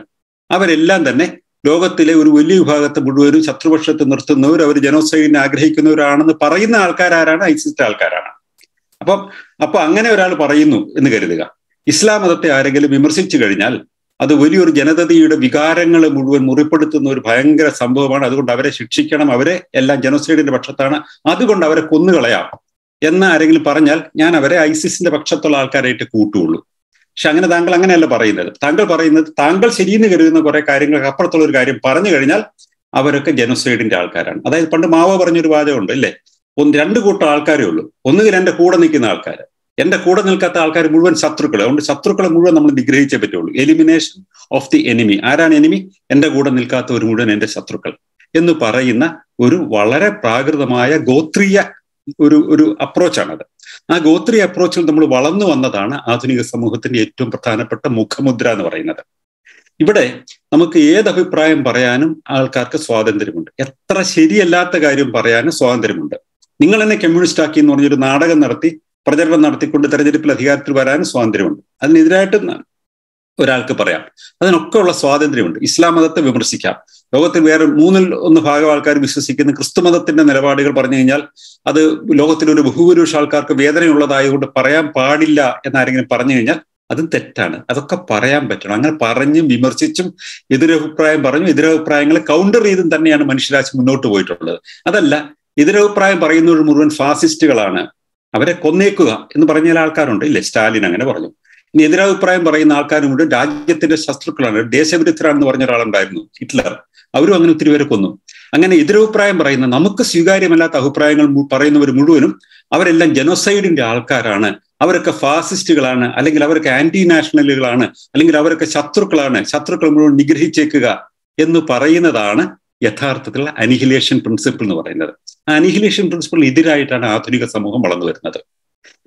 അവരെല്ലാം തന്നെ ലോകത്തിലെ ഒരു വലിയ വിഭാഗത്തെ മുഴുവനും ശത്രുപക്ഷത്ത് നിർത്തുന്നവർ അവർ ജനോസൈഡിനെ ആഗ്രഹിക്കുന്നവരാണെന്ന് പറയുന്ന ആൾക്കാരാരാണ് ഐസിസ്റ്റ് ആൾക്കാരാണ്. അപ്പം അപ്പൊ അങ്ങനെ ഒരാൾ പറയുന്നു എന്ന് കരുതുക. ഇസ്ലാം മതത്തെ ആരെങ്കിലും വിമർശിച്ചു കഴിഞ്ഞാൽ അത് വലിയൊരു ജനതയുടെ വികാരങ്ങളെ മുഴുവൻ മുറിപ്പെടുത്തുന്ന ഒരു ഭയങ്കര സംഭവമാണ്. അതുകൊണ്ട് അവരെ ശിക്ഷിക്കണം. അവരെ എല്ലാം ജനോസൈഡിന്റെ പക്ഷത്താണ്. അതുകൊണ്ട് അവരെ കൊന്നുകളയാം. എന്ന് ആരെങ്കിലും പറഞ്ഞാൽ ഞാൻ അവരെ ഐസിസിന്റെ പക്ഷത്തുള്ള ആൾക്കാരായിട്ട് കൂട്ടുകയുള്ളൂ പക്ഷെ അങ്ങനെ താങ്കൾ അങ്ങനെയല്ല പറയുന്നത്. താങ്കൾ പറയുന്നത് താങ്കൾ ശരിയെന്ന് കരുതുന്ന കുറെ കാര്യങ്ങൾക്ക് അപ്പുറത്തുള്ള ഒരു കാര്യം പറഞ്ഞു കഴിഞ്ഞാൽ അവരൊക്കെ ജനസൈഡിന്റെ ആൾക്കാരാണ്. അതായത് പണ്ട് മാവോ പറഞ്ഞൊരു വാചകമുണ്ട് അല്ലേ ഒന്ന് രണ്ട് കൂട്ടം ആൾക്കാരേ ഉള്ളൂ. ഒന്നുകിൽ എന്റെ കൂടെ നിൽക്കുന്ന ആൾക്കാർ എന്റെ കൂടെ നിൽക്കാത്ത ആൾക്കാർ മുഴുവൻ ശത്രുക്കൾ അതുകൊണ്ട് ശത്രുക്കളെ മുഴുവൻ നമ്മൾ നിഗ്രഹിച്ചേ പറ്റുള്ളൂ. എലിമിനേഷൻ ഓഫ് ദി എനിമി ആരാണ് എനിമി എന്റെ കൂടെ നിൽക്കാത്തവർ മുഴുവൻ എന്റെ ശത്രുക്കൾ എന്ന് പറയുന്ന ഒരു വളരെ പ്രാകൃതമായ ഗോത്രീയ ഒരു ഒരു അപ്രോച്ചാണത് ആ ഗോത്രീയ അപ്രോച്ചിൽ നമ്മൾ വളർന്നു വന്നതാണ് ആധുനിക സമൂഹത്തിന്റെ ഏറ്റവും പ്രധാനപ്പെട്ട മുഖമുദ്ര എന്ന് പറയുന്നത്. ഇവിടെ നമുക്ക് ഏത് അഭിപ്രായം പറയാനും ആൾക്കാർക്ക് സ്വാതന്ത്ര്യമുണ്ട്. എത്ര ശരിയല്ലാത്ത കാര്യം പറയാനും സ്വാതന്ത്ര്യമുണ്ട്. നിങ്ങൾ എന്നെ കമ്മ്യൂണിസ്റ്റ് ആക്കി എന്ന് പറഞ്ഞൊരു നാടകം നടത്തി പ്രചരണം നടത്തിക്കൊണ്ട് തെരഞ്ഞെടുപ്പിൽ അധികാരത്തിൽ വരാനും സ്വാതന്ത്ര്യമുണ്ട്. അതിനെതിരായിട്ട് ഒരാൾക്ക് പറയാം. അതിനൊക്കെ ഉള്ള സ്വാതന്ത്ര്യമുണ്ട്. ഇസ്ലാം മതത്തെ വിമർശിക്കാം. ലോകത്തിൽ വേറെ മൂന്നിൽ ഒന്ന് ഭാഗം ആൾക്കാർ വിശ്വസിക്കുന്ന. ക്രിസ്തു മതത്തിന്റെ നിലപാടുകൾ പറഞ്ഞു കഴിഞ്ഞാൽ അത് ലോകത്തിലൊരു ബഹുഭൂരിപക്ഷ ആൾക്കാർക്ക് വേദനയുള്ളതായതുകൊണ്ട് പറയാൻ പാടില്ല എന്നാരെങ്കിലും പറഞ്ഞു കഴിഞ്ഞാൽ അതും തെറ്റാണ്. അതൊക്കെ പറയാൻ പറ്റണം. അങ്ങനെ പറഞ്ഞും വിമർശിച്ചും എതിരഭിപ്രായം പറഞ്ഞും എതിരഭിപ്രായങ്ങളെ കൗണ്ടർ ചെയ്തും തന്നെയാണ് മനുഷ്യരാശി മുന്നോട്ട് പോയിട്ടുള്ളത്. അതല്ല എതിരഭിപ്രായം പറയുന്നവർ മുഴുവൻ ഫാസിസ്റ്റുകളാണ് അവരെ കൊന്നേക്കുക എന്ന് പറഞ്ഞ ചില ആൾക്കാരുണ്ട്. ഇല്ലേ? സ്റ്റാലിൻ അങ്ങനെ പറഞ്ഞു. എതിരഭിപ്രായം പറയുന്ന ആൾക്കാരുമുണ്ട്. രാജ്യത്തിന്റെ ശത്രുക്കളാണ്. ദേശവിരുദ്ധരാണെന്ന് പറഞ്ഞ ഒരാളുണ്ടായിരുന്നു ഹിറ്റ്ലർ. അവരും അങ്ങനെ ഒത്തിരി പേരെ കൊന്നു. അങ്ങനെ എതിരഭിപ്രായം പറയുന്ന നമുക്ക് സ്വീകാര്യമല്ലാത്ത അഭിപ്രായങ്ങൾ പറയുന്നവർ മുഴുവനും അവരെല്ലാം ജനോസൈഡിന്റെ ആൾക്കാരാണ്. അവരൊക്കെ ഫാസിസ്റ്റുകളാണ് അല്ലെങ്കിൽ അവരൊക്കെ ആന്റി നാഷണലുകളാണ് അല്ലെങ്കിൽ അവരൊക്കെ ശത്രുക്കളാണ്. ശത്രുക്കൾ മുഴുവൻ നിഗ്രഹിച്ചേക്കുക എന്ന് പറയുന്നതാണ് യഥാർത്ഥത്തിലുള്ള അനിഹിലേഷൻ പ്രിൻസിപ്പിൾ എന്ന് പറയുന്നത്. ആ അനിഹിലേഷൻ പ്രിൻസിപ്പിൾ എതിരായിട്ടാണ് ആധുനിക സമൂഹം വളർന്നു വരുന്നത്.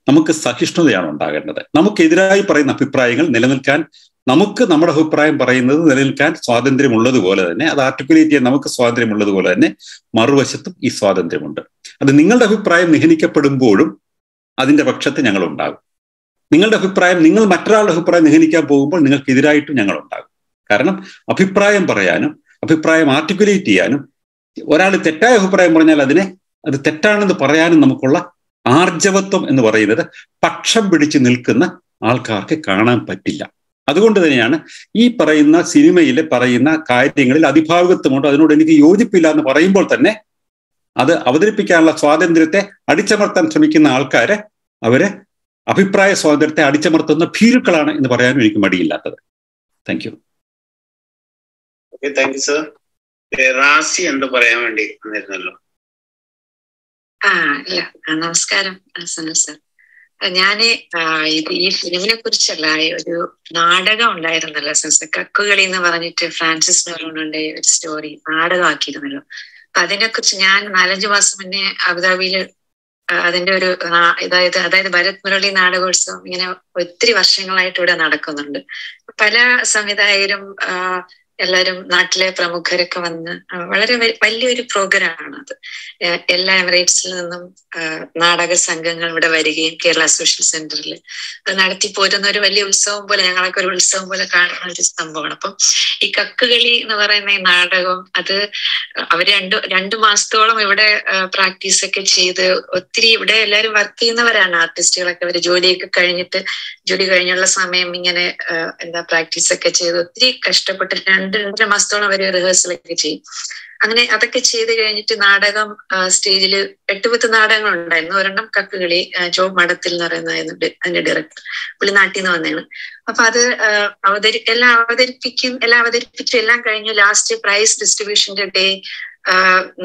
നമുക്ക് സഹിഷ്ണുതയാണ് ഉണ്ടാകേണ്ടത്. നമുക്കെതിരായി പറയുന്ന അഭിപ്രായങ്ങൾ നിലനിൽക്കാൻ നമുക്ക് നമ്മുടെ അഭിപ്രായം പറയുന്നത് നിലനിൽക്കാൻ സ്വാതന്ത്ര്യമുള്ളതുപോലെ തന്നെ അത് ആർട്ടിക്കുലേറ്റ് ചെയ്യാൻ നമുക്ക് സ്വാതന്ത്ര്യമുള്ളതുപോലെ തന്നെ മറുവശത്തും ഈ സ്വാതന്ത്ര്യമുണ്ട്. അത് നിങ്ങളുടെ അഭിപ്രായം നിഹനിക്കപ്പെടുമ്പോഴും അതിന്റെ പക്ഷത്ത് ഞങ്ങൾ ഉണ്ടാകും നിങ്ങളുടെ അഭിപ്രായം നിങ്ങൾ മറ്റൊരാളുടെ അഭിപ്രായം നിഹനിക്കാൻ പോകുമ്പോൾ നിങ്ങൾക്കെതിരായിട്ടും ഞങ്ങളുണ്ടാകും. കാരണം അഭിപ്രായം പറയാനും അഭിപ്രായം ആർട്ടിക്കുലേറ്റ് ചെയ്യാനും ഒരാൾ തെറ്റായ അഭിപ്രായം പറഞ്ഞാൽ അതിനെ അത് തെറ്റാണെന്ന് പറയാനും നമുക്കുള്ള ആർജവത്വം എന്ന് പറയുന്നത് പക്ഷം പിടിച്ച് നിൽക്കുന്ന ആൾക്കാർക്ക് കാണാൻ പറ്റില്ല. അതുകൊണ്ട് തന്നെയാണ് ഈ പറയുന്ന സിനിമയിൽ പറയുന്ന കാര്യങ്ങളിൽ അതിഭാവികത്വമുണ്ട് അതിനോട് എനിക്ക് യോജിപ്പില്ല എന്ന് പറയുമ്പോൾ തന്നെ അത് അവതരിപ്പിക്കാനുള്ള സ്വാതന്ത്ര്യത്തെ അടിച്ചമർത്താൻ ശ്രമിക്കുന്ന ആൾക്കാരെ അവർ അഭിപ്രായ സ്വാതന്ത്ര്യത്തെ അടിച്ചമർത്തുന്ന ഭീരുക്കളാണ് എന്ന് പറയാനും എനിക്ക് മടിയില്ലാത്തത്. Thank you thank you sir Razi എന്ത് പറയാൻ വേണ്ടി വന്നിരുന്നല്ലോ? ആ അല്ല നമസ്കാരം സുനിൽ ഞാൻ ഈ ഫിലിമിനെ കുറിച്ചല്ല ഒരു നാടകം ഉണ്ടായിരുന്നല്ലോ സെൻസ് കക്കുകളി എന്ന് പറഞ്ഞിട്ട് ഫ്രാൻസിസ് നോറോണിന്റെ ഒരു സ്റ്റോറി നാടകമാക്കിയിരുന്നല്ലോ. അപ്പൊ അതിനെക്കുറിച്ച് ഞാൻ നാലഞ്ചു മാസം മുന്നേ അബുദാബിയിൽ അതിന്റെ ഒരു അതായത് അതായത് ഭരത് മുരളി നാടകോത്സവം ഇങ്ങനെ ഒത്തിരി വർഷങ്ങളായിട്ട് ഇവിടെ നടക്കുന്നുണ്ട്. പല സംവിധായകരും ആ, എല്ലാരും നാട്ടിലെ പ്രമുഖരൊക്കെ വന്ന് വളരെ വലിയൊരു പ്രോഗ്രാമാണ് അത് എല്ലാ എമിറേറ്റ്സിൽ നിന്നും നാടക സംഘങ്ങൾ ഇവിടെ വരികയും കേരള സോഷ്യൽ സെന്ററിൽ അത് നടത്തി പോരുന്ന ഒരു വലിയ ഉത്സവം പോലെ ഞങ്ങളൊക്കെ ഒരു ഉത്സവം പോലെ കാണുന്ന ഒരു സംഭവമാണ്. അപ്പം ഈ കക്കുകളി എന്ന് പറയുന്ന ഈ നാടകം അത് അവർ രണ്ട് രണ്ടു മാസത്തോളം ഇവിടെ പ്രാക്ടീസ് ഒക്കെ ചെയ്ത് ഒത്തിരി ഇവിടെ എല്ലാവരും വർക്ക് ചെയ്യുന്നവരാണ് ആർട്ടിസ്റ്റുകളൊക്കെ. അവർ ജോലിയൊക്കെ കഴിഞ്ഞിട്ട് ജോലി കഴിഞ്ഞുള്ള സമയം ഇങ്ങനെ എന്താ പ്രാക്ടീസ് ഒക്കെ ചെയ്ത് ഒത്തിരി കഷ്ടപ്പെട്ട് രണ്ട് രണ്ടര മാസത്തോളം അവർ റിഹേഴ്സലൊക്കെ ചെയ്യും. അങ്ങനെ അതൊക്കെ ചെയ്ത് കഴിഞ്ഞിട്ട് നാടകം സ്റ്റേജിൽ എട്ട് പത്ത് നാടകങ്ങൾ ഉണ്ടായിരുന്നു. ഒരെണ്ണം കക്കുകളി ചോ മഠത്തിൽ എന്ന് പറയുന്നതായിരുന്നു അതിന്റെ ഡയറക്ടർ പുള്ളി നാട്ടിൽ നിന്ന് വന്നതാണ് അപ്പൊ അത് അവതരി എല്ലാം അവതരിപ്പിക്കും എല്ലാം അവതരിപ്പിച്ചു എല്ലാം കഴിഞ്ഞു ലാസ്റ്റ് പ്രൈസ് ഡിസ്ട്രിബ്യൂഷന്റെ ഡേ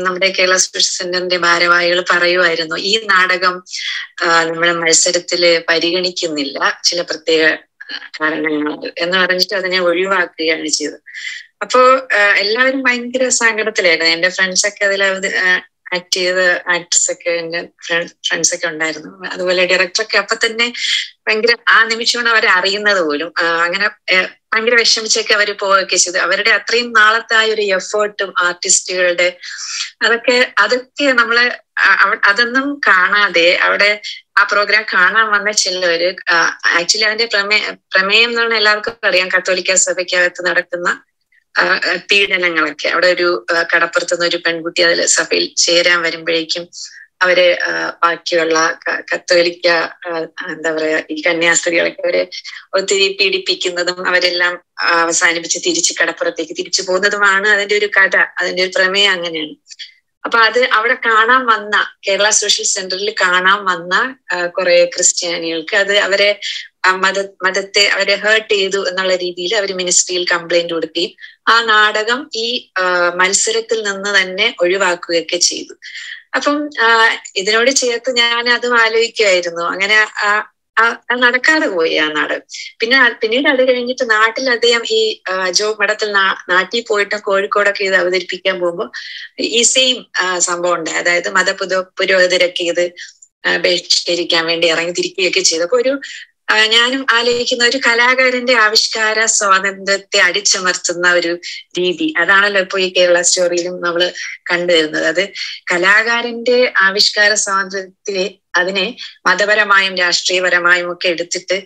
നമ്മുടെ കേരള സ്പെഷ്യൽ സെന്ററിന്റെ ഭാരവാഹികൾ പറയുമായിരുന്നു ഈ നാടകം നമ്മുടെ മത്സരത്തിൽ പരിഗണിക്കുന്നില്ല. ചില പ്രത്യേക കാരണങ്ങൾ എന്ന് പറഞ്ഞിട്ട് അതിനെ ഒഴിവാക്കുകയാണ് ചെയ്തത്. അപ്പോ എല്ലാവരും ഭയങ്കര സങ്കടത്തിലായിരുന്നു. എന്റെ ഫ്രണ്ട്സൊക്കെ അതിൽ ആക്ട് ചെയ്ത ആക്ട്രസ് ഒക്കെ എന്റെ ഫ്രണ്ട്സ് ഒക്കെ ഉണ്ടായിരുന്നു. അതുപോലെ ഡയറക്ടറൊക്കെ അപ്പൊ തന്നെ ഭയങ്കര ആ നിമിഷമാണ് അവരെ അറിയുന്നത് പോലും. അങ്ങനെ ഭയങ്കര വിഷമിച്ചൊക്കെ അവർ പോവുകയൊക്കെ ചെയ്തു. അവരുടെ അത്രയും നാളത്തെ ആ ഒരു എഫേർട്ടും ആർട്ടിസ്റ്റുകളുടെ അതൊക്കെ അതൊക്കെ നമ്മൾ അതൊന്നും കാണാതെ അവിടെ ആ പ്രോഗ്രാം കാണാൻ വന്ന ചിലവര് ആക്ച്വലി അതിന്റെ പ്രമേ പ്രമേയം എന്ന് പറഞ്ഞാൽ എല്ലാവർക്കും അറിയാം കത്തോലിക്ക സഭയ്ക്കകത്ത് നടക്കുന്ന പീഡനങ്ങളൊക്കെ. അവിടെ ഒരു കടപ്പുറത്തുനിന്ന് ഒരു പെൺകുട്ടി അതിൽ സഭയിൽ ചേരാൻ വരുമ്പോഴേക്കും അവർ ബാക്കിയുള്ള കത്തോലിക്ക എന്താ പറയാ ഈ കന്യാസ്ത്രീകളൊക്കെ അവരെ ഒത്തിരി പീഡിപ്പിക്കുന്നതും അവരെല്ലാം അവസാനിപ്പിച്ച് തിരിച്ച് കടപ്പുറത്തേക്ക് തിരിച്ചു പോകുന്നതുമാണ് അതിന്റെ ഒരു കഥ അതിന്റെ ഒരു പ്രമേയം അങ്ങനെയാണ്. അപ്പൊ അത് അവിടെ കാണാൻ വന്ന കേരള സോഷ്യൽ സെന്ററിൽ കാണാൻ വന്ന കുറെ ക്രിസ്ത്യാനികൾക്ക് അത് അവരെ മത മതത്തെ അവരെ ഹേർട്ട് ചെയ്തു എന്നുള്ള രീതിയിൽ അവർ മിനിസ്ട്രിയിൽ കംപ്ലൈന്റ് കൊടുക്കുകയും ആ നാടകം ഈ മത്സരത്തിൽ നിന്ന് തന്നെ ഒഴിവാക്കുകയൊക്കെ ചെയ്തു. അപ്പം ഇതിനോട് ചേർത്ത് ഞാൻ അതും ആലോചിക്കുമായിരുന്നു അങ്ങനെ നടക്കാതെ പോയി ആ നാടകം പിന്നെ പിന്നീട് അത് കഴിഞ്ഞിട്ട് നാട്ടിൽ അദ്ദേഹം ഈ ആ, ജോ മഠത്തിൽ നാട്ടിൽ പോയിട്ട് കോഴിക്കോടൊക്കെ ഇത് അവതരിപ്പിക്കാൻ പോകുമ്പോൾ ഈ സെയിം സംഭവം ഉണ്ടായി അതായത് മതപുരോ പുരോഹിതരൊക്കെ ഇത് ആ, ബഹിഷ്കരിക്കാൻ വേണ്ടി ഇറങ്ങി തിരിക്കുകയൊക്കെ ചെയ്തു. അപ്പൊ ഒരു ആ, ഞാനും ആലോചിക്കുന്ന ഒരു കലാകാരന്റെ ആവിഷ്കാര സ്വാതന്ത്ര്യത്തെ അടിച്ചമർത്തുന്ന ഒരു രീതി. അതാണല്ലോ ഇപ്പൊ ഈ കേരള സ്റ്റോറിയിലും നമ്മൾ കണ്ടുവരുന്നത്. അത് കലാകാരന്റെ ആവിഷ്കാര സ്വാതന്ത്ര്യത്തെ അതിനെ മതപരമായും രാഷ്ട്രീയപരമായും ഒക്കെ എടുത്തിട്ട്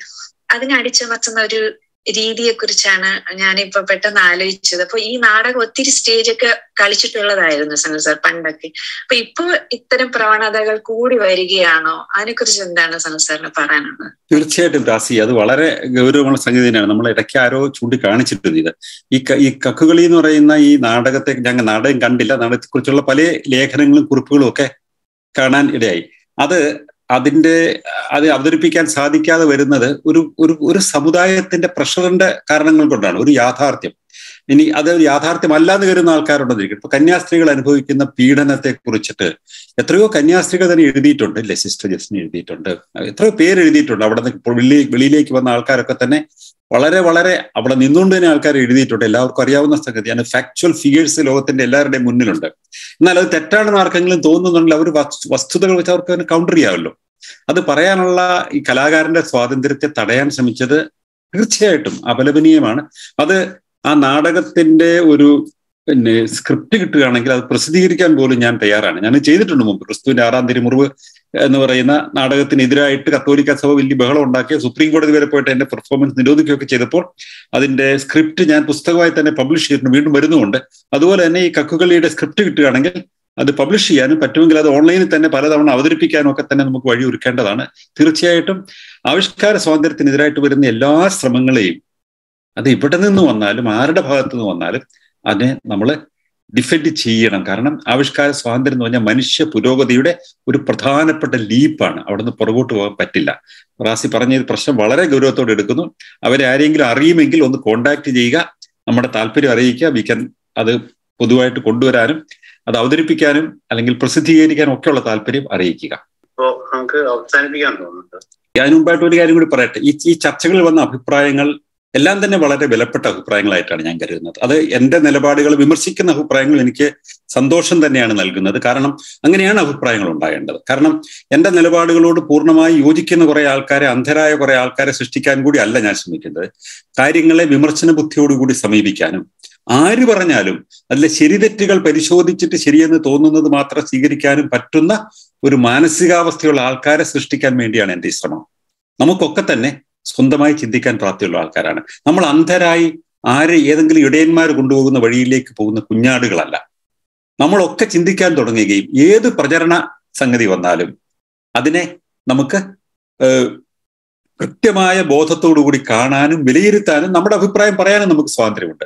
അതിനെ അടിച്ചമർത്തുന്ന ഒരു രീതിയെ കുറിച്ചാണ് ഞാനിപ്പോ പെട്ടെന്ന് ആലോചിച്ചത്. അപ്പൊ ഈ നാടകം ഒത്തിരി സ്റ്റേജൊക്കെ കളിച്ചിട്ടുള്ളതായിരുന്നു സനൽ സാർ പണ്ടൊക്കെ. അപ്പൊ ഇപ്പൊ ഇത്തരം പ്രവണതകൾ കൂടി വരികയാണോ? അതിനെക്കുറിച്ച് എന്താണ് സനൽ സാറിന് പറയാനുള്ളത്? തീർച്ചയായിട്ടും ദാസി അത് വളരെ ഗൗരവമുള്ള സംഗതി തന്നെയാണ്. നമ്മൾ ഇടയ്ക്ക് ആരോ ചൂണ്ടിക്കാണിച്ചിട്ടുണ്ട് ഇത്. ഈ ഈ കക്കുകളി എന്ന് പറയുന്ന ഈ നാടകത്തെ ഞങ്ങൾ നാടകം കണ്ടില്ല. നാടകത്തെക്കുറിച്ചുള്ള പല ലേഖനങ്ങളും കുറിപ്പുകളും ഒക്കെ കാണാൻ ഇടയായി. അത് അതിന്റെ അത് അവതരിപ്പിക്കാൻ സാധിക്കാതെ വരുന്നത് ഒരു ഒരു ഒരു സമുദായത്തിന്റെ പ്രഷറിന്റെ കാരണങ്ങൾ കൊണ്ടാണ് ഒരു യാഥാർത്ഥ്യം. ഇനി അത് യാഥാർത്ഥ്യമല്ല എന്ന് കരുതുന്ന ആൾക്കാരുണ്ടെന്നിരിക്കും. ഇപ്പൊ കന്യാസ്ത്രീകൾ അനുഭവിക്കുന്ന പീഡനത്തെ കുറിച്ചിട്ട് എത്രയോ കന്യാസ്ത്രീകൾ തന്നെ എഴുതിയിട്ടുണ്ട്. ലെ സിസ്റ്റർ ജസ്റ്റിന് എഴുതിയിട്ടുണ്ട്. എത്രയോ പേര് എഴുതിയിട്ടുണ്ട്. അവിടെ നിന്ന് വെളിയിലേക്ക് വന്ന ആൾക്കാരൊക്കെ തന്നെ വളരെ വളരെ അവിടെ നിന്നുകൊണ്ട് തന്നെ ആൾക്കാർ എഴുതിയിട്ടുണ്ട്. എല്ലാവർക്കും അറിയാവുന്ന സംഗതിയാണ് ഫാക്ച്വൽ ഫിഗേഴ്സ് ലോകത്തിന്റെ എല്ലാവരുടെയും മുന്നിലുണ്ട്. എന്നാൽ അത് തെറ്റാണെന്ന് ആർക്കെങ്കിലും തോന്നുന്നുണ്ടെങ്കിൽ അവർ വസ്തുതകൾ വെച്ച് അവർക്ക് അതിന് കൗണ്ടർ ചെയ്യാമല്ലോ. അത് പറയാനുള്ള ഈ കലാകാരന്റെ സ്വാതന്ത്ര്യത്തെ തടയാൻ ശ്രമിച്ചത് തീർച്ചയായിട്ടും അപലപനീയമാണ്. അത് ആ നാടകത്തിന്റെ ഒരു പിന്നെ സ്ക്രിപ്റ്റ് കിട്ടുകയാണെങ്കിൽ അത് പ്രസിദ്ധീകരിക്കാൻ പോലും ഞാൻ തയ്യാറാണ്. ഞാൻ ചെയ്തിട്ടുണ്ട് മുമ്പ്. ക്രിസ്തുവിന്റെ ആറാം തിരുമുറിവ് എന്ന് പറയുന്ന നാടകത്തിനെതിരായിട്ട് കത്തോലിക്ക സഭ വലിയ ബഹളം ഉണ്ടാക്കിയ സുപ്രീം കോടതി വരെ പോയിട്ട് എന്റെ പെർഫോമൻസ് നിരോധിക്കുകയൊക്കെ ചെയ്തപ്പോൾ അതിന്റെ സ്ക്രിപ്റ്റ് ഞാൻ പുസ്തകമായി തന്നെ പബ്ലിഷ് ചെയ്തിട്ടുണ്ട് വീണ്ടും വരുന്നുണ്ട് അതുപോലെ തന്നെ ഈ കക്കുകളിയുടെ സ്ക്രിപ്റ്റ് കിട്ടുകയാണെങ്കിൽ അത് പബ്ലിഷ് ചെയ്യാനും പറ്റുമെങ്കിൽ അത് ഓൺലൈനിൽ തന്നെ പലതവണ അവതരിപ്പിക്കാനും ഒക്കെ തന്നെ നമുക്ക് വഴി ഒരുക്കേണ്ടതാണ്. തീർച്ചയായിട്ടും ആവിഷ്കാര സ്വാതന്ത്ര്യത്തിനെതിരായിട്ട് വരുന്ന എല്ലാ ശ്രമങ്ങളെയും അത് ഇവിടെ നിന്ന് വന്നാലും ആരുടെ ഭാഗത്തു നിന്ന് വന്നാലും അതിനെ നമ്മൾ ഡിഫെൻഡ് ചെയ്യണം. കാരണം ആവിഷ്കാര സ്വാതന്ത്ര്യം എന്ന് പറഞ്ഞാൽ മനുഷ്യ പുരോഗതിയുടെ ഒരു പ്രധാനപ്പെട്ട ലീപ്പാണ് അവിടെ നിന്ന് പുറകോട്ട് പോകാൻ പറ്റില്ല. റാസി പറഞ്ഞ പ്രശ്നം വളരെ ഗൗരവത്തോടെ എടുക്കുന്നു. അവരെ ആരെങ്കിലും അറിയുമെങ്കിൽ ഒന്ന് കോണ്ടാക്ട് ചെയ്യുക. നമ്മുടെ താല്പര്യം അറിയിക്കുക. വി ക്യാൻ അത് പൊതുവായിട്ട് കൊണ്ടുവരാനും അത് അവതരിപ്പിക്കാനും അല്ലെങ്കിൽ പ്രസിദ്ധീകരിക്കാനും ഒക്കെയുള്ള താല്പര്യം അറിയിക്കുക. അപ്പോ നമുക്ക് അവസാനിപ്പിക്കാൻ തോന്നുന്നുണ്ട്. ഞാൻ മുമ്പായിട്ട് ഒരു കാര്യം കൂടി പറയട്ടെ. ഈ ഈ ചർച്ചകളിൽ വന്ന അഭിപ്രായങ്ങൾ എല്ലാം തന്നെ വളരെ വിലപ്പെട്ട അഭിപ്രായങ്ങളായിട്ടാണ് ഞാൻ കരുതുന്നത്. അത് എന്റെ നിലപാടുകൾ വിമർശിക്കുന്ന അഭിപ്രായങ്ങൾ എനിക്ക് സന്തോഷം തന്നെയാണ് നൽകുന്നത്. കാരണം അങ്ങനെയാണ് അഭിപ്രായങ്ങൾ ഉണ്ടാകേണ്ടത്. കാരണം എന്റെ നിലപാടുകളോട് പൂർണമായി യോജിക്കുന്ന കുറെ ആൾക്കാരെ അന്ധരായ കുറെ ആൾക്കാരെ സൃഷ്ടിക്കാൻ കൂടി അല്ല ഞാൻ ശ്രമിക്കുന്നത്. കാര്യങ്ങളെ വിമർശന ബുദ്ധിയോടുകൂടി സമീപിക്കാനും ആര് പറഞ്ഞാലും അതിലെ ശരിതെറ്റുകൾ പരിശോധിച്ചിട്ട് ശരിയെന്ന് തോന്നുന്നത് മാത്രം സ്വീകരിക്കാനും പറ്റുന്ന ഒരു മാനസികാവസ്ഥയുള്ള ആൾക്കാരെ സൃഷ്ടിക്കാൻ വേണ്ടിയാണ് എന്റെ ഈ ശ്രമം. നമുക്കൊക്കെ തന്നെ സ്വന്തമായി ചിന്തിക്കാൻ പ്രാപ്തിയുള്ള ആൾക്കാരാണ്. നമ്മൾ അന്ധരായി ആര് ഏതെങ്കിലും ഇടയന്മാർ കൊണ്ടുപോകുന്ന വഴിയിലേക്ക് പോകുന്ന കുഞ്ഞാടുകളല്ല. നമ്മളൊക്കെ ചിന്തിക്കാൻ തുടങ്ങുകയും ഏത് പ്രചരണ സംഗതി വന്നാലും അതിനെ നമുക്ക് കൃത്യമായ ബോധത്തോടുകൂടി കാണാനും വിലയിരുത്താനും നമ്മുടെ അഭിപ്രായം പറയാനും നമുക്ക് സ്വാതന്ത്ര്യമുണ്ട്.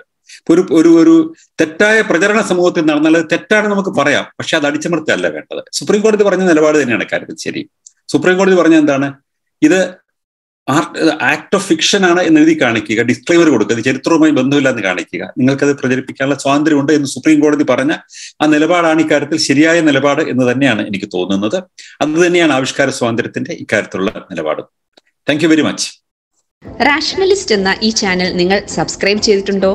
ഒരു ഒരു ഒരു തെറ്റായ പ്രചരണ സമൂഹത്തിൽ നടന്നാൽ അത് തെറ്റാണെന്ന് നമുക്ക് പറയാം. പക്ഷെ അത് അടിച്ചമർത്തല്ല വേണ്ടത്. സുപ്രീം കോടതി പറഞ്ഞ നിലപാട് തന്നെയാണ് കാര്യത്തിൽ ശരി. സുപ്രീം കോടതി പറഞ്ഞ എന്താണ്? ഇത് ആർട്ട് ആക്ട് ഓഫ് ഫിക്ഷൻ ആണ് എന്ന് എഴുതി കാണിക്കുക ഡിസ്ക്ലൈമർ കൊടുക്കുക അത് ചരിത്രവുമായി ബന്ധമില്ല എന്ന് കാണിക്കുക. നിങ്ങൾക്കത് പ്രചരിപ്പിക്കാനുള്ള സ്വാതന്ത്ര്യമുണ്ട് എന്ന് സുപ്രീം കോടതി പറഞ്ഞ ആ നിലപാടാണ് ഇക്കാര്യത്തിൽ ശരിയായ നിലപാട് എന്ന് തന്നെയാണ് എനിക്ക് തോന്നുന്നത്. അത് തന്നെയാണ് ആവിഷ്കാര സ്വാതന്ത്ര്യത്തിന്റെ ഇക്കാര്യത്തിലുള്ള നിലപാട്. താങ്ക് വെരി മച്ച് റാഷണലിസ്റ്റ് എന്ന ഈ ചാനൽ നിങ്ങൾ സബ്സ്ക്രൈബ് ചെയ്തിട്ടുണ്ടോ?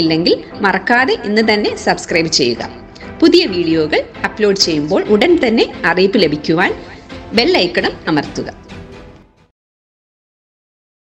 ഇല്ലെങ്കിൽ മറക്കാതെ ഇന്ന് തന്നെ സബ്സ്ക്രൈബ് ചെയ്യുക. പുതിയ വീഡിയോകൾ അപ്ലോഡ് ചെയ്യുമ്പോൾ ഉടൻ തന്നെ അറിയിപ്പ് ലഭിക്കുവാൻ ബെല്ലൈക്കണം അമർത്തുക.